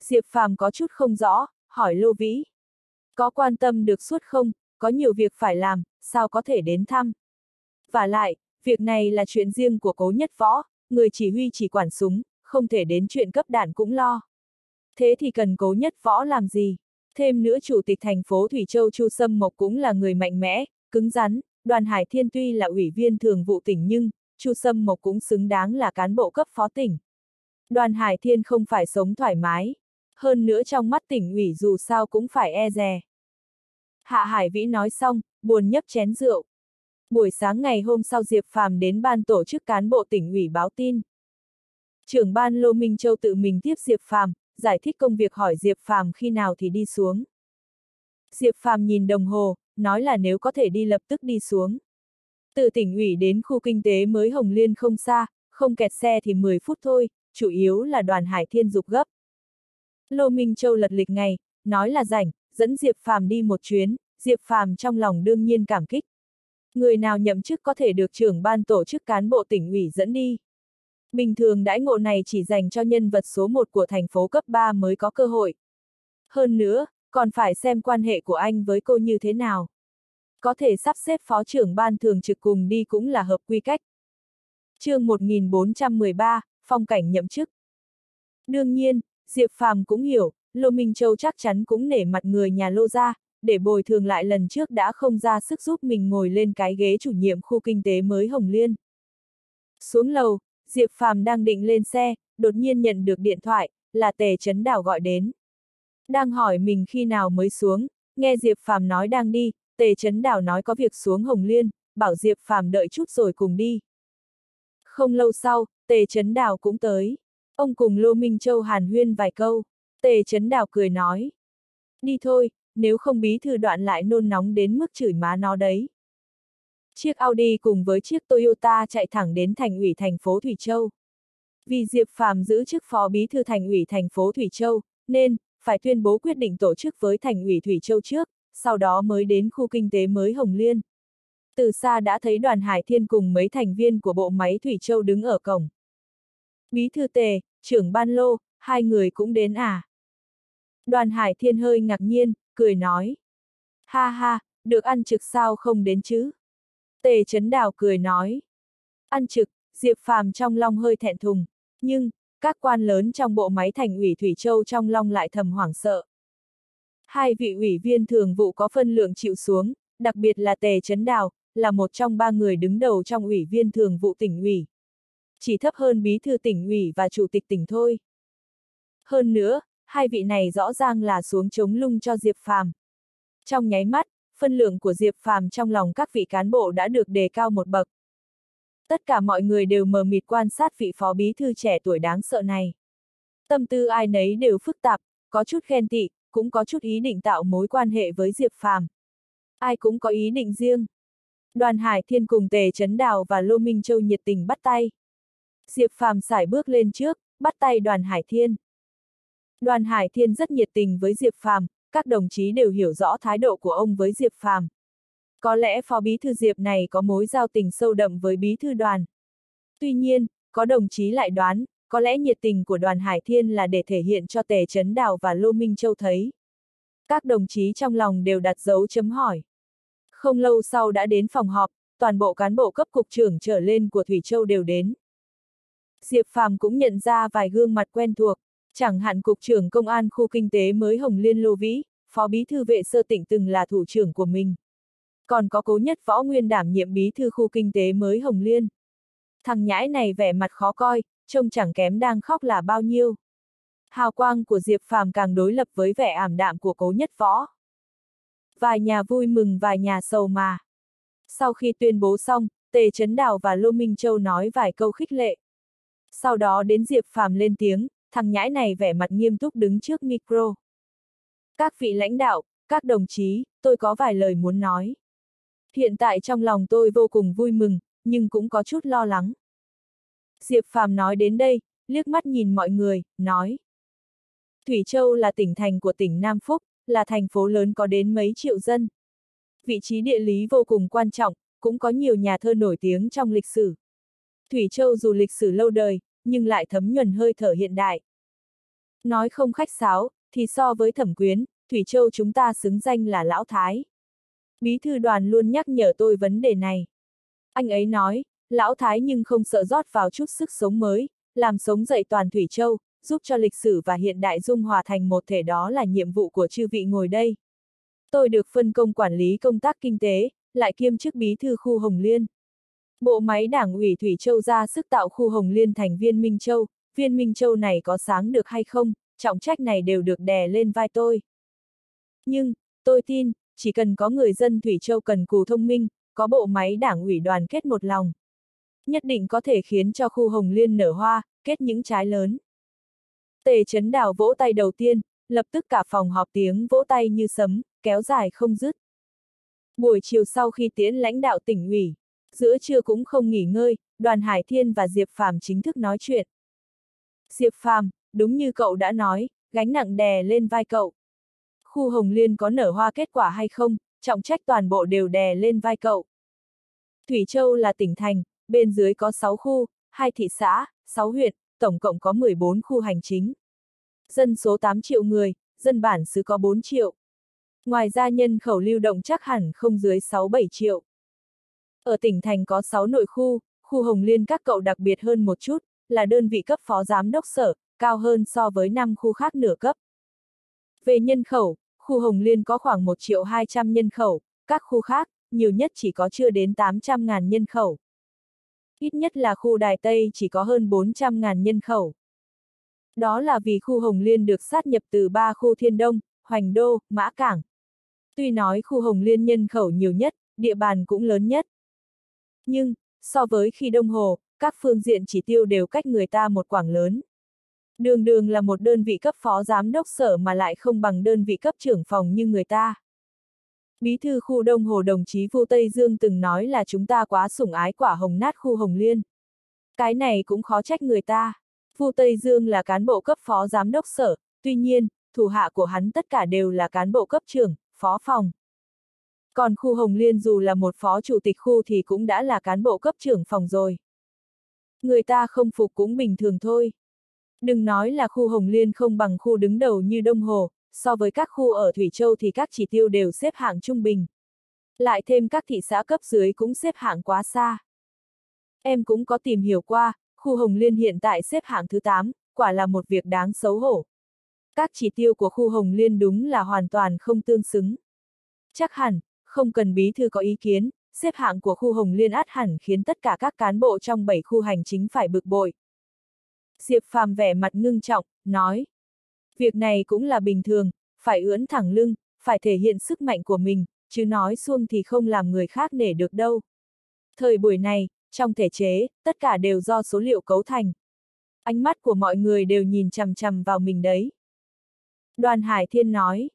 Diệp Phàm có chút không rõ, hỏi Lô Vĩ. Có quan tâm được suốt không, có nhiều việc phải làm, sao có thể đến thăm. Và lại, việc này là chuyện riêng của cố nhất võ, người chỉ huy chỉ quản súng, không thể đến chuyện cấp đạn cũng lo. Thế thì cần cố nhất võ làm gì? Thêm nữa chủ tịch thành phố Thủy Châu Chu Sâm Mộc cũng là người mạnh mẽ, cứng rắn, đoàn Hải Thiên tuy là ủy viên thường vụ tỉnh nhưng, Chu Sâm Mộc cũng xứng đáng là cán bộ cấp phó tỉnh. Đoàn Hải Thiên không phải sống thoải mái. Hơn nữa trong mắt tỉnh ủy dù sao cũng phải e dè. Hạ Hải Vĩ nói xong, buồn nhấp chén rượu. Buổi sáng ngày hôm sau Diệp Phàm đến ban tổ chức cán bộ tỉnh ủy báo tin. Trưởng ban Lô Minh Châu tự mình tiếp Diệp Phàm, giải thích công việc hỏi Diệp Phàm khi nào thì đi xuống. Diệp Phàm nhìn đồng hồ, nói là nếu có thể đi lập tức đi xuống. Từ tỉnh ủy đến khu kinh tế mới Hồng Liên không xa, không kẹt xe thì 10 phút thôi, chủ yếu là đoàn Hải Thiên dục gấp. Lô Minh Châu lật lịch ngày, nói là rảnh, dẫn Diệp Phàm đi một chuyến, Diệp Phàm trong lòng đương nhiên cảm kích. Người nào nhậm chức có thể được trưởng ban tổ chức cán bộ tỉnh ủy dẫn đi. Bình thường đãi ngộ này chỉ dành cho nhân vật số 1 của thành phố cấp 3 mới có cơ hội. Hơn nữa, còn phải xem quan hệ của anh với cô như thế nào. Có thể sắp xếp phó trưởng ban thường trực cùng đi cũng là hợp quy cách. chương 1413, phong cảnh nhậm chức. Đương nhiên, Diệp Phàm cũng hiểu, Lô Minh Châu chắc chắn cũng nể mặt người nhà Lô ra, để bồi thường lại lần trước đã không ra sức giúp mình ngồi lên cái ghế chủ nhiệm khu kinh tế mới Hồng Liên. Xuống lầu, Diệp Phàm đang định lên xe, đột nhiên nhận được điện thoại, là Tề Trấn Đào gọi đến. Đang hỏi mình khi nào mới xuống, nghe Diệp Phàm nói đang đi, Tề Trấn Đào nói có việc xuống Hồng Liên, bảo Diệp Phàm đợi chút rồi cùng đi. Không lâu sau, Tề Trấn Đào cũng tới. Ông cùng Lô Minh Châu hàn huyên vài câu. Tề Trấn Đào cười nói. Đi thôi, nếu không bí thư đoạn lại nôn nóng đến mức chửi má nó đấy. Chiếc Audi cùng với chiếc Toyota chạy thẳng đến thành ủy thành phố Thủy Châu. Vì Diệp Phàm giữ chức phó bí thư thành ủy thành phố Thủy Châu, nên, phải tuyên bố quyết định tổ chức với thành ủy Thủy Châu trước, sau đó mới đến khu kinh tế mới Hồng Liên. Từ xa đã thấy đoàn Hải Thiên cùng mấy thành viên của bộ máy Thủy Châu đứng ở cổng. Bí thư tề, trưởng ban lô, hai người cũng đến à? Đoàn Hải Thiên hơi ngạc nhiên, cười nói. Ha ha, được ăn trực sao không đến chứ? Tề Chấn Đào cười nói. Ăn trực, Diệp Phàm trong lòng hơi thẹn thùng, nhưng, các quan lớn trong bộ máy thành ủy Thủy Châu trong lòng lại thầm hoảng sợ. Hai vị ủy viên thường vụ có phân lượng chịu xuống, đặc biệt là Tề Chấn Đào, là một trong ba người đứng đầu trong ủy viên thường vụ tỉnh ủy. Chỉ thấp hơn bí thư tỉnh ủy và chủ tịch tỉnh thôi. Hơn nữa, hai vị này rõ ràng là xuống chống lung cho Diệp Phàm. Trong nháy mắt, phân lượng của Diệp Phàm trong lòng các vị cán bộ đã được đề cao một bậc. Tất cả mọi người đều mờ mịt quan sát vị phó bí thư trẻ tuổi đáng sợ này. Tâm tư ai nấy đều phức tạp, có chút khen tị, cũng có chút ý định tạo mối quan hệ với Diệp Phàm. Ai cũng có ý định riêng. Đoàn Hải Thiên cùng Tề Trấn Đào và Lô Minh Châu nhiệt tình bắt tay. Diệp Phàm sải bước lên trước, bắt tay đoàn Hải Thiên. Đoàn Hải Thiên rất nhiệt tình với Diệp Phàm, các đồng chí đều hiểu rõ thái độ của ông với Diệp Phàm. Có lẽ phó bí thư Diệp này có mối giao tình sâu đậm với bí thư đoàn. Tuy nhiên, có đồng chí lại đoán, có lẽ nhiệt tình của đoàn Hải Thiên là để thể hiện cho Tề Trấn Đào và Lô Minh Châu thấy. Các đồng chí trong lòng đều đặt dấu chấm hỏi. Không lâu sau đã đến phòng họp, toàn bộ cán bộ cấp cục trưởng trở lên của Thủy Châu đều đến. Diệp Phàm cũng nhận ra vài gương mặt quen thuộc, chẳng hạn cục trưởng công an khu kinh tế mới Hồng Liên Lô Vĩ, phó bí thư vệ sơ tỉnh từng là thủ trưởng của mình. Còn có cố nhất võ nguyên đảm nhiệm bí thư khu kinh tế mới Hồng Liên. Thằng nhãi này vẻ mặt khó coi, trông chẳng kém đang khóc là bao nhiêu. Hào quang của Diệp Phàm càng đối lập với vẻ ảm đạm của cố nhất võ. Vài nhà vui mừng vài nhà sầu mà. Sau khi tuyên bố xong, Tề Trấn Đào và Lô Minh Châu nói vài câu khích lệ. Sau đó đến Diệp Phàm lên tiếng, thằng nhãi này vẻ mặt nghiêm túc đứng trước micro. Các vị lãnh đạo, các đồng chí, tôi có vài lời muốn nói. Hiện tại trong lòng tôi vô cùng vui mừng, nhưng cũng có chút lo lắng. Diệp Phàm nói đến đây, liếc mắt nhìn mọi người, nói. Thủy Châu là tỉnh thành của tỉnh Nam Phúc, là thành phố lớn có đến mấy triệu dân. Vị trí địa lý vô cùng quan trọng, cũng có nhiều nhà thơ nổi tiếng trong lịch sử. Thủy Châu dù lịch sử lâu đời, nhưng lại thấm nhuần hơi thở hiện đại. Nói không khách sáo, thì so với thẩm quyến, Thủy Châu chúng ta xứng danh là Lão Thái. Bí thư đoàn luôn nhắc nhở tôi vấn đề này. Anh ấy nói, Lão Thái nhưng không sợ rót vào chút sức sống mới, làm sống dậy toàn Thủy Châu, giúp cho lịch sử và hiện đại dung hòa thành một thể đó là nhiệm vụ của chư vị ngồi đây. Tôi được phân công quản lý công tác kinh tế, lại kiêm chức bí thư khu Hồng Liên. Bộ máy đảng ủy Thủy Châu ra sức tạo khu Hồng Liên thành viên Minh Châu, viên Minh Châu này có sáng được hay không, trọng trách này đều được đè lên vai tôi. Nhưng, tôi tin, chỉ cần có người dân Thủy Châu cần cù thông minh, có bộ máy đảng ủy đoàn kết một lòng. Nhất định có thể khiến cho khu Hồng Liên nở hoa, kết những trái lớn. Tề chấn đào vỗ tay đầu tiên, lập tức cả phòng họp tiếng vỗ tay như sấm, kéo dài không dứt. Buổi chiều sau khi tiến lãnh đạo tỉnh ủy, giữa trưa cũng không nghỉ ngơi, đoàn Hải Thiên và Diệp Phàm chính thức nói chuyện. Diệp Phàm, đúng như cậu đã nói, gánh nặng đè lên vai cậu. Khu Hồng Liên có nở hoa kết quả hay không, trọng trách toàn bộ đều đè lên vai cậu. Thủy Châu là tỉnh thành, bên dưới có 6 khu, 2 thị xã, 6 huyện, tổng cộng có 14 khu hành chính. Dân số 8 triệu người, dân bản xứ có 4 triệu. Ngoài ra nhân khẩu lưu động chắc hẳn không dưới 6-7 triệu. Ở tỉnh thành có 6 nội khu, khu Hồng Liên các cậu đặc biệt hơn một chút, là đơn vị cấp phó giám đốc sở, cao hơn so với 5 khu khác nửa cấp. Về nhân khẩu, khu Hồng Liên có khoảng 1 triệu 200 nhân khẩu, các khu khác, nhiều nhất chỉ có chưa đến 800 ngàn nhân khẩu. Ít nhất là khu Đài Tây chỉ có hơn 400 ngàn nhân khẩu. Đó là vì khu Hồng Liên được sát nhập từ ba khu Thiên Đông, Hoành Đô, Mã Cảng. Tuy nói khu Hồng Liên nhân khẩu nhiều nhất, địa bàn cũng lớn nhất. Nhưng, so với khi Đông Hồ, các phương diện chỉ tiêu đều cách người ta một quảng lớn. Đường đường là một đơn vị cấp phó giám đốc sở mà lại không bằng đơn vị cấp trưởng phòng như người ta. Bí thư khu Đông Hồ đồng chí Vu Tây Dương từng nói là chúng ta quá sủng ái quả hồng nát khu Hồng Liên. Cái này cũng khó trách người ta. Vu Tây Dương là cán bộ cấp phó giám đốc sở, tuy nhiên, thủ hạ của hắn tất cả đều là cán bộ cấp trưởng, phó phòng. Còn khu Hồng Liên dù là một phó chủ tịch khu thì cũng đã là cán bộ cấp trưởng phòng rồi. Người ta không phục cũng bình thường thôi. Đừng nói là khu Hồng Liên không bằng khu đứng đầu như Đông Hồ, so với các khu ở Thủy Châu thì các chỉ tiêu đều xếp hạng trung bình. Lại thêm các thị xã cấp dưới cũng xếp hạng quá xa. Em cũng có tìm hiểu qua, khu Hồng Liên hiện tại xếp hạng thứ 8, quả là một việc đáng xấu hổ. Các chỉ tiêu của khu Hồng Liên đúng là hoàn toàn không tương xứng. Chắc hẳn, không cần bí thư có ý kiến, xếp hạng của khu Hồng Liên át hẳn khiến tất cả các cán bộ trong 7 khu hành chính phải bực bội. Diệp Phàm vẻ mặt ngưng trọng, nói. Việc này cũng là bình thường, phải ưỡn thẳng lưng, phải thể hiện sức mạnh của mình, chứ nói xuông thì không làm người khác nể được đâu. Thời buổi này, trong thể chế, tất cả đều do số liệu cấu thành. Ánh mắt của mọi người đều nhìn chằm chằm vào mình đấy. Đoàn Hải Thiên nói.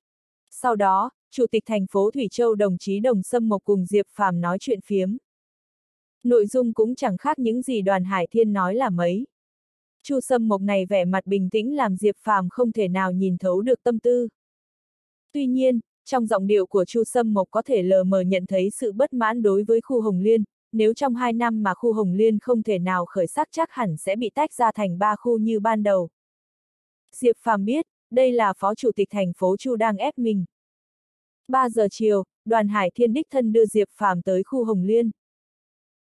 Sau đó, Chủ tịch thành phố Thủy Châu đồng chí Đồng Sâm Mộc cùng Diệp Phàm nói chuyện phiếm. Nội dung cũng chẳng khác những gì đoàn Hải Thiên nói là mấy. Chu Sâm Mộc này vẻ mặt bình tĩnh làm Diệp Phàm không thể nào nhìn thấu được tâm tư. Tuy nhiên, trong giọng điệu của Chu Sâm Mộc có thể lờ mờ nhận thấy sự bất mãn đối với khu Hồng Liên, nếu trong hai năm mà khu Hồng Liên không thể nào khởi sắc chắc hẳn sẽ bị tách ra thành ba khu như ban đầu. Diệp Phàm biết, đây là phó chủ tịch thành phố Chu đang ép mình. 3 giờ chiều, đoàn Hải Thiên đích thân đưa Diệp Phàm tới khu Hồng Liên.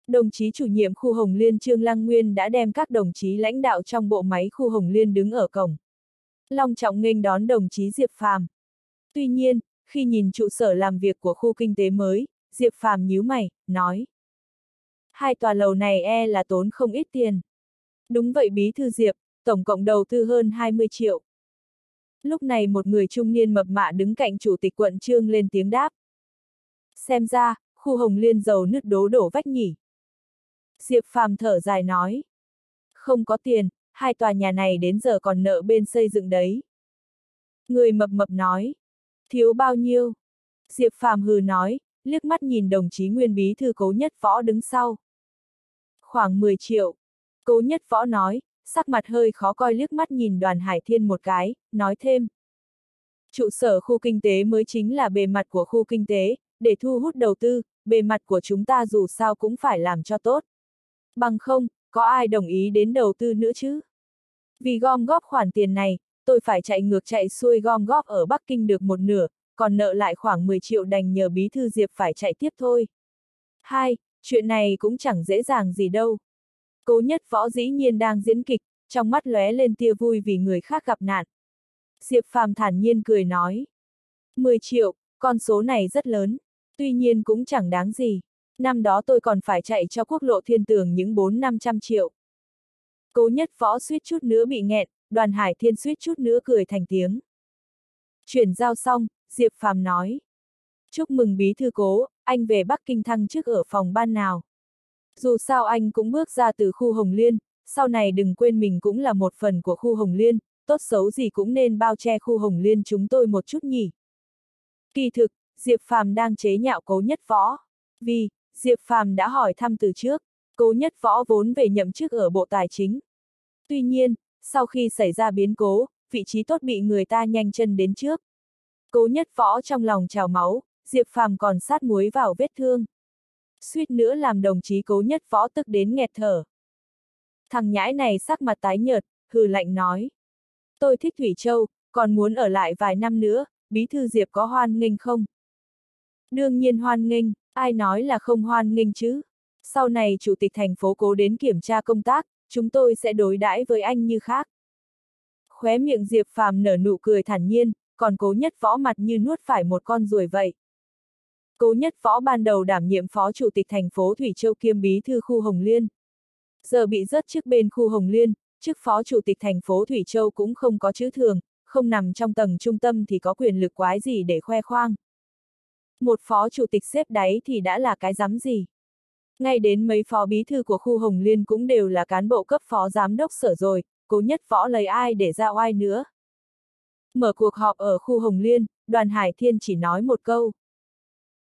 Đồng chí chủ nhiệm khu Hồng Liên Trương Lăng Nguyên đã đem các đồng chí lãnh đạo trong bộ máy khu Hồng Liên đứng ở cổng. Long trọng nghênh đón đồng chí Diệp Phàm. Tuy nhiên, khi nhìn trụ sở làm việc của khu kinh tế mới, Diệp Phàm nhíu mày, nói. Hai tòa lầu này e là tốn không ít tiền. Đúng vậy bí thư Diệp, tổng cộng đầu tư hơn 20 triệu. Lúc này một người trung niên mập mạ đứng cạnh chủ tịch quận trương lên tiếng đáp. Xem ra, khu hồng liên dầu nứt đố đổ vách nhỉ. Diệp Phàm thở dài nói. Không có tiền, hai tòa nhà này đến giờ còn nợ bên xây dựng đấy. Người mập mập nói. Thiếu bao nhiêu? Diệp Phàm hừ nói, liếc mắt nhìn đồng chí nguyên bí thư cố nhất võ đứng sau. Khoảng 10 triệu. Cố nhất võ nói, sắc mặt hơi khó coi liếc mắt nhìn đoàn Hải Thiên một cái, nói thêm. Trụ sở khu kinh tế mới chính là bề mặt của khu kinh tế, để thu hút đầu tư, bề mặt của chúng ta dù sao cũng phải làm cho tốt. Bằng không, có ai đồng ý đến đầu tư nữa chứ? Vì gom góp khoản tiền này, tôi phải chạy ngược chạy xuôi gom góp ở Bắc Kinh được một nửa, còn nợ lại khoảng 10 triệu đành nhờ bí thư Diệp phải chạy tiếp thôi. Hai, chuyện này cũng chẳng dễ dàng gì đâu. Cố nhất võ dĩ nhiên đang diễn kịch, trong mắt lóe lên tia vui vì người khác gặp nạn. Diệp Phàm thản nhiên cười nói. 10 triệu, con số này rất lớn, tuy nhiên cũng chẳng đáng gì. Năm đó tôi còn phải chạy cho quốc lộ thiên tường những 4-500 triệu. Cố nhất võ suýt chút nữa bị nghẹn, đoàn hải thiên suýt chút nữa cười thành tiếng. Chuyển giao xong, Diệp Phàm nói. Chúc mừng bí thư cố, anh về Bắc Kinh thăng chức ở phòng ban nào. Dù sao anh cũng bước ra từ khu Hồng Liên, sau này đừng quên mình cũng là một phần của khu Hồng Liên, tốt xấu gì cũng nên bao che khu Hồng Liên chúng tôi một chút nhỉ. Kỳ thực, Diệp Phàm đang chế nhạo cố nhất võ. Vì, Diệp Phàm đã hỏi thăm từ trước, cố nhất võ vốn về nhậm chức ở Bộ Tài chính. Tuy nhiên, sau khi xảy ra biến cố, vị trí tốt bị người ta nhanh chân đến trước. Cố nhất võ trong lòng trào máu, Diệp Phàm còn sát muối vào vết thương suýt nữa làm đồng chí cố nhất võ tức đến nghẹt thở. Thằng nhãi này sắc mặt tái nhợt, hừ lạnh nói. Tôi thích Thủy Châu, còn muốn ở lại vài năm nữa, bí thư Diệp có hoan nghênh không? Đương nhiên hoan nghênh, ai nói là không hoan nghênh chứ? Sau này chủ tịch thành phố cố đến kiểm tra công tác, chúng tôi sẽ đối đãi với anh như khác. Khóe miệng Diệp Phàm nở nụ cười thản nhiên, còn cố nhất võ mặt như nuốt phải một con ruồi vậy. Cố nhất võ ban đầu đảm nhiệm phó chủ tịch thành phố Thủy Châu kiêm bí thư khu Hồng Liên. Giờ bị rớt trước bên khu Hồng Liên, chức phó chủ tịch thành phố Thủy Châu cũng không có chữ thường, không nằm trong tầng trung tâm thì có quyền lực quái gì để khoe khoang. Một phó chủ tịch xếp đáy thì đã là cái dám gì. Ngay đến mấy phó bí thư của khu Hồng Liên cũng đều là cán bộ cấp phó giám đốc sở rồi, cố nhất võ lấy ai để ra oai nữa. Mở cuộc họp ở khu Hồng Liên, đoàn Hải Thiên chỉ nói một câu.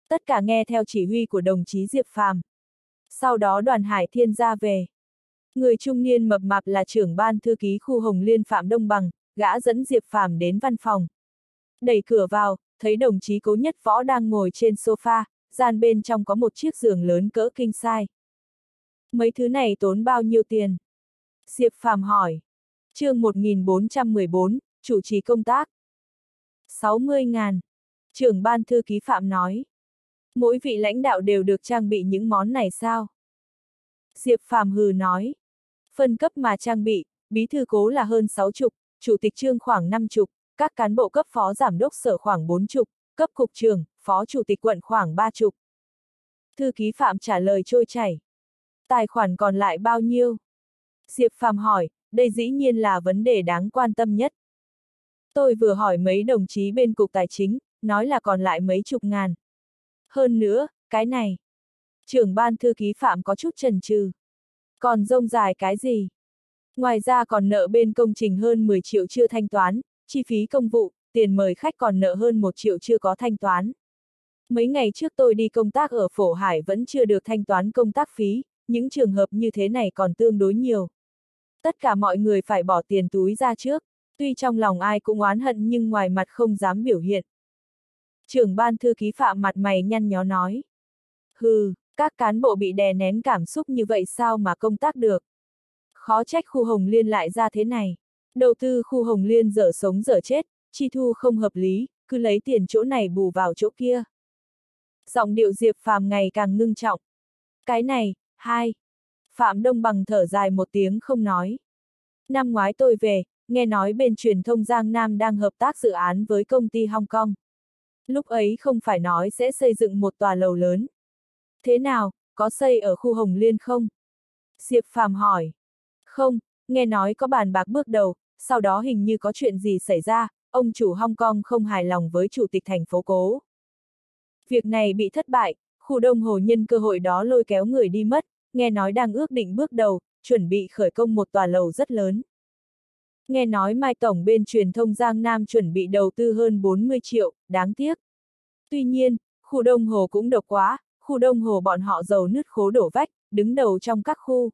Tất cả nghe theo chỉ huy của đồng chí Diệp Phàm. Sau đó đoàn Hải Thiên ra về. Người trung niên mập mạp là trưởng ban thư ký khu Hồng Liên Phạm Đông Bằng, gã dẫn Diệp Phàm đến văn phòng. Đẩy cửa vào, thấy đồng chí cố nhất võ đang ngồi trên sofa, gian bên trong có một chiếc giường lớn cỡ kinh sai. Mấy thứ này tốn bao nhiêu tiền? Diệp Phàm hỏi. chương 1414, chủ trì công tác. 60 ngàn. Trưởng ban thư ký Phạm nói. Mỗi vị lãnh đạo đều được trang bị những món này sao? Diệp Phàm hừ nói. Phân cấp mà trang bị, bí thư cố là hơn 6 chục, chủ tịch trương khoảng 5 chục, các cán bộ cấp phó giảm đốc sở khoảng 4 chục, cấp cục trưởng, phó chủ tịch quận khoảng 3 chục. Thư ký Phạm trả lời trôi chảy. Tài khoản còn lại bao nhiêu? Diệp Phạm hỏi, đây dĩ nhiên là vấn đề đáng quan tâm nhất. Tôi vừa hỏi mấy đồng chí bên cục tài chính, nói là còn lại mấy chục ngàn. Hơn nữa, cái này. Trưởng ban thư ký Phạm có chút trần trừ. Còn rông dài cái gì? Ngoài ra còn nợ bên công trình hơn 10 triệu chưa thanh toán, chi phí công vụ, tiền mời khách còn nợ hơn 1 triệu chưa có thanh toán. Mấy ngày trước tôi đi công tác ở Phổ Hải vẫn chưa được thanh toán công tác phí, những trường hợp như thế này còn tương đối nhiều. Tất cả mọi người phải bỏ tiền túi ra trước, tuy trong lòng ai cũng oán hận nhưng ngoài mặt không dám biểu hiện. Trưởng ban thư ký phạm mặt mày nhăn nhó nói. Hừ, các cán bộ bị đè nén cảm xúc như vậy sao mà công tác được. Khó trách khu Hồng Liên lại ra thế này. Đầu tư khu Hồng Liên dở sống dở chết, chi thu không hợp lý, cứ lấy tiền chỗ này bù vào chỗ kia. Giọng điệu Diệp Phàm ngày càng ngưng trọng. Cái này, hai. Phạm Đông Bằng thở dài một tiếng không nói. Năm ngoái tôi về, nghe nói bên truyền thông Giang Nam đang hợp tác dự án với công ty Hong Kong. Lúc ấy không phải nói sẽ xây dựng một tòa lầu lớn. Thế nào, có xây ở khu Hồng Liên không? Diệp Phàm hỏi. Không, nghe nói có bàn bạc bước đầu, sau đó hình như có chuyện gì xảy ra, ông chủ Hong Kong không hài lòng với chủ tịch thành phố cố. Việc này bị thất bại, khu đông hồ nhân cơ hội đó lôi kéo người đi mất, nghe nói đang ước định bước đầu, chuẩn bị khởi công một tòa lầu rất lớn. Nghe nói Mai Tổng bên truyền thông Giang Nam chuẩn bị đầu tư hơn 40 triệu, đáng tiếc. Tuy nhiên, khu đông hồ cũng độc quá, khu đông hồ bọn họ giàu nứt khố đổ vách, đứng đầu trong các khu.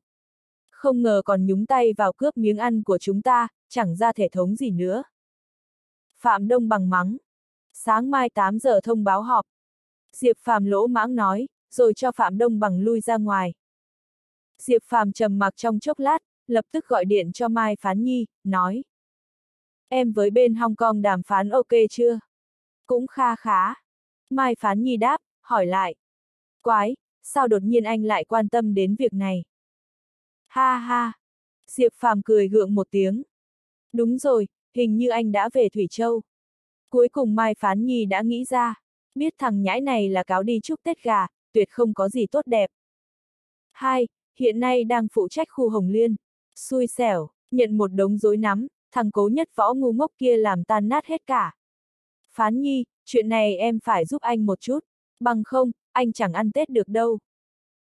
Không ngờ còn nhúng tay vào cướp miếng ăn của chúng ta, chẳng ra thể thống gì nữa. Phạm Đông bằng mắng. Sáng mai 8 giờ thông báo họp. Diệp Phạm lỗ mãng nói, rồi cho Phạm Đông bằng lui ra ngoài. Diệp Phạm trầm mặc trong chốc lát, lập tức gọi điện cho Mai Phán Nhi, nói. Em với bên Hong Kong đàm phán ok chưa? Cũng kha khá. Mai Phán Nhi đáp, hỏi lại. Quái, sao đột nhiên anh lại quan tâm đến việc này? Ha ha! Diệp Phàm cười gượng một tiếng. Đúng rồi, hình như anh đã về Thủy Châu. Cuối cùng Mai Phán Nhi đã nghĩ ra, biết thằng nhãi này là cáo đi chúc Tết gà, tuyệt không có gì tốt đẹp. Hai, hiện nay đang phụ trách khu Hồng Liên. Xui xẻo, nhận một đống rối nắm, thằng cố nhất võ ngu ngốc kia làm tan nát hết cả. Phán Nhi, chuyện này em phải giúp anh một chút, bằng không, anh chẳng ăn Tết được đâu.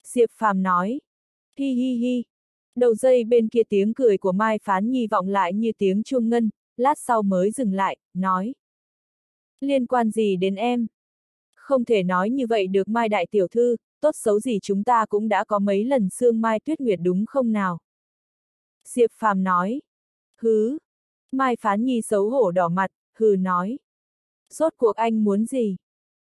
Diệp Phàm nói. Hi hi hi. Đầu dây bên kia tiếng cười của Mai Phán Nhi vọng lại như tiếng chuông ngân, lát sau mới dừng lại, nói. Liên quan gì đến em? Không thể nói như vậy được Mai Đại Tiểu Thư, tốt xấu gì chúng ta cũng đã có mấy lần xương Mai Tuyết Nguyệt đúng không nào? Diệp Phàm nói. Hứ. Mai Phán Nhi xấu hổ đỏ mặt, hừ nói. Rốt cuộc anh muốn gì?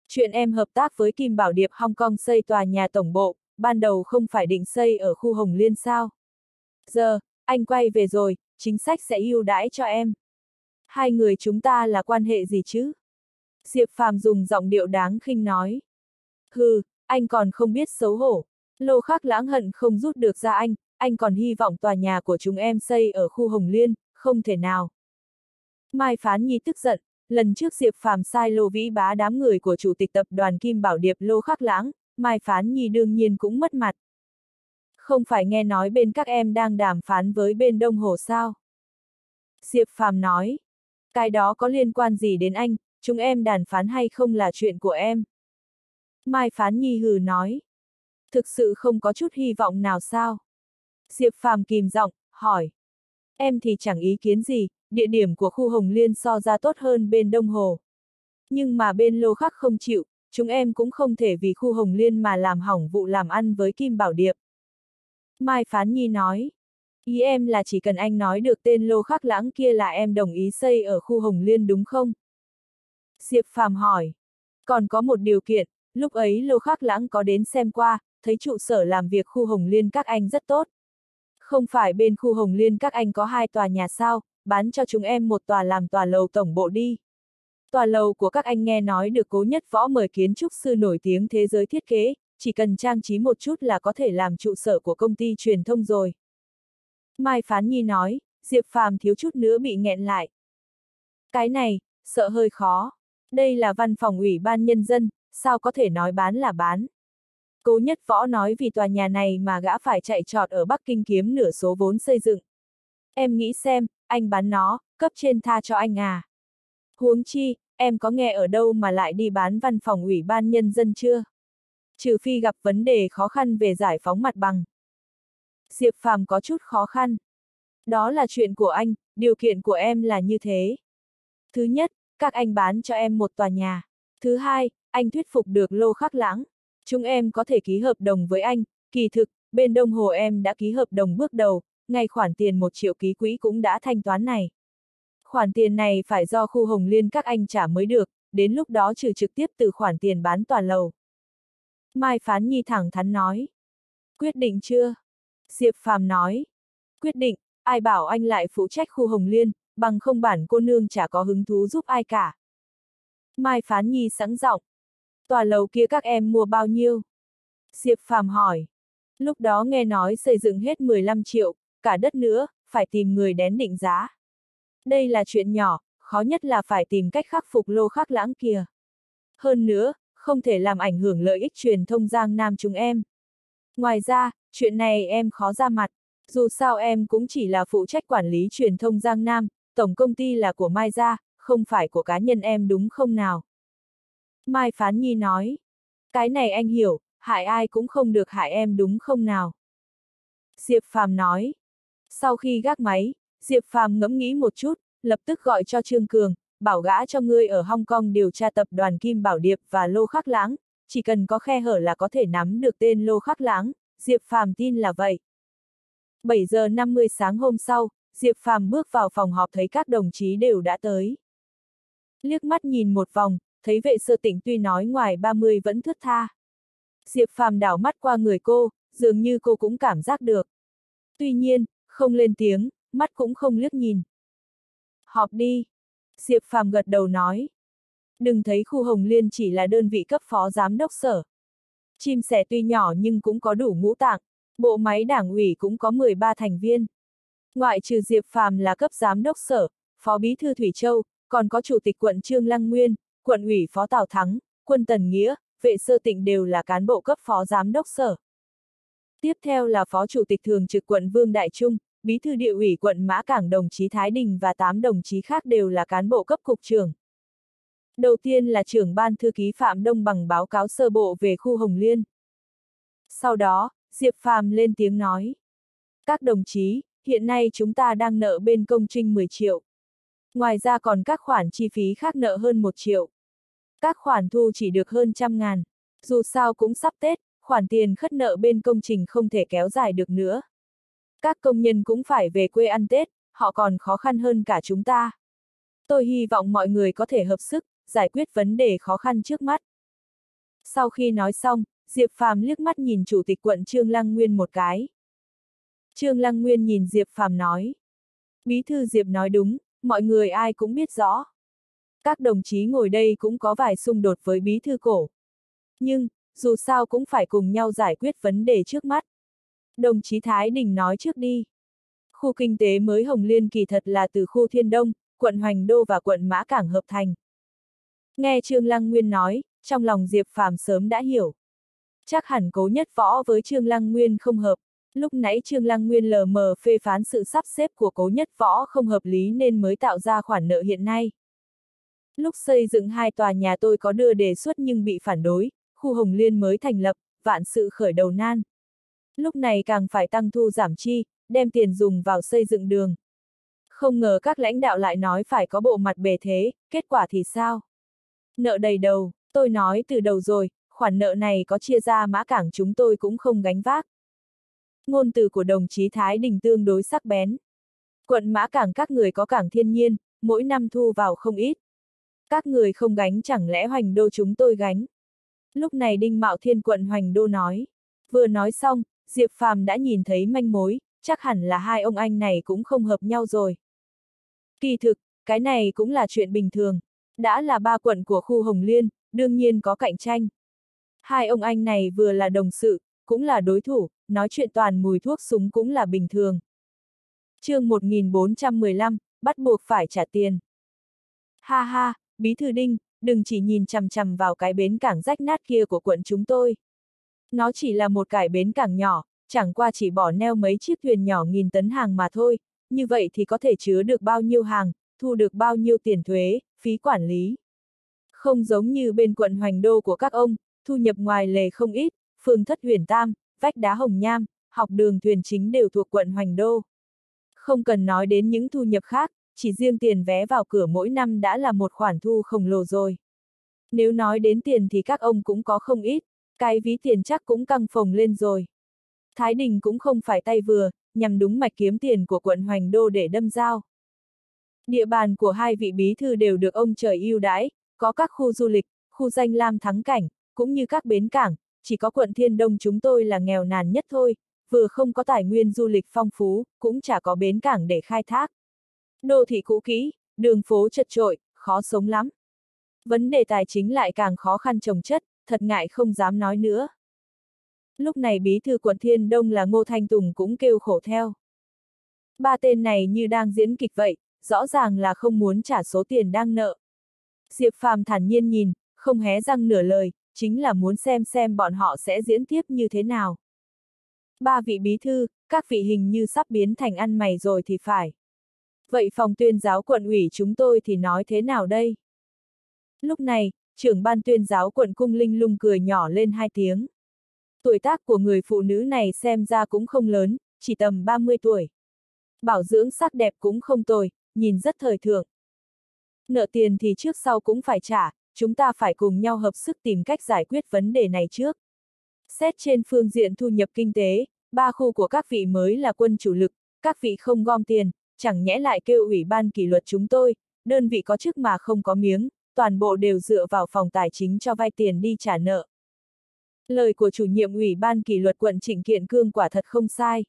Chuyện em hợp tác với Kim Bảo Điệp Hong Kong xây tòa nhà tổng bộ, ban đầu không phải định xây ở khu Hồng Liên sao? Giờ, anh quay về rồi, chính sách sẽ ưu đãi cho em. Hai người chúng ta là quan hệ gì chứ? Diệp Phàm dùng giọng điệu đáng khinh nói. Hừ, anh còn không biết xấu hổ. Lô khắc lãng hận không rút được ra anh, anh còn hy vọng tòa nhà của chúng em xây ở khu Hồng Liên, không thể nào. Mai Phán Nhi tức giận, lần trước Diệp Phàm sai lô vĩ bá đám người của chủ tịch tập đoàn Kim Bảo Điệp lô khắc lãng, Mai Phán Nhi đương nhiên cũng mất mặt. Không phải nghe nói bên các em đang đàm phán với bên Đông Hồ sao? Diệp Phàm nói. Cái đó có liên quan gì đến anh, chúng em đàm phán hay không là chuyện của em. Mai Phán Nhi hừ nói. Thực sự không có chút hy vọng nào sao? Diệp Phàm kìm giọng, hỏi. Em thì chẳng ý kiến gì, địa điểm của khu Hồng Liên so ra tốt hơn bên Đông Hồ. Nhưng mà bên lô khắc không chịu, chúng em cũng không thể vì khu Hồng Liên mà làm hỏng vụ làm ăn với Kim Bảo Điệp. Mai Phán Nhi nói. Ý em là chỉ cần anh nói được tên lô khắc lãng kia là em đồng ý xây ở khu Hồng Liên đúng không? Diệp Phàm hỏi. Còn có một điều kiện, lúc ấy lô khắc lãng có đến xem qua, thấy trụ sở làm việc khu Hồng Liên các anh rất tốt. Không phải bên khu Hồng Liên các anh có hai tòa nhà sao, bán cho chúng em một tòa làm tòa lầu tổng bộ đi. Tòa lầu của các anh nghe nói được cố nhất võ mời kiến trúc sư nổi tiếng thế giới thiết kế, chỉ cần trang trí một chút là có thể làm trụ sở của công ty truyền thông rồi. Mai Phán Nhi nói, Diệp Phàm thiếu chút nữa bị nghẹn lại. Cái này, sợ hơi khó. Đây là văn phòng ủy ban nhân dân, sao có thể nói bán là bán. Cố nhất võ nói vì tòa nhà này mà gã phải chạy trọt ở Bắc Kinh kiếm nửa số vốn xây dựng. Em nghĩ xem, anh bán nó, cấp trên tha cho anh à. Huống chi, em có nghe ở đâu mà lại đi bán văn phòng ủy ban nhân dân chưa? Trừ phi gặp vấn đề khó khăn về giải phóng mặt bằng. Diệp Phàm có chút khó khăn. Đó là chuyện của anh, điều kiện của em là như thế. Thứ nhất, các anh bán cho em một tòa nhà. Thứ hai, anh thuyết phục được lô khắc lãng. Chúng em có thể ký hợp đồng với anh, kỳ thực, bên Đông Hồ em đã ký hợp đồng bước đầu, ngay khoản tiền một triệu ký quỹ cũng đã thanh toán này. Khoản tiền này phải do khu Hồng Liên các anh trả mới được, đến lúc đó trừ trực tiếp từ khoản tiền bán toàn lầu. Mai Phán Nhi thẳng thắn nói. Quyết định chưa? Diệp Phàm nói. Quyết định, ai bảo anh lại phụ trách khu Hồng Liên, bằng không bản cô nương chả có hứng thú giúp ai cả. Mai Phán Nhi sẵn giọng. Tòa lầu kia các em mua bao nhiêu? Diệp Phàm hỏi. Lúc đó nghe nói xây dựng hết 15 triệu, cả đất nữa, phải tìm người đến định giá. Đây là chuyện nhỏ, khó nhất là phải tìm cách khắc phục lô khắc lãng kia. Hơn nữa, không thể làm ảnh hưởng lợi ích truyền thông Giang Nam chúng em. Ngoài ra, chuyện này em khó ra mặt, dù sao em cũng chỉ là phụ trách quản lý truyền thông Giang Nam, tổng công ty là của Mai Gia, không phải của cá nhân em đúng không nào? Mai Phán Nhi nói, cái này anh hiểu, hại ai cũng không được hại em đúng không nào? Diệp Phàm nói, sau khi gác máy, Diệp Phàm ngẫm nghĩ một chút, lập tức gọi cho Trương Cường, bảo gã cho ngươi ở Hong Kong điều tra tập đoàn Kim Bảo Điệp và Lô Khắc Lãng, chỉ cần có khe hở là có thể nắm được tên Lô Khắc Lãng, Diệp Phàm tin là vậy. 7 giờ 50 sáng hôm sau, Diệp Phàm bước vào phòng họp thấy các đồng chí đều đã tới. Liếc mắt nhìn một vòng, thấy vệ sơ tỉnh tuy nói ngoài 30 vẫn thướt tha. Diệp Phàm đảo mắt qua người cô, dường như cô cũng cảm giác được. Tuy nhiên, không lên tiếng, mắt cũng không liếc nhìn. Họp đi. Diệp Phàm gật đầu nói. Đừng thấy khu Hồng Liên chỉ là đơn vị cấp phó giám đốc sở. Chim sẻ tuy nhỏ nhưng cũng có đủ ngũ tạng, bộ máy đảng ủy cũng có 13 thành viên. Ngoại trừ Diệp Phàm là cấp giám đốc sở, phó bí thư Thủy Châu, còn có chủ tịch quận Trương Lăng Nguyên, quận ủy phó Tào Thắng, quân Tần Nghĩa, vệ sơ tịnh đều là cán bộ cấp phó giám đốc sở. Tiếp theo là phó chủ tịch thường trực quận Vương Đại Trung, bí thư địa ủy quận Mã Cảng đồng chí Thái Đình và 8 đồng chí khác đều là cán bộ cấp cục trưởng. Đầu tiên là trưởng ban thư ký Phạm Đông bằng báo cáo sơ bộ về khu Hồng Liên. Sau đó, Diệp Phàm lên tiếng nói. Các đồng chí, hiện nay chúng ta đang nợ bên công trinh 10 triệu. Ngoài ra còn các khoản chi phí khác nợ hơn 1 triệu. Các khoản thu chỉ được hơn trăm ngàn. Dù sao cũng sắp Tết, khoản tiền khất nợ bên công trình không thể kéo dài được nữa. Các công nhân cũng phải về quê ăn Tết, họ còn khó khăn hơn cả chúng ta. Tôi hy vọng mọi người có thể hợp sức, giải quyết vấn đề khó khăn trước mắt. Sau khi nói xong, Diệp Phàm liếc mắt nhìn chủ tịch quận Trương Lăng Nguyên một cái. Trương Lăng Nguyên nhìn Diệp Phàm nói. Bí thư Diệp nói đúng, mọi người ai cũng biết rõ. Các đồng chí ngồi đây cũng có vài xung đột với bí thư cổ. Nhưng, dù sao cũng phải cùng nhau giải quyết vấn đề trước mắt. Đồng chí Thái Đình nói trước đi. Khu kinh tế mới Hồng Liên kỳ thật là từ khu Thiên Đông, quận Hoành Đô và quận Mã Cảng hợp thành. Nghe Trương Lăng Nguyên nói, trong lòng Diệp Phàm sớm đã hiểu. Chắc hẳn cố nhất võ với Trương Lăng Nguyên không hợp, lúc nãy Trương Lăng Nguyên lờ mờ phê phán sự sắp xếp của cố nhất võ không hợp lý nên mới tạo ra khoản nợ hiện nay. Lúc xây dựng hai tòa nhà tôi có đưa đề xuất nhưng bị phản đối, khu Hồng Liên mới thành lập, vạn sự khởi đầu nan. Lúc này càng phải tăng thu giảm chi, đem tiền dùng vào xây dựng đường. Không ngờ các lãnh đạo lại nói phải có bộ mặt bề thế, kết quả thì sao? Nợ đầy đầu, tôi nói từ đầu rồi, khoản nợ này có chia ra mã cảng chúng tôi cũng không gánh vác. Ngôn từ của đồng chí Thái Đình tương đối sắc bén. Quận mã cảng các người có cảng thiên nhiên, mỗi năm thu vào không ít. Các người không gánh chẳng lẽ hoành đô chúng tôi gánh. Lúc này Đinh Mạo Thiên quận hoành đô nói. Vừa nói xong, Diệp Phàm đã nhìn thấy manh mối, chắc hẳn là hai ông anh này cũng không hợp nhau rồi. Kỳ thực, cái này cũng là chuyện bình thường. Đã là ba quận của khu Hồng Liên, đương nhiên có cạnh tranh. Hai ông anh này vừa là đồng sự, cũng là đối thủ, nói chuyện toàn mùi thuốc súng cũng là bình thường. chương 1415, bắt buộc phải trả tiền. Ha ha, Bí Thư Đinh, đừng chỉ nhìn chằm chằm vào cái bến cảng rách nát kia của quận chúng tôi. Nó chỉ là một cải bến cảng nhỏ, chẳng qua chỉ bỏ neo mấy chiếc thuyền nhỏ nghìn tấn hàng mà thôi, như vậy thì có thể chứa được bao nhiêu hàng, thu được bao nhiêu tiền thuế, phí quản lý. Không giống như bên quận Hoành Đô của các ông, thu nhập ngoài lề không ít, phương thất huyền tam, vách đá hồng nham, học đường thuyền chính đều thuộc quận Hoành Đô. Không cần nói đến những thu nhập khác, chỉ riêng tiền vé vào cửa mỗi năm đã là một khoản thu khổng lồ rồi. Nếu nói đến tiền thì các ông cũng có không ít, cái ví tiền chắc cũng căng phồng lên rồi. Thái Đình cũng không phải tay vừa, nhằm đúng mạch kiếm tiền của quận Hoành Đô để đâm dao. Địa bàn của hai vị bí thư đều được ông trời ưu đãi, có các khu du lịch, khu danh lam thắng cảnh, cũng như các bến cảng, chỉ có quận Thiên Đông chúng tôi là nghèo nàn nhất thôi, vừa không có tài nguyên du lịch phong phú, cũng chả có bến cảng để khai thác. Đô thị cũ kỹ, đường phố chật trội, khó sống lắm. Vấn đề tài chính lại càng khó khăn trồng chất, thật ngại không dám nói nữa. Lúc này bí thư quận Thiên Đông là Ngô Thanh Tùng cũng kêu khổ theo. Ba tên này như đang diễn kịch vậy, rõ ràng là không muốn trả số tiền đang nợ. Diệp Phàm thản nhiên nhìn, không hé răng nửa lời, chính là muốn xem xem bọn họ sẽ diễn tiếp như thế nào. Ba vị bí thư, các vị hình như sắp biến thành ăn mày rồi thì phải. Vậy phòng tuyên giáo quận ủy chúng tôi thì nói thế nào đây? Lúc này, trưởng ban tuyên giáo quận cung linh lung cười nhỏ lên hai tiếng. Tuổi tác của người phụ nữ này xem ra cũng không lớn, chỉ tầm 30 tuổi. Bảo dưỡng sắc đẹp cũng không tồi, nhìn rất thời thượng. Nợ tiền thì trước sau cũng phải trả, chúng ta phải cùng nhau hợp sức tìm cách giải quyết vấn đề này trước. Xét trên phương diện thu nhập kinh tế, ba khu của các vị mới là quân chủ lực, các vị không gom tiền, chẳng nhẽ lại kêu ủy ban kỷ luật chúng tôi, đơn vị có chức mà không có miếng, toàn bộ đều dựa vào phòng tài chính cho vay tiền đi trả nợ. Lời của chủ nhiệm ủy ban kỷ luật quận Trịnh Kiện Cương quả thật không sai.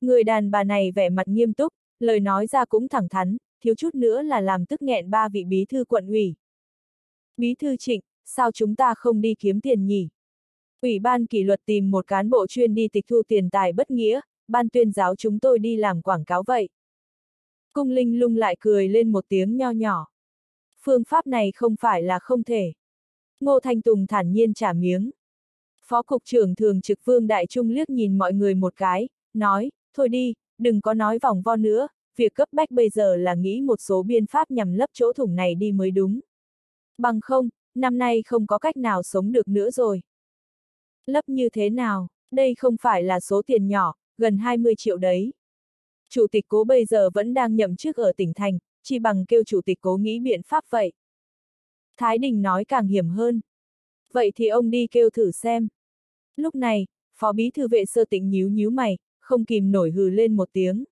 Người đàn bà này vẻ mặt nghiêm túc, lời nói ra cũng thẳng thắn, thiếu chút nữa là làm tức nghẹn ba vị bí thư quận ủy. Bí thư Trịnh, sao chúng ta không đi kiếm tiền nhỉ? Ủy ban kỷ luật tìm một cán bộ chuyên đi tịch thu tiền tài bất nghĩa, ban tuyên giáo chúng tôi đi làm quảng cáo vậy. Cung Linh lung lại cười lên một tiếng nho nhỏ. Phương pháp này không phải là không thể. Ngô Thanh Tùng thản nhiên trả miếng. Phó Cục trưởng Thường trực Vương Đại Trung liếc nhìn mọi người một cái, nói, thôi đi, đừng có nói vòng vo nữa, việc cấp bách bây giờ là nghĩ một số biên pháp nhằm lấp chỗ thủng này đi mới đúng. Bằng không, năm nay không có cách nào sống được nữa rồi. Lấp như thế nào, đây không phải là số tiền nhỏ, gần 20 triệu đấy. Chủ tịch cố bây giờ vẫn đang nhậm chức ở tỉnh thành, chỉ bằng kêu chủ tịch cố nghĩ biện pháp vậy. Thái Đình nói càng hiểm hơn. Vậy thì ông đi kêu thử xem. Lúc này, phó bí thư vệ sơ tịnh nhíu nhíu mày, không kìm nổi hừ lên một tiếng.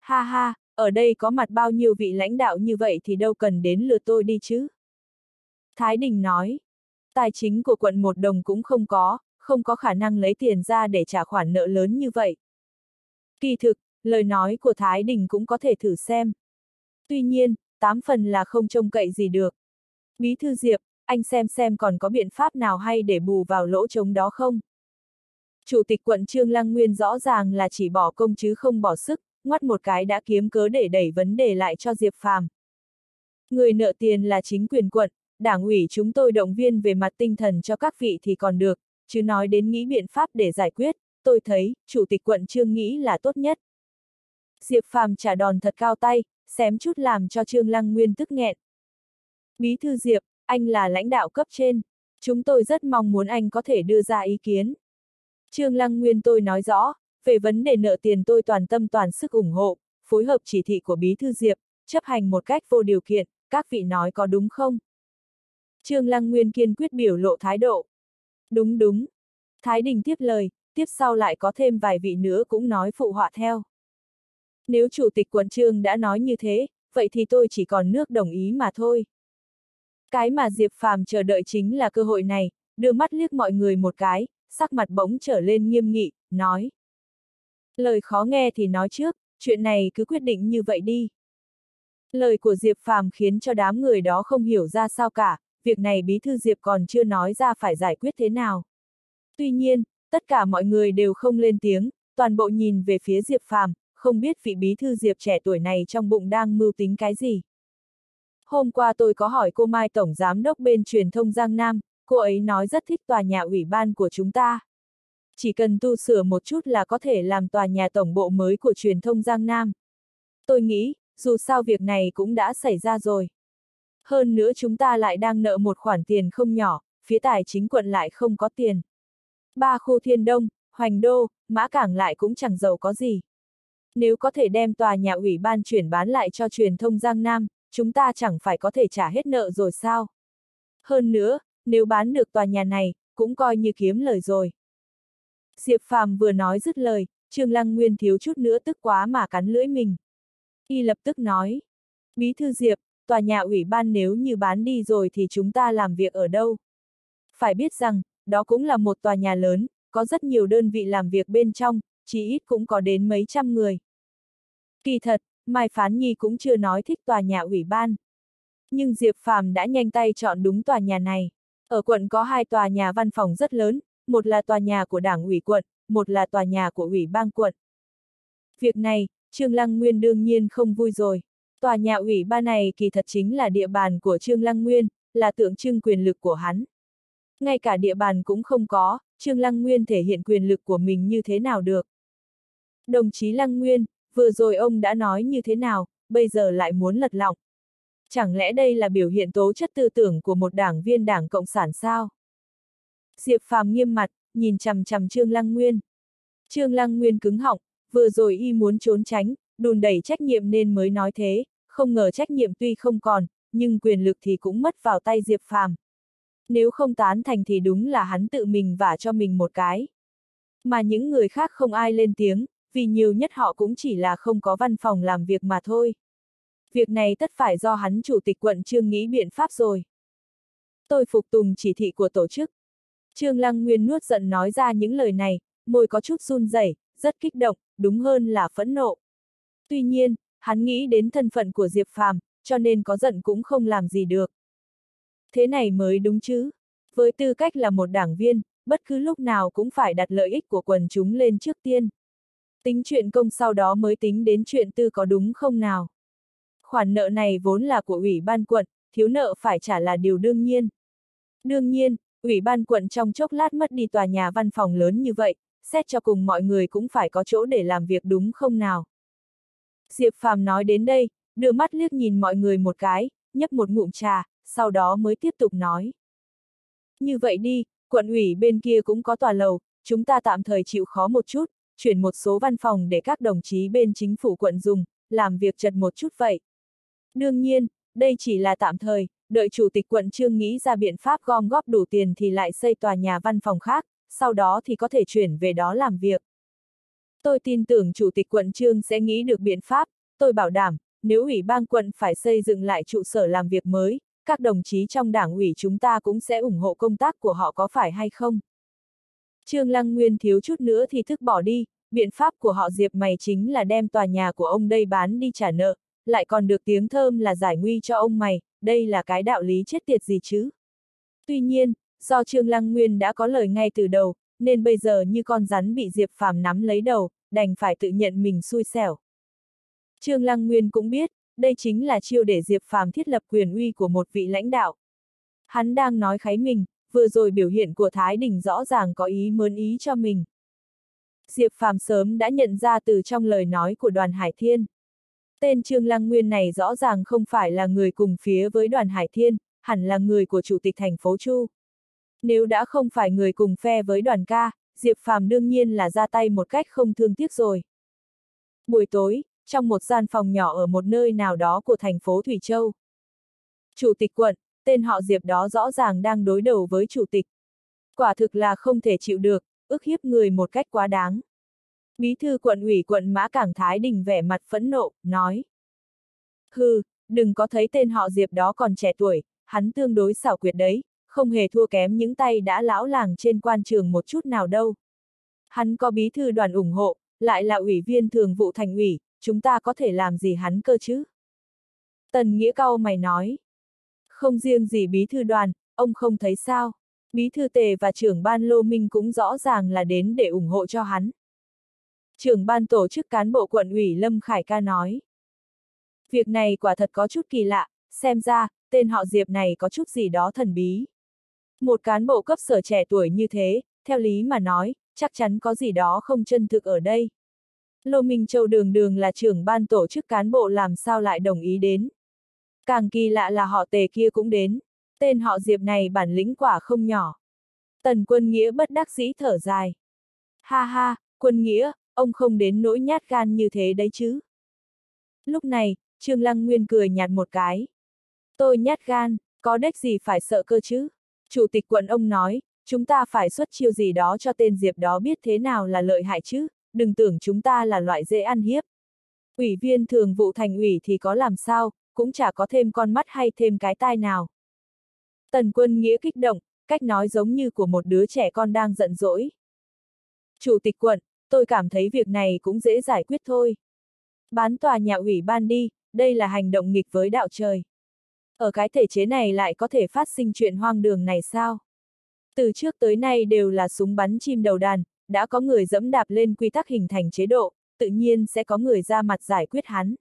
Ha ha, ở đây có mặt bao nhiêu vị lãnh đạo như vậy thì đâu cần đến lượt tôi đi chứ. Thái Đình nói, tài chính của quận một đồng cũng không có, không có khả năng lấy tiền ra để trả khoản nợ lớn như vậy. Kỳ thực, lời nói của Thái Đình cũng có thể thử xem. Tuy nhiên, tám phần là không trông cậy gì được. Bí thư Diệp, anh xem xem còn có biện pháp nào hay để bù vào lỗ trống đó không? Chủ tịch quận Trương Lăng Nguyên rõ ràng là chỉ bỏ công chứ không bỏ sức, ngoắt một cái đã kiếm cớ để đẩy vấn đề lại cho Diệp Phàm. Người nợ tiền là chính quyền quận, đảng ủy chúng tôi động viên về mặt tinh thần cho các vị thì còn được, chứ nói đến nghĩ biện pháp để giải quyết, tôi thấy, chủ tịch quận Trương nghĩ là tốt nhất. Diệp Phàm trả đòn thật cao tay, xém chút làm cho Trương Lăng Nguyên tức nghẹn. Bí thư Diệp, anh là lãnh đạo cấp trên. Chúng tôi rất mong muốn anh có thể đưa ra ý kiến. Trương Lăng Nguyên tôi nói rõ, về vấn đề nợ tiền tôi toàn tâm toàn sức ủng hộ, phối hợp chỉ thị của Bí Thư Diệp, chấp hành một cách vô điều kiện, các vị nói có đúng không? Trương Lăng Nguyên kiên quyết biểu lộ thái độ. Đúng đúng. Thái Đình tiếp lời, tiếp sau lại có thêm vài vị nữa cũng nói phụ họa theo. Nếu chủ tịch quận trương đã nói như thế, vậy thì tôi chỉ còn nước đồng ý mà thôi. Cái mà Diệp Phàm chờ đợi chính là cơ hội này, đưa mắt liếc mọi người một cái, sắc mặt bỗng trở lên nghiêm nghị, nói. Lời khó nghe thì nói trước, chuyện này cứ quyết định như vậy đi. Lời của Diệp Phàm khiến cho đám người đó không hiểu ra sao cả, việc này bí thư Diệp còn chưa nói ra phải giải quyết thế nào. Tuy nhiên, tất cả mọi người đều không lên tiếng, toàn bộ nhìn về phía Diệp Phàm, không biết vị bí thư Diệp trẻ tuổi này trong bụng đang mưu tính cái gì. Hôm qua tôi có hỏi cô Mai Tổng Giám đốc bên truyền thông Giang Nam, cô ấy nói rất thích tòa nhà ủy ban của chúng ta. Chỉ cần tu sửa một chút là có thể làm tòa nhà tổng bộ mới của truyền thông Giang Nam. Tôi nghĩ, dù sao việc này cũng đã xảy ra rồi. Hơn nữa chúng ta lại đang nợ một khoản tiền không nhỏ, phía tài chính quận lại không có tiền. Ba khu thiên đông, hoành đô, mã cảng lại cũng chẳng giàu có gì. Nếu có thể đem tòa nhà ủy ban chuyển bán lại cho truyền thông Giang Nam, chúng ta chẳng phải có thể trả hết nợ rồi sao? Hơn nữa, nếu bán được tòa nhà này, cũng coi như kiếm lời rồi. Diệp Phàm vừa nói dứt lời, Trương Lăng Nguyên thiếu chút nữa tức quá mà cắn lưỡi mình. Y lập tức nói, Bí thư Diệp, tòa nhà ủy ban nếu như bán đi rồi thì chúng ta làm việc ở đâu? Phải biết rằng, đó cũng là một tòa nhà lớn, có rất nhiều đơn vị làm việc bên trong, chỉ ít cũng có đến mấy trăm người. Kỳ thật, Mai Phán Nhi cũng chưa nói thích tòa nhà ủy ban. Nhưng Diệp Phàm đã nhanh tay chọn đúng tòa nhà này. Ở quận có hai tòa nhà văn phòng rất lớn, một là tòa nhà của đảng ủy quận, một là tòa nhà của ủy ban quận. Việc này, Trương Lăng Nguyên đương nhiên không vui rồi. Tòa nhà ủy ban này kỳ thật chính là địa bàn của Trương Lăng Nguyên, là tượng trưng quyền lực của hắn. Ngay cả địa bàn cũng không có, Trương Lăng Nguyên thể hiện quyền lực của mình như thế nào được. Đồng chí Lăng Nguyên, vừa rồi ông đã nói như thế nào, bây giờ lại muốn lật lọng. Chẳng lẽ đây là biểu hiện tố chất tư tưởng của một đảng viên đảng Cộng sản sao? Diệp Phàm nghiêm mặt, nhìn chằm chằm Trương Lăng Nguyên. Trương Lăng Nguyên cứng họng, vừa rồi y muốn trốn tránh, đùn đẩy trách nhiệm nên mới nói thế, không ngờ trách nhiệm tuy không còn, nhưng quyền lực thì cũng mất vào tay Diệp Phàm. Nếu không tán thành thì đúng là hắn tự mình vả cho mình một cái. Mà những người khác không ai lên tiếng, vì nhiều nhất họ cũng chỉ là không có văn phòng làm việc mà thôi. Việc này tất phải do hắn chủ tịch quận Trương nghĩ biện pháp rồi. Tôi phục tùng chỉ thị của tổ chức. Trương Lăng Nguyên nuốt giận nói ra những lời này, môi có chút run rẩy, rất kích động, đúng hơn là phẫn nộ. Tuy nhiên, hắn nghĩ đến thân phận của Diệp Phàm, cho nên có giận cũng không làm gì được. Thế này mới đúng chứ. Với tư cách là một đảng viên, bất cứ lúc nào cũng phải đặt lợi ích của quần chúng lên trước tiên. Tính chuyện công sau đó mới tính đến chuyện tư có đúng không nào. Khoản nợ này vốn là của ủy ban quận, thiếu nợ phải trả là điều đương nhiên. Đương nhiên, ủy ban quận trong chốc lát mất đi tòa nhà văn phòng lớn như vậy, xét cho cùng mọi người cũng phải có chỗ để làm việc đúng không nào. Diệp Phàm nói đến đây, đưa mắt liếc nhìn mọi người một cái, nhấp một ngụm trà, sau đó mới tiếp tục nói. Như vậy đi, quận ủy bên kia cũng có tòa lầu, chúng ta tạm thời chịu khó một chút, chuyển một số văn phòng để các đồng chí bên chính phủ quận dùng, làm việc chật một chút vậy. Đương nhiên, đây chỉ là tạm thời, đợi chủ tịch quận trương nghĩ ra biện pháp gom góp đủ tiền thì lại xây tòa nhà văn phòng khác, sau đó thì có thể chuyển về đó làm việc. Tôi tin tưởng chủ tịch quận trương sẽ nghĩ được biện pháp, tôi bảo đảm, nếu ủy ban quận phải xây dựng lại trụ sở làm việc mới, các đồng chí trong đảng ủy chúng ta cũng sẽ ủng hộ công tác của họ có phải hay không? Trương Lăng Nguyên thiếu chút nữa thì thức bỏ đi, biện pháp của họ Diệp mày chính là đem tòa nhà của ông đây bán đi trả nợ, lại còn được tiếng thơm là giải nguy cho ông mày, đây là cái đạo lý chết tiệt gì chứ? Tuy nhiên, do Trương Lăng Nguyên đã có lời ngay từ đầu, nên bây giờ như con rắn bị Diệp Phàm nắm lấy đầu, đành phải tự nhận mình xui xẻo. Trương Lăng Nguyên cũng biết, đây chính là chiêu để Diệp Phàm thiết lập quyền uy của một vị lãnh đạo. Hắn đang nói kháy mình, vừa rồi biểu hiện của Thái Đình rõ ràng có ý mớn ý cho mình. Diệp Phàm sớm đã nhận ra từ trong lời nói của đoàn Hải Thiên. Tên Trương Lăng Nguyên này rõ ràng không phải là người cùng phía với đoàn Hải Thiên, hẳn là người của Chủ tịch thành phố Chu. Nếu đã không phải người cùng phe với đoàn ca, Diệp Phàm đương nhiên là ra tay một cách không thương tiếc rồi. Buổi tối, trong một gian phòng nhỏ ở một nơi nào đó của thành phố Thủy Châu. Chủ tịch quận, tên họ Diệp đó rõ ràng đang đối đầu với chủ tịch. Quả thực là không thể chịu được, ức hiếp người một cách quá đáng. Bí thư quận ủy quận Mã Cảng Thái Đình vẻ mặt phẫn nộ, nói. Hừ, đừng có thấy tên họ Diệp đó còn trẻ tuổi, hắn tương đối xảo quyệt đấy, không hề thua kém những tay đã lão làng trên quan trường một chút nào đâu. Hắn có bí thư đoàn ủng hộ, lại là ủy viên thường vụ thành ủy, chúng ta có thể làm gì hắn cơ chứ? Tần Nghĩa Cao mày nói. Không riêng gì bí thư đoàn, ông không thấy sao? Bí thư tề và trưởng ban Lô Minh cũng rõ ràng là đến để ủng hộ cho hắn. Trưởng ban tổ chức cán bộ quận ủy Lâm Khải Ca nói. Việc này quả thật có chút kỳ lạ, xem ra, tên họ Diệp này có chút gì đó thần bí. Một cán bộ cấp sở trẻ tuổi như thế, theo lý mà nói, chắc chắn có gì đó không chân thực ở đây. Lô Minh Châu đường đường là trưởng ban tổ chức cán bộ làm sao lại đồng ý đến. Càng kỳ lạ là họ tề kia cũng đến. Tên họ Diệp này bản lĩnh quả không nhỏ. Tần quân nghĩa bất đắc dĩ thở dài. Ha ha, quân nghĩa, ông không đến nỗi nhát gan như thế đấy chứ. Lúc này, Trương Lăng Nguyên cười nhạt một cái. Tôi nhát gan, có đếch gì phải sợ cơ chứ? Chủ tịch quận ông nói, chúng ta phải xuất chiêu gì đó cho tên Diệp đó biết thế nào là lợi hại chứ, đừng tưởng chúng ta là loại dễ ăn hiếp. Ủy viên thường vụ thành ủy thì có làm sao, cũng chả có thêm con mắt hay thêm cái tai nào. Tần quân nghĩa kích động, cách nói giống như của một đứa trẻ con đang giận dỗi. Chủ tịch quận, tôi cảm thấy việc này cũng dễ giải quyết thôi. Bán tòa nhà ủy ban đi, đây là hành động nghịch với đạo trời. Ở cái thể chế này lại có thể phát sinh chuyện hoang đường này sao? Từ trước tới nay đều là súng bắn chim đầu đàn, đã có người dẫm đạp lên quy tắc hình thành chế độ, tự nhiên sẽ có người ra mặt giải quyết hắn.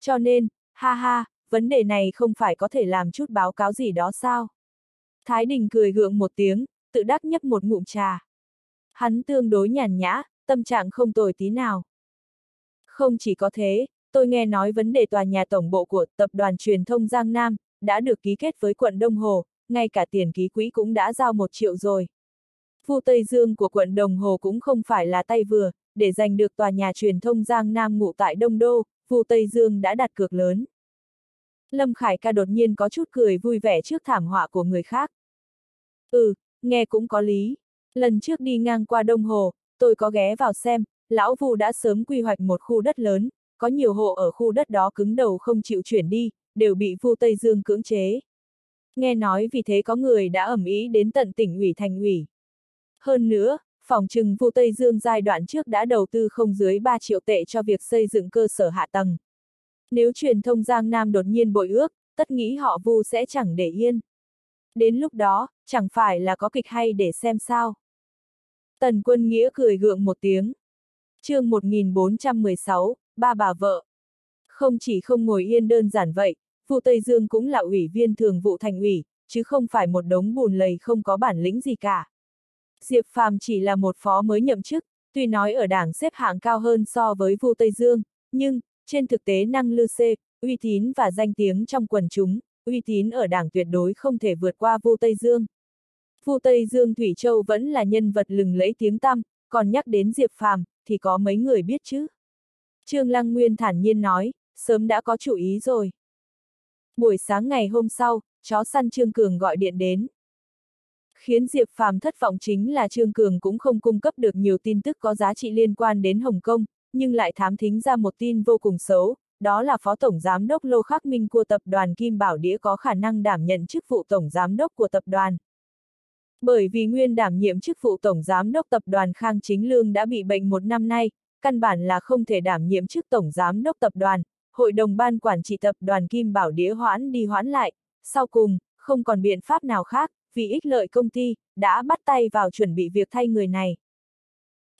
Cho nên, ha ha, vấn đề này không phải có thể làm chút báo cáo gì đó sao? Thái Đình cười gượng một tiếng, tự đắc nhấp một ngụm trà. Hắn tương đối nhàn nhã, tâm trạng không tồi tí nào. Không chỉ có thế, tôi nghe nói vấn đề tòa nhà tổng bộ của tập đoàn truyền thông Giang Nam, đã được ký kết với quận Đông Hồ, ngay cả tiền ký quỹ cũng đã giao một triệu rồi. Phu Tây Dương của quận Đồng Hồ cũng không phải là tay vừa, để giành được tòa nhà truyền thông Giang Nam ngụ tại Đông Đô, Phu Tây Dương đã đặt cược lớn. Lâm Khải ca đột nhiên có chút cười vui vẻ trước thảm họa của người khác. Ừ, nghe cũng có lý. Lần trước đi ngang qua Đông Hồ, tôi có ghé vào xem, lão Vu đã sớm quy hoạch một khu đất lớn, có nhiều hộ ở khu đất đó cứng đầu không chịu chuyển đi, đều bị Vu Tây Dương cưỡng chế. Nghe nói vì thế có người đã ẩm ý đến tận tỉnh ủy thành ủy. Hơn nữa, phòng trừng Vu Tây Dương giai đoạn trước đã đầu tư không dưới 3 triệu tệ cho việc xây dựng cơ sở hạ tầng. Nếu truyền thông Giang Nam đột nhiên bội ước, tất nghĩ họ Vu sẽ chẳng để yên. Đến lúc đó, chẳng phải là có kịch hay để xem sao. Tần quân nghĩa cười gượng một tiếng. chương 1416, ba bà vợ. Không chỉ không ngồi yên đơn giản vậy, Vu Tây Dương cũng là ủy viên thường vụ thành ủy, chứ không phải một đống bùn lầy không có bản lĩnh gì cả. Diệp Phàm chỉ là một phó mới nhậm chức, tuy nói ở đảng xếp hạng cao hơn so với Vu Tây Dương, nhưng, trên thực tế năng lư c uy tín và danh tiếng trong quần chúng, uy tín ở đảng tuyệt đối không thể vượt qua Vu Tây Dương. Vu Tây Dương Thủy Châu vẫn là nhân vật lừng lẫy tiếng tăm, còn nhắc đến Diệp Phàm, thì có mấy người biết chứ. Trương Lăng Nguyên thản nhiên nói, sớm đã có chủ ý rồi. Buổi sáng ngày hôm sau, chó săn Trương Cường gọi điện đến. Khiến Diệp Phàm thất vọng chính là Trương Cường cũng không cung cấp được nhiều tin tức có giá trị liên quan đến Hồng Kông, nhưng lại thám thính ra một tin vô cùng xấu, đó là Phó Tổng Giám đốc Lô Khắc Minh của tập đoàn Kim Bảo Đĩa có khả năng đảm nhận chức vụ Tổng Giám đốc của tập đoàn. Bởi vì nguyên đảm nhiệm chức vụ Tổng Giám đốc tập đoàn Khang Chính Lương đã bị bệnh một năm nay, căn bản là không thể đảm nhiệm chức Tổng Giám đốc tập đoàn, Hội đồng Ban Quản trị tập đoàn Kim Bảo Đĩa hoãn đi hoãn lại, sau cùng, không còn biện pháp nào khác, vì ích lợi công ty, đã bắt tay vào chuẩn bị việc thay người này.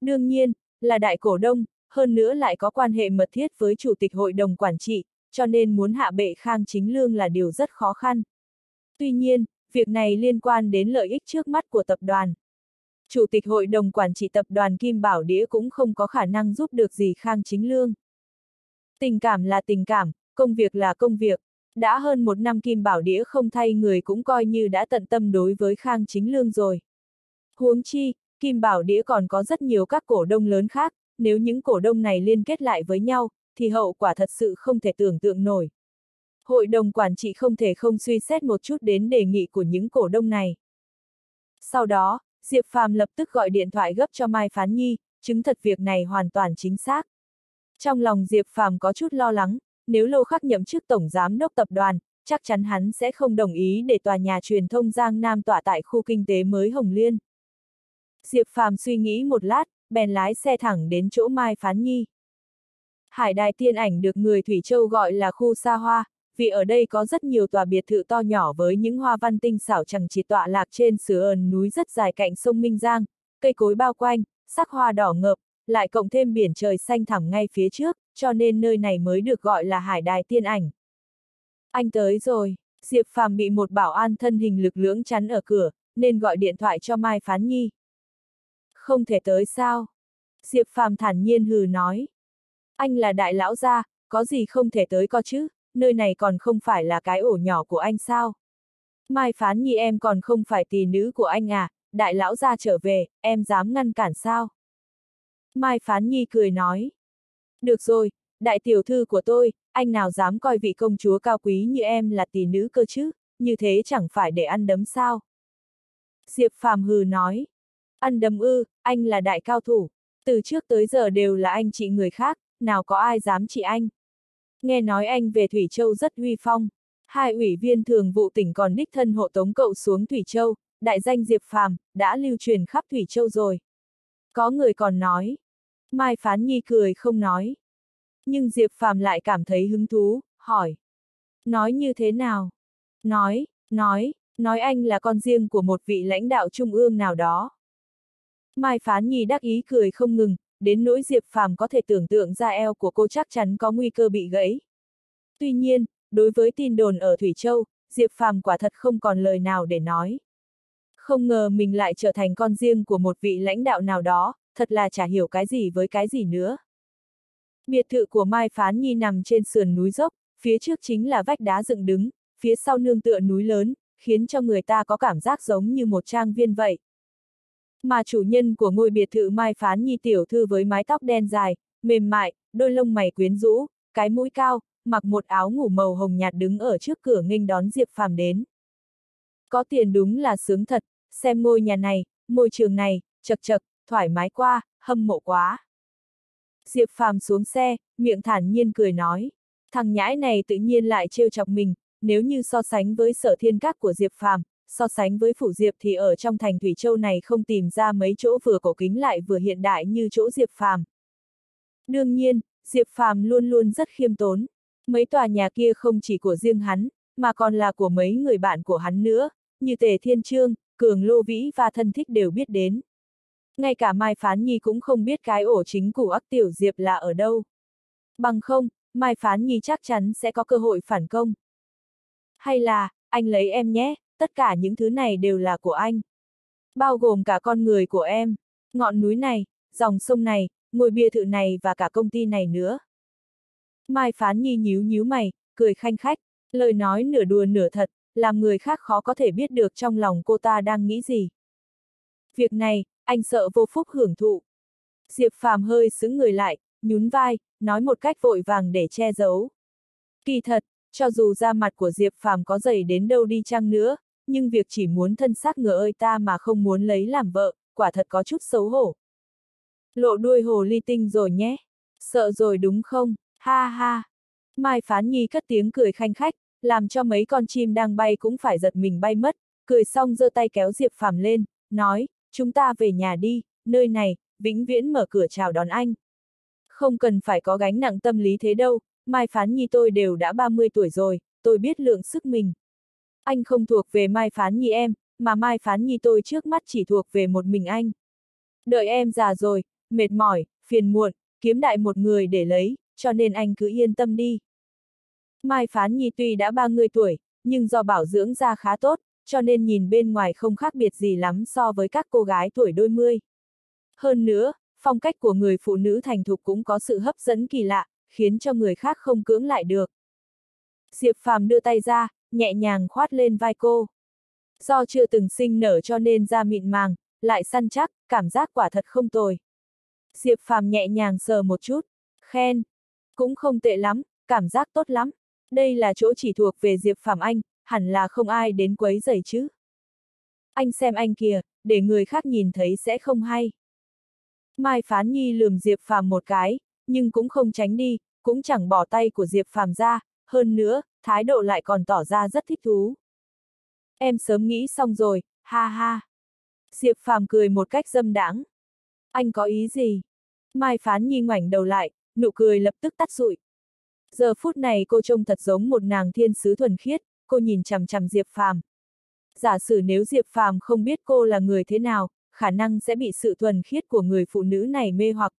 Đương nhiên, là đại cổ đông, hơn nữa lại có quan hệ mật thiết với Chủ tịch Hội đồng Quản trị, cho nên muốn hạ bệ Khang Chính Lương là điều rất khó khăn. Tuy nhiên, việc này liên quan đến lợi ích trước mắt của tập đoàn. Chủ tịch Hội đồng Quản trị tập đoàn Kim Bảo Đĩa cũng không có khả năng giúp được gì Khang Chính Lương. Tình cảm là tình cảm, công việc là công việc, Đã hơn một năm Kim Bảo Đĩa không thay người cũng coi như đã tận tâm đối với Khang Chính Lương rồi. Huống chi, Kim Bảo Đĩa còn có rất nhiều các cổ đông lớn khác, nếu những cổ đông này liên kết lại với nhau, thì hậu quả thật sự không thể tưởng tượng nổi. Hội đồng quản trị không thể không suy xét một chút đến đề nghị của những cổ đông này. Sau đó, Diệp Phàm lập tức gọi điện thoại gấp cho Mai Phán Nhi, chứng thật việc này hoàn toàn chính xác. Trong lòng Diệp Phàm có chút lo lắng, nếu Lô Khắc nhậm chức tổng giám đốc tập đoàn, chắc chắn hắn sẽ không đồng ý để tòa nhà truyền thông Giang Nam tỏa tại khu kinh tế mới Hồng Liên. Diệp Phàm suy nghĩ một lát, bèn lái xe thẳng đến chỗ Mai Phán Nhi. Hải đài tiên ảnh được người Thủy Châu gọi là khu xa hoa, vì ở đây có rất nhiều tòa biệt thự to nhỏ với những hoa văn tinh xảo chẳng chỉ tọa lạc trên sườn núi rất dài cạnh sông Minh Giang, cây cối bao quanh, sắc hoa đỏ ngợp, lại cộng thêm biển trời xanh thẳm ngay phía trước, cho nên nơi này mới được gọi là hải đài tiên ảnh. Anh tới rồi, Diệp Phàm bị một bảo an thân hình lực lưỡng chắn ở cửa, nên gọi điện thoại cho Mai Phán Nhi. Không thể tới sao? Diệp Phàm thản nhiên hừ nói. Anh là đại lão gia, có gì không thể tới co chứ, nơi này còn không phải là cái ổ nhỏ của anh sao? Mai Phán Nhi em còn không phải tỷ nữ của anh à, đại lão gia trở về, em dám ngăn cản sao? Mai Phán Nhi cười nói. Được rồi, đại tiểu thư của tôi, anh nào dám coi vị công chúa cao quý như em là tỷ nữ cơ chứ, như thế chẳng phải để ăn đấm sao? Diệp Phàm hừ nói. Ăn đấm ư, anh là đại cao thủ, từ trước tới giờ đều là anh trị người khác, nào có ai dám trị anh. Nghe nói anh về Thủy Châu rất uy phong. Hai ủy viên thường vụ tỉnh còn đích thân hộ tống cậu xuống Thủy Châu, đại danh Diệp Phàm đã lưu truyền khắp Thủy Châu rồi. Có người còn nói. Mai Phán Nhi cười không nói. Nhưng Diệp Phàm lại cảm thấy hứng thú, hỏi. Nói như thế nào? Nói, nói, nói anh là con riêng của một vị lãnh đạo trung ương nào đó. Mai Phán Nhi đắc ý cười không ngừng, đến nỗi Diệp Phàm có thể tưởng tượng ra eo của cô chắc chắn có nguy cơ bị gãy. Tuy nhiên, đối với tin đồn ở Thủy Châu, Diệp Phàm quả thật không còn lời nào để nói. Không ngờ mình lại trở thành con riêng của một vị lãnh đạo nào đó, thật là chả hiểu cái gì với cái gì nữa. Biệt thự của Mai Phán Nhi nằm trên sườn núi dốc, phía trước chính là vách đá dựng đứng, phía sau nương tựa núi lớn, khiến cho người ta có cảm giác giống như một trang viên vậy. Mà chủ nhân của ngôi biệt thự Mai Phán Nhi tiểu thư với mái tóc đen dài, mềm mại, đôi lông mày quyến rũ, cái mũi cao, mặc một áo ngủ màu hồng nhạt đứng ở trước cửa nghênh đón Diệp Phàm đến. Có tiền đúng là sướng thật, xem ngôi nhà này, môi trường này, chật chật, thoải mái qua, hâm mộ quá. Diệp Phàm xuống xe, miệng thản nhiên cười nói, thằng nhãi này tự nhiên lại trêu chọc mình, nếu như so sánh với sở thiên các của Diệp Phàm, so sánh với phủ Diệp thì ở trong thành Thủy Châu này không tìm ra mấy chỗ vừa cổ kính lại vừa hiện đại như chỗ Diệp Phàm. Đương nhiên, Diệp Phàm luôn luôn rất khiêm tốn. Mấy tòa nhà kia không chỉ của riêng hắn, mà còn là của mấy người bạn của hắn nữa, như Tề Thiên Trương, Cường Lô Vĩ và thân thích đều biết đến. Ngay cả Mai Phán Nhi cũng không biết cái ổ chính của ác tiểu Diệp là ở đâu. Bằng không, Mai Phán Nhi chắc chắn sẽ có cơ hội phản công. Hay là, anh lấy em nhé, tất cả những thứ này đều là của anh. Bao gồm cả con người của em, ngọn núi này, dòng sông này, ngôi bia thự này và cả công ty này nữa. Mai Phán Nhi nhíu nhíu mày, cười khanh khách, lời nói nửa đùa nửa thật, làm người khác khó có thể biết được trong lòng cô ta đang nghĩ gì. Việc này, anh sợ vô phúc hưởng thụ. Diệp Phàm hơi xứng người lại, nhún vai, nói một cách vội vàng để che giấu. Kỳ thật, cho dù da mặt của Diệp Phàm có dày đến đâu đi chăng nữa, nhưng việc chỉ muốn thân xác ngựa ơi ta mà không muốn lấy làm vợ, quả thật có chút xấu hổ. Lộ đuôi hồ ly tinh rồi nhé. Sợ rồi đúng không? Ha ha. Mai Phán Nhi cất tiếng cười khanh khách, làm cho mấy con chim đang bay cũng phải giật mình bay mất, cười xong giơ tay kéo Diệp Phàm lên, nói, chúng ta về nhà đi, nơi này, vĩnh viễn mở cửa chào đón anh. Không cần phải có gánh nặng tâm lý thế đâu, Mai Phán Nhi tôi đều đã 30 tuổi rồi, tôi biết lượng sức mình. Anh không thuộc về Mai Phán Nhi em, mà Mai Phán Nhi tôi trước mắt chỉ thuộc về một mình anh. Đợi em già rồi, mệt mỏi, phiền muộn, kiếm đại một người để lấy, cho nên anh cứ yên tâm đi. Mai Phán Nhi tuy đã 30 tuổi, nhưng do bảo dưỡng da khá tốt, cho nên nhìn bên ngoài không khác biệt gì lắm so với các cô gái tuổi đôi mươi. Hơn nữa, phong cách của người phụ nữ thành thục cũng có sự hấp dẫn kỳ lạ, khiến cho người khác không cưỡng lại được. Diệp Phàm đưa tay ra, nhẹ nhàng khoát lên vai cô. Do chưa từng sinh nở cho nên da mịn màng, lại săn chắc, cảm giác quả thật không tồi. Diệp Phàm nhẹ nhàng sờ một chút, khen. Cũng không tệ lắm, cảm giác tốt lắm. Đây là chỗ chỉ thuộc về Diệp Phàm anh, hẳn là không ai đến quấy rầy chứ. Anh xem anh kìa, để người khác nhìn thấy sẽ không hay. Mai Phán Nhi lườm Diệp Phàm một cái, nhưng cũng không tránh đi, cũng chẳng bỏ tay của Diệp Phàm ra, hơn nữa, thái độ lại còn tỏ ra rất thích thú. Em sớm nghĩ xong rồi, ha ha. Diệp Phàm cười một cách dâm đãng. Anh có ý gì? Mai Phán Nhi ngoảnh đầu lại, nụ cười lập tức tắt rụi. Giờ phút này cô trông thật giống một nàng thiên sứ thuần khiết, cô nhìn chằm chằm Diệp Phàm. Giả sử nếu Diệp Phàm không biết cô là người thế nào, khả năng sẽ bị sự thuần khiết của người phụ nữ này mê hoặc.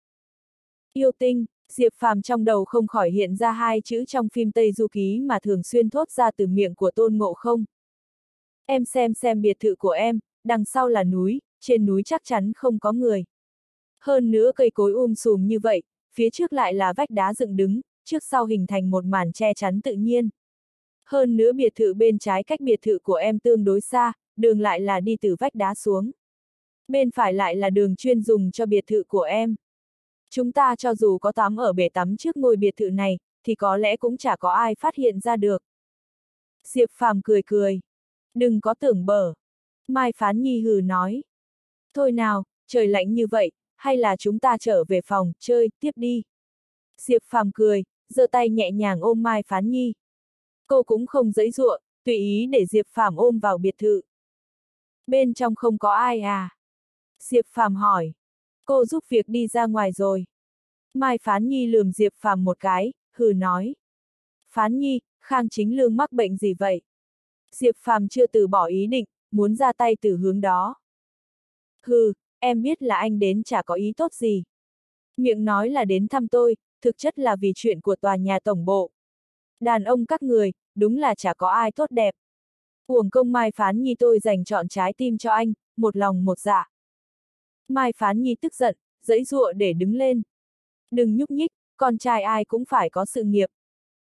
Yêu tinh, Diệp Phàm trong đầu không khỏi hiện ra hai chữ trong phim Tây Du Ký mà thường xuyên thốt ra từ miệng của Tôn Ngộ Không. Em xem xem biệt thự của em, đằng sau là núi, trên núi chắc chắn không có người. Hơn nữa cây cối um sùm như vậy, phía trước lại là vách đá dựng đứng, trước sau hình thành một màn che chắn tự nhiên. Hơn nữa biệt thự bên trái cách biệt thự của em tương đối xa, đường lại là đi từ vách đá xuống. Bên phải lại là đường chuyên dùng cho biệt thự của em. Chúng ta cho dù có tắm ở bể tắm trước ngôi biệt thự này, thì có lẽ cũng chả có ai phát hiện ra được. Diệp Phàm cười cười. Đừng có tưởng bở. Mai Phán Nhi hừ nói. Thôi nào, trời lạnh như vậy, hay là chúng ta trở về phòng, chơi, tiếp đi. Diệp Phàm cười, giơ tay nhẹ nhàng ôm Mai Phán Nhi. Cô cũng không dãy dụa, tùy ý để Diệp Phàm ôm vào biệt thự. Bên trong không có ai à? Diệp Phàm hỏi. Cô giúp việc đi ra ngoài rồi. Mai Phán Nhi lườm Diệp Phàm một cái, hừ nói. Phán Nhi, Khang Chính Lương mắc bệnh gì vậy? Diệp Phàm chưa từ bỏ ý định, muốn ra tay từ hướng đó. Hừ, em biết là anh đến chả có ý tốt gì. Miệng nói là đến thăm tôi, thực chất là vì chuyện của tòa nhà tổng bộ. Đàn ông các người, đúng là chả có ai tốt đẹp. Uổng công Mai Phán Nhi tôi dành chọn trái tim cho anh, một lòng một dạ. Mai Phán Nhi tức giận, dẫy dụa để đứng lên. Đừng nhúc nhích, con trai ai cũng phải có sự nghiệp.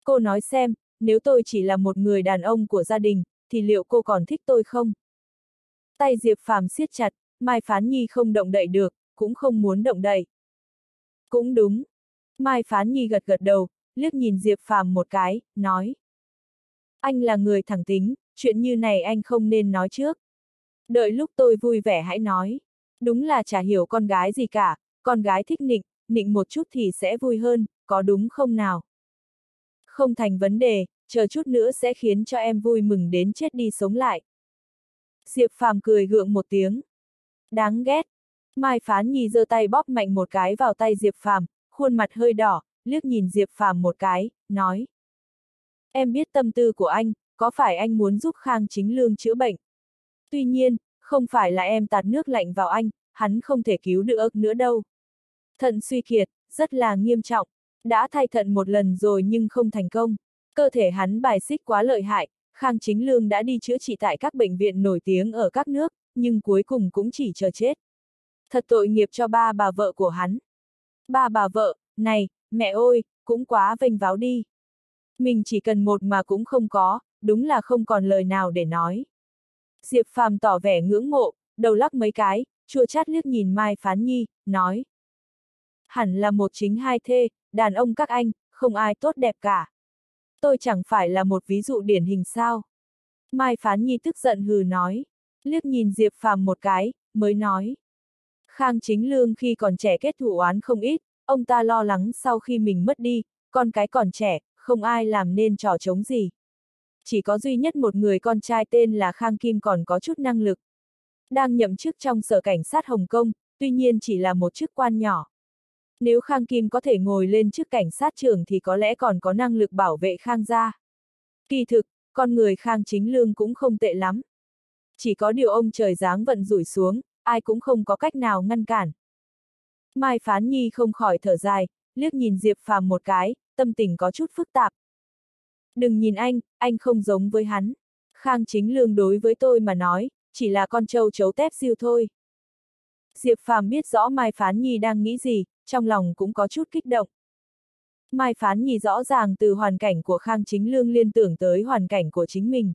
Cô nói xem, nếu tôi chỉ là một người đàn ông của gia đình, thì liệu cô còn thích tôi không? Tay Diệp Phàm siết chặt, Mai Phán Nhi không động đậy được, cũng không muốn động đậy. Cũng đúng. Mai Phán Nhi gật gật đầu, liếc nhìn Diệp Phàm một cái, nói. Anh là người thẳng tính, chuyện như này anh không nên nói trước. Đợi lúc tôi vui vẻ hãy nói. Đúng là chả hiểu con gái gì cả, con gái thích nịnh, nịnh một chút thì sẽ vui hơn, có đúng không nào? Không thành vấn đề, chờ chút nữa sẽ khiến cho em vui mừng đến chết đi sống lại. Diệp Phàm cười gượng một tiếng. Đáng ghét. Mai Phán Nhi giơ tay bóp mạnh một cái vào tay Diệp Phàm, khuôn mặt hơi đỏ, liếc nhìn Diệp Phàm một cái, nói. Em biết tâm tư của anh, có phải anh muốn giúp Khang Chính Lương chữa bệnh? Tuy nhiên, không phải là em tạt nước lạnh vào anh, hắn không thể cứu được nữa đâu. Thận suy kiệt, rất là nghiêm trọng, đã thay thận một lần rồi nhưng không thành công. Cơ thể hắn bài xích quá lợi hại, Khang Chính Lương đã đi chữa trị tại các bệnh viện nổi tiếng ở các nước, nhưng cuối cùng cũng chỉ chờ chết. Thật tội nghiệp cho ba bà vợ của hắn. Ba bà vợ, này, mẹ ơi, cũng quá vênh váo đi. Mình chỉ cần một mà cũng không có, đúng là không còn lời nào để nói. Diệp Phàm tỏ vẻ ngưỡng mộ, đầu lắc mấy cái, chua chát liếc nhìn Mai Phán Nhi, nói. Hẳn là một chính hai thê, đàn ông các anh, không ai tốt đẹp cả. Tôi chẳng phải là một ví dụ điển hình sao. Mai Phán Nhi tức giận hừ nói, liếc nhìn Diệp Phàm một cái, mới nói. Khang Chính Lương khi còn trẻ kết thủ oán không ít, ông ta lo lắng sau khi mình mất đi, con cái còn trẻ, không ai làm nên trò chống gì. Chỉ có duy nhất một người con trai tên là Khang Kim còn có chút năng lực. Đang nhậm chức trong sở cảnh sát Hồng Kông, tuy nhiên chỉ là một chức quan nhỏ. Nếu Khang Kim có thể ngồi lên chức cảnh sát trưởng thì có lẽ còn có năng lực bảo vệ Khang gia. Kỳ thực, con người Khang chính lương cũng không tệ lắm. Chỉ có điều ông trời giáng vận rủi xuống, ai cũng không có cách nào ngăn cản. Mai Phán Nhi không khỏi thở dài, liếc nhìn Diệp Phàm một cái, tâm tình có chút phức tạp. Đừng nhìn anh, anh không giống với hắn. Khang chính lương đối với tôi mà nói, chỉ là con trâu chấu tép siêu thôi. Diệp Phàm biết rõ Mai Phán Nhi đang nghĩ gì, trong lòng cũng có chút kích động. Mai Phán Nhi rõ ràng từ hoàn cảnh của Khang Chính Lương liên tưởng tới hoàn cảnh của chính mình.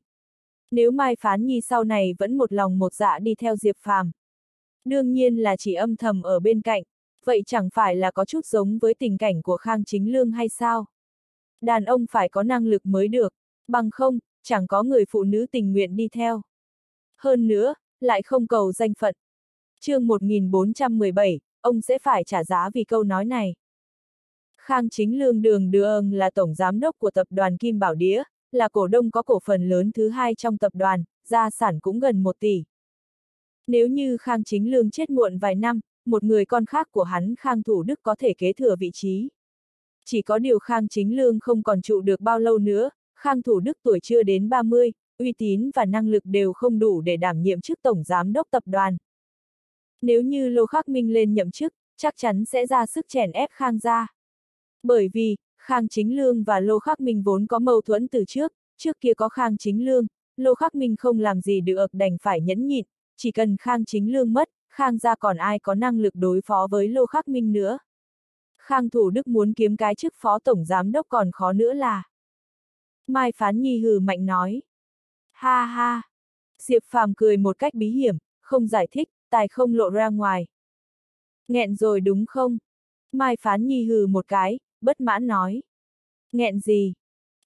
Nếu Mai Phán Nhi sau này vẫn một lòng một dạ đi theo Diệp Phàm, đương nhiên là chỉ âm thầm ở bên cạnh, vậy chẳng phải là có chút giống với tình cảnh của Khang Chính Lương hay sao? Đàn ông phải có năng lực mới được, bằng không, chẳng có người phụ nữ tình nguyện đi theo. Hơn nữa, lại không cầu danh phận. chương 1417, ông sẽ phải trả giá vì câu nói này. Khang Chính Lương Đường Đường là tổng giám đốc của tập đoàn Kim Bảo Đĩa, là cổ đông có cổ phần lớn thứ hai trong tập đoàn, gia sản cũng gần 1 tỷ. Nếu như Khang Chính Lương chết muộn vài năm, một người con khác của hắn Khang Thủ Đức có thể kế thừa vị trí. Chỉ có điều Khang Chính Lương không còn trụ được bao lâu nữa, Khang Thủ Đức tuổi chưa đến 30, uy tín và năng lực đều không đủ để đảm nhiệm chức tổng giám đốc tập đoàn. Nếu như Lô Khắc Minh lên nhậm chức, chắc chắn sẽ ra sức chèn ép Khang gia. Bởi vì, Khang Chính Lương và Lô Khắc Minh vốn có mâu thuẫn từ trước, trước kia có Khang Chính Lương, Lô Khắc Minh không làm gì được đành phải nhẫn nhịn, chỉ cần Khang Chính Lương mất, Khang gia còn ai có năng lực đối phó với Lô Khắc Minh nữa. Khang Thủ Đức muốn kiếm cái chức phó tổng giám đốc còn khó nữa là. Mai Phán Nhi hừ mạnh nói. Ha ha. Diệp Phàm cười một cách bí hiểm, không giải thích, tài không lộ ra ngoài. Nghẹn rồi đúng không? Mai Phán Nhi hừ một cái, bất mãn nói. Nghẹn gì?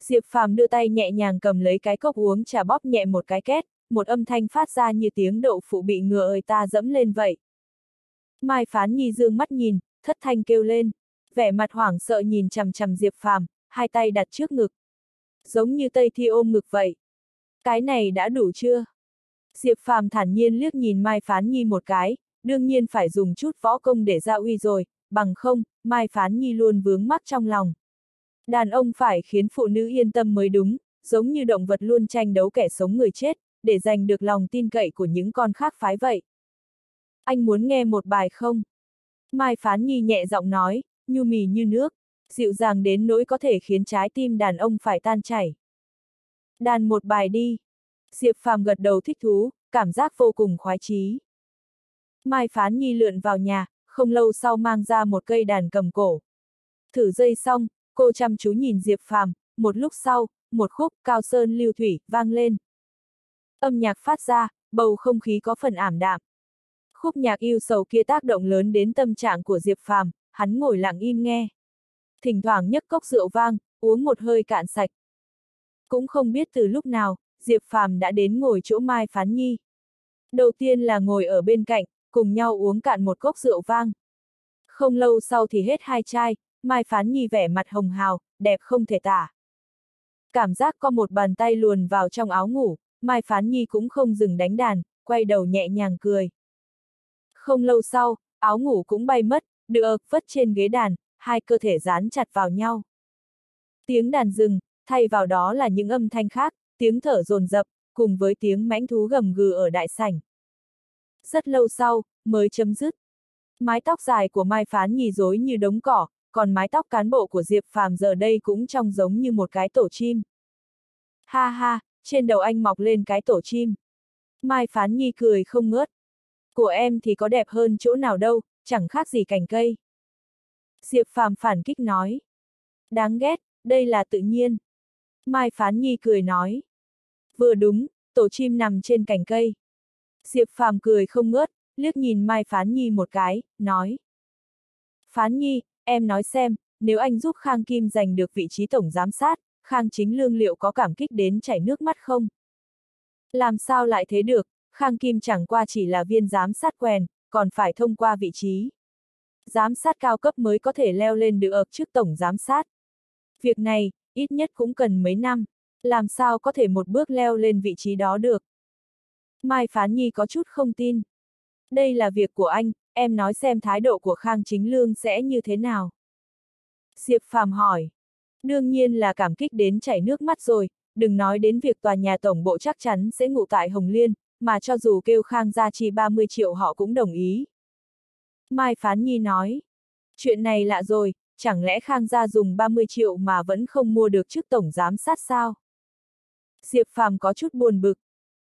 Diệp Phàm đưa tay nhẹ nhàng cầm lấy cái cốc uống trà bóp nhẹ một cái két, một âm thanh phát ra như tiếng đậu phụ bị ngựa ơi ta dẫm lên vậy. Mai Phán Nhi dương mắt nhìn, thất thanh kêu lên, vẻ mặt hoảng sợ nhìn chằm chằm Diệp Phàm, hai tay đặt trước ngực. Giống như Tây Thi ôm ngực vậy. Cái này đã đủ chưa? Diệp Phàm thản nhiên liếc nhìn Mai Phán Nhi một cái, đương nhiên phải dùng chút võ công để ra uy rồi, bằng không, Mai Phán Nhi luôn vướng mắc trong lòng. Đàn ông phải khiến phụ nữ yên tâm mới đúng, giống như động vật luôn tranh đấu kẻ sống người chết, để giành được lòng tin cậy của những con khác phái vậy. Anh muốn nghe một bài không? Mai Phán Nhi nhẹ giọng nói, nhu mì như nước, dịu dàng đến nỗi có thể khiến trái tim đàn ông phải tan chảy. Đàn một bài đi. Diệp Phàm gật đầu thích thú, cảm giác vô cùng khoái chí. Mai Phán Nhi lượn vào nhà, không lâu sau mang ra một cây đàn cầm cổ. Thử dây xong, cô chăm chú nhìn Diệp Phàm, một lúc sau, một khúc cao sơn lưu thủy vang lên. Âm nhạc phát ra, bầu không khí có phần ảm đạm. Khúc nhạc yêu sầu kia tác động lớn đến tâm trạng của Diệp Phàm, hắn ngồi lặng im nghe. Thỉnh thoảng nhấc cốc rượu vang, uống một hơi cạn sạch. Cũng không biết từ lúc nào, Diệp Phàm đã đến ngồi chỗ Mai Phán Nhi. Đầu tiên là ngồi ở bên cạnh, cùng nhau uống cạn một cốc rượu vang. Không lâu sau thì hết hai chai, Mai Phán Nhi vẻ mặt hồng hào, đẹp không thể tả. Cảm giác có một bàn tay luồn vào trong áo ngủ, Mai Phán Nhi cũng không dừng đánh đàn, quay đầu nhẹ nhàng cười. Không lâu sau, áo ngủ cũng bay mất, được vất trên ghế đàn, hai cơ thể dán chặt vào nhau. Tiếng đàn dừng, thay vào đó là những âm thanh khác, tiếng thở rồn rập cùng với tiếng mãnh thú gầm gừ ở đại sảnh. Rất lâu sau, mới chấm dứt. Mái tóc dài của Mai Phán nhì rối như đống cỏ, còn mái tóc cán bộ của Diệp Phàm giờ đây cũng trông giống như một cái tổ chim. Ha ha, trên đầu anh mọc lên cái tổ chim. Mai Phán Nhi cười không ngớt. Của em thì có đẹp hơn chỗ nào đâu, chẳng khác gì cành cây. Diệp Phàm phản kích nói. Đáng ghét, đây là tự nhiên. Mai Phán Nhi cười nói. Vừa đúng, tổ chim nằm trên cành cây. Diệp Phàm cười không ngớt, liếc nhìn Mai Phán Nhi một cái, nói. Phán Nhi, em nói xem, nếu anh giúp Khang Kim giành được vị trí tổng giám sát, Khang Chính Lương liệu có cảm kích đến chảy nước mắt không? Làm sao lại thế được, Khang Kim chẳng qua chỉ là viên giám sát quèn, còn phải thông qua vị trí. Giám sát cao cấp mới có thể leo lên được trước tổng giám sát. Việc này, ít nhất cũng cần mấy năm, làm sao có thể một bước leo lên vị trí đó được. Mai Phán Nhi có chút không tin. Đây là việc của anh, em nói xem thái độ của Khang Chính Lương sẽ như thế nào. Diệp Phàm hỏi. Đương nhiên là cảm kích đến chảy nước mắt rồi, đừng nói đến việc tòa nhà tổng bộ chắc chắn sẽ ngụ tại Hồng Liên, mà cho dù kêu Khang gia chi 30 triệu họ cũng đồng ý. Mai Phán Nhi nói. Chuyện này lạ rồi, chẳng lẽ Khang gia dùng 30 triệu mà vẫn không mua được chức tổng giám sát sao? Diệp Phàm có chút buồn bực.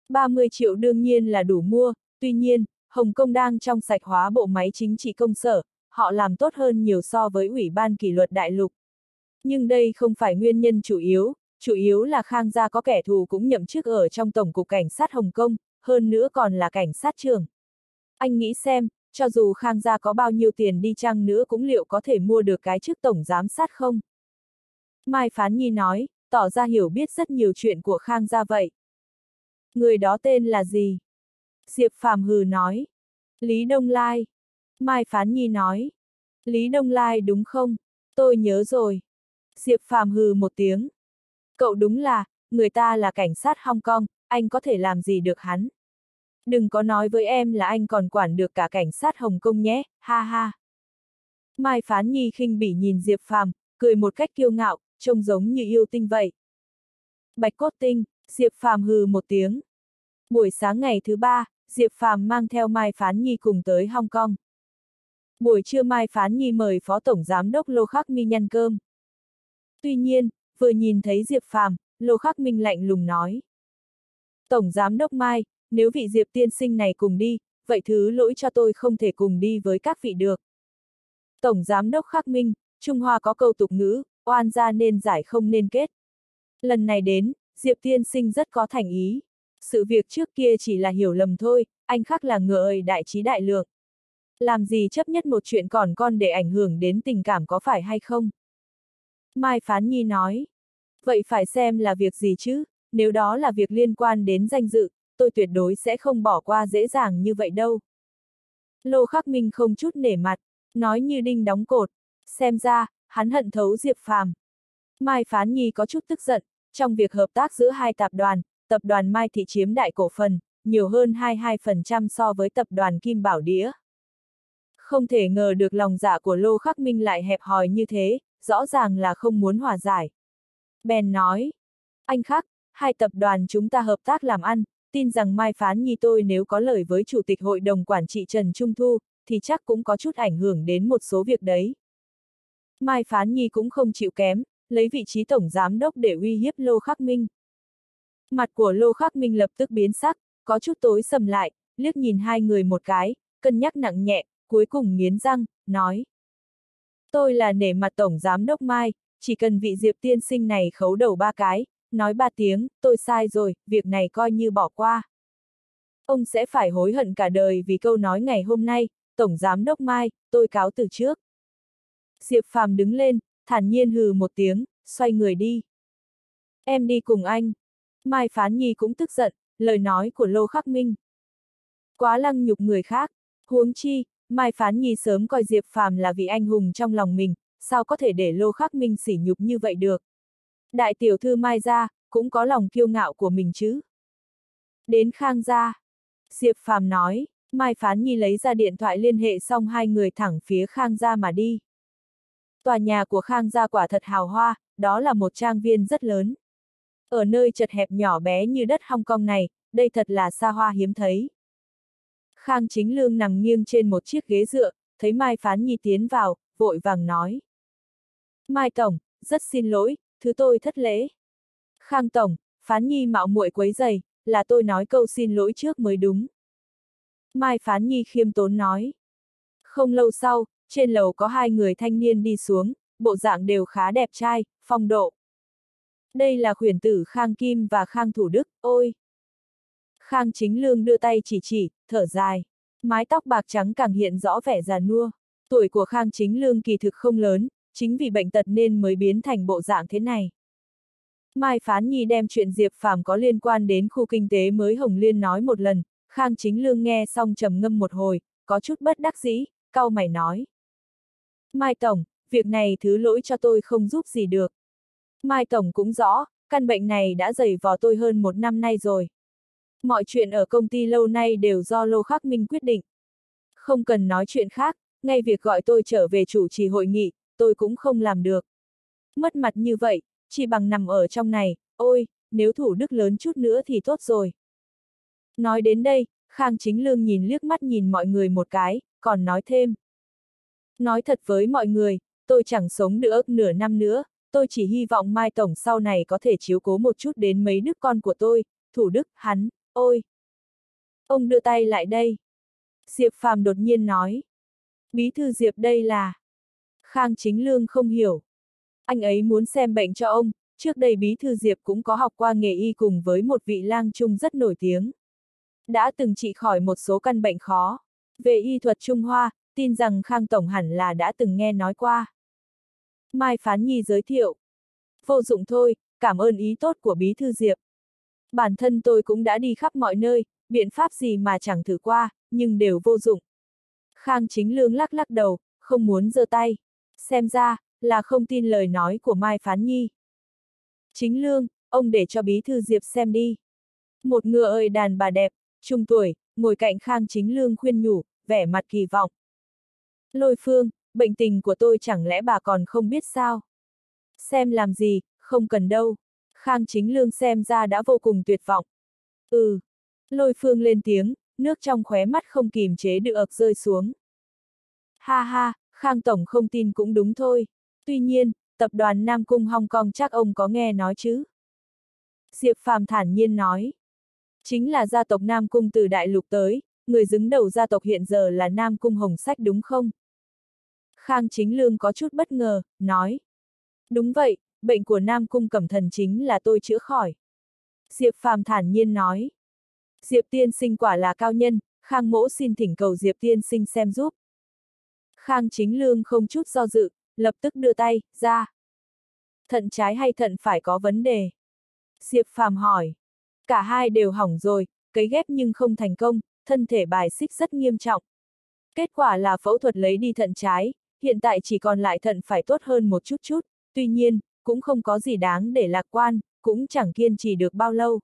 30 triệu đương nhiên là đủ mua, tuy nhiên, Hồng Kông đang trong sạch hóa bộ máy chính trị công sở, họ làm tốt hơn nhiều so với Ủy ban kỷ luật đại lục. Nhưng đây không phải nguyên nhân chủ yếu, chủ yếu là Khang gia có kẻ thù cũng nhậm chức ở trong Tổng cục Cảnh sát Hồng Kông, hơn nữa còn là cảnh sát trưởng. Anh nghĩ xem, cho dù Khang gia có bao nhiêu tiền đi chăng nữa cũng liệu có thể mua được cái chức tổng giám sát không? Mai Phán Nhi nói, tỏ ra hiểu biết rất nhiều chuyện của Khang gia vậy. Người đó tên là gì? Diệp Phàm hừ nói. Lý Đông Lai. Mai Phán Nhi nói. Lý Đông Lai đúng không? Tôi nhớ rồi. Diệp Phàm hừ một tiếng. Cậu đúng là, người ta là cảnh sát Hong Kong, anh có thể làm gì được hắn? Đừng có nói với em là anh còn quản được cả cảnh sát Hồng Kông nhé, ha ha. Mai Phán Nhi khinh bỉ nhìn Diệp Phàm, cười một cách kiêu ngạo, trông giống như yêu tinh vậy. Bạch cốt tinh, Diệp Phàm hừ một tiếng. Buổi sáng ngày thứ ba, Diệp Phàm mang theo Mai Phán Nhi cùng tới Hong Kong. Buổi trưa Mai Phán Nhi mời Phó Tổng Giám đốc Lô Khắc Mi ăn cơm. Tuy nhiên, vừa nhìn thấy Diệp Phàm, Lô Khắc Minh lạnh lùng nói. Tổng Giám đốc Mai, nếu vị Diệp tiên sinh này cùng đi, vậy thứ lỗi cho tôi không thể cùng đi với các vị được. Tổng Giám đốc Khắc Minh, Trung Hoa có câu tục ngữ, oan ra nên giải không nên kết. Lần này đến, Diệp tiên sinh rất có thành ý. Sự việc trước kia chỉ là hiểu lầm thôi, anh khác là ngựa ơi đại trí đại lượng. Làm gì chấp nhất một chuyện còn con để ảnh hưởng đến tình cảm có phải hay không? Mai Phán Nhi nói. Vậy phải xem là việc gì chứ, nếu đó là việc liên quan đến danh dự, tôi tuyệt đối sẽ không bỏ qua dễ dàng như vậy đâu. Lô Khắc Minh không chút nể mặt, nói như đinh đóng cột, xem ra, hắn hận thấu Diệp Phàm. Mai Phán Nhi có chút tức giận, trong việc hợp tác giữa hai tập đoàn, tập đoàn Mai Thị chiếm đại cổ phần, nhiều hơn 22% so với tập đoàn Kim Bảo Đĩa. Không thể ngờ được lòng dạ của Lô Khắc Minh lại hẹp hòi như thế, rõ ràng là không muốn hòa giải. Bèn nói, anh Khắc, hai tập đoàn chúng ta hợp tác làm ăn, tin rằng Mai Phán Nhi tôi nếu có lời với Chủ tịch Hội đồng Quản trị Trần Trung Thu, thì chắc cũng có chút ảnh hưởng đến một số việc đấy. Mai Phán Nhi cũng không chịu kém, lấy vị trí tổng giám đốc để uy hiếp Lô Khắc Minh. Mặt của Lô Khắc Minh lập tức biến sắc, có chút tối sầm lại, liếc nhìn hai người một cái, cân nhắc nặng nhẹ, cuối cùng nghiến răng, nói. Tôi là nể mặt Tổng Giám Đốc Mai, chỉ cần vị Diệp tiên sinh này khấu đầu ba cái, nói ba tiếng, tôi sai rồi, việc này coi như bỏ qua. Ông sẽ phải hối hận cả đời vì câu nói ngày hôm nay, Tổng Giám Đốc Mai, tôi cáo từ trước. Diệp Phàm đứng lên, thản nhiên hừ một tiếng, xoay người đi. Em đi cùng anh. Mai Phán Nhi cũng tức giận, lời nói của Lô Khắc Minh. Quá lăng nhục người khác, huống chi, Mai Phán Nhi sớm coi Diệp Phàm là vị anh hùng trong lòng mình, sao có thể để Lô Khắc Minh sỉ nhục như vậy được. Đại tiểu thư Mai gia, cũng có lòng kiêu ngạo của mình chứ. Đến Khang gia. Diệp Phàm nói, Mai Phán Nhi lấy ra điện thoại liên hệ xong hai người thẳng phía Khang gia mà đi. Tòa nhà của Khang gia quả thật hào hoa, đó là một trang viên rất lớn. Ở nơi chật hẹp nhỏ bé như đất Hong Kong này, đây thật là xa hoa hiếm thấy. Khang Chính Lương nằm nghiêng trên một chiếc ghế dựa, thấy Mai Phán Nhi tiến vào, vội vàng nói. Mai Tổng, rất xin lỗi, thứ tôi thất lễ. Khang Tổng, Phán Nhi mạo muội quấy giày, là tôi nói câu xin lỗi trước mới đúng. Mai Phán Nhi khiêm tốn nói. Không lâu sau, trên lầu có hai người thanh niên đi xuống, bộ dạng đều khá đẹp trai, phong độ. Đây là khuyển tử Khang Kim và Khang Thủ Đức, ôi! Khang Chính Lương đưa tay chỉ chỉ, thở dài. Mái tóc bạc trắng càng hiện rõ vẻ già nua. Tuổi của Khang Chính Lương kỳ thực không lớn, chính vì bệnh tật nên mới biến thành bộ dạng thế này. Mai Phán Nhi đem chuyện Diệp Phàm có liên quan đến khu kinh tế mới Hồng Liên nói một lần, Khang Chính Lương nghe xong trầm ngâm một hồi, có chút bất đắc dĩ, cau mày nói. Mai Tổng, việc này thứ lỗi cho tôi không giúp gì được. Mai Tổng cũng rõ, căn bệnh này đã dày vò tôi hơn một năm nay rồi. Mọi chuyện ở công ty lâu nay đều do Lô Khắc Minh quyết định. Không cần nói chuyện khác, ngay việc gọi tôi trở về chủ trì hội nghị, tôi cũng không làm được. Mất mặt như vậy, chỉ bằng nằm ở trong này, ôi, nếu thủ đức lớn chút nữa thì tốt rồi. Nói đến đây, Khang Chính Lương nhìn liếc mắt nhìn mọi người một cái, còn nói thêm. Nói thật với mọi người, tôi chẳng sống được nửa năm nữa, tôi chỉ hy vọng Mai Tổng sau này có thể chiếu cố một chút đến mấy đứa con của tôi, thủ đức, hắn, ôi! Ông đưa tay lại đây. Diệp Phàm đột nhiên nói. Bí thư Diệp đây là... Khang Chính Lương không hiểu. Anh ấy muốn xem bệnh cho ông, trước đây Bí Thư Diệp cũng có học qua nghề y cùng với một vị lang trung rất nổi tiếng. Đã từng trị khỏi một số căn bệnh khó. Về y thuật Trung Hoa, tin rằng Khang Tổng hẳn là đã từng nghe nói qua. Mai Phán Nhi giới thiệu. Vô dụng thôi, cảm ơn ý tốt của Bí Thư Diệp. Bản thân tôi cũng đã đi khắp mọi nơi, biện pháp gì mà chẳng thử qua, nhưng đều vô dụng. Khang Chính Lương lắc lắc đầu, không muốn giơ tay. Xem ra, là không tin lời nói của Mai Phán Nhi. Chính Lương, ông để cho Bí Thư Diệp xem đi. Một ngựa ơi đàn bà đẹp, trung tuổi, ngồi cạnh Khang Chính Lương khuyên nhủ, vẻ mặt kỳ vọng. Lôi phương, bệnh tình của tôi chẳng lẽ bà còn không biết sao? Xem làm gì, không cần đâu. Khang Chính Lương xem ra đã vô cùng tuyệt vọng. Ừ. Lôi phương lên tiếng, nước trong khóe mắt không kìm chế được rơi xuống. Ha ha, Khang Tổng không tin cũng đúng thôi. Tuy nhiên, tập đoàn Nam Cung Hong Kong chắc ông có nghe nói chứ? Diệp Phàm thản nhiên nói. Chính là gia tộc Nam Cung từ Đại Lục tới, người đứng đầu gia tộc hiện giờ là Nam Cung Hồng Sách đúng không? Khang Chính Lương có chút bất ngờ, nói. Đúng vậy, bệnh của Nam Cung Cẩm Thần chính là tôi chữa khỏi. Diệp Phàm thản nhiên nói. Diệp Tiên Sinh quả là cao nhân, Khang Mỗ xin thỉnh cầu Diệp Tiên Sinh xem giúp. Khang Chính Lương không chút do dự, lập tức đưa tay, ra. Thận trái hay thận phải có vấn đề? Diệp Phàm hỏi. Cả hai đều hỏng rồi, cấy ghép nhưng không thành công, thân thể bài xích rất nghiêm trọng. Kết quả là phẫu thuật lấy đi thận trái, hiện tại chỉ còn lại thận phải tốt hơn một chút chút, tuy nhiên, cũng không có gì đáng để lạc quan, cũng chẳng kiên trì được bao lâu.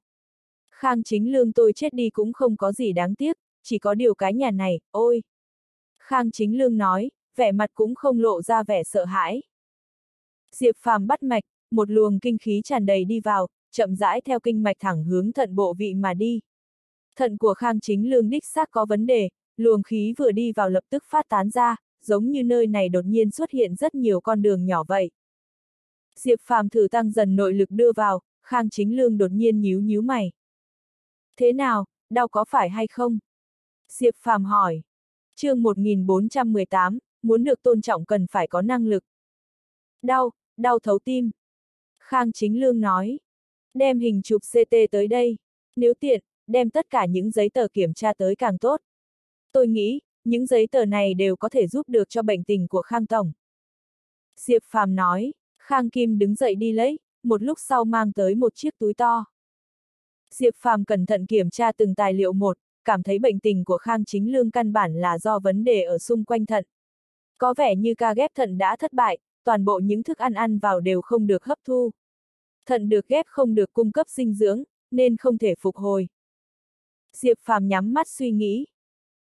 Khang chính lương tôi chết đi cũng không có gì đáng tiếc, chỉ có điều cái nhà này, ôi! Khang chính lương nói, vẻ mặt cũng không lộ ra vẻ sợ hãi. Diệp phàm bắt mạch, một luồng kinh khí tràn đầy đi vào, chậm rãi theo kinh mạch thẳng hướng thận bộ vị mà đi. Thận của Khang chính lương đích xác có vấn đề, luồng khí vừa đi vào lập tức phát tán ra, giống như nơi này đột nhiên xuất hiện rất nhiều con đường nhỏ vậy. Diệp phàm thử tăng dần nội lực đưa vào, Khang chính lương đột nhiên nhíu nhíu mày. Thế nào, đau có phải hay không? Diệp phàm hỏi chương 1418, muốn được tôn trọng cần phải có năng lực. Đau, đau thấu tim. Khang Chính Lương nói. Đem hình chụp CT tới đây. Nếu tiện, đem tất cả những giấy tờ kiểm tra tới càng tốt. Tôi nghĩ, những giấy tờ này đều có thể giúp được cho bệnh tình của Khang Tổng. Diệp Phàm nói, Khang Kim đứng dậy đi lấy, một lúc sau mang tới một chiếc túi to. Diệp Phàm cẩn thận kiểm tra từng tài liệu một, cảm thấy bệnh tình của Khang Chính Lương căn bản là do vấn đề ở xung quanh thận. Có vẻ như ca ghép thận đã thất bại, toàn bộ những thức ăn ăn vào đều không được hấp thu. Thận được ghép không được cung cấp dinh dưỡng, nên không thể phục hồi. Diệp Phàm nhắm mắt suy nghĩ.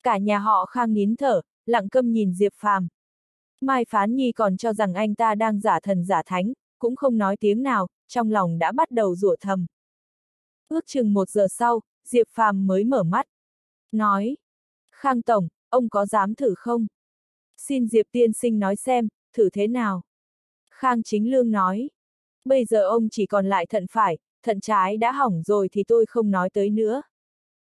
Cả nhà họ Khang nín thở, lặng câm nhìn Diệp Phàm. Mai Phán Nhi còn cho rằng anh ta đang giả thần giả thánh, cũng không nói tiếng nào, trong lòng đã bắt đầu rủa thầm. Ước chừng một giờ sau, Diệp Phàm mới mở mắt. Nói. Khang Tổng, ông có dám thử không? Xin Diệp Tiên Sinh nói xem, thử thế nào? Khang Chính Lương nói. Bây giờ ông chỉ còn lại thận phải, thận trái đã hỏng rồi thì tôi không nói tới nữa.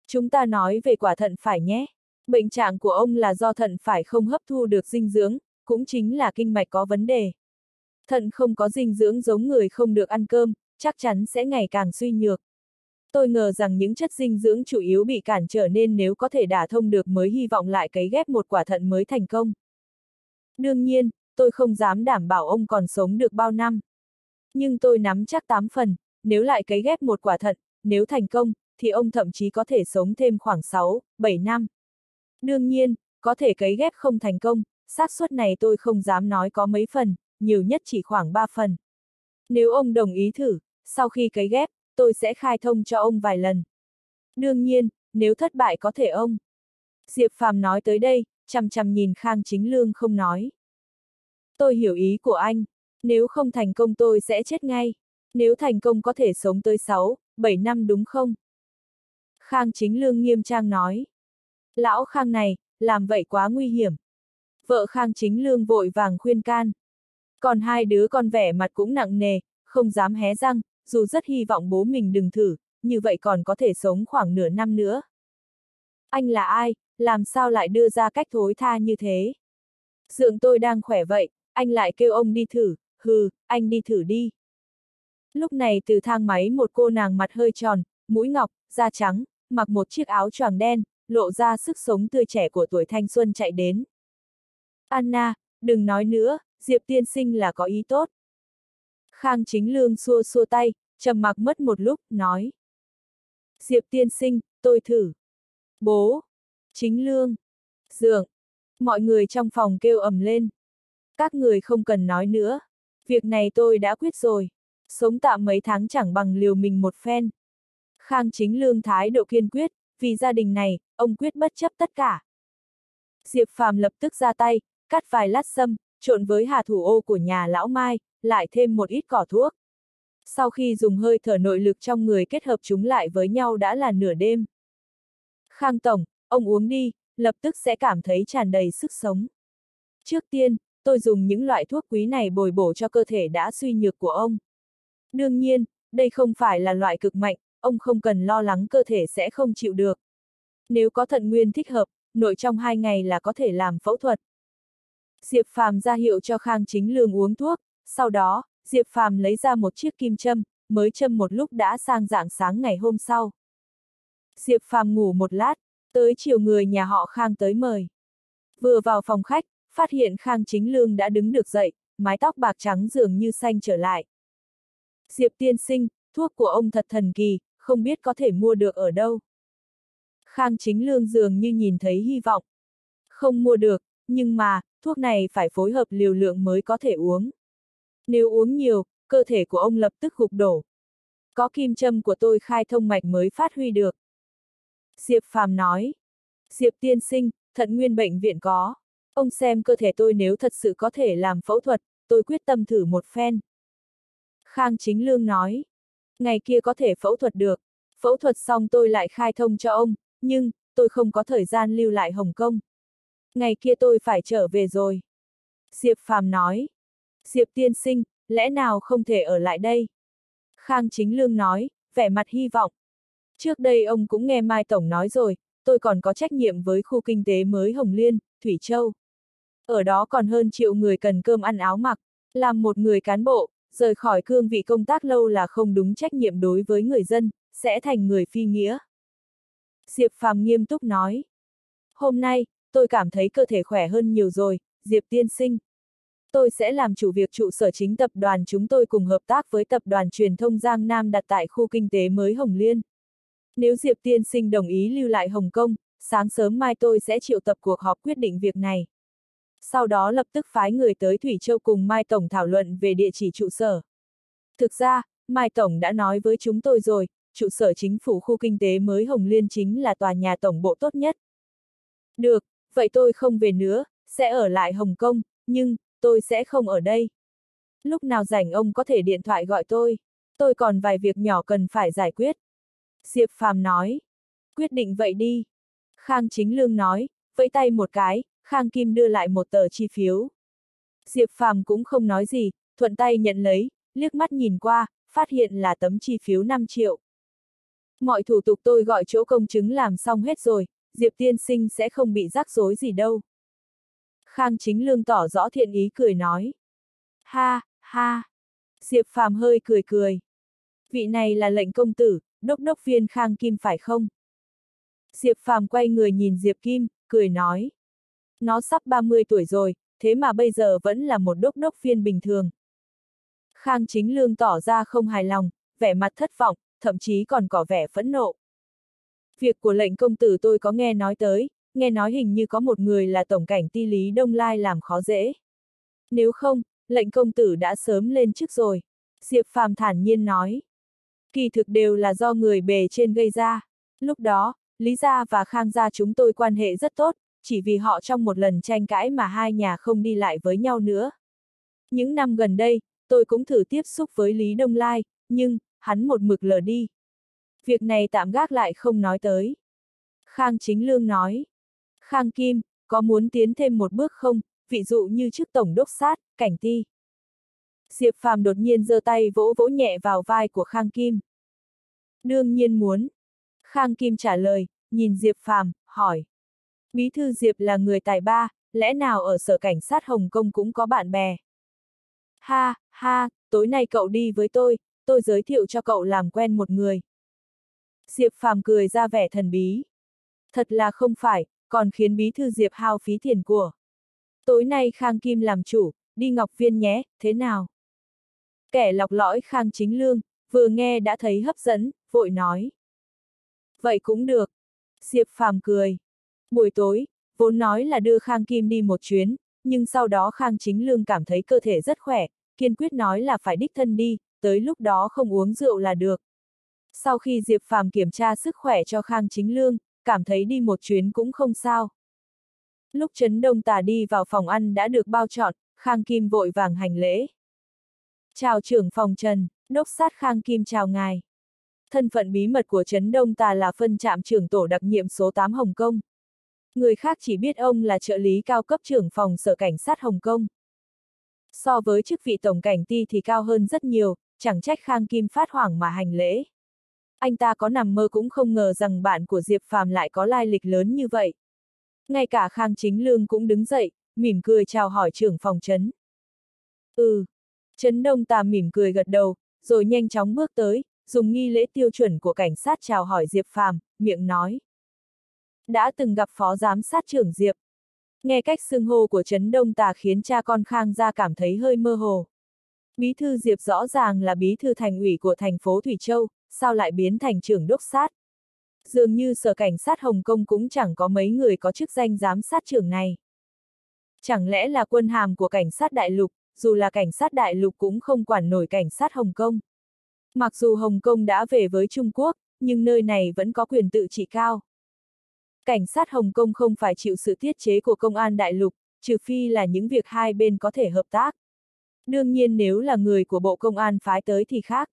Chúng ta nói về quả thận phải nhé. Bệnh trạng của ông là do thận phải không hấp thu được dinh dưỡng, cũng chính là kinh mạch có vấn đề. Thận không có dinh dưỡng giống người không được ăn cơm, chắc chắn sẽ ngày càng suy nhược. Tôi ngờ rằng những chất dinh dưỡng chủ yếu bị cản trở nên nếu có thể đả thông được mới hy vọng lại cấy ghép một quả thận mới thành công. Đương nhiên, tôi không dám đảm bảo ông còn sống được bao năm. Nhưng tôi nắm chắc 8 phần, nếu lại cấy ghép một quả thận, nếu thành công, thì ông thậm chí có thể sống thêm khoảng 6, 7 năm. Đương nhiên, có thể cấy ghép không thành công, xác suất này tôi không dám nói có mấy phần, nhiều nhất chỉ khoảng 3 phần. Nếu ông đồng ý thử, sau khi cấy ghép, tôi sẽ khai thông cho ông vài lần. Đương nhiên, nếu thất bại có thể ông. Diệp Phàm nói tới đây, chằm chằm nhìn Khang Chính Lương không nói. Tôi hiểu ý của anh, nếu không thành công tôi sẽ chết ngay. Nếu thành công có thể sống tới 6, 7 năm đúng không? Khang Chính Lương nghiêm trang nói. Lão Khang này, làm vậy quá nguy hiểm. Vợ Khang Chính Lương vội vàng khuyên can. Còn hai đứa con vẻ mặt cũng nặng nề, không dám hé răng, dù rất hy vọng bố mình đừng thử, như vậy còn có thể sống khoảng nửa năm nữa. Anh là ai, làm sao lại đưa ra cách thối tha như thế? Dượng tôi đang khỏe vậy, anh lại kêu ông đi thử, hừ, anh đi thử đi. Lúc này từ thang máy một cô nàng mặt hơi tròn, mũi ngọc, da trắng, mặc một chiếc áo choàng đen, lộ ra sức sống tươi trẻ của tuổi thanh xuân chạy đến. Anna, đừng nói nữa, Diệp tiên sinh là có ý tốt. Khang chính lương xua xua tay, trầm mặc mất một lúc, nói. Diệp tiên sinh, tôi thử. Bố, chính lương, dượng, mọi người trong phòng kêu ầm lên. Các người không cần nói nữa. Việc này tôi đã quyết rồi. Sống tạm mấy tháng chẳng bằng liều mình một phen. Khang chính lương thái độ kiên quyết, vì gia đình này, ông quyết bất chấp tất cả. Diệp Phàm lập tức ra tay, cắt vài lát sâm, trộn với hà thủ ô của nhà lão Mai, lại thêm một ít cỏ thuốc. Sau khi dùng hơi thở nội lực trong người kết hợp chúng lại với nhau đã là nửa đêm. Khang Tổng, ông uống đi, lập tức sẽ cảm thấy tràn đầy sức sống. Trước tiên, tôi dùng những loại thuốc quý này bồi bổ cho cơ thể đã suy nhược của ông. Đương nhiên, đây không phải là loại cực mạnh, ông không cần lo lắng cơ thể sẽ không chịu được. Nếu có thận nguyên thích hợp, nội trong hai ngày là có thể làm phẫu thuật. Diệp Phàm ra hiệu cho Khang Chính Lương uống thuốc, sau đó, Diệp Phàm lấy ra một chiếc kim châm, mới châm một lúc đã sang dạng sáng ngày hôm sau. Diệp Phàm ngủ một lát, tới chiều người nhà họ Khang tới mời. Vừa vào phòng khách, phát hiện Khang Chính Lương đã đứng được dậy, mái tóc bạc trắng dường như xanh trở lại. Diệp tiên sinh, thuốc của ông thật thần kỳ, không biết có thể mua được ở đâu. Khang Chính Lương dường như nhìn thấy hy vọng. Không mua được, nhưng mà, thuốc này phải phối hợp liều lượng mới có thể uống. Nếu uống nhiều, cơ thể của ông lập tức gục đổ. Có kim châm của tôi khai thông mạch mới phát huy được. Diệp Phàm nói. Diệp tiên sinh, thận nguyên bệnh viện có. Ông xem cơ thể tôi nếu thật sự có thể làm phẫu thuật, tôi quyết tâm thử một phen. Khang Chính Lương nói. Ngày kia có thể phẫu thuật được. Phẫu thuật xong tôi lại khai thông cho ông, nhưng, tôi không có thời gian lưu lại Hồng Kông. Ngày kia tôi phải trở về rồi. Diệp Phàm nói. Diệp tiên sinh, lẽ nào không thể ở lại đây? Khang Chính Lương nói, vẻ mặt hy vọng. Trước đây ông cũng nghe Mai Tổng nói rồi, tôi còn có trách nhiệm với khu kinh tế mới Hồng Liên, Thủy Châu. Ở đó còn hơn triệu người cần cơm ăn áo mặc, làm một người cán bộ, rời khỏi cương vị công tác lâu là không đúng trách nhiệm đối với người dân, sẽ thành người phi nghĩa. Diệp Phàm nghiêm túc nói. Hôm nay, tôi cảm thấy cơ thể khỏe hơn nhiều rồi, Diệp tiên sinh. Tôi sẽ làm chủ việc trụ sở chính tập đoàn chúng tôi cùng hợp tác với tập đoàn truyền thông Giang Nam đặt tại khu kinh tế mới Hồng Liên. Nếu Diệp tiên sinh đồng ý lưu lại Hồng Kông, sáng sớm mai tôi sẽ triệu tập cuộc họp quyết định việc này. Sau đó lập tức phái người tới Thủy Châu cùng Mai Tổng thảo luận về địa chỉ trụ sở. Thực ra, Mai Tổng đã nói với chúng tôi rồi, trụ sở chính phủ khu kinh tế mới Hồng Liên chính là tòa nhà tổng bộ tốt nhất. Được, vậy tôi không về nữa, sẽ ở lại Hồng Kông, nhưng, tôi sẽ không ở đây. Lúc nào rảnh ông có thể điện thoại gọi tôi, tôi còn vài việc nhỏ cần phải giải quyết. Diệp Phàm nói, quyết định vậy đi. Khang Chính Lương nói, vẫy tay một cái, Khang Kim đưa lại một tờ chi phiếu. Diệp Phàm cũng không nói gì, thuận tay nhận lấy, liếc mắt nhìn qua, phát hiện là tấm chi phiếu 5 triệu. Mọi thủ tục tôi gọi chỗ công chứng làm xong hết rồi, Diệp tiên sinh sẽ không bị rắc rối gì đâu. Khang chính lương tỏ rõ thiện ý cười nói. Ha, ha. Diệp phàm hơi cười cười. Vị này là lệnh công tử, đốc đốc viên Khang Kim phải không? Diệp phàm quay người nhìn Diệp Kim, cười nói. Nó sắp 30 tuổi rồi, thế mà bây giờ vẫn là một đốc đốc viên bình thường. Khang chính lương tỏ ra không hài lòng, vẻ mặt thất vọng, thậm chí còn có vẻ phẫn nộ. Việc của lệnh công tử tôi có nghe nói tới, nghe nói hình như có một người là tổng cảnh ti lý Đông Lai làm khó dễ. Nếu không, lệnh công tử đã sớm lên trước rồi. Diệp Phàm thản nhiên nói. Kỳ thực đều là do người bề trên gây ra. Lúc đó, Lý Gia và Khang Gia chúng tôi quan hệ rất tốt, chỉ vì họ trong một lần tranh cãi mà hai nhà không đi lại với nhau nữa. Những năm gần đây, tôi cũng thử tiếp xúc với Lý Đông Lai, nhưng, hắn một mực lờ đi. Việc này tạm gác lại không nói tới. Khang Chính Lương nói. Khang Kim, có muốn tiến thêm một bước không, ví dụ như chức tổng đốc sát, cảnh ti. Diệp Phàm đột nhiên giơ tay vỗ vỗ nhẹ vào vai của Khang Kim. Đương nhiên muốn. Khang Kim trả lời, nhìn Diệp Phàm, hỏi. Bí thư Diệp là người tài ba, lẽ nào ở sở cảnh sát Hồng Kông cũng có bạn bè? Ha, ha, tối nay cậu đi với tôi, tôi giới thiệu cho cậu làm quen một người. Diệp Phàm cười ra vẻ thần bí. Thật là không phải, còn khiến bí thư Diệp hao phí tiền của. Tối nay Khang Kim làm chủ, đi Ngọc Viên nhé, thế nào? Kẻ lọc lõi Khang Chính Lương, vừa nghe đã thấy hấp dẫn, vội nói. Vậy cũng được. Diệp Phàm cười. Buổi tối, vốn nói là đưa Khang Kim đi một chuyến, nhưng sau đó Khang Chính Lương cảm thấy cơ thể rất khỏe, kiên quyết nói là phải đích thân đi, tới lúc đó không uống rượu là được. Sau khi Diệp Phàm kiểm tra sức khỏe cho Khang Chính Lương, cảm thấy đi một chuyến cũng không sao. Lúc Trấn Đông Tà đi vào phòng ăn đã được bao trọn, Khang Kim vội vàng hành lễ. Chào trưởng phòng Trần, đốc sát Khang Kim chào ngài. Thân phận bí mật của Trấn Đông Tà là phân trạm trưởng tổ đặc nhiệm số 8 Hồng Kông. Người khác chỉ biết ông là trợ lý cao cấp trưởng phòng sở cảnh sát Hồng Kông. So với chức vị tổng cảnh ti thì cao hơn rất nhiều, chẳng trách Khang Kim phát hoảng mà hành lễ. Anh ta có nằm mơ cũng không ngờ rằng bạn của Diệp Phàm lại có lai lịch lớn như vậy. Ngay cả Khang Chính Lương cũng đứng dậy, mỉm cười chào hỏi trưởng phòng trấn. Ừ. Trấn Đông Tà mỉm cười gật đầu, rồi nhanh chóng bước tới, dùng nghi lễ tiêu chuẩn của cảnh sát chào hỏi Diệp Phàm, miệng nói. Đã từng gặp phó giám sát trưởng Diệp. Nghe cách xưng hô của Trấn Đông Tà khiến cha con Khang ra cảm thấy hơi mơ hồ. Bí thư Diệp rõ ràng là bí thư thành ủy của thành phố Thủy Châu, sao lại biến thành trưởng đốc sát? Dường như sở cảnh sát Hồng Kông cũng chẳng có mấy người có chức danh giám sát trưởng này. Chẳng lẽ là quân hàm của cảnh sát đại lục, dù là cảnh sát đại lục cũng không quản nổi cảnh sát Hồng Kông. Mặc dù Hồng Kông đã về với Trung Quốc, nhưng nơi này vẫn có quyền tự trị cao. Cảnh sát Hồng Kông không phải chịu sự tiết chế của công an đại lục, trừ phi là những việc hai bên có thể hợp tác. Đương nhiên nếu là người của Bộ Công an phái tới thì khác.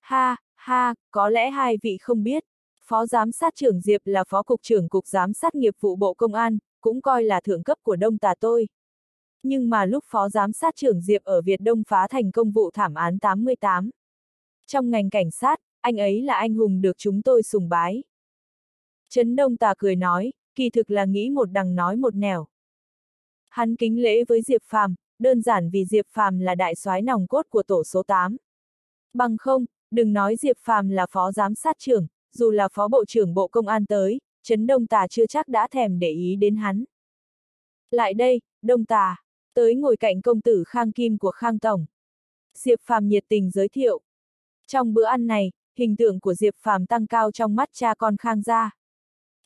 Ha, ha, có lẽ hai vị không biết. Phó Giám sát trưởng Diệp là Phó Cục trưởng Cục Giám sát nghiệp vụ Bộ Công an, cũng coi là thượng cấp của Đông Tà tôi. Nhưng mà lúc Phó Giám sát trưởng Diệp ở Việt Đông phá thành công vụ thảm án 88. Trong ngành cảnh sát, anh ấy là anh hùng được chúng tôi sùng bái. Trấn Đông Tà cười nói, kỳ thực là nghĩ một đằng nói một nẻo. Hắn kính lễ với Diệp Phàm, đơn giản vì Diệp Phàm là đại soái nòng cốt của tổ số 8. Bằng không, đừng nói Diệp Phàm là phó giám sát trưởng, dù là phó bộ trưởng bộ công an tới, Trấn Đông Tà chưa chắc đã thèm để ý đến hắn. Lại đây, Đông Tà, tới ngồi cạnh công tử Khang Kim của Khang Tổng. Diệp Phàm nhiệt tình giới thiệu. Trong bữa ăn này, hình tượng của Diệp Phàm tăng cao trong mắt cha con Khang gia.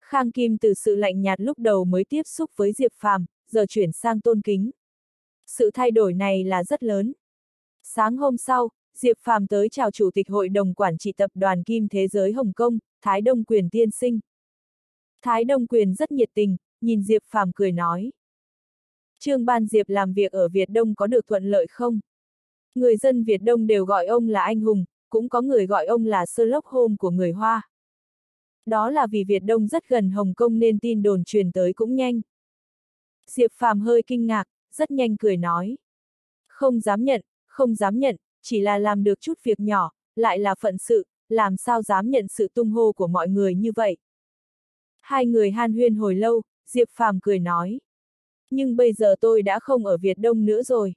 Khang Kim từ sự lạnh nhạt lúc đầu mới tiếp xúc với Diệp Phàm, giờ chuyển sang tôn kính. Sự thay đổi này là rất lớn. Sáng hôm sau, Diệp Phàm tới chào Chủ tịch Hội đồng Quản trị Tập đoàn Kim Thế giới Hồng Kông, Thái Đông Quyền tiên sinh. Thái Đông Quyền rất nhiệt tình, nhìn Diệp Phàm cười nói. Trương Ban Diệp làm việc ở Việt Đông có được thuận lợi không? Người dân Việt Đông đều gọi ông là anh hùng, cũng có người gọi ông là Sherlock Holmes của người Hoa. Đó là vì Việt Đông rất gần Hồng Kông nên tin đồn truyền tới cũng nhanh. Diệp Phàm hơi kinh ngạc, rất nhanh cười nói. Không dám nhận, không dám nhận, chỉ là làm được chút việc nhỏ, lại là phận sự, làm sao dám nhận sự tung hô của mọi người như vậy. Hai người han huyên hồi lâu, Diệp Phàm cười nói. Nhưng bây giờ tôi đã không ở Việt Đông nữa rồi.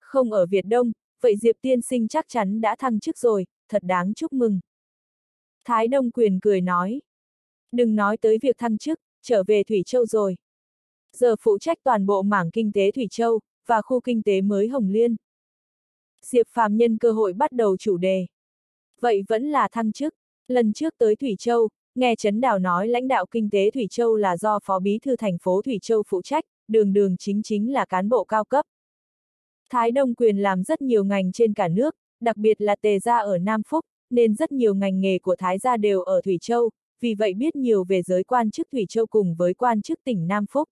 Không ở Việt Đông, vậy Diệp tiên sinh chắc chắn đã thăng chức rồi, thật đáng chúc mừng. Thái Đông Quyền cười nói. Đừng nói tới việc thăng chức, trở về Thủy Châu rồi. Giờ phụ trách toàn bộ mảng kinh tế Thủy Châu, và khu kinh tế mới Hồng Liên. Diệp Phàm nhân cơ hội bắt đầu chủ đề. Vậy vẫn là thăng chức. Lần trước tới Thủy Châu, nghe Trấn Đào nói lãnh đạo kinh tế Thủy Châu là do Phó Bí Thư thành phố Thủy Châu phụ trách, đường đường chính chính là cán bộ cao cấp. Thái Đông Quyền làm rất nhiều ngành trên cả nước, đặc biệt là tề gia ở Nam Phúc, nên rất nhiều ngành nghề của Thái gia đều ở Thủy Châu, vì vậy biết nhiều về giới quan chức Thủy Châu cùng với quan chức tỉnh Nam Phúc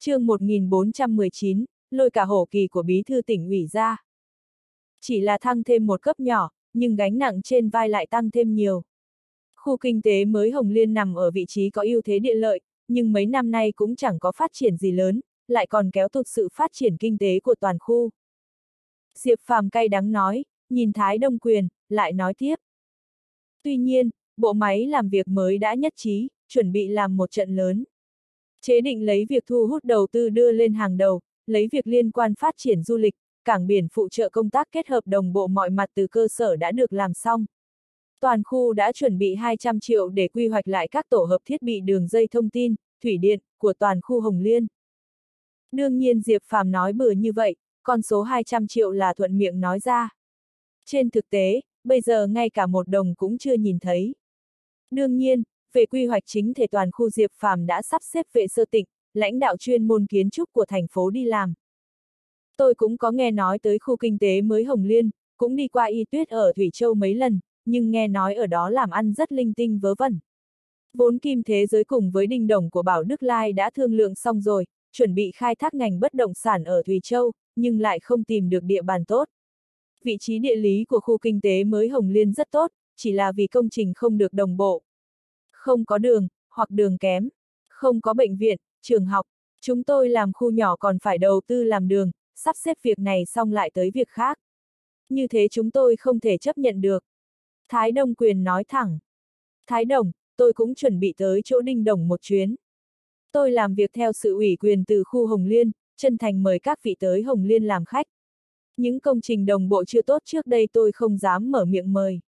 chương 1419, lôi cả hổ kỳ của bí thư tỉnh ủy ra. Chỉ là thăng thêm một cấp nhỏ, nhưng gánh nặng trên vai lại tăng thêm nhiều. Khu kinh tế mới Hồng Liên nằm ở vị trí có ưu thế địa lợi, nhưng mấy năm nay cũng chẳng có phát triển gì lớn, lại còn kéo tụt sự phát triển kinh tế của toàn khu. Diệp Phàm cay đắng nói, nhìn Thái Đông Quyền, lại nói tiếp. Tuy nhiên, bộ máy làm việc mới đã nhất trí, chuẩn bị làm một trận lớn. Chế định lấy việc thu hút đầu tư đưa lên hàng đầu, lấy việc liên quan phát triển du lịch, cảng biển phụ trợ công tác kết hợp đồng bộ mọi mặt từ cơ sở đã được làm xong. Toàn khu đã chuẩn bị 200 triệu để quy hoạch lại các tổ hợp thiết bị đường dây thông tin, thủy điện, của toàn khu Hồng Liên. Đương nhiên Diệp Phàm nói bừa như vậy, con số 200 triệu là thuận miệng nói ra. Trên thực tế, bây giờ ngay cả một đồng cũng chưa nhìn thấy. Đương nhiên, về quy hoạch chính thể toàn khu Diệp Phàm đã sắp xếp vệ sơ tịnh, lãnh đạo chuyên môn kiến trúc của thành phố đi làm. Tôi cũng có nghe nói tới khu kinh tế mới Hồng Liên, cũng đi qua y tuyết ở Thủy Châu mấy lần, nhưng nghe nói ở đó làm ăn rất linh tinh vớ vẩn. Vốn kim thế giới cùng với đình đồng của Bảo Đức Lai đã thương lượng xong rồi, chuẩn bị khai thác ngành bất động sản ở Thủy Châu, nhưng lại không tìm được địa bàn tốt. Vị trí địa lý của khu kinh tế mới Hồng Liên rất tốt, chỉ là vì công trình không được đồng bộ. Không có đường, hoặc đường kém. Không có bệnh viện, trường học. Chúng tôi làm khu nhỏ còn phải đầu tư làm đường, sắp xếp việc này xong lại tới việc khác. Như thế chúng tôi không thể chấp nhận được. Thái Đông Quyền nói thẳng. Thái Đồng, tôi cũng chuẩn bị tới chỗ Đinh Đồng một chuyến. Tôi làm việc theo sự ủy quyền từ khu Hồng Liên, chân thành mời các vị tới Hồng Liên làm khách. Những công trình đồng bộ chưa tốt trước đây tôi không dám mở miệng mời.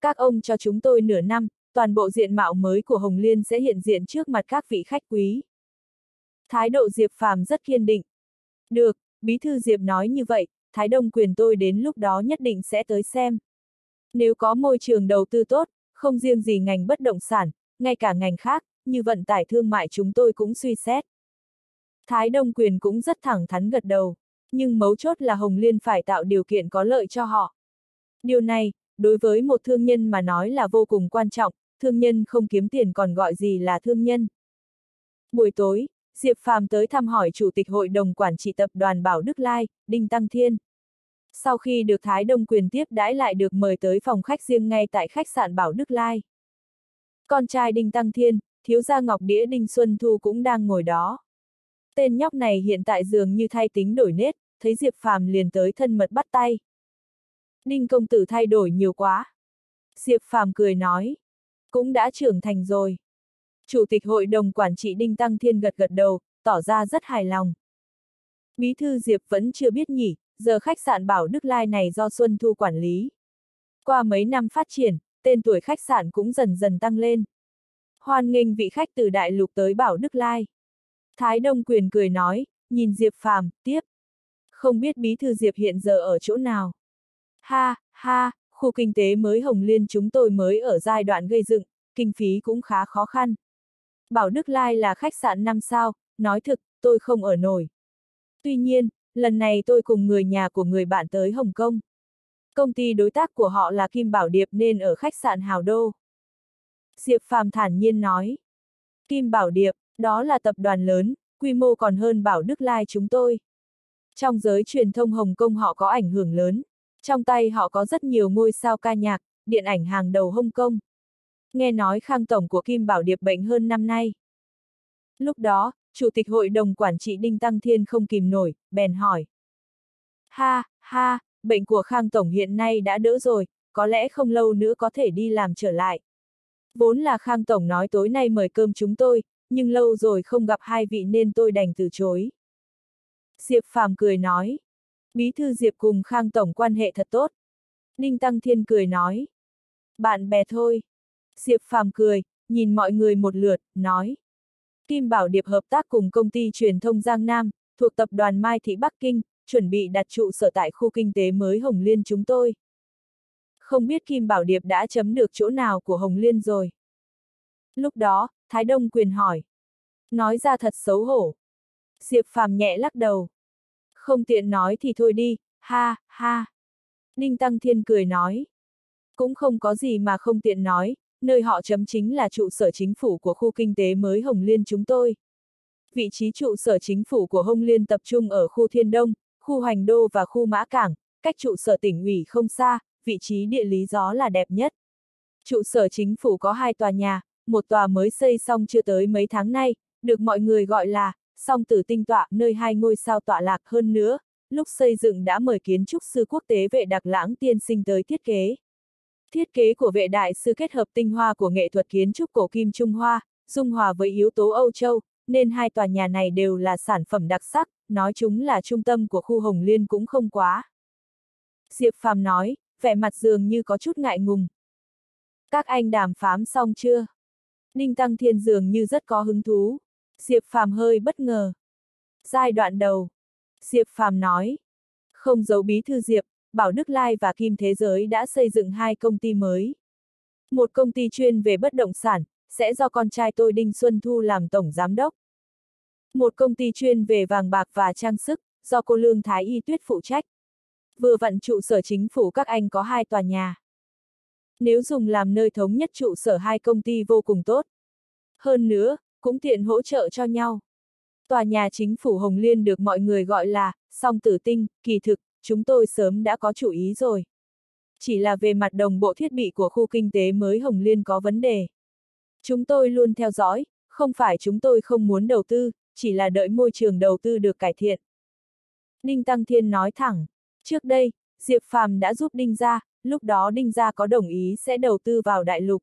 Các ông cho chúng tôi nửa năm, toàn bộ diện mạo mới của Hồng Liên sẽ hiện diện trước mặt các vị khách quý. Thái độ Diệp Phàm rất kiên định. Được, Bí thư Diệp nói như vậy, Thái Đông quyền tôi đến lúc đó nhất định sẽ tới xem. Nếu có môi trường đầu tư tốt, không riêng gì ngành bất động sản, ngay cả ngành khác, như vận tải thương mại chúng tôi cũng suy xét. Thái Đông quyền cũng rất thẳng thắn gật đầu, nhưng mấu chốt là Hồng Liên phải tạo điều kiện có lợi cho họ. Điều này, đối với một thương nhân mà nói là vô cùng quan trọng, thương nhân không kiếm tiền còn gọi gì là thương nhân. Buổi tối, Diệp Phàm tới thăm hỏi Chủ tịch Hội đồng Quản trị Tập đoàn Bảo Đức Lai, Đinh Tăng Thiên. Sau khi được Thái Đông quyền tiếp đãi lại được mời tới phòng khách riêng ngay tại khách sạn Bảo Đức Lai. Con trai Đinh Tăng Thiên, thiếu gia Ngọc Đĩa Đinh Xuân Thu cũng đang ngồi đó. Tên nhóc này hiện tại dường như thay tính đổi nết, thấy Diệp Phàm liền tới thân mật bắt tay. Đinh công tử thay đổi nhiều quá. Diệp Phàm cười nói. Cũng đã trưởng thành rồi. Chủ tịch hội đồng quản trị Đinh Tăng Thiên gật gật đầu, tỏ ra rất hài lòng. Bí thư Diệp vẫn chưa biết nhỉ, giờ khách sạn Bảo Đức Lai này do Xuân Thu quản lý. Qua mấy năm phát triển, tên tuổi khách sạn cũng dần dần tăng lên. Hoan nghênh vị khách từ Đại Lục tới Bảo Đức Lai. Thái Đông Quyền cười nói, nhìn Diệp Phàm, tiếp. Không biết bí thư Diệp hiện giờ ở chỗ nào. Ha, ha, khu kinh tế mới Hồng Liên chúng tôi mới ở giai đoạn gây dựng, kinh phí cũng khá khó khăn. Bảo Đức Lai là khách sạn 5 sao, nói thực, tôi không ở nổi. Tuy nhiên, lần này tôi cùng người nhà của người bạn tới Hồng Kông. Công ty đối tác của họ là Kim Bảo Điệp nên ở khách sạn Hào Đô. Diệp Phàm thản nhiên nói. Kim Bảo Điệp, đó là tập đoàn lớn, quy mô còn hơn Bảo Đức Lai chúng tôi. Trong giới truyền thông Hồng Kông họ có ảnh hưởng lớn. Trong tay họ có rất nhiều ngôi sao ca nhạc, điện ảnh hàng đầu Hồng Kông. Nghe nói Khang Tổng của Kim Bảo Điệp bệnh hơn năm nay. Lúc đó, Chủ tịch Hội đồng Quản trị Đinh Tăng Thiên không kìm nổi, bèn hỏi. Ha, ha, bệnh của Khang Tổng hiện nay đã đỡ rồi, có lẽ không lâu nữa có thể đi làm trở lại. Vốn là Khang Tổng nói tối nay mời cơm chúng tôi, nhưng lâu rồi không gặp hai vị nên tôi đành từ chối. Diệp Phàm cười nói. Bí thư Diệp cùng Khang Tổng quan hệ thật tốt. Ninh Tăng Thiên cười nói. Bạn bè thôi. Diệp Phàm cười, nhìn mọi người một lượt, nói. Kim Bảo Điệp hợp tác cùng công ty truyền thông Giang Nam, thuộc tập đoàn Mai Thị Bắc Kinh, chuẩn bị đặt trụ sở tại khu kinh tế mới Hồng Liên chúng tôi. Không biết Kim Bảo Điệp đã chấm được chỗ nào của Hồng Liên rồi. Lúc đó, Thái Đông quyền hỏi. Nói ra thật xấu hổ. Diệp Phàm nhẹ lắc đầu. Không tiện nói thì thôi đi, ha, ha. Ninh Tăng Thiên cười nói. Cũng không có gì mà không tiện nói, nơi họ chấm chính là trụ sở chính phủ của khu kinh tế mới Hồng Liên chúng tôi. Vị trí trụ sở chính phủ của Hồng Liên tập trung ở khu Thiên Đông, khu Hoành Đô và khu Mã Cảng, cách trụ sở tỉnh ủy không xa, vị trí địa lý gió là đẹp nhất. Trụ sở chính phủ có hai tòa nhà, một tòa mới xây xong chưa tới mấy tháng nay, được mọi người gọi là song tử tinh tọa nơi hai ngôi sao tọa lạc hơn nữa, lúc xây dựng đã mời kiến trúc sư quốc tế vệ đặc lãng tiên sinh tới thiết kế. Thiết kế của vệ đại sư kết hợp tinh hoa của nghệ thuật kiến trúc cổ kim Trung Hoa, dung hòa với yếu tố Âu Châu, nên hai tòa nhà này đều là sản phẩm đặc sắc, nói chúng là trung tâm của khu Hồng Liên cũng không quá. Diệp Phàm nói, vẻ mặt dường như có chút ngại ngùng. Các anh đàm phán xong chưa? Ninh Tăng Thiên dường như rất có hứng thú. Diệp Phàm hơi bất ngờ. Giai đoạn đầu. Diệp Phàm nói. Không giấu bí thư Diệp, Bảo Đức Lai và Kim Thế Giới đã xây dựng hai công ty mới. Một công ty chuyên về bất động sản, sẽ do con trai tôi Đinh Xuân Thu làm tổng giám đốc. Một công ty chuyên về vàng bạc và trang sức, do cô Lương Thái Y Tuyết phụ trách. Vừa vặn trụ sở chính phủ các anh có hai tòa nhà. Nếu dùng làm nơi thống nhất trụ sở hai công ty vô cùng tốt. Hơn nữa, cũng tiện hỗ trợ cho nhau. Tòa nhà chính phủ Hồng Liên được mọi người gọi là, song tử tinh, kỳ thực, chúng tôi sớm đã có chủ ý rồi. Chỉ là về mặt đồng bộ thiết bị của khu kinh tế mới Hồng Liên có vấn đề. Chúng tôi luôn theo dõi, không phải chúng tôi không muốn đầu tư, chỉ là đợi môi trường đầu tư được cải thiện. Đinh Tăng Thiên nói thẳng, trước đây, Diệp Phàm đã giúp Đinh Gia, lúc đó Đinh Gia có đồng ý sẽ đầu tư vào đại lục.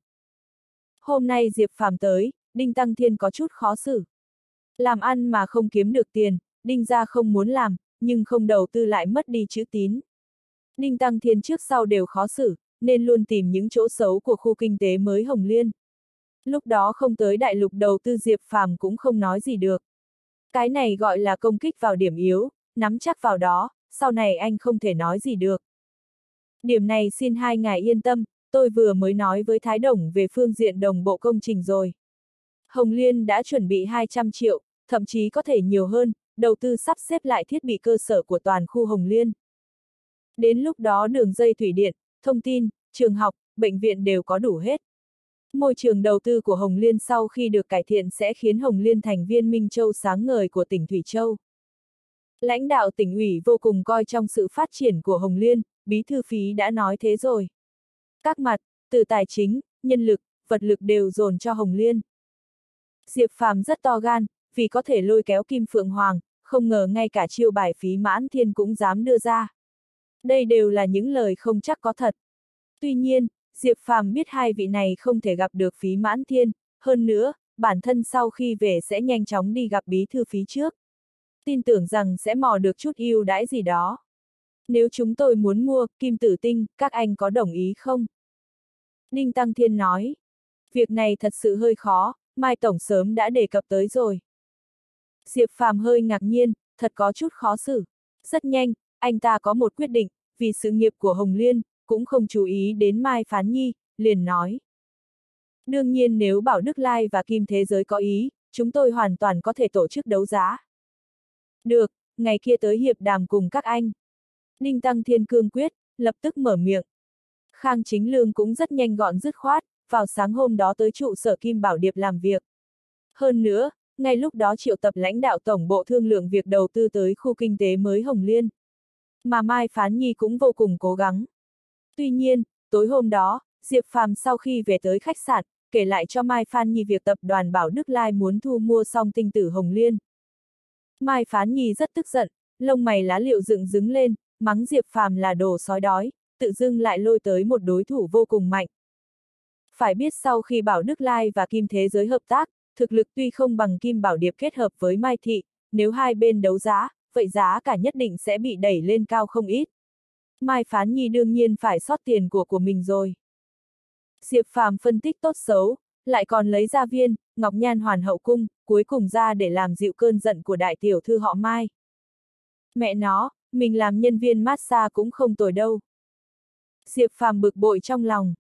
Hôm nay Diệp Phàm tới, Đinh Tăng Thiên có chút khó xử. Làm ăn mà không kiếm được tiền, Đinh Gia không muốn làm, nhưng không đầu tư lại mất đi chữ tín. Đinh Tăng Thiên trước sau đều khó xử, nên luôn tìm những chỗ xấu của khu kinh tế mới Hồng Liên. Lúc đó không tới đại lục đầu tư Diệp Phàm cũng không nói gì được. Cái này gọi là công kích vào điểm yếu, nắm chắc vào đó, sau này anh không thể nói gì được. Điểm này xin hai ngài yên tâm, tôi vừa mới nói với Thái Đồng về phương diện đồng bộ công trình rồi. Hồng Liên đã chuẩn bị 200 triệu, thậm chí có thể nhiều hơn, đầu tư sắp xếp lại thiết bị cơ sở của toàn khu Hồng Liên. Đến lúc đó đường dây thủy điện, thông tin, trường học, bệnh viện đều có đủ hết. Môi trường đầu tư của Hồng Liên sau khi được cải thiện sẽ khiến Hồng Liên thành viên Minh Châu sáng ngời của tỉnh Thủy Châu. Lãnh đạo tỉnh ủy vô cùng coi trong sự phát triển của Hồng Liên, bí thư phí đã nói thế rồi. Các mặt, từ tài chính, nhân lực, vật lực đều dồn cho Hồng Liên. Diệp Phàm rất to gan, vì có thể lôi kéo Kim Phượng Hoàng, không ngờ ngay cả chiêu bài phí mãn thiên cũng dám đưa ra. Đây đều là những lời không chắc có thật. Tuy nhiên, Diệp Phàm biết hai vị này không thể gặp được phí mãn thiên, hơn nữa, bản thân sau khi về sẽ nhanh chóng đi gặp bí thư phí trước. Tin tưởng rằng sẽ mò được chút yêu đãi gì đó. Nếu chúng tôi muốn mua kim tử tinh, các anh có đồng ý không? Ninh Tăng Thiên nói. Việc này thật sự hơi khó, Mai Tổng sớm đã đề cập tới rồi. Diệp Phàm hơi ngạc nhiên, thật có chút khó xử. Rất nhanh, anh ta có một quyết định, vì sự nghiệp của Hồng Liên, cũng không chú ý đến Mai Phán Nhi, liền nói. Đương nhiên nếu Bảo Đức Lai và Kim Thế Giới có ý, chúng tôi hoàn toàn có thể tổ chức đấu giá. Được, ngày kia tới hiệp đàm cùng các anh. Ninh Tăng Thiên cương quyết, lập tức mở miệng. Khang Chính Lương cũng rất nhanh gọn dứt khoát, vào sáng hôm đó tới trụ sở Kim Bảo Điệp làm việc. Hơn nữa, ngay lúc đó triệu tập lãnh đạo tổng bộ thương lượng việc đầu tư tới khu kinh tế mới Hồng Liên. Mà Mai Phán Nhi cũng vô cùng cố gắng. Tuy nhiên, tối hôm đó, Diệp Phàm sau khi về tới khách sạn, kể lại cho Mai Phán Nhi việc tập đoàn Bảo Đức Lai muốn thu mua xong tinh tử Hồng Liên. Mai Phán Nhi rất tức giận, lông mày lá liệu dựng đứng lên, mắng Diệp Phàm là đồ sói đói, tự dưng lại lôi tới một đối thủ vô cùng mạnh. Phải biết sau khi Bảo Đức Lai và Kim Thế Giới hợp tác, thực lực tuy không bằng Kim Bảo Điệp kết hợp với Mai Thị, nếu hai bên đấu giá, vậy giá cả nhất định sẽ bị đẩy lên cao không ít. Mai Phán Nhi đương nhiên phải sót tiền của của mình rồi. Diệp Phàm phân tích tốt xấu, lại còn lấy ra viên, Ngọc Nhan hoàn hậu cung, cuối cùng ra để làm dịu cơn giận của đại tiểu thư họ Mai. Mẹ nó, mình làm nhân viên massage cũng không tồi đâu. Diệp Phàm bực bội trong lòng.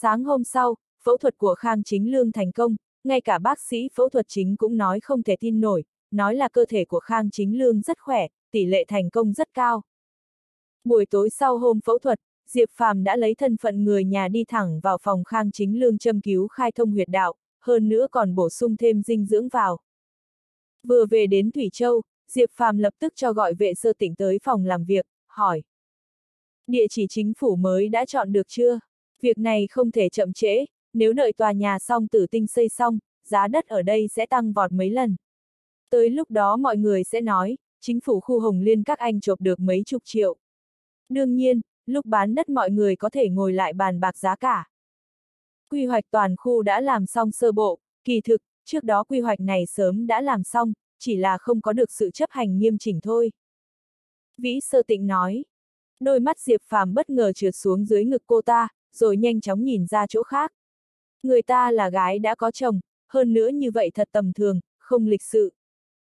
Sáng hôm sau, phẫu thuật của Khang Chính Lương thành công, ngay cả bác sĩ phẫu thuật chính cũng nói không thể tin nổi, nói là cơ thể của Khang Chính Lương rất khỏe, tỷ lệ thành công rất cao. Buổi tối sau hôm phẫu thuật, Diệp Phàm đã lấy thân phận người nhà đi thẳng vào phòng Khang Chính Lương châm cứu khai thông huyệt đạo, hơn nữa còn bổ sung thêm dinh dưỡng vào. Vừa về đến Thủy Châu, Diệp Phàm lập tức cho gọi vệ sơ tỉnh tới phòng làm việc, hỏi. Địa chỉ chính phủ mới đã chọn được chưa? Việc này không thể chậm trễ, nếu đợi tòa nhà xong tử tinh xây xong, giá đất ở đây sẽ tăng vọt mấy lần. Tới lúc đó mọi người sẽ nói, chính phủ khu Hồng Liên các anh chộp được mấy chục triệu. Đương nhiên, lúc bán đất mọi người có thể ngồi lại bàn bạc giá cả. Quy hoạch toàn khu đã làm xong sơ bộ, kỳ thực, trước đó quy hoạch này sớm đã làm xong, chỉ là không có được sự chấp hành nghiêm chỉnh thôi. Vĩ sơ tịnh nói. Đôi mắt Diệp Phàm bất ngờ trượt xuống dưới ngực cô ta, rồi nhanh chóng nhìn ra chỗ khác. Người ta là gái đã có chồng, hơn nữa như vậy thật tầm thường, không lịch sự.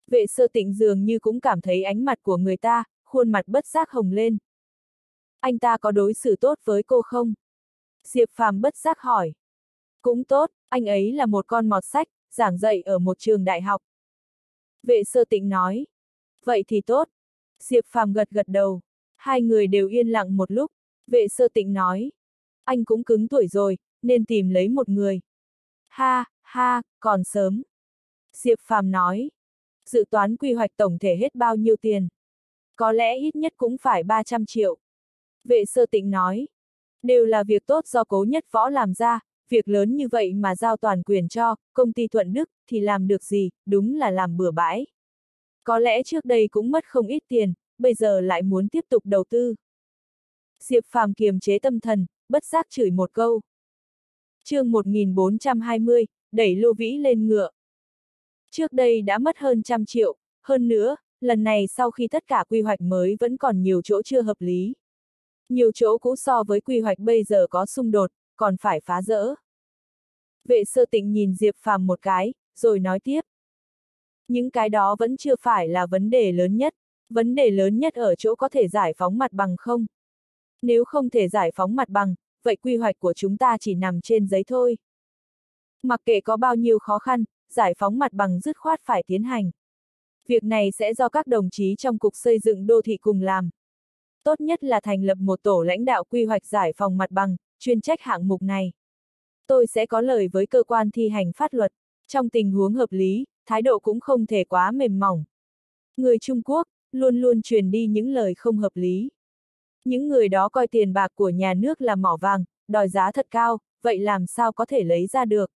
Vệ sơ tịnh dường như cũng cảm thấy ánh mặt của người ta, khuôn mặt bất giác hồng lên. Anh ta có đối xử tốt với cô không? Diệp Phàm bất giác hỏi. Cũng tốt, anh ấy là một con mọt sách, giảng dạy ở một trường đại học. Vệ sơ tịnh nói. Vậy thì tốt. Diệp Phàm gật gật đầu. Hai người đều yên lặng một lúc. Vệ sơ tịnh nói. Anh cũng cứng tuổi rồi, nên tìm lấy một người. Ha, ha, còn sớm. Diệp Phàm nói. Dự toán quy hoạch tổng thể hết bao nhiêu tiền? Có lẽ ít nhất cũng phải 300 triệu. Vệ sơ tịnh nói. Đều là việc tốt do cố nhất võ làm ra, việc lớn như vậy mà giao toàn quyền cho, công ty Thuận Đức, thì làm được gì, đúng là làm bừa bãi. Có lẽ trước đây cũng mất không ít tiền, bây giờ lại muốn tiếp tục đầu tư. Diệp Phàm kiềm chế tâm thần, bất giác chửi một câu. chương 1420, đẩy Lô Vĩ lên ngựa. Trước đây đã mất hơn trăm triệu, hơn nữa, lần này sau khi tất cả quy hoạch mới vẫn còn nhiều chỗ chưa hợp lý. Nhiều chỗ cũ so với quy hoạch bây giờ có xung đột, còn phải phá rỡ. Vệ sơ tịnh nhìn Diệp Phàm một cái, rồi nói tiếp. Những cái đó vẫn chưa phải là vấn đề lớn nhất, vấn đề lớn nhất ở chỗ có thể giải phóng mặt bằng không. Nếu không thể giải phóng mặt bằng, vậy quy hoạch của chúng ta chỉ nằm trên giấy thôi. Mặc kệ có bao nhiêu khó khăn, giải phóng mặt bằng dứt khoát phải tiến hành. Việc này sẽ do các đồng chí trong Cục Xây dựng Đô thị cùng làm. Tốt nhất là thành lập một tổ lãnh đạo quy hoạch giải phóng mặt bằng, chuyên trách hạng mục này. Tôi sẽ có lời với cơ quan thi hành pháp luật, trong tình huống hợp lý, thái độ cũng không thể quá mềm mỏng. Người Trung Quốc, luôn luôn truyền đi những lời không hợp lý. Những người đó coi tiền bạc của nhà nước là mỏ vàng, đòi giá thật cao, vậy làm sao có thể lấy ra được?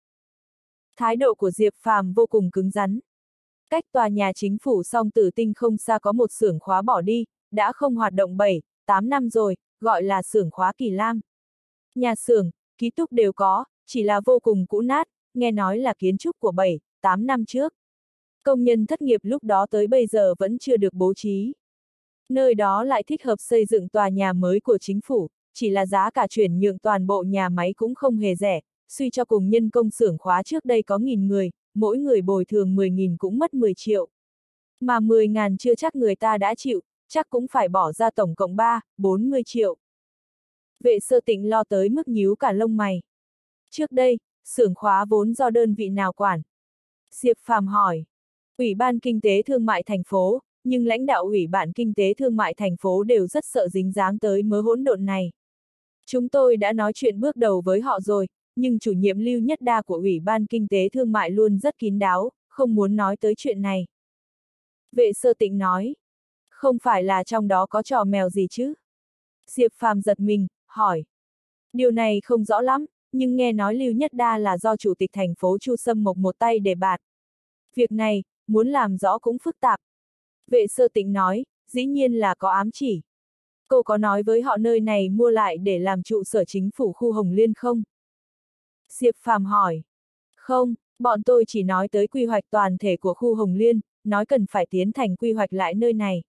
Thái độ của Diệp Phàm vô cùng cứng rắn. Cách tòa nhà chính phủ song tử tinh không xa có một xưởng khóa bỏ đi, đã không hoạt động 7, 8 năm rồi, gọi là xưởng khóa kỳ lam. Nhà xưởng, ký túc đều có, chỉ là vô cùng cũ nát, nghe nói là kiến trúc của 7, 8 năm trước. Công nhân thất nghiệp lúc đó tới bây giờ vẫn chưa được bố trí. Nơi đó lại thích hợp xây dựng tòa nhà mới của chính phủ, chỉ là giá cả chuyển nhượng toàn bộ nhà máy cũng không hề rẻ, suy cho cùng nhân công xưởng khóa trước đây có nghìn người, mỗi người bồi thường 10.000 cũng mất 10 triệu. Mà 10 ngàn chưa chắc người ta đã chịu, chắc cũng phải bỏ ra tổng cộng 3, 40 triệu. Vệ sơ tịnh lo tới mức nhíu cả lông mày. Trước đây, xưởng khóa vốn do đơn vị nào quản? Diệp Phàm hỏi. Ủy ban Kinh tế Thương mại thành phố, nhưng lãnh đạo Ủy ban Kinh tế Thương mại thành phố đều rất sợ dính dáng tới mớ hỗn độn này. Chúng tôi đã nói chuyện bước đầu với họ rồi, nhưng chủ nhiệm lưu nhất đa của Ủy ban Kinh tế Thương mại luôn rất kín đáo, không muốn nói tới chuyện này. Vệ sơ tịnh nói, không phải là trong đó có trò mèo gì chứ? Diệp Phàm giật mình, hỏi. Điều này không rõ lắm, nhưng nghe nói Lưu Nhất Đa là do chủ tịch thành phố Chu Sâm Mộc một tay để bạt. Việc này, muốn làm rõ cũng phức tạp. Vệ sơ tịnh nói, dĩ nhiên là có ám chỉ. Cô có nói với họ nơi này mua lại để làm trụ sở chính phủ khu Hồng Liên không? Diệp Phàm hỏi. Không, bọn tôi chỉ nói tới quy hoạch toàn thể của khu Hồng Liên, nói cần phải tiến thành quy hoạch lại nơi này.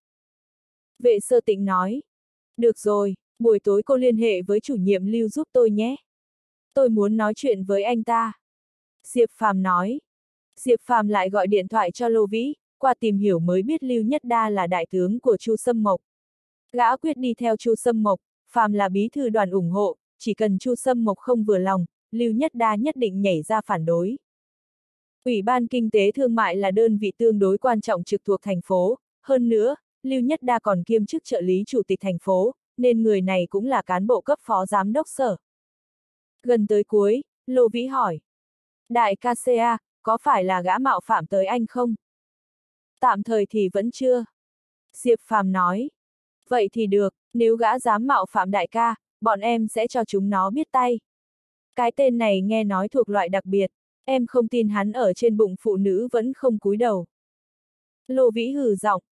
Vệ sơ tịnh nói. Được rồi, buổi tối cô liên hệ với chủ nhiệm lưu giúp tôi nhé. Tôi muốn nói chuyện với anh ta. Diệp Phàm nói. Diệp Phàm lại gọi điện thoại cho Lô Vĩ, qua tìm hiểu mới biết Lưu Nhất Đa là đại tướng của Chu Sâm Mộc. Gã quyết đi theo Chu Sâm Mộc, Phàm là bí thư đoàn ủng hộ, chỉ cần Chu Sâm Mộc không vừa lòng, Lưu Nhất Đa nhất định nhảy ra phản đối. Ủy ban Kinh tế Thương mại là đơn vị tương đối quan trọng trực thuộc thành phố, hơn nữa, Lưu Nhất Đa còn kiêm chức trợ lý chủ tịch thành phố, nên người này cũng là cán bộ cấp phó giám đốc sở. Gần tới cuối, Lô Vĩ hỏi. Đại ca CA, có phải là gã mạo phạm tới anh không? Tạm thời thì vẫn chưa. Diệp Phàm nói. Vậy thì được, nếu gã dám mạo phạm đại ca, bọn em sẽ cho chúng nó biết tay. Cái tên này nghe nói thuộc loại đặc biệt, em không tin hắn ở trên bụng phụ nữ vẫn không cúi đầu. Lô Vĩ hừ giọng.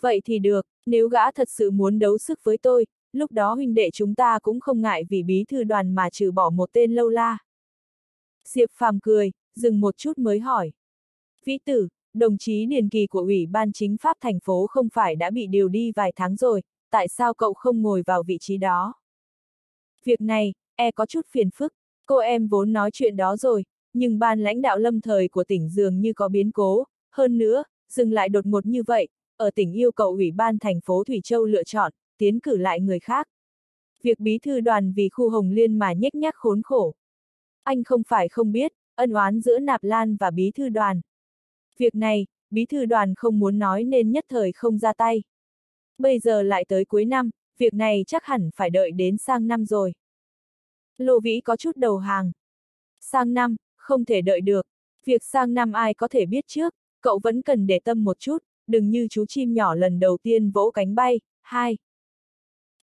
Vậy thì được, nếu gã thật sự muốn đấu sức với tôi, lúc đó huynh đệ chúng ta cũng không ngại vì bí thư đoàn mà trừ bỏ một tên lâu la. Diệp Phàm cười, dừng một chút mới hỏi. Vĩ tử, đồng chí Điền Kỳ của Ủy ban Chính pháp thành phố không phải đã bị điều đi vài tháng rồi, tại sao cậu không ngồi vào vị trí đó? Việc này, e có chút phiền phức, cô em vốn nói chuyện đó rồi, nhưng ban lãnh đạo lâm thời của tỉnh dường như có biến cố, hơn nữa, dừng lại đột ngột như vậy, ở tỉnh yêu cầu Ủy ban thành phố Thủy Châu lựa chọn, tiến cử lại người khác. Việc bí thư đoàn vì khu Hồng Liên mà nhếch nhác khốn khổ. Anh không phải không biết, ân oán giữa Nạp Lan và bí thư đoàn. Việc này, bí thư đoàn không muốn nói nên nhất thời không ra tay. Bây giờ lại tới cuối năm, việc này chắc hẳn phải đợi đến sang năm rồi. Lô Vĩ có chút đầu hàng. Sang năm, không thể đợi được. Việc sang năm ai có thể biết trước, cậu vẫn cần để tâm một chút, đừng như chú chim nhỏ lần đầu tiên vỗ cánh bay. Hai.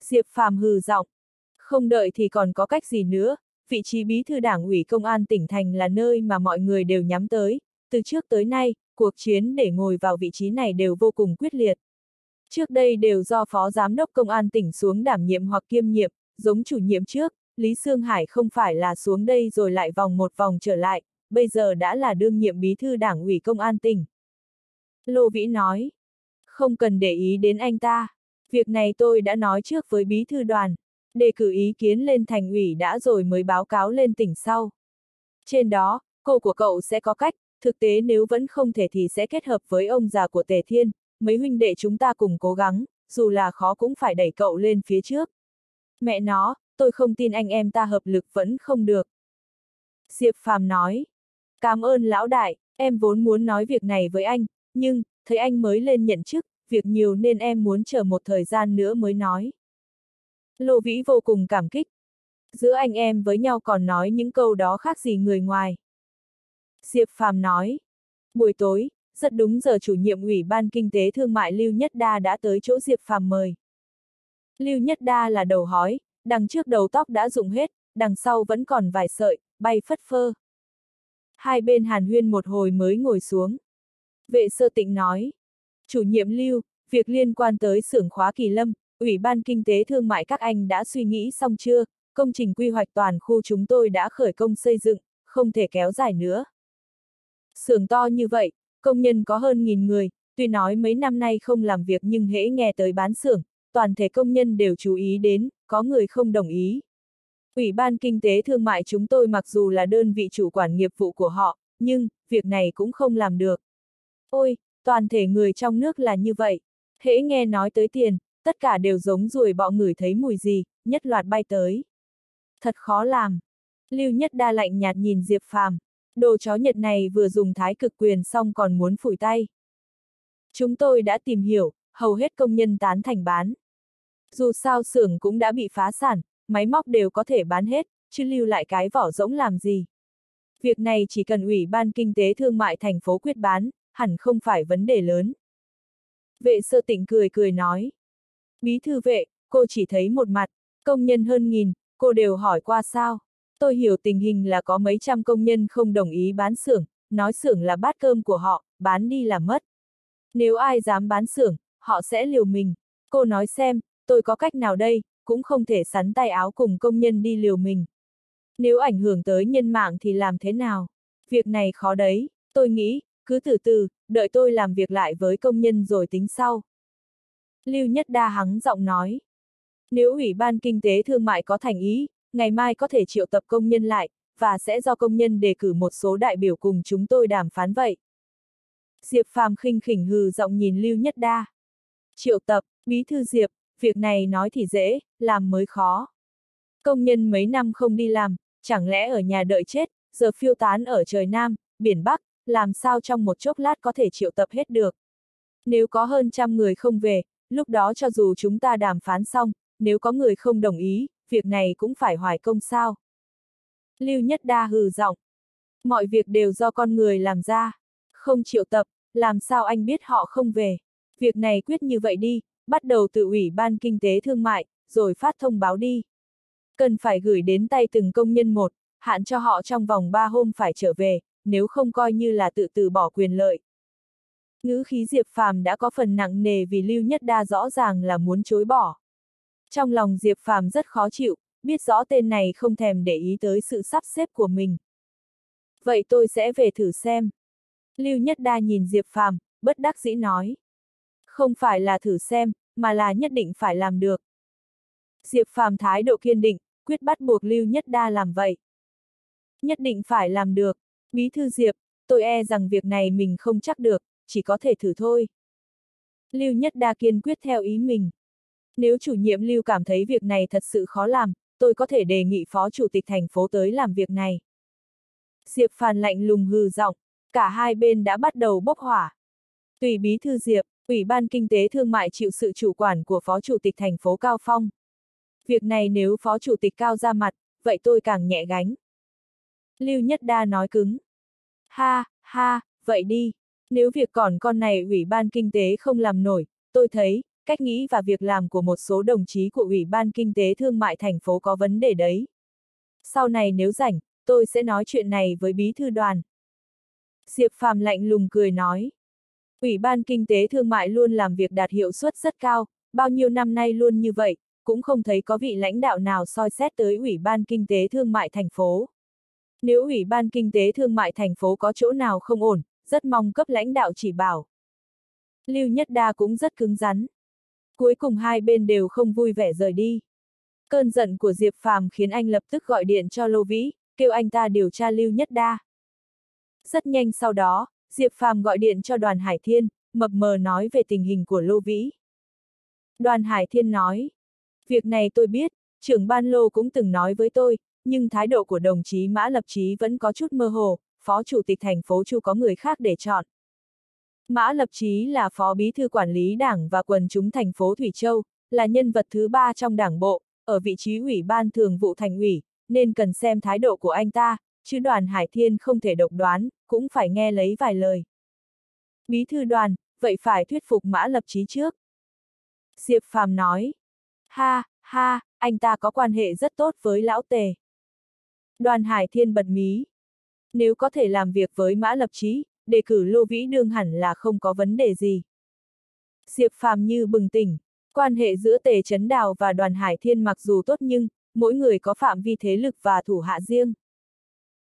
Diệp Phàm hừ giọng. Không đợi thì còn có cách gì nữa, vị trí bí thư đảng ủy công an tỉnh thành là nơi mà mọi người đều nhắm tới, từ trước tới nay, cuộc chiến để ngồi vào vị trí này đều vô cùng quyết liệt. Trước đây đều do Phó Giám đốc Công an tỉnh xuống đảm nhiệm hoặc kiêm nhiệm, giống chủ nhiệm trước, Lý Sương Hải không phải là xuống đây rồi lại vòng một vòng trở lại, bây giờ đã là đương nhiệm bí thư đảng ủy Công an tỉnh. Lô Vĩ nói, không cần để ý đến anh ta, việc này tôi đã nói trước với bí thư đoàn, đề cử ý kiến lên thành ủy đã rồi mới báo cáo lên tỉnh sau. Trên đó, cô của cậu sẽ có cách, thực tế nếu vẫn không thể thì sẽ kết hợp với ông già của Tề Thiên, mấy huynh đệ chúng ta cùng cố gắng, dù là khó cũng phải đẩy cậu lên phía trước. Mẹ nó, tôi không tin anh em ta hợp lực vẫn không được. Diệp Phàm nói, cảm ơn lão đại, em vốn muốn nói việc này với anh, nhưng, thấy anh mới lên nhận chức, việc nhiều nên em muốn chờ một thời gian nữa mới nói. Lô Vĩ vô cùng cảm kích. Giữa anh em với nhau còn nói những câu đó khác gì người ngoài. Diệp Phàm nói. Buổi tối, rất đúng giờ chủ nhiệm Ủy ban Kinh tế Thương mại Lưu Nhất Đa đã tới chỗ Diệp Phàm mời. Lưu Nhất Đa là đầu hói, đằng trước đầu tóc đã dùng hết, đằng sau vẫn còn vài sợi, bay phất phơ. Hai bên hàn huyên một hồi mới ngồi xuống. Vệ sơ tịnh nói. Chủ nhiệm Lưu, việc liên quan tới xưởng khóa kỳ lâm, Ủy ban Kinh tế Thương mại các anh đã suy nghĩ xong chưa, công trình quy hoạch toàn khu chúng tôi đã khởi công xây dựng, không thể kéo dài nữa. Xưởng to như vậy, công nhân có hơn nghìn người, tuy nói mấy năm nay không làm việc nhưng hễ nghe tới bán xưởng, toàn thể công nhân đều chú ý đến, có người không đồng ý. Ủy ban Kinh tế Thương mại chúng tôi mặc dù là đơn vị chủ quản nghiệp vụ của họ, nhưng, việc này cũng không làm được. Ôi, toàn thể người trong nước là như vậy. Hễ nghe nói tới tiền, tất cả đều giống ruồi bọ người thấy mùi gì, nhất loạt bay tới. Thật khó làm. Lưu Nhất Đa lạnh nhạt nhìn Diệp Phàm, đồ chó Nhật này vừa dùng thái cực quyền xong còn muốn phủi tay. Chúng tôi đã tìm hiểu, hầu hết công nhân tán thành bán. Dù sao xưởng cũng đã bị phá sản, máy móc đều có thể bán hết, chứ lưu lại cái vỏ rỗng làm gì. Việc này chỉ cần Ủy ban Kinh tế Thương mại thành phố quyết bán, hẳn không phải vấn đề lớn. Vệ sơ tịnh cười cười nói. Bí thư vệ, cô chỉ thấy một mặt, công nhân hơn nghìn, cô đều hỏi qua sao. Tôi hiểu tình hình là có mấy trăm công nhân không đồng ý bán xưởng, nói xưởng là bát cơm của họ, bán đi là mất. Nếu ai dám bán xưởng, họ sẽ liều mình. Cô nói xem, tôi có cách nào đây, cũng không thể sắn tay áo cùng công nhân đi liều mình. Nếu ảnh hưởng tới nhân mạng thì làm thế nào? Việc này khó đấy, tôi nghĩ, cứ từ từ, đợi tôi làm việc lại với công nhân rồi tính sau. Lưu Nhất Đa hắng giọng nói. Nếu Ủy ban Kinh tế Thương mại có thành ý, ngày mai có thể triệu tập công nhân lại, và sẽ do công nhân đề cử một số đại biểu cùng chúng tôi đàm phán vậy. Diệp Phàm khinh khỉnh hừ giọng nhìn Lưu Nhất Đa. Triệu tập, bí thư Diệp, việc này nói thì dễ, làm mới khó. Công nhân mấy năm không đi làm, chẳng lẽ ở nhà đợi chết, giờ phiêu tán ở trời Nam, biển Bắc, làm sao trong một chốc lát có thể triệu tập hết được. Nếu có hơn trăm người không về, lúc đó cho dù chúng ta đàm phán xong, nếu có người không đồng ý, việc này cũng phải hoài công sao. Lưu Nhất Đa hừ giọng. Mọi việc đều do con người làm ra. Không triệu tập, làm sao anh biết họ không về. Việc này quyết như vậy đi, bắt đầu từ Ủy ban Kinh tế Thương mại, rồi phát thông báo đi. Cần phải gửi đến tay từng công nhân một, hạn cho họ trong vòng 3 hôm phải trở về, nếu không coi như là tự từ bỏ quyền lợi. Ngữ khí Diệp Phàm đã có phần nặng nề vì Lưu Nhất Đa rõ ràng là muốn chối bỏ. Trong lòng Diệp Phàm rất khó chịu, biết rõ tên này không thèm để ý tới sự sắp xếp của mình. Vậy tôi sẽ về thử xem. Lưu Nhất Đa nhìn Diệp Phàm, bất đắc dĩ nói. Không phải là thử xem, mà là nhất định phải làm được. Diệp Phàm thái độ kiên định, quyết bắt buộc Lưu Nhất Đa làm vậy. Nhất định phải làm được. Bí thư Diệp, tôi e rằng việc này mình không chắc được, chỉ có thể thử thôi. Lưu Nhất Đa kiên quyết theo ý mình. Nếu chủ nhiệm Lưu cảm thấy việc này thật sự khó làm, tôi có thể đề nghị phó chủ tịch thành phố tới làm việc này. Diệp Phàn lạnh lùng hừ giọng, cả hai bên đã bắt đầu bốc hỏa. Tùy bí thư Diệp, Ủy ban Kinh tế Thương mại chịu sự chủ quản của Phó Chủ tịch thành phố Cao Phong. Việc này nếu Phó Chủ tịch Cao ra mặt, vậy tôi càng nhẹ gánh. Lưu Nhất Đa nói cứng. Ha, ha, vậy đi. Nếu việc còn con này Ủy ban Kinh tế không làm nổi, tôi thấy, cách nghĩ và việc làm của một số đồng chí của Ủy ban Kinh tế Thương mại thành phố có vấn đề đấy. Sau này nếu rảnh, tôi sẽ nói chuyện này với bí thư đoàn. Diệp Phạm lạnh lùng cười nói. Ủy ban Kinh tế Thương mại luôn làm việc đạt hiệu suất rất cao, bao nhiêu năm nay luôn như vậy, cũng không thấy có vị lãnh đạo nào soi xét tới Ủy ban Kinh tế Thương mại thành phố. Nếu Ủy ban Kinh tế Thương mại thành phố có chỗ nào không ổn, rất mong cấp lãnh đạo chỉ bảo. Lưu Nhất Đa cũng rất cứng rắn. Cuối cùng hai bên đều không vui vẻ rời đi. Cơn giận của Diệp Phàm khiến anh lập tức gọi điện cho Lô Vĩ, kêu anh ta điều tra Lưu Nhất Đa. Rất nhanh sau đó, Diệp Phàm gọi điện cho đoàn Hải Thiên, mập mờ nói về tình hình của Lô Vĩ. Đoàn Hải Thiên nói, việc này tôi biết, trưởng ban Lô cũng từng nói với tôi, nhưng thái độ của đồng chí Mã Lập Chí vẫn có chút mơ hồ, phó chủ tịch thành phố Chu có người khác để chọn. Mã Lập Chí là phó bí thư quản lý đảng và quần chúng thành phố Thủy Châu, là nhân vật thứ ba trong đảng bộ, ở vị trí ủy ban thường vụ thành ủy, nên cần xem thái độ của anh ta, chứ đoàn Hải Thiên không thể độc đoán, cũng phải nghe lấy vài lời. Bí thư đoàn, vậy phải thuyết phục Mã Lập Chí trước. Diệp Phàm nói, ha, ha, anh ta có quan hệ rất tốt với lão tề. Đoàn Hải Thiên bật mí. Nếu có thể làm việc với Mã Lập Chí, đề cử Lô Vĩ Đương hẳn là không có vấn đề gì. Diệp Phàm như bừng tỉnh, quan hệ giữa Tề Chấn Đào và đoàn Hải Thiên mặc dù tốt nhưng, mỗi người có phạm vi thế lực và thủ hạ riêng.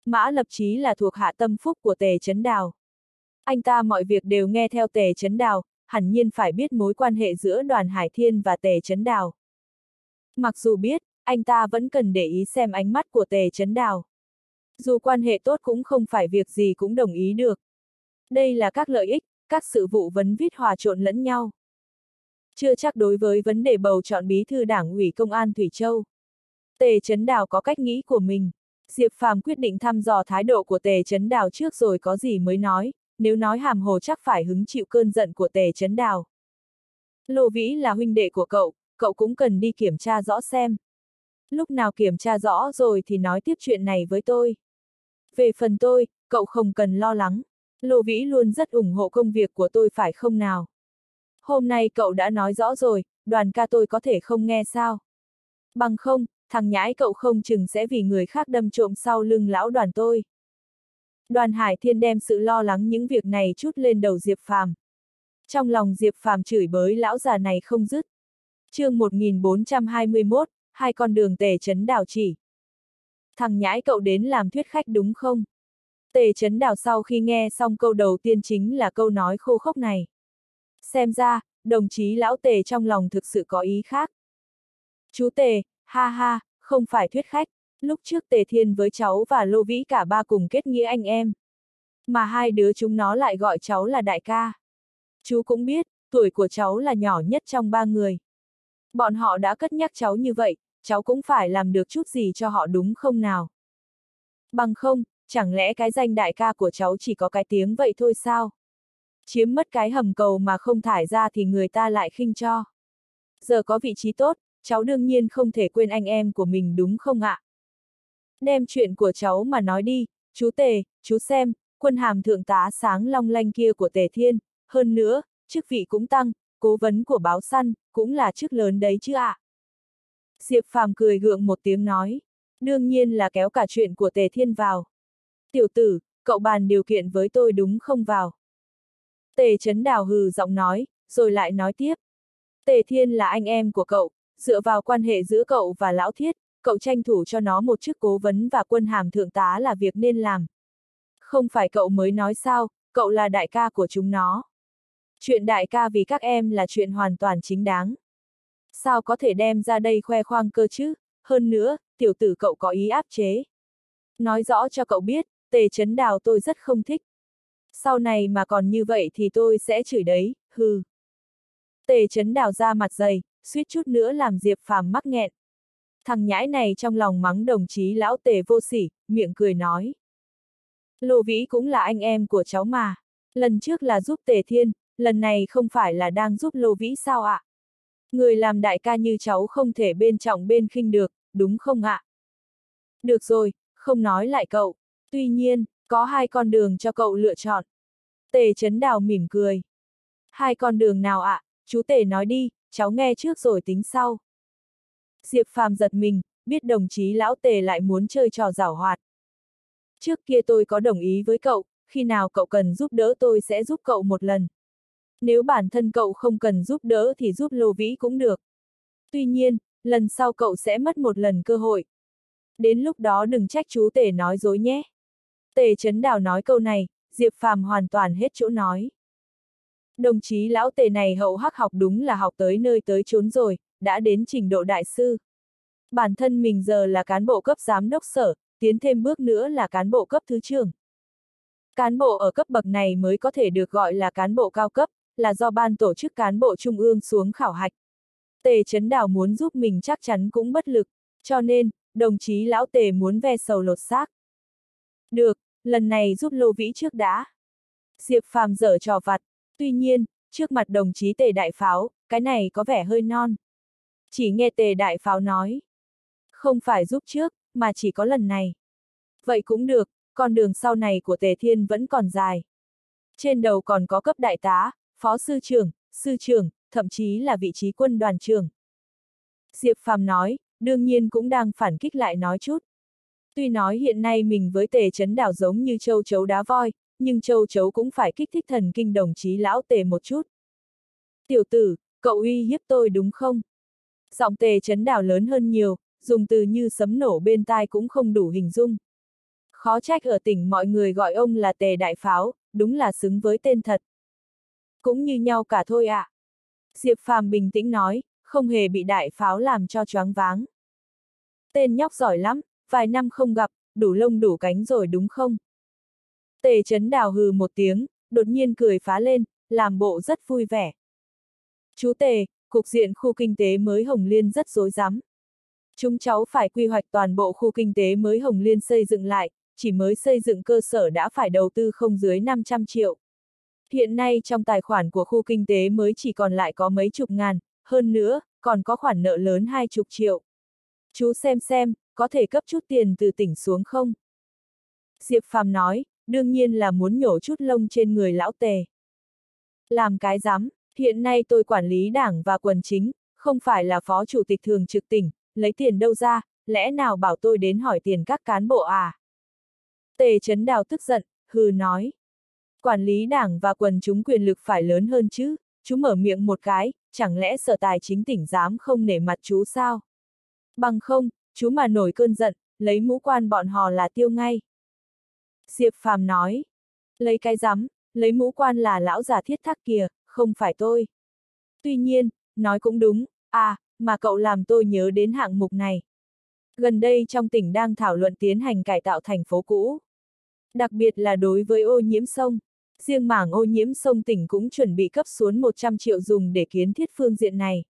Mã Lập Chí là thuộc hạ tâm phúc của Tề Chấn Đào. Anh ta mọi việc đều nghe theo Tề Chấn Đào, hẳn nhiên phải biết mối quan hệ giữa đoàn Hải Thiên và Tề Chấn Đào. Mặc dù biết, anh ta vẫn cần để ý xem ánh mắt của Tề Chấn Đào. Dù quan hệ tốt cũng không phải việc gì cũng đồng ý được. Đây là các lợi ích, các sự vụ vấn viết hòa trộn lẫn nhau. Chưa chắc đối với vấn đề bầu chọn bí thư đảng ủy công an Thủy Châu. Tề Trấn Đào có cách nghĩ của mình. Diệp Phàm quyết định thăm dò thái độ của Tề Trấn Đào trước rồi có gì mới nói, nếu nói hàm hồ chắc phải hứng chịu cơn giận của Tề Trấn Đào. Lô Vĩ là huynh đệ của cậu, cậu cũng cần đi kiểm tra rõ xem. Lúc nào kiểm tra rõ rồi thì nói tiếp chuyện này với tôi. Về phần tôi, cậu không cần lo lắng. Lô Vĩ luôn rất ủng hộ công việc của tôi phải không nào? Hôm nay cậu đã nói rõ rồi, đoàn ca tôi có thể không nghe sao? Bằng không, thằng nhãi cậu không chừng sẽ vì người khác đâm trộm sau lưng lão đoàn tôi. Đoàn Hải Thiên đem sự lo lắng những việc này chút lên đầu Diệp Phàm. Trong lòng Diệp Phàm chửi bới lão già này không dứt. chương 1421, hai con đường tề chấn đảo chỉ. Thằng nhãi cậu đến làm thuyết khách đúng không? Tề chấn đào sau khi nghe xong câu đầu tiên chính là câu nói khô khốc này. Xem ra, đồng chí lão tề trong lòng thực sự có ý khác. Chú tề, ha ha, không phải thuyết khách, lúc trước tề thiên với cháu và lô vĩ cả ba cùng kết nghĩa anh em. Mà hai đứa chúng nó lại gọi cháu là đại ca. Chú cũng biết, tuổi của cháu là nhỏ nhất trong ba người. Bọn họ đã cất nhắc cháu như vậy, cháu cũng phải làm được chút gì cho họ đúng không nào? Bằng không, chẳng lẽ cái danh đại ca của cháu chỉ có cái tiếng vậy thôi sao? Chiếm mất cái hầm cầu mà không thải ra thì người ta lại khinh cho. Giờ có vị trí tốt, cháu đương nhiên không thể quên anh em của mình đúng không ạ? Đem chuyện của cháu mà nói đi, chú Tề, chú xem, quân hàm thượng tá sáng long lanh kia của Tề Thiên, hơn nữa, chức vị cũng tăng, cố vấn của báo săn, cũng là chức lớn đấy chứ ạ. À? Diệp Phàm cười gượng một tiếng nói, đương nhiên là kéo cả chuyện của Tề Thiên vào. Tiểu tử, cậu bàn điều kiện với tôi đúng không vào. Tề Trấn Đào hừ giọng nói, rồi lại nói tiếp. Tề Thiên là anh em của cậu, dựa vào quan hệ giữa cậu và Lão Thiết, cậu tranh thủ cho nó một chức cố vấn và quân hàm thượng tá là việc nên làm. Không phải cậu mới nói sao, cậu là đại ca của chúng nó. Chuyện đại ca vì các em là chuyện hoàn toàn chính đáng. Sao có thể đem ra đây khoe khoang cơ chứ? Hơn nữa, tiểu tử cậu có ý áp chế. Nói rõ cho cậu biết, tề chấn đào tôi rất không thích. Sau này mà còn như vậy thì tôi sẽ chửi đấy, hừ. Tề chấn đào ra mặt dày, suýt chút nữa làm Diệp Phàm mắc nghẹn. Thằng nhãi này trong lòng mắng đồng chí lão tề vô sỉ, miệng cười nói. Lô Vĩ cũng là anh em của cháu mà. Lần trước là giúp tề thiên, lần này không phải là đang giúp Lô Vĩ sao ạ? À? Người làm đại ca như cháu không thể bên trọng bên khinh được, đúng không ạ? À? Được rồi, không nói lại cậu. Tuy nhiên, có hai con đường cho cậu lựa chọn. Tề chấn đào mỉm cười. Hai con đường nào ạ? À? Chú Tề nói đi, cháu nghe trước rồi tính sau. Diệp Phàm giật mình, biết đồng chí lão Tề lại muốn chơi trò giảo hoạt. Trước kia tôi có đồng ý với cậu, khi nào cậu cần giúp đỡ tôi sẽ giúp cậu một lần. Nếu bản thân cậu không cần giúp đỡ thì giúp Lô Vĩ cũng được. Tuy nhiên, lần sau cậu sẽ mất một lần cơ hội. Đến lúc đó đừng trách chú Tề nói dối nhé. Tề Trấn Đào nói câu này, Diệp Phàm hoàn toàn hết chỗ nói. Đồng chí lão Tề này hậu hắc học đúng là học tới nơi tới chốn rồi, đã đến trình độ đại sư. Bản thân mình giờ là cán bộ cấp giám đốc sở, tiến thêm bước nữa là cán bộ cấp thứ trưởng. Cán bộ ở cấp bậc này mới có thể được gọi là cán bộ cao cấp, là do ban tổ chức cán bộ trung ương xuống khảo hạch. Tề Trấn Đào muốn giúp mình chắc chắn cũng bất lực, cho nên, đồng chí lão Tề muốn ve sầu lột xác. Được, lần này giúp Lô Vĩ trước đã. Diệp Phàm dở trò vặt, tuy nhiên, trước mặt đồng chí Tề Đại Pháo, cái này có vẻ hơi non. Chỉ nghe Tề Đại Pháo nói. Không phải giúp trước, mà chỉ có lần này. Vậy cũng được, con đường sau này của Tề Thiên vẫn còn dài. Trên đầu còn có cấp đại tá, phó sư trưởng, sư trưởng, thậm chí là vị trí quân đoàn trưởng. Diệp Phàm nói, đương nhiên cũng đang phản kích lại nói chút. Tuy nói hiện nay mình với tề chấn đảo giống như châu chấu đá voi, nhưng châu chấu cũng phải kích thích thần kinh đồng chí lão tề một chút. Tiểu tử, cậu uy hiếp tôi đúng không? Giọng tề chấn đảo lớn hơn nhiều, dùng từ như sấm nổ bên tai cũng không đủ hình dung. Khó trách ở tỉnh mọi người gọi ông là tề đại pháo, đúng là xứng với tên thật. Cũng như nhau cả thôi ạ. À. Diệp Phàm bình tĩnh nói, không hề bị đại pháo làm cho choáng váng. Tên nhóc giỏi lắm, vài năm không gặp, đủ lông đủ cánh rồi đúng không? Tề chấn đào hừ một tiếng, đột nhiên cười phá lên, làm bộ rất vui vẻ. Chú Tề, cục diện khu kinh tế mới Hồng Liên rất rối rắm. Chúng cháu phải quy hoạch toàn bộ khu kinh tế mới Hồng Liên xây dựng lại, chỉ mới xây dựng cơ sở đã phải đầu tư không dưới 500 triệu. Hiện nay trong tài khoản của khu kinh tế mới chỉ còn lại có mấy chục ngàn, hơn nữa, còn có khoản nợ lớn hai chục triệu. Chú xem xem, có thể cấp chút tiền từ tỉnh xuống không? Diệp Phàm nói, đương nhiên là muốn nhổ chút lông trên người lão tề. Làm cái dám, hiện nay tôi quản lý đảng và quần chính, không phải là phó chủ tịch thường trực tỉnh, lấy tiền đâu ra, lẽ nào bảo tôi đến hỏi tiền các cán bộ à? Tề Trấn Đào tức giận, hừ nói. Quản lý đảng và quần chúng quyền lực phải lớn hơn chứ, chú mở miệng một cái, chẳng lẽ sở tài chính tỉnh dám không nể mặt chú sao? Bằng không, chú mà nổi cơn giận, lấy mũ quan bọn họ là tiêu ngay. Diệp Phàm nói, lấy cái rắm, lấy mũ quan là lão già thiết thác kìa, không phải tôi. Tuy nhiên, nói cũng đúng, à, mà cậu làm tôi nhớ đến hạng mục này. Gần đây trong tỉnh đang thảo luận tiến hành cải tạo thành phố cũ. Đặc biệt là đối với ô nhiễm sông. Riêng mảng ô nhiễm sông tỉnh cũng chuẩn bị cấp xuống 100 triệu dùng để kiến thiết phương diện này.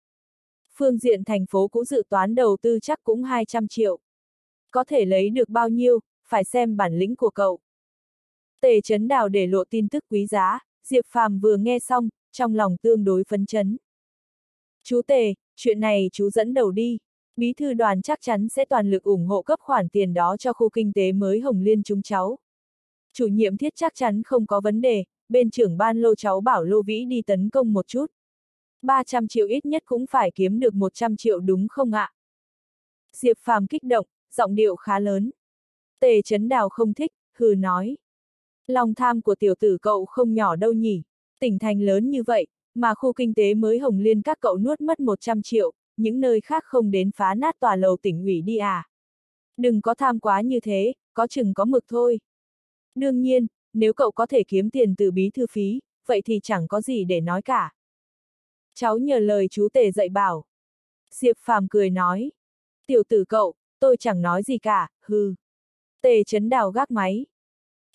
Phương diện thành phố cũ dự toán đầu tư chắc cũng 200 triệu. Có thể lấy được bao nhiêu, phải xem bản lĩnh của cậu. Tề chấn đào để lộ tin tức quý giá, Diệp Phàm vừa nghe xong, trong lòng tương đối phấn chấn. Chú Tề, chuyện này chú dẫn đầu đi. Bí thư đoàn chắc chắn sẽ toàn lực ủng hộ cấp khoản tiền đó cho khu kinh tế mới Hồng Liên chúng cháu. Chủ nhiệm thiết chắc chắn không có vấn đề, bên trưởng ban lô cháu bảo Lô Vĩ đi tấn công một chút. 300 triệu ít nhất cũng phải kiếm được 100 triệu đúng không ạ? Diệp Phàm kích động, giọng điệu khá lớn. Tề chấn đào không thích, hừ nói. Lòng tham của tiểu tử cậu không nhỏ đâu nhỉ, tỉnh thành lớn như vậy, mà khu kinh tế mới Hồng Liên các cậu nuốt mất 100 triệu, những nơi khác không đến phá nát tòa lầu tỉnh ủy đi à. Đừng có tham quá như thế, có chừng có mực thôi. Đương nhiên, nếu cậu có thể kiếm tiền từ bí thư phí, vậy thì chẳng có gì để nói cả. Cháu nhờ lời chú tề dạy bảo. Diệp Phàm cười nói. Tiểu tử cậu, tôi chẳng nói gì cả, hừ. Tề chấn đào gác máy.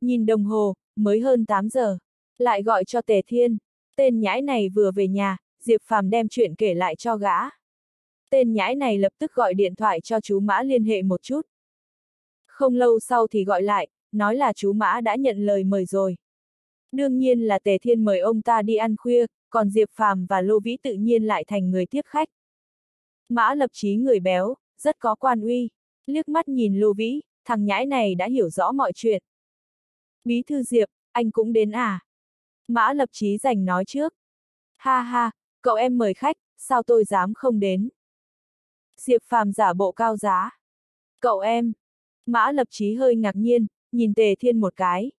Nhìn đồng hồ, mới hơn 8 giờ. Lại gọi cho Tề Thiên. Tên nhãi này vừa về nhà, Diệp Phàm đem chuyện kể lại cho gã. Tên nhãi này lập tức gọi điện thoại cho chú Mã liên hệ một chút. Không lâu sau thì gọi lại, nói là chú Mã đã nhận lời mời rồi. Đương nhiên là Tề Thiên mời ông ta đi ăn khuya, còn Diệp Phàm và Lô Vĩ tự nhiên lại thành người tiếp khách. Mã lập chí người béo, rất có quan uy, liếc mắt nhìn Lô Vĩ, thằng nhãi này đã hiểu rõ mọi chuyện. Bí thư Diệp, anh cũng đến à? Mã lập chí giành nói trước. Ha ha, cậu em mời khách, sao tôi dám không đến? Diệp Phàm giả bộ cao giá. Cậu em. Mã lập chí hơi ngạc nhiên, nhìn Tề Thiên một cái.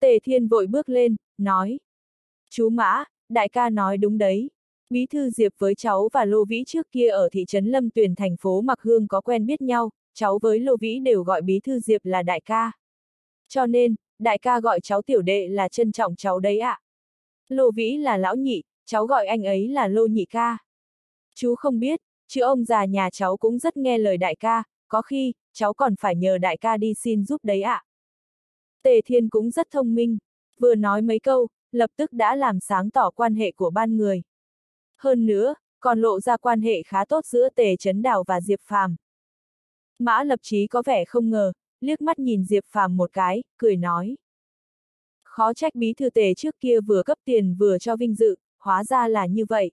Tề Thiên vội bước lên, nói. Chú Mã, đại ca nói đúng đấy. Bí thư Diệp với cháu và Lô Vĩ trước kia ở thị trấn Lâm Tuyền thành phố Mặc Hương có quen biết nhau, cháu với Lô Vĩ đều gọi bí thư Diệp là đại ca. Cho nên, đại ca gọi cháu tiểu đệ là trân trọng cháu đấy ạ. À. Lô Vĩ là lão nhị, cháu gọi anh ấy là Lô nhị ca. Chú không biết, chứ ông già nhà cháu cũng rất nghe lời đại ca, có khi, cháu còn phải nhờ đại ca đi xin giúp đấy ạ. À. Tề Thiên cũng rất thông minh, vừa nói mấy câu, lập tức đã làm sáng tỏ quan hệ của ban người. Hơn nữa, còn lộ ra quan hệ khá tốt giữa Tề Trấn Đào và Diệp Phàm. Mã Lập Chí có vẻ không ngờ, liếc mắt nhìn Diệp Phàm một cái, cười nói. Khó trách bí thư tề trước kia vừa cấp tiền vừa cho vinh dự, hóa ra là như vậy.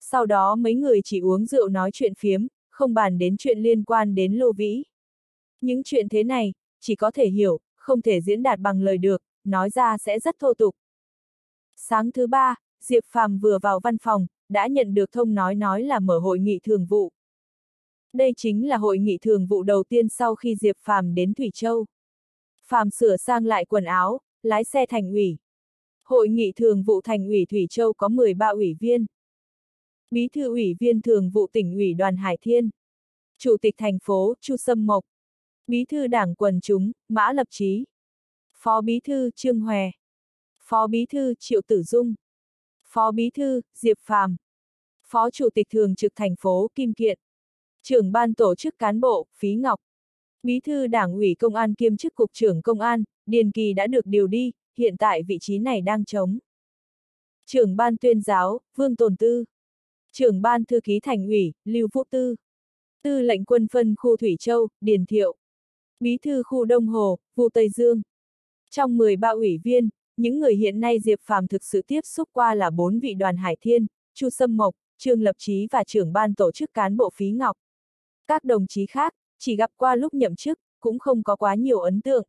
Sau đó mấy người chỉ uống rượu nói chuyện phiếm, không bàn đến chuyện liên quan đến Lô Vĩ. Những chuyện thế này, chỉ có thể hiểu, không thể diễn đạt bằng lời được, nói ra sẽ rất thô tục. Sáng thứ ba, Diệp Phàm vừa vào văn phòng, đã nhận được thông nói nói là mở hội nghị thường vụ. Đây chính là hội nghị thường vụ đầu tiên sau khi Diệp Phàm đến Thủy Châu. Phàm sửa sang lại quần áo, lái xe thành ủy. Hội nghị thường vụ thành ủy Thủy Châu có 13 ủy viên. Bí thư ủy viên thường vụ tỉnh ủy Đoàn Hải Thiên. Chủ tịch thành phố, Chu Sâm Mộc. Bí thư đảng quần chúng, Mã Lập Trí. Phó bí thư, Trương Hòe. Phó bí thư, Triệu Tử Dung. Phó bí thư, Diệp Phàm. Phó chủ tịch thường trực thành phố, Kim Kiện. Trưởng ban tổ chức cán bộ, Phí Ngọc. Bí thư đảng ủy công an kiêm chức cục trưởng công an, Điền Kỳ đã được điều đi, hiện tại vị trí này đang trống. Trưởng ban tuyên giáo, Vương Tồn Tư. Trưởng ban thư ký thành ủy, Lưu Vũ Tư. Tư lệnh quân phân khu Thủy Châu, Điền Thiệu. Bí thư khu Đông Hồ, Vu Tây Dương. Trong 13 ủy viên, những người hiện nay Diệp Phàm thực sự tiếp xúc qua là bốn vị đoàn Hải Thiên, Chu Sâm Mộc, Trương Lập Chí và trưởng ban tổ chức cán bộ Phí Ngọc. Các đồng chí khác, chỉ gặp qua lúc nhậm chức, cũng không có quá nhiều ấn tượng.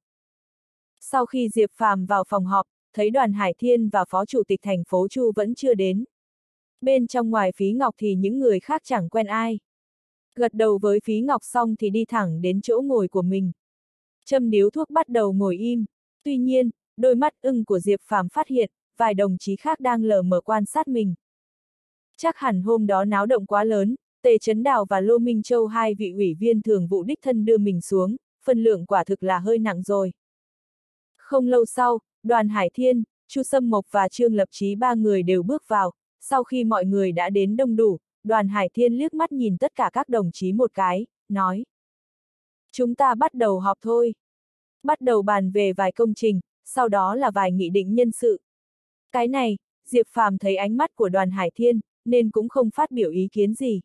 Sau khi Diệp Phàm vào phòng họp, thấy đoàn Hải Thiên và Phó Chủ tịch thành phố Chu vẫn chưa đến. Bên trong ngoài Phí Ngọc thì những người khác chẳng quen ai. Gật đầu với Phí Ngọc xong thì đi thẳng đến chỗ ngồi của mình. Châm điếu thuốc bắt đầu ngồi im. Tuy nhiên, đôi mắt ưng của Diệp Phàm phát hiện, vài đồng chí khác đang lờ mờ quan sát mình. Chắc hẳn hôm đó náo động quá lớn, Tề Trấn Đào và Lô Minh Châu hai vị ủy viên thường vụ đích thân đưa mình xuống, phân lượng quả thực là hơi nặng rồi. Không lâu sau, đoàn Hải Thiên, Chu Sâm Mộc và Trương Lập Chí ba người đều bước vào, sau khi mọi người đã đến đông đủ, đoàn Hải Thiên liếc mắt nhìn tất cả các đồng chí một cái, nói. Chúng ta bắt đầu họp thôi. Bắt đầu bàn về vài công trình, sau đó là vài nghị định nhân sự. Cái này, Diệp Phàm thấy ánh mắt của đoàn Hải Thiên, nên cũng không phát biểu ý kiến gì.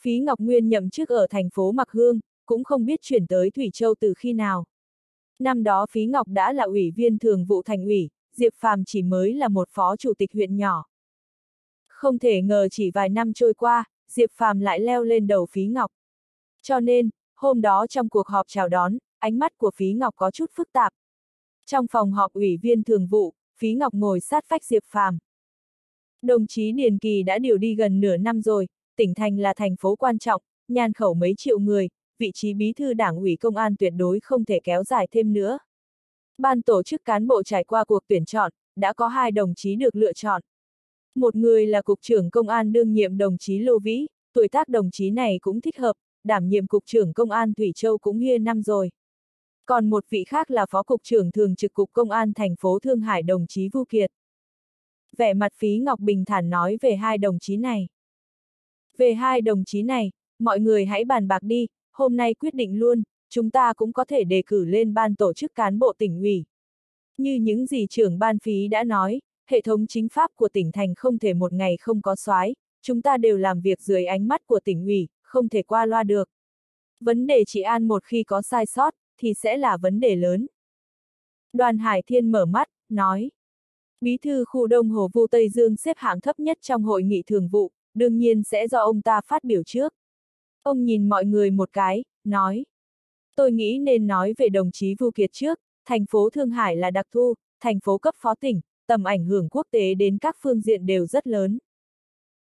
Phí Ngọc Nguyên nhậm chức ở thành phố Mặc Hương, cũng không biết chuyển tới Thủy Châu từ khi nào. Năm đó Phí Ngọc đã là ủy viên thường vụ thành ủy, Diệp Phàm chỉ mới là một phó chủ tịch huyện nhỏ. Không thể ngờ chỉ vài năm trôi qua, Diệp Phàm lại leo lên đầu Phí Ngọc. Cho nên, hôm đó trong cuộc họp chào đón, ánh mắt của Phí Ngọc có chút phức tạp. Trong phòng họp ủy viên thường vụ, Phí Ngọc ngồi sát vách Diệp Phàm. Đồng chí Điền Kỳ đã điều đi gần nửa năm rồi, tỉnh thành là thành phố quan trọng, nhan khẩu mấy triệu người, vị trí bí thư đảng ủy công an tuyệt đối không thể kéo dài thêm nữa. Ban tổ chức cán bộ trải qua cuộc tuyển chọn, đã có hai đồng chí được lựa chọn. Một người là Cục trưởng Công an đương nhiệm đồng chí Lô Vĩ, tuổi tác đồng chí này cũng thích hợp, đảm nhiệm Cục trưởng Công an Thủy Châu cũng hia năm rồi. Còn một vị khác là Phó Cục trưởng Thường trực Cục Công an thành phố Thương Hải đồng chí Vu Kiệt. Vẻ mặt Phí Ngọc bình thản nói về hai đồng chí này. Về hai đồng chí này, mọi người hãy bàn bạc đi, hôm nay quyết định luôn, chúng ta cũng có thể đề cử lên ban tổ chức cán bộ tỉnh ủy. Như những gì trưởng ban phí đã nói, hệ thống chính pháp của tỉnh thành không thể một ngày không có soái, chúng ta đều làm việc dưới ánh mắt của tỉnh ủy, không thể qua loa được. Vấn đề trị an một khi có sai sót, thì sẽ là vấn đề lớn. Đoàn Hải Thiên mở mắt, nói. Bí thư khu Đông Hồ Vu Tây Dương xếp hạng thấp nhất trong hội nghị thường vụ, đương nhiên sẽ do ông ta phát biểu trước. Ông nhìn mọi người một cái, nói. Tôi nghĩ nên nói về đồng chí Vu Kiệt trước, thành phố Thương Hải là đặc thu, thành phố cấp phó tỉnh, tầm ảnh hưởng quốc tế đến các phương diện đều rất lớn.